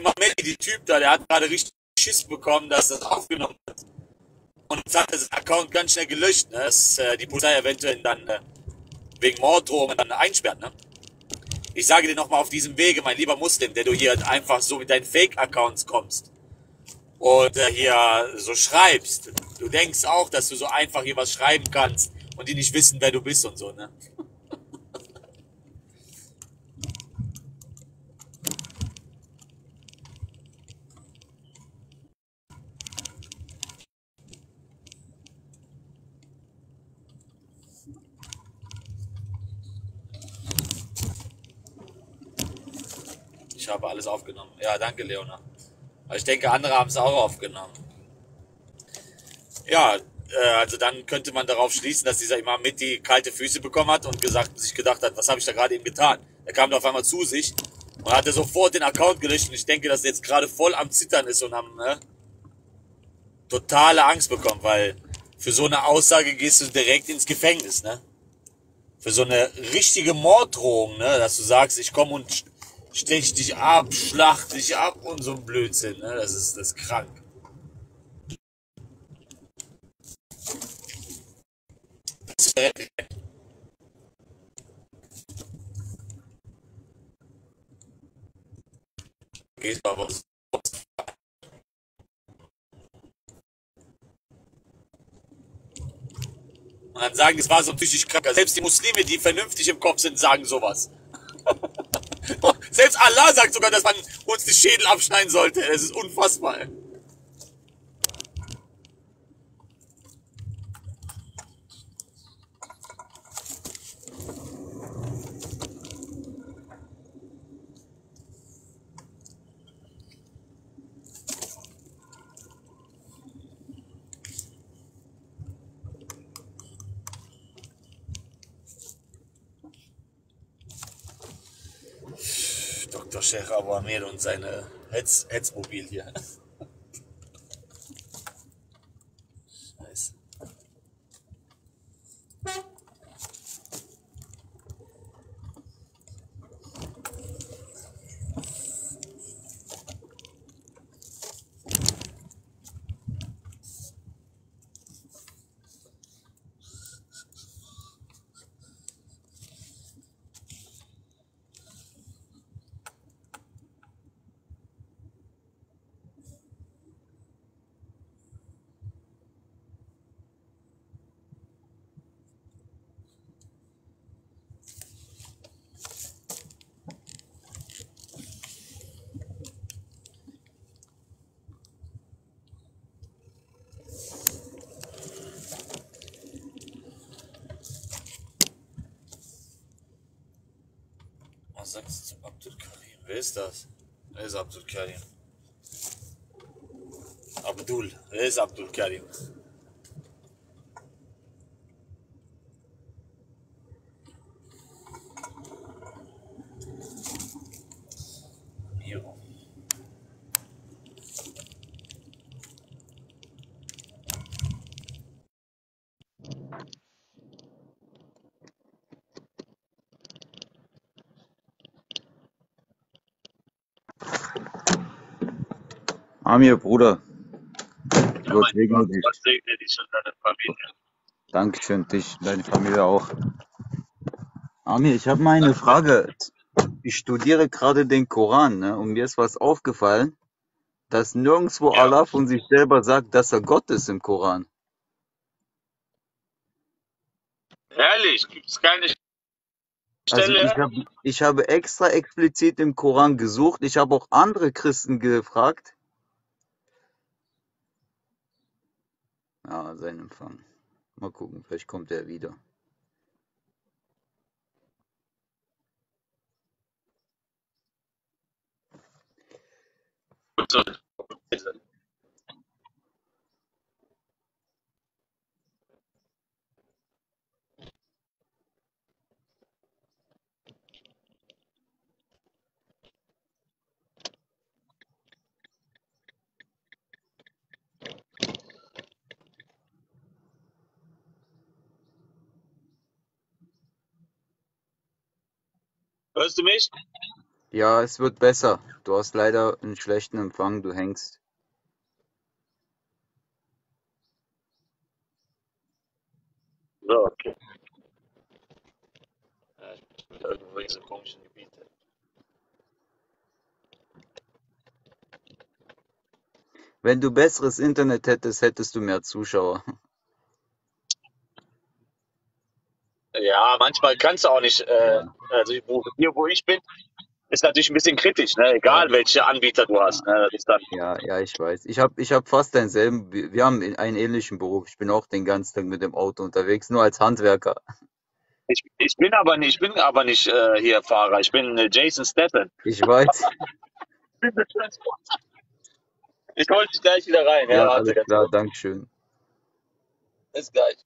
Mohamed, die Typ da, der hat gerade richtig Schiss bekommen, dass das aufgenommen wird. Und jetzt hat er das Account ganz schnell gelöscht, ne? dass äh, die Polizei eventuell dann äh, wegen Morddrohungen dann einsperrt. Ne? Ich sage dir nochmal auf diesem Wege, mein lieber Muslim, der du hier einfach so mit deinen Fake-Accounts kommst und äh, hier so schreibst. Du denkst auch, dass du so einfach hier was schreiben kannst und die nicht wissen, wer du bist und so, ne? Habe alles aufgenommen. Ja, danke, Leona. Aber ich denke, andere haben es auch aufgenommen. Ja, äh, also dann könnte man darauf schließen, dass dieser Imam mit die kalte Füße bekommen hat und gesagt, sich gedacht hat, was habe ich da gerade eben getan? Er kam da auf einmal zu sich und hatte sofort den Account gelöscht und ich denke, dass er jetzt gerade voll am Zittern ist und am ne, totale Angst bekommen, weil für so eine Aussage gehst du direkt ins Gefängnis, ne? Für so eine richtige Morddrohung, ne? Dass du sagst, ich komme und stech dich ab, schlacht dich ab und so ein Blödsinn. Ne? Das ist das ist krank. Das Geht mal was. Und dann sagen, es war so psychisch krank. Selbst die Muslime, die vernünftig im Kopf sind, sagen sowas. [laughs] Selbst Allah sagt sogar, dass man uns die Schädel abschneiden sollte. Das ist unfassbar. Sheikh Abu Amir und seine Hetz, Hetzmobil hier. Scheiße. Was sagst du zu Abdul Karim? Wer ist das? Wer ist Abdul Karim? Abdul. Wer ist Abdul Karim? Amir, Bruder. Gott segne dich. Gott segne dich und deine Familie. Dankeschön, dich, deine Familie auch. Amir, ich habe mal eine Frage. Ich studiere gerade den Koran, ne? Und mir ist was aufgefallen, dass nirgendwo Allah von sich selber sagt, dass er Gott ist im Koran. Ehrlich, gibt es keine Also Stelle? ich habe ich habe extra explizit im Koran gesucht. Ich habe auch andere Christen gefragt. Ja, sein Empfang. Mal gucken, vielleicht kommt er wieder. Hörst du mich? Ja, es wird besser. Du hast leider einen schlechten Empfang, du hängst. So, okay. Ja, ich bin irgendwo in so komischen Gebieten. Wenn du besseres Internet hättest, hättest du mehr Zuschauer. Ja, manchmal kannst du auch nicht, äh, also wo, hier wo ich bin, ist natürlich ein bisschen kritisch, ne? egal welche Anbieter du hast. Ne? Ja, ja, ich weiß. Ich habe ich hab fast denselben. Wir haben einen ähnlichen Beruf. Ich bin auch den ganzen Tag mit dem Auto unterwegs, nur als Handwerker. ich, ich bin aber nicht, ich bin aber nicht äh, hier Fahrer, ich bin äh, Jason Statham. Ich weiß. Ich hol dich gleich wieder rein, ja, Ja, alles klar. Dankeschön. Bis gleich.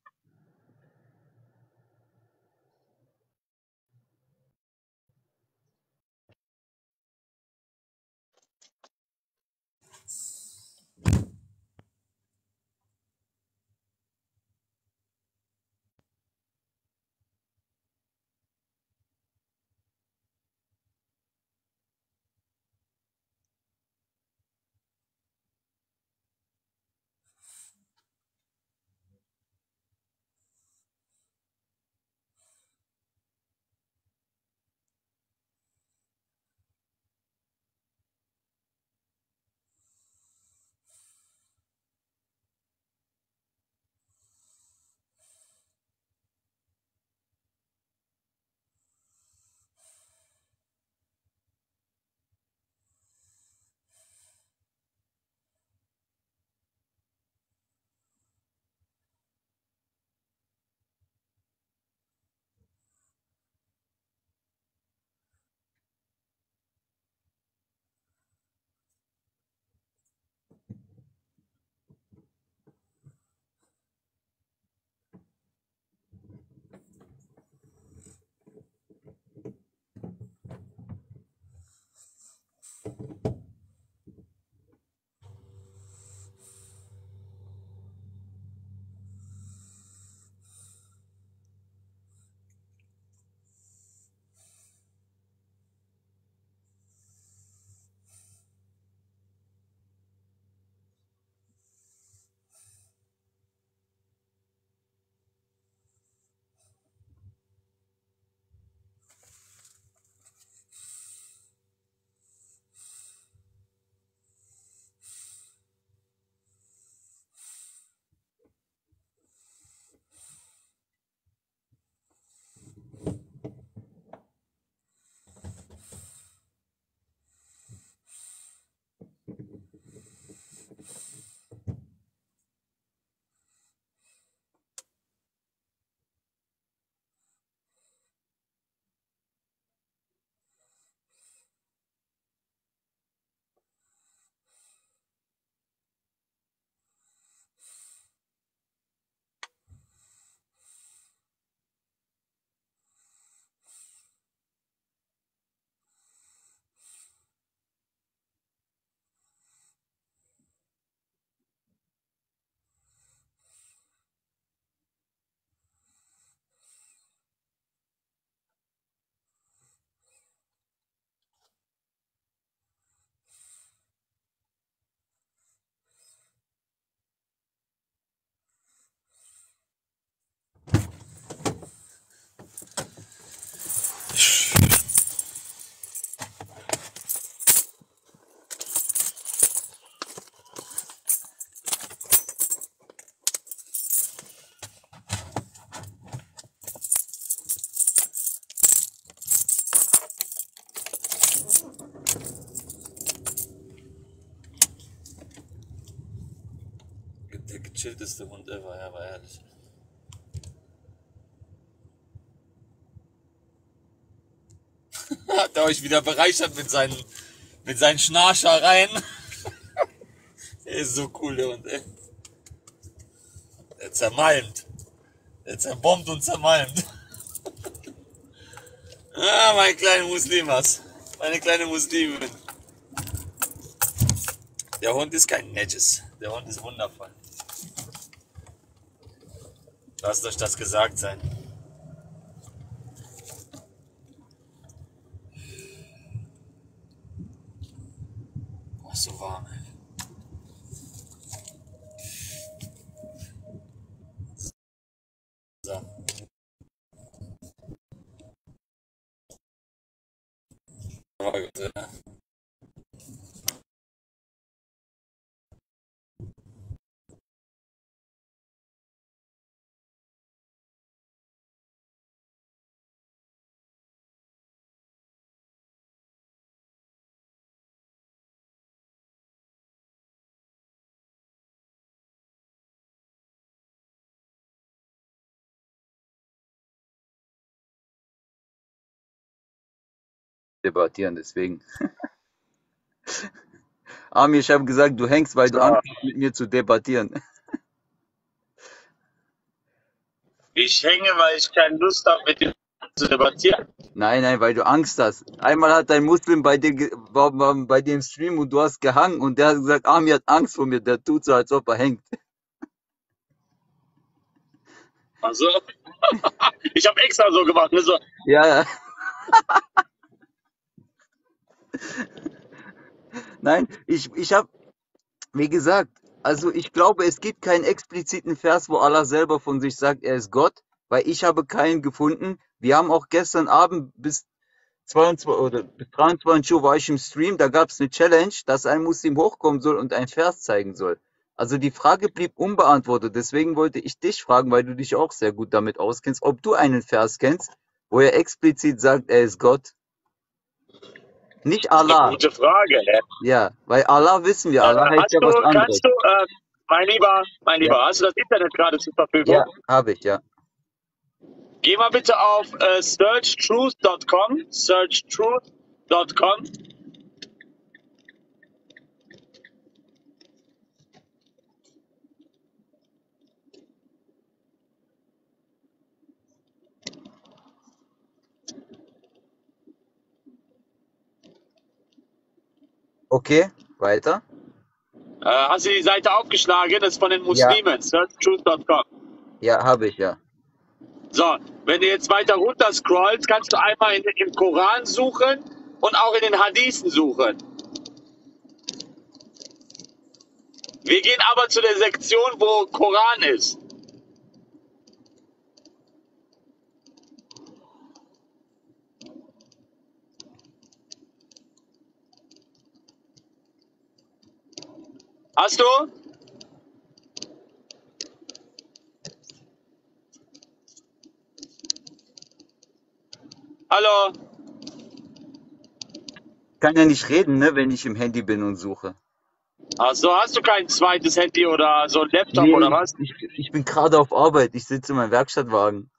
Gechillteste Hund ever, ja, war ehrlich. [laughs] Hat er euch wieder bereichert mit seinen, mit seinen Schnarchereien? Der [laughs] ist so cool, der Hund, ey. Der zermalmt. Der zerbombt und zermalmt. [laughs] ah, mein kleiner Muslimas. Meine kleine Muslimin. Der Hund ist kein Nedges. Der Hund ist wundervoll. Lasst euch das gesagt sein. Boah, ist so warm, ey. So. War gut, ja. Debattieren, deswegen. [laughs] Amir, ich habe gesagt, du hängst, weil du Angst hast, mit mir zu debattieren. Ich hänge, weil ich keine Lust habe, mit dir zu debattieren. Nein, nein, weil du Angst hast. Einmal hat ein Muslim bei dir, bei dir im Stream und du hast gehangen und der hat gesagt, Amir hat Angst vor mir, der tut so, als ob er hängt. Also, [laughs] ich habe extra so gemacht. Ne? So, Ja, ja. [laughs] Nein, ich, ich habe, wie gesagt, also ich glaube, es gibt keinen expliziten Vers, wo Allah selber von sich sagt, er ist Gott, weil ich habe keinen gefunden. Wir haben auch gestern Abend bis 22 oder bis 23 Uhr war ich im Stream, da gab es eine Challenge, dass ein Muslim hochkommen soll und einen Vers zeigen soll. Also die Frage blieb unbeantwortet, deswegen wollte ich dich fragen, weil du dich auch sehr gut damit auskennst, ob du einen Vers kennst, wo er explizit sagt, er ist Gott. Nicht Allah. gute Frage. Ne? Ja, weil Allah wissen wir, Allah heißt ja du, was anderes. kannst du, äh, mein Lieber, mein Lieber, Ja. hast du das Internet gerade zur Verfügung? Ja, habe ich, ja. Geh mal bitte auf äh, searchtruth.com, searchtruth.com. Okay, weiter. Äh, hast du die Seite aufgeschlagen? Das ist von den Ja, Muslimen, searchtruth.com. ja, habe ich, ja. So, wenn du jetzt weiter runter scrollst, kannst du einmal in, im Koran suchen und auch in den Hadithen suchen. Wir gehen aber zu der Sektion, wo Koran ist. Hast du? Hallo? Kann ja nicht reden, ne, wenn ich im Handy bin und suche. Also hast du kein zweites Handy oder so ein Laptop Nee, oder was? ich, ich bin gerade auf Arbeit, ich sitze in meinem Werkstattwagen.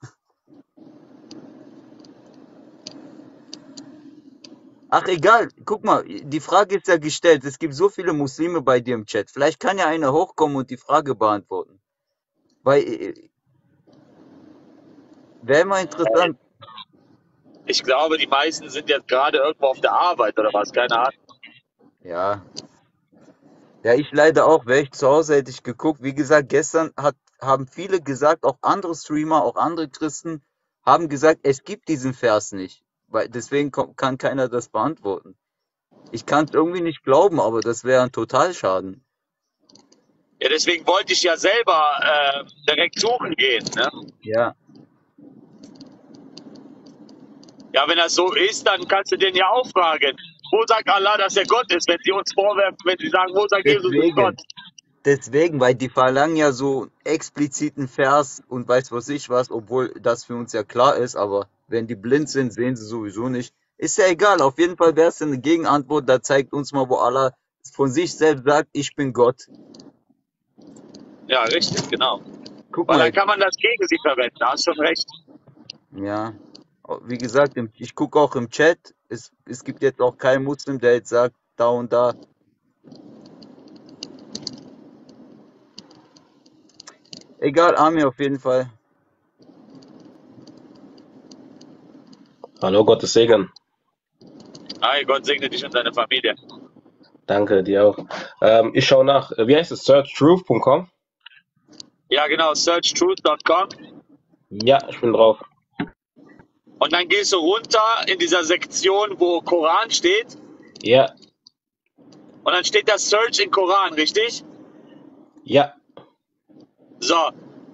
Ach, egal, guck mal, die Frage ist ja gestellt. Es gibt so viele Muslime bei dir im Chat. Vielleicht kann ja einer hochkommen und die Frage beantworten. Weil, äh, wäre mal interessant. Ich glaube, die meisten sind jetzt gerade irgendwo auf der Arbeit oder was, keine Ahnung. Ja. Ja, ich leider auch. Wäre ich zu Hause, hätte ich geguckt. Wie gesagt, gestern hat, haben viele gesagt, auch andere Streamer, auch andere Christen, haben gesagt, es gibt diesen Vers nicht. Weil deswegen kann keiner das beantworten. Ich kann es irgendwie nicht glauben, aber das wäre ein Totalschaden. Ja, deswegen wollte ich ja selber äh, direkt suchen gehen. Ne? Ja. Ja, wenn das so ist, dann kannst du den ja auch fragen. Wo sagt Allah, dass er Gott ist, wenn sie uns vorwerfen, wenn sie sagen, wo sagt Jesus ist Deswegen. Gott? Deswegen, weil die verlangen ja so einen expliziten Vers und weiß was ich was, obwohl das für uns ja klar ist, aber wenn die blind sind, sehen sie sowieso nicht. Ist ja egal, auf jeden Fall wäre es eine Gegenantwort, da, zeigt uns mal, wo Allah von sich selbst sagt, ich bin Gott. Ja, richtig, genau. Guck Weil mal, dann kann man das gegen sie verwenden. Da hast schon recht. ja. Wie gesagt, ich gucke auch im Chat. Es, es gibt jetzt auch keinen Muslim, der jetzt sagt, da und da. Egal, Amir auf jeden Fall. Hallo, Gottes Segen. Hi, Gott segne dich und deine Familie. Danke, dir auch. Ähm, ich schaue nach. Wie heißt es? searchtruth.com? Ja, genau, searchtruth.com. Ja, ich bin drauf. Und dann gehst du runter in dieser Sektion, wo Koran steht. Ja, Und dann steht da Search in Koran, richtig? ja. So.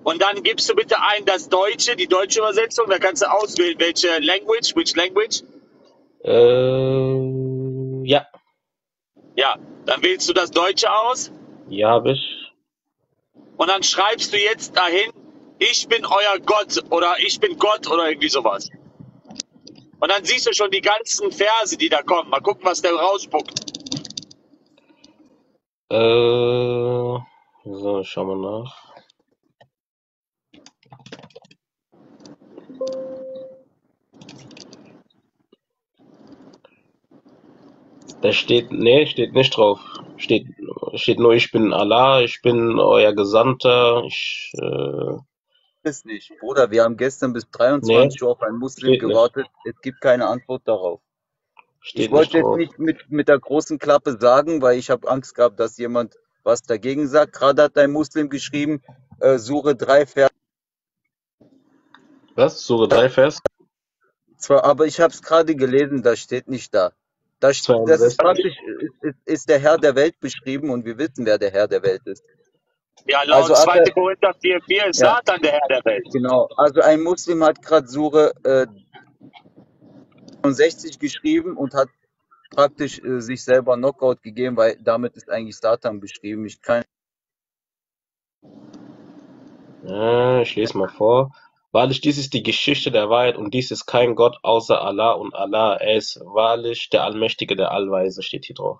Und dann gibst du bitte ein das Deutsche, die deutsche Übersetzung. Da kannst du auswählen, welche Language, which language. Äh, ja. Ja, dann wählst du das Deutsche aus. Ja, habe ich. Und dann schreibst du jetzt dahin, ich bin euer Gott oder ich bin Gott oder irgendwie sowas. Und dann siehst du schon die ganzen Verse, die da kommen. Mal gucken, was der rausspuckt. Äh, so, schauen wir nach. Da steht, nee, steht nicht drauf. Steht, steht nur, ich bin Allah, ich bin euer Gesandter, ich, äh, Ist nicht. Bruder, wir haben gestern bis 23 Uhr auf einen Muslim steht nicht. gewartet. Es gibt keine Antwort darauf. Steht ich wollte jetzt nicht mit, mit der großen Klappe sagen, weil ich habe Angst gehabt, dass jemand was dagegen sagt. Gerade hat ein Muslim geschrieben, äh, Sure 3, Vers Was? Sure 3, Vers? Zwar, aber ich habe es gerade gelesen, das steht nicht da. Das, st- das ist 62. praktisch, ist, ist, der Herr der Welt beschrieben und wir wissen, wer der Herr der Welt ist. Ja, laut Also hat 2. er, Korinther 4,4 ist ja, Satan der Herr der Welt. genau. Also ein Muslim hat gerade Sure äh, 60 geschrieben und hat praktisch äh, sich selber Knockout gegeben, weil damit ist eigentlich Satan beschrieben. Ich kann Äh, ich lese mal vor. Wahrlich, dies ist die Geschichte der Wahrheit und dies ist kein Gott außer Allah und Allah, ist wahrlich der Allmächtige, der Allweise, steht hier drauf.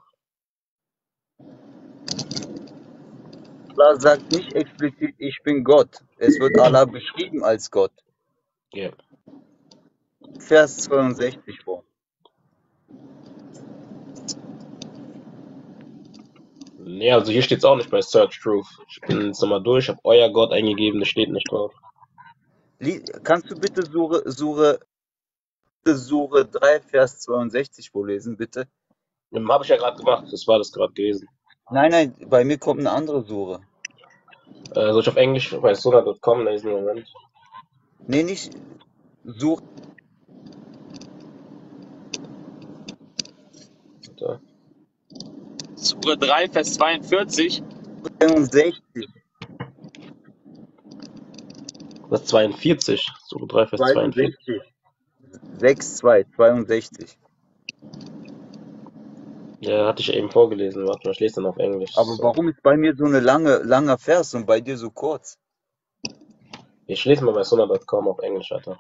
Allah sagt nicht explizit, ich bin Gott. Es wird Allah beschrieben als Gott. Ja. Vers 62 vor. Nee, also hier steht es auch nicht bei Search Truth. Ich bin jetzt nochmal durch, habe euer Gott eingegeben, das steht nicht drauf. Kannst du bitte Sure, Sure, Sure 3, Vers 62 vorlesen, bitte? Habe ich ja gerade gemacht, das war das gerade gewesen. Nein, nein, bei mir kommt eine andere Sure. Äh, soll ich auf Englisch bei Sona.com lesen? Moment. Nee, nicht Sure. Warte. Sure 3, Vers 42. 62. Das 42. Sura 3, Vers 42. 62. 6, 2, 62. Ja, hatte ich eben vorgelesen. Warte mal, ich lese dann auf Englisch. Aber So. warum ist bei mir so eine lange, langer Vers und bei dir so kurz? Ich lese mal bei Sona.com auf Englisch, Alter.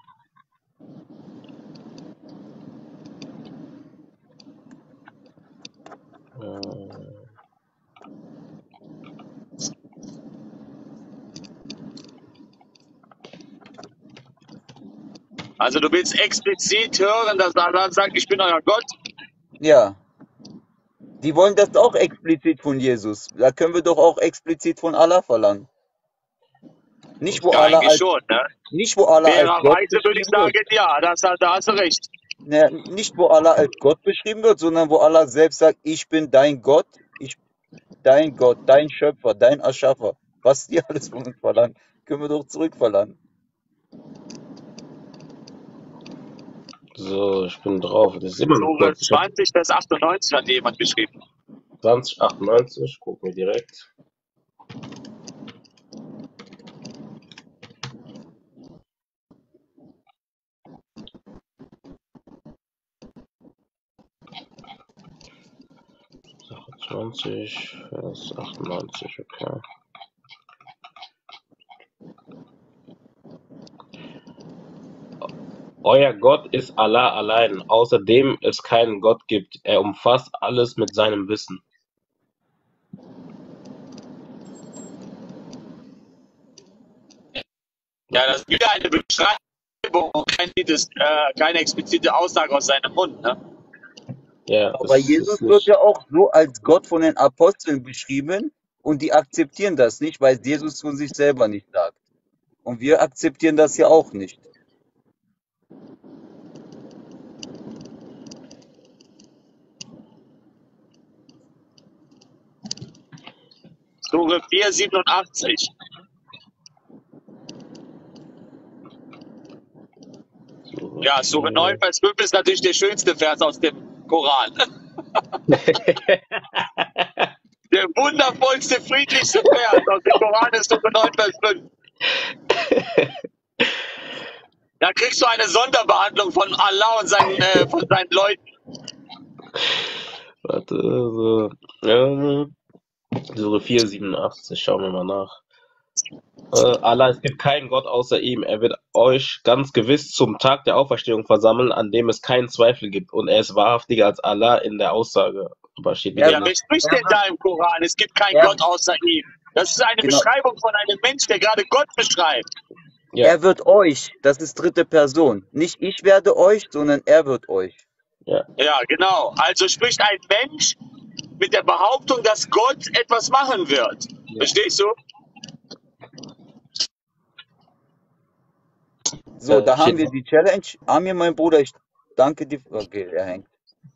Äh, Also du willst explizit hören, dass Allah sagt, ich bin euer Gott. Ja. Die wollen das auch explizit von Jesus. Da können wir doch auch explizit von Allah verlangen. Nicht wo Ja, Allah als, schon. Ne? nicht wo Allah als Gott Fairerweise würde ich beschrieben wird. sagen, ja, das, da hast du recht. Ne, nicht wo Allah als Gott beschrieben wird, sondern wo Allah selbst sagt, ich bin dein Gott, ich dein Gott, dein Schöpfer, dein Erschaffer. Was die [laughs] alles von uns verlangen, können wir doch zurückverlangen. So, ich bin drauf. Das ist immer noch. Ich hab 20, Vers 98 hat jemand geschrieben. 2098, gucken wir direkt. Zwanzig, Vers 98, okay. Euer Gott ist Allah allein, außerdem es keinen Gott gibt. Er umfasst alles mit seinem Wissen. Ja, das ist wieder eine Beschreibung und äh, keine explizite Aussage aus seinem Mund. Ne? Ja, Aber Jesus ist wird ja auch so als Gott von den Aposteln beschrieben und die akzeptieren das nicht, weil Jesus von sich selber nicht sagt. Und wir akzeptieren das ja auch nicht. Sure 487. Ja, Sure 9, Vers 5 ist natürlich der schönste Vers aus dem Koran. [laughs] der wundervollste, friedlichste Vers aus dem Koran ist Sure 9, Vers 5. Da kriegst du eine Sonderbehandlung von Allah und seinen, äh, von seinen Leuten. Warte, so. Ja, Sure 487, schauen wir mal nach. Äh, Allah, es gibt keinen Gott außer ihm. Er wird euch ganz gewiss zum Tag der Auferstehung versammeln, an dem es keinen Zweifel gibt. Und er ist wahrhaftiger als Allah in der Aussage. Aber steht wieder Ja, wer spricht denn da im Koran? Es gibt keinen Ja. Gott außer ihm. Das ist eine Genau. Beschreibung von einem Mensch, der gerade Gott beschreibt. Ja. Er wird euch, das ist dritte Person. Nicht ich werde euch, sondern er wird euch. Ja. Ja, genau. Also spricht ein Mensch mit der Behauptung, dass Gott etwas machen wird. Verstehst du? So, da haben wir die Challenge. Amir, mein Bruder, ich danke dir. Okay, er hängt.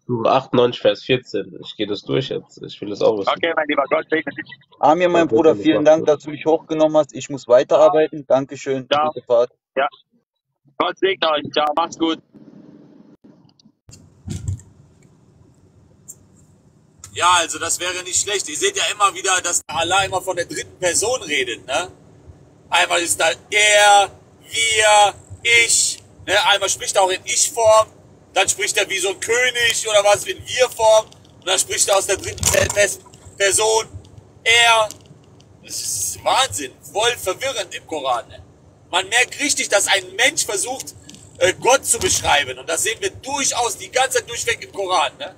Sure 98, Vers 14. Ich gehe das durch jetzt. Ich will das auch wissen. Okay, mein lieber Gott, segne dich. Amir, mein Bruder, vielen. Dank, dass du mich hochgenommen hast. Ich muss weiterarbeiten. Dankeschön. Ja. Gute Fahrt. Ja. Gott segne euch. Ciao, macht's gut. Ja, also das wäre nicht schlecht. Ihr seht ja immer wieder, dass Allah immer von der dritten Person redet, ne? Einmal ist da er, wir, ich, ne? Einmal spricht er auch in Ich-Form, dann spricht er wie so ein König oder was in Wir-Form und dann spricht er aus der dritten Pe- Pers- Person er. Das ist Wahnsinn, voll verwirrend im Koran. Ne? Man merkt richtig, dass ein Mensch versucht, äh, Gott zu beschreiben und das sehen wir durchaus die ganze Zeit durchweg im Koran. Ne?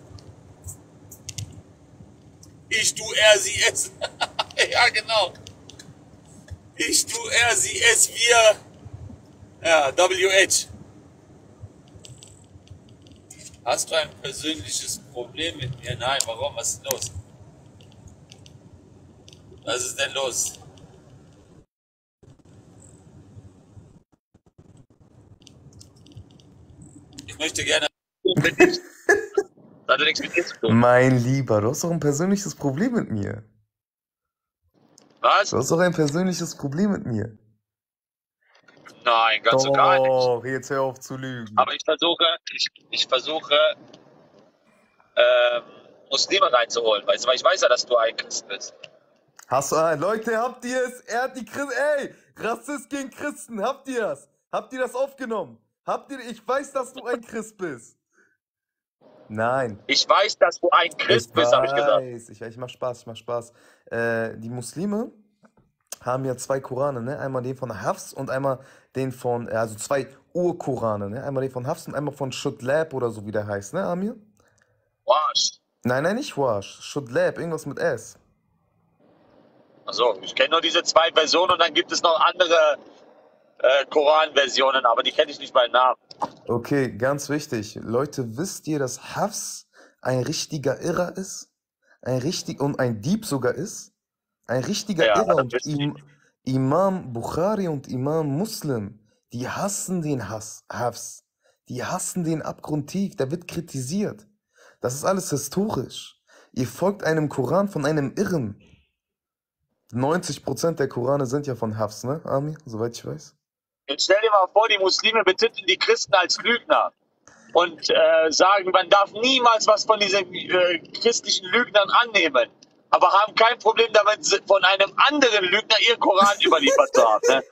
Ich, du, er, sie, es. [laughs] ja, genau. Ich, du, er, sie, es, wir. Ja, WH. Hast du ein persönliches Problem mit mir? Nein, warum? Was ist los? Was ist denn los? Ich möchte gerne. [laughs] Das hat nichts mit dir zu tun. Mein Lieber, du hast doch ein persönliches Problem mit mir. Was? Du hast doch ein persönliches Problem mit mir. Nein, ganz und gar nicht. Doch, jetzt hör auf zu lügen. Aber ich versuche, ich, ich versuche, ähm, Muslime reinzuholen, weißt du, weil ich weiß ja, dass du ein Christ bist. Hast du, ah, Leute, habt ihr es? Er hat die Christen, ey, Rassist gegen Christen, habt ihr das? Habt ihr das aufgenommen? Habt ihr, ich weiß, dass du ein Christ bist. Nein. Ich weiß, dass du ein Christ Ich bist, habe ich gesagt. weiß, ich, ich mach Spaß, ich mach Spaß. Äh, die Muslime haben ja zwei Korane, ne? Einmal den von Hafs und einmal den von, äh, also zwei Urkorane, ne? Einmal den von Hafs und einmal von Shutlab oder so, wie der heißt, ne, Amir? Wasch. Nein, nein, nicht Wash. Shutlab, irgendwas mit S. Also, ich kenne nur diese zwei Versionen und dann gibt es noch andere äh, Koran-Versionen, aber die kenne ich nicht bei Namen. Okay, ganz wichtig. Leute, wisst ihr, dass Hafs ein richtiger Irrer ist? Ein richtig und ein Dieb sogar ist? Ein richtiger Ja, Irrer und Im, Imam Bukhari und Imam Muslim, die hassen den Hass, Hafs. Die hassen den abgrundtief, der wird kritisiert. Das ist alles historisch. Ihr folgt einem Koran von einem Irren. 90% der Korane sind ja von Hafs, ne, Ami? Soweit ich weiß. Jetzt stell dir mal vor, die Muslime betiteln die Christen als Lügner und äh, sagen, man darf niemals was von diesen äh, christlichen Lügnern annehmen, aber haben kein Problem damit, von einem anderen Lügner ihren Koran [laughs] überliefert zu haben. Ne?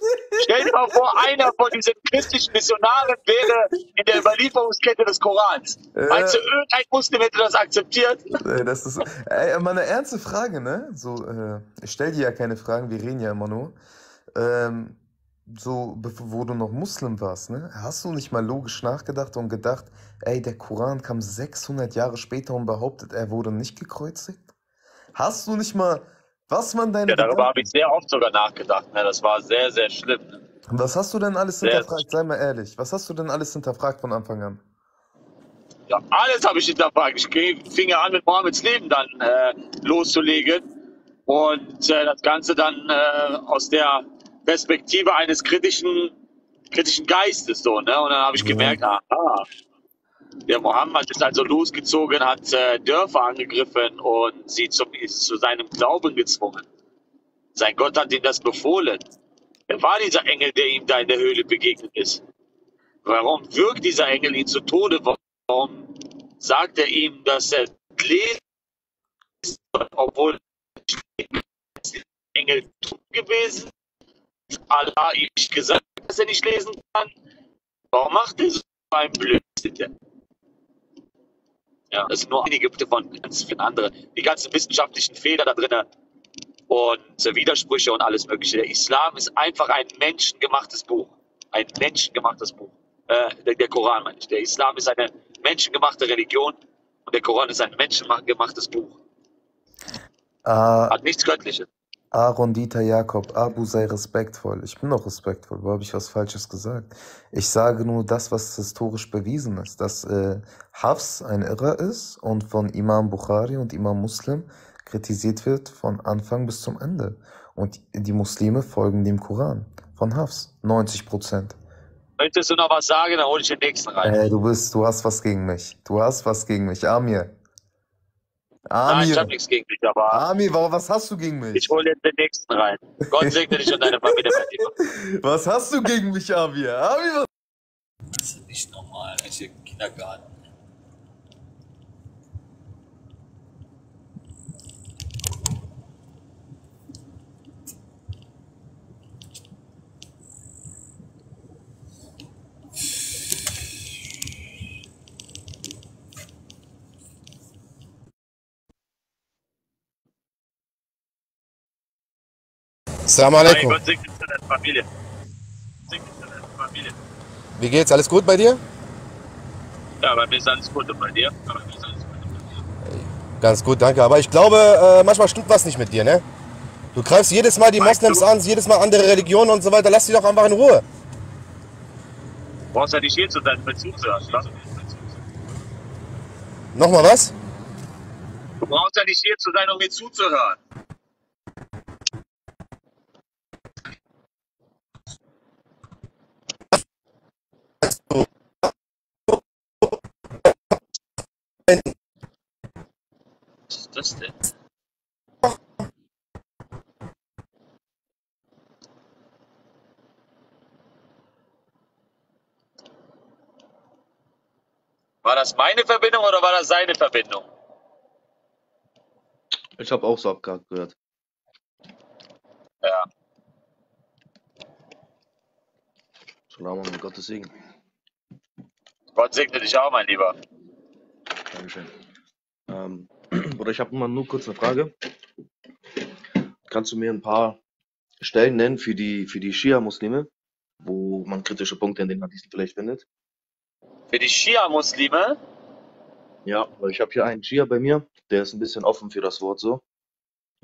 Stell dir mal vor, einer von diesen christlichen Missionaren wäre in der Überlieferungskette des Korans. Meinst du, Äh. irgendein Muslim hätte das akzeptiert? Ey, Das ist ey, mal eine ernste Frage, ne? So, äh, ich stell dir ja keine Fragen, wir reden ja immer nur. Ähm, so, wo du noch Muslim warst, ne? Hast du nicht mal logisch nachgedacht und gedacht, ey, der Koran kam 600 Jahre später und behauptet, er wurde nicht gekreuzigt? Hast du nicht mal, was man deine Ja, darüber habe ich sehr oft sogar nachgedacht. Ne? Das war sehr, sehr schlimm. Ne? Was hast du denn alles Sehr hinterfragt? Sei mal ehrlich. Was hast du denn alles hinterfragt von Anfang an? Ja, alles habe ich hinterfragt. Ich fing ja an, mit Mohammeds Leben dann äh, loszulegen und äh, das Ganze dann äh, aus der Perspektive eines kritischen, kritischen Geistes so. Ne? Und dann habe ich Ja. gemerkt, aha, der Mohammed ist also losgezogen, hat äh, Dörfer angegriffen und sie zum, zu seinem Glauben gezwungen. Sein Gott hat ihm das befohlen. Wer war dieser Engel, der ihm da in der Höhle begegnet ist? Warum wirkt dieser Engel ihn zu Tode? Warum sagt er ihm, dass er lesen obwohl der Engel tot gewesen ist? Allah nicht gesagt, dass er nicht lesen kann? Warum macht er so einen Blödsinn? Ja, das sind nur einige von ganz vielen anderen. Die ganzen wissenschaftlichen Fehler da drin und äh, Widersprüche und alles Mögliche. Der Islam ist einfach ein menschengemachtes Buch. Ein menschengemachtes Buch. Äh, der, der Koran meine ich. Der Islam ist eine menschengemachte Religion und der Koran ist ein menschengemachtes Buch. Ah, Hat nichts Göttliches. Aaron Dieter Jakob, Abu sei respektvoll. Ich bin doch respektvoll. Wo habe ich was Falsches gesagt? Ich sage nur das, was historisch bewiesen ist, dass äh, Hafs ein Irrer ist und von Imam Bukhari und Imam Muslim kritisiert wird von Anfang bis zum Ende. Und die Muslime folgen dem Koran von Hafs. 90 Prozent. Möchtest du noch was sagen, dann hole ich den nächsten rein. Ey, du bist, du hast was gegen mich. Du hast was gegen mich. Amir. Nein, ich habe nichts gegen dich, aber warum, was hast du gegen mich? ich hole jetzt den nächsten rein. Gott segne dich und deine Familie, mein Lieber. [laughs] Was hast du gegen mich, Amir? Amir, was? Das ist nicht normal. Ich hier im Kindergarten. Hey, alaikum. Familie. Familie. Wie geht's? Alles gut bei dir? Ja, bei mir ist alles gut und bei dir? Bei. Ganz gut, danke. Aber ich glaube, äh, manchmal stimmt was nicht mit dir, ne? Du greifst jedes Mal die Meinst Moslems du? an, jedes Mal andere Religionen und so weiter. Lass die doch einfach in Ruhe. Du brauchst ja nicht hier zu sein, mit zuzuhören. ne? Nochmal was? Du brauchst ja nicht hier zu sein, um mir zuzuhören. Was ist das denn? War das meine Verbindung oder war das seine Verbindung? Ich habe auch so abgehakt gehört. Ja. Salam und Gottes Segen. Gott segne dich auch, mein Lieber. Dankeschön. Ähm, [clears throat] Bruder, ich habe mal nur kurz eine Frage. Kannst du mir ein paar Stellen nennen für die, für die Schia-Muslime, wo man kritische Punkte in den Hadithen vielleicht findet? Für die Schia-Muslime, Ja, weil ich habe hier einen Schia bei mir, der ist ein bisschen offen für das Wort so.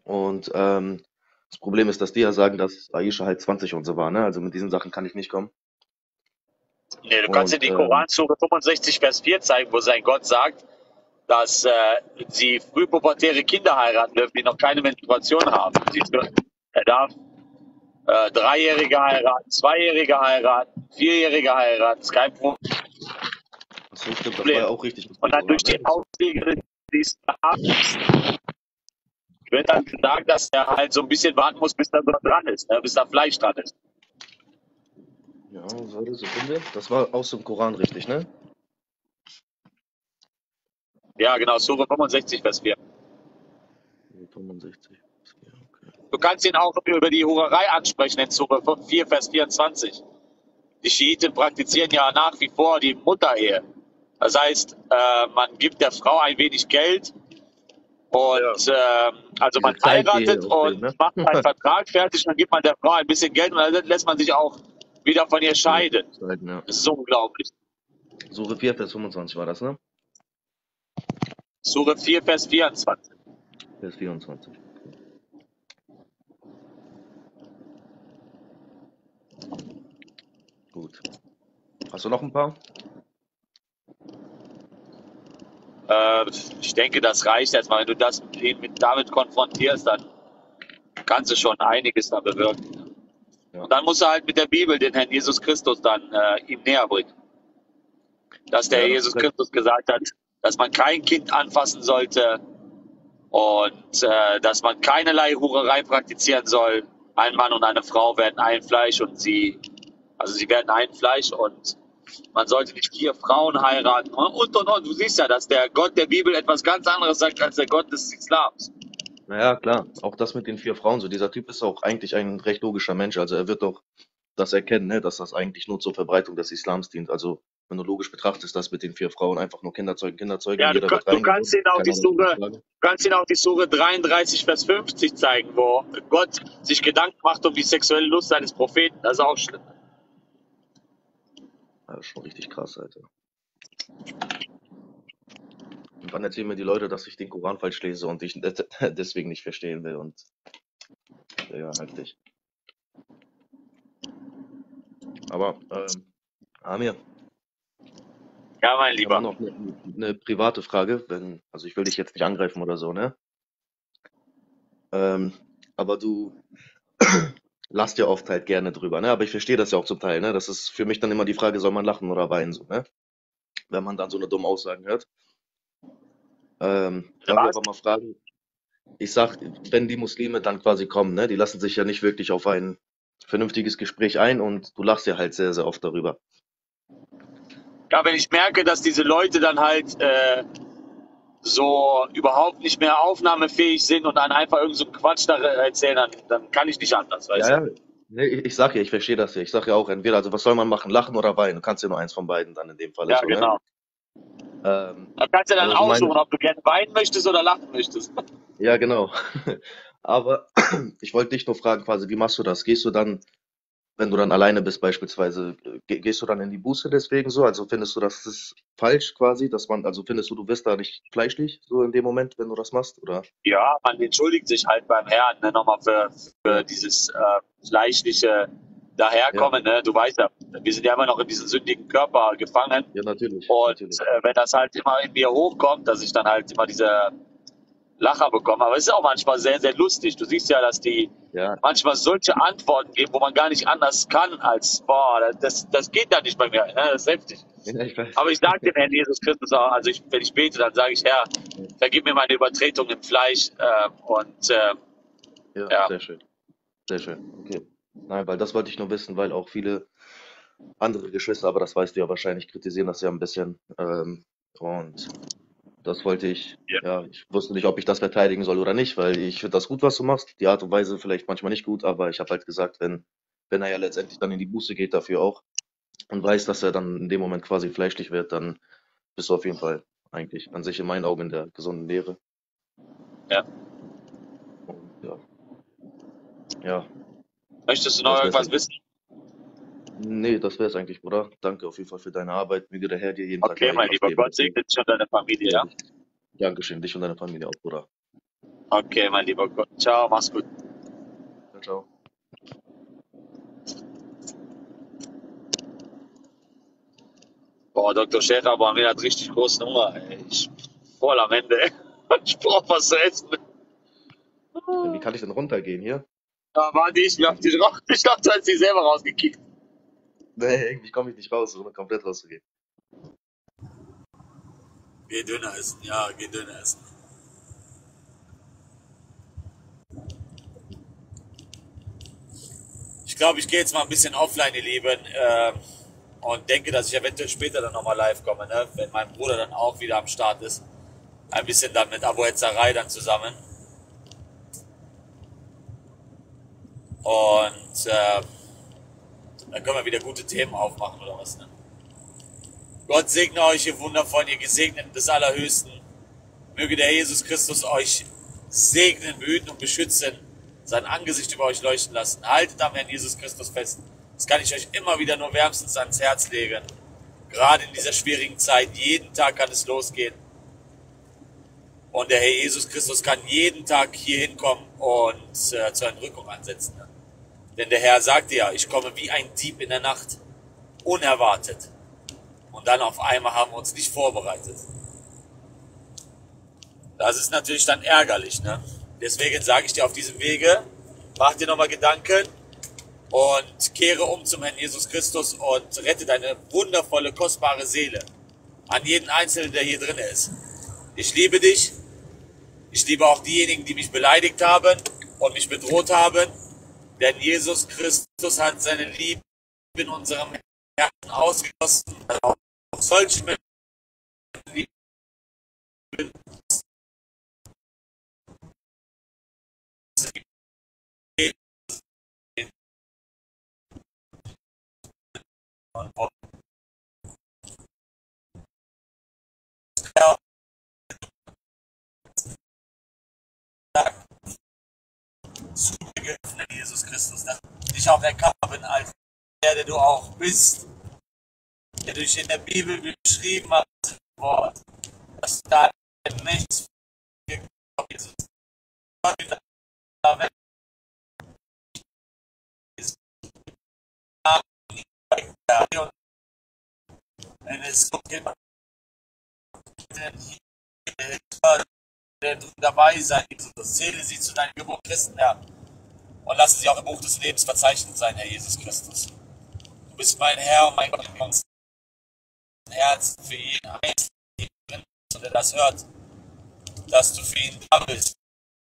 Und ähm, das Problem ist, dass die ja sagen, dass Aisha halt 20 und so war, ne? Also mit diesen Sachen kann ich nicht kommen. Nee, du kannst dir die ähm, Koransure 65, Vers 4 zeigen, wo sein Gott sagt, dass äh, sie frühpubertäre Kinder heiraten dürfen, die noch keine Menstruation haben. Er darf äh, Dreijährige heiraten, Zweijährige heiraten, Vierjährige heiraten, ist kein Problem. das stimmt, das war ja auch richtig Und dann durch die Auslegung des wird dann gesagt, dass er halt so ein bisschen warten muss, bis da dran ist, ne? bis da Fleisch dran ist. Ja, warte, Sekunde. Das war aus dem Koran richtig, ne? Ja, genau, Sure 65, Vers 4. 65. Du kannst ihn auch über die Hurerei ansprechen in Sure 4, Vers 24. Die Schiiten praktizieren ja nach wie vor die Mutterehe. Das heißt, äh, man gibt der Frau ein wenig Geld und äh, also man heiratet auch und ne? macht einen [laughs] Vertrag fertig, dann gibt man der Frau ein bisschen Geld und dann lässt man sich auch wieder von ihr scheiden. Ja. Das ist unglaublich. Sure 4, Vers 25 war das, ne? Sure 4, Vers 24. Vers 24. gut. Hast du noch ein paar? Äh, ich denke, das reicht erstmal. Wenn du das mit, damit konfrontierst, dann kannst du schon einiges da bewirken. Und dann musst du halt mit der Bibel den Herrn Jesus Christus dann äh, ihm näher bringen. Dass der Ja, Herr das Jesus ist Christus gesagt hat, dass man kein Kind anfassen sollte und äh, dass man keinerlei Hurerei praktizieren soll. Ein Mann und eine Frau werden ein Fleisch und sie, also sie werden ein Fleisch und man sollte nicht vier Frauen heiraten und und und. und. Du siehst ja, dass der Gott der Bibel etwas ganz anderes sagt als der Gott des Islams. Naja, klar. Auch das mit den vier Frauen. So, dieser Typ ist auch eigentlich ein recht logischer Mensch. Also er wird doch das erkennen, ne, dass das eigentlich nur zur Verbreitung des Islams dient. Also wenn du logisch betrachtest, das mit den vier Frauen einfach nur Kinder zeugen, Kinder zeugen, Ja, du, jeder wird du kannst ihn auch die Sure, geschlagen. kannst ihn auch die Sure 33, Vers 50 zeigen, wo Gott sich Gedanken macht um die sexuelle Lust seines Propheten. Das ist auch schlimm. Das ist schon richtig krass, Alter. Und dann erzählen mir die Leute, dass ich den Koran falsch lese und ich [laughs] deswegen nicht verstehen will und ja, heftig. Aber, ähm, Amir, Ja, mein ich habe Lieber. noch eine, eine private Frage, wenn, also ich will dich jetzt nicht angreifen oder so, ne? Ähm, aber du [clears throat] lachst ja oft halt gerne drüber, ne? Aber ich verstehe das ja auch zum Teil, ne? Das ist für mich dann immer die Frage, soll man lachen oder weinen, so, ne? Wenn man dann so eine dumme Aussagen hört. Ähm, darf ich Was? aber mal fragen, ich sag, wenn die Muslime dann quasi kommen, ne? Die lassen sich ja nicht wirklich auf ein vernünftiges Gespräch ein und du lachst ja halt sehr, sehr oft darüber. Ja, wenn ich merke, dass diese Leute dann halt äh, so überhaupt nicht mehr aufnahmefähig sind und dann einfach irgend so Quatsch da erzählen, dann, dann kann ich nicht anders, weißt Ja, du? ja. Nee, ich, ich sag ja, ich verstehe das ja. Ich sag ja auch entweder, also was soll man machen, lachen oder weinen? Du kannst ja nur eins von beiden dann in dem Falle Ja, so, ne? Ähm, Da kannst du dann aber so aussuchen, meine, ob du gerne weinen möchtest oder lachen möchtest. ja, genau. [laughs] Aber [clears throat] ich wollte dich nur fragen, quasi, wie machst du das? Gehst du dann, wenn du dann alleine bist beispielsweise, ge- gehst du dann in die Buße deswegen so? Also findest du, das ist falsch quasi, dass man, also findest du, du wirst da nicht fleischlich so in dem Moment, wenn du das machst, oder? Ja, man entschuldigt sich halt beim Herrn ne, nochmal für, für dieses äh, fleischliche Daherkommen. Ne? Du weißt ja, wir sind ja immer noch in diesem sündigen Körper gefangen. Ja, natürlich, Und natürlich. äh, wenn das halt immer in mir hochkommt, dass ich dann halt immer diese Lacher bekomme. Aber es ist auch manchmal sehr, sehr lustig. Du siehst ja, dass die Ja, manchmal solche Antworten geben, wo man gar nicht anders kann als, boah, das, das geht ja nicht bei mir. Ne? Das ist heftig. ja, ich. Aber ich sage dem Herrn Jesus Christus auch, also ich, wenn ich bete, dann sage ich, Herr, vergib mir meine Übertretung im Fleisch äh, und äh, Ja, ja. sehr schön. Sehr schön. Okay. Nein, weil das wollte ich nur wissen, weil auch viele andere Geschwister, aber das weißt du ja wahrscheinlich, kritisieren das ja ein bisschen. Ähm, und das wollte ich, ja, ich wusste nicht, ob ich das verteidigen soll oder nicht, weil ich finde das gut, was du machst. Die Art und Weise vielleicht manchmal nicht gut, aber ich habe halt gesagt, wenn, wenn er ja letztendlich dann in die Buße geht dafür auch und weiß, dass er dann in dem Moment quasi fleischlich wird, dann bist du auf jeden Fall eigentlich an sich in meinen Augen in der gesunden Lehre. Ja. Und ja. Ja, Möchtest du noch das wär's irgendwas eigentlich. wissen? Nee, das wär's eigentlich, Bruder. Danke auf jeden Fall für deine Arbeit. Möge der Herr dir jeden Tag Okay, mein Lieber, geben. Gott segne dich und deine Familie, ja? Dankeschön, dich und deine Familie auch, Bruder. Okay, mein Lieber Gott. Ciao, mach's gut. Ciao, ciao. Boah, Dr. Scherer, aber mir hat richtig großen Hunger. Ey. Ich voll am Ende. ey. [laughs] Ich brauch was zu essen. Wie kann ich denn runtergehen hier? Da warte ich, mir auf die [laughs] raus. Ich dachte, du hast sie selber rausgekickt. Nee, irgendwie komme ich nicht raus, ohne komplett rauszugehen. Geh Döner essen, ja, geh Döner essen. Ich glaube, ich gehe jetzt mal ein bisschen offline, ihr Lieben, ähm, und denke, dass ich eventuell später dann nochmal live komme, ne? wenn mein Bruder dann auch wieder am Start ist. Ein bisschen dann mit Abo Hetzerei dann zusammen. Und äh, dann können wir wieder gute Themen aufmachen oder was. Ne? Gott segne euch, ihr wundervollen, ihr Gesegneten des Allerhöchsten. Möge der Jesus Christus euch segnen, behüten und beschützen, sein Angesicht über euch leuchten lassen. Haltet am Herrn Jesus Christus fest. Das kann ich euch immer wieder nur wärmstens ans Herz legen. Gerade in dieser schwierigen Zeit, jeden Tag kann es losgehen. Und der Herr Jesus Christus kann jeden Tag hier hinkommen und äh, zur Entrückung ansetzen. Denn der Herr sagte ja, ich komme wie ein Dieb in der Nacht. unerwartet. Und dann auf einmal haben wir uns nicht vorbereitet. Das ist natürlich dann ärgerlich. Ne? Deswegen sage ich dir auf diesem Wege, mach dir nochmal Gedanken und kehre um zum Herrn Jesus Christus und rette deine wundervolle, kostbare Seele. An jeden Einzelnen, der hier drin ist. Ich liebe dich. Ich liebe auch diejenigen, die mich beleidigt haben und mich bedroht haben. Denn Jesus Christus hat seine Liebe in unserem Herzen ausgegossen. Auch solche Menschen lieben. Zugegriffen, Jesus Christus, dass dich auch erkannt als der, der du auch bist, der dich in der Bibel beschrieben hat, im Wort, dass da nichts Jesus. Wenn es so gibt, der dabei sein, Jesus. Zähle sie zu deinen Geburt Christen, Herr. Und lasse sie auch im Buch des Lebens verzeichnet sein, Herr Jesus Christus. Du bist mein Herr und mein Gott ganzen Herzen für jeden Einzelnen, der das hört, dass du für ihn da bist.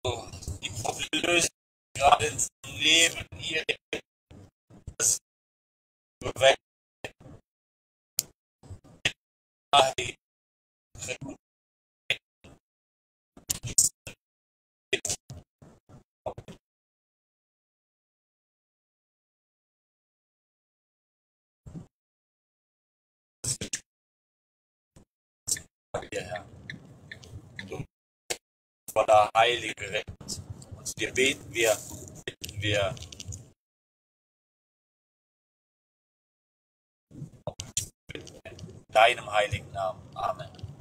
Du die Probleme lösen, gerade in seinem Leben, ihr das weg. dir, Herr. Du voller Heilige rettet. Und dir beten wir, bitten wir. In deinem heiligen Namen. Amen.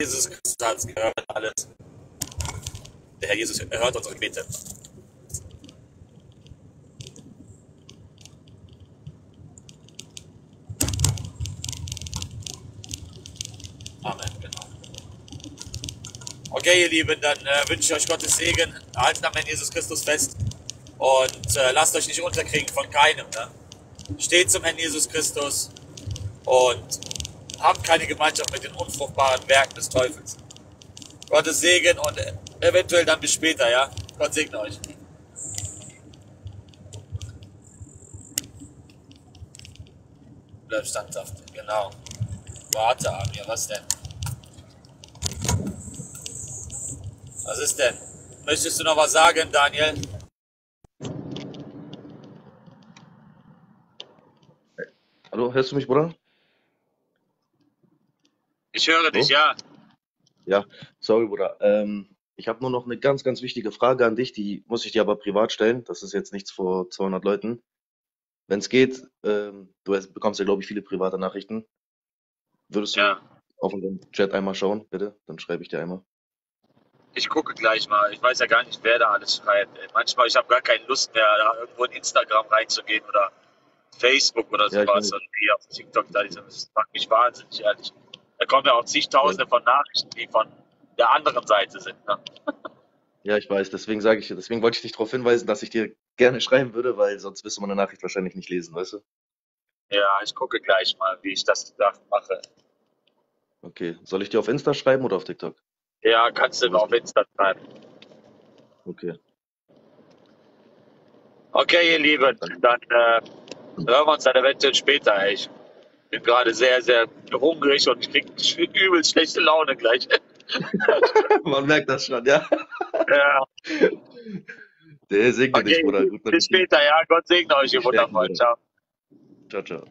Jesus Christus hat gehört, alles. Der Herr Jesus erhört unsere Gebete. Amen, genau. Okay, ihr Lieben, dann äh, wünsche ich euch Gottes Segen. Haltet am Herrn Jesus Christus fest und äh, lasst euch nicht unterkriegen von keinem. Ne? Steht zum Herrn Jesus Christus und habt keine Gemeinschaft mit den unfruchtbaren Werken des Teufels. Gottes Segen und eventuell dann bis später, ja? Gott segne euch. Bleib standhaft, genau. Warte, Amir, was denn? Was ist denn? Möchtest du noch was sagen, Daniel? Hallo, hörst du mich, Bruder? Ich höre dich, ja. Ja, sorry, Bruder. Ähm, ich habe nur noch eine ganz, ganz wichtige Frage an dich, die muss ich dir aber privat stellen. Das ist jetzt nichts vor 200 Leuten. Wenn es geht, ähm, du hast- bekommst ja, glaube ich, viele private Nachrichten. Würdest du Ja. auf unseren Chat einmal schauen, bitte? Dann schreibe ich dir einmal. Ich gucke gleich mal. Ich weiß ja gar nicht, wer da alles schreibt. ey. Manchmal, ich habe gar keine Lust mehr, da irgendwo in Instagram reinzugehen oder Facebook oder Ja, ich sowas meine, oder wie auf TikTok. Da, das macht mich wahnsinnig, ehrlich. Da kommen ja auch zigtausende von Nachrichten, die von der anderen Seite sind. Ne? [laughs] ja, ich weiß, deswegen sage ich deswegen wollte ich dich darauf hinweisen, dass ich dir gerne schreiben würde, weil sonst wirst du meine Nachricht wahrscheinlich nicht lesen, weißt du? Ja, ich gucke gleich mal, wie ich das da mache. Okay. Soll ich dir auf Insta schreiben oder auf TikTok? Ja, kannst du auf Insta schreiben. Okay. Okay, ihr Lieben, dann äh, hören wir uns dann eventuell später. ey. Ich bin gerade sehr, sehr hungrig und ich krieg übelst schlechte Laune gleich. [laughs] Man merkt das schon, ja. ja. Der segne dich, Okay, Bruder. Guten bis später, ja. Gott segne euch, ihr wundervoll. Bruder. Ciao. Ciao, ciao.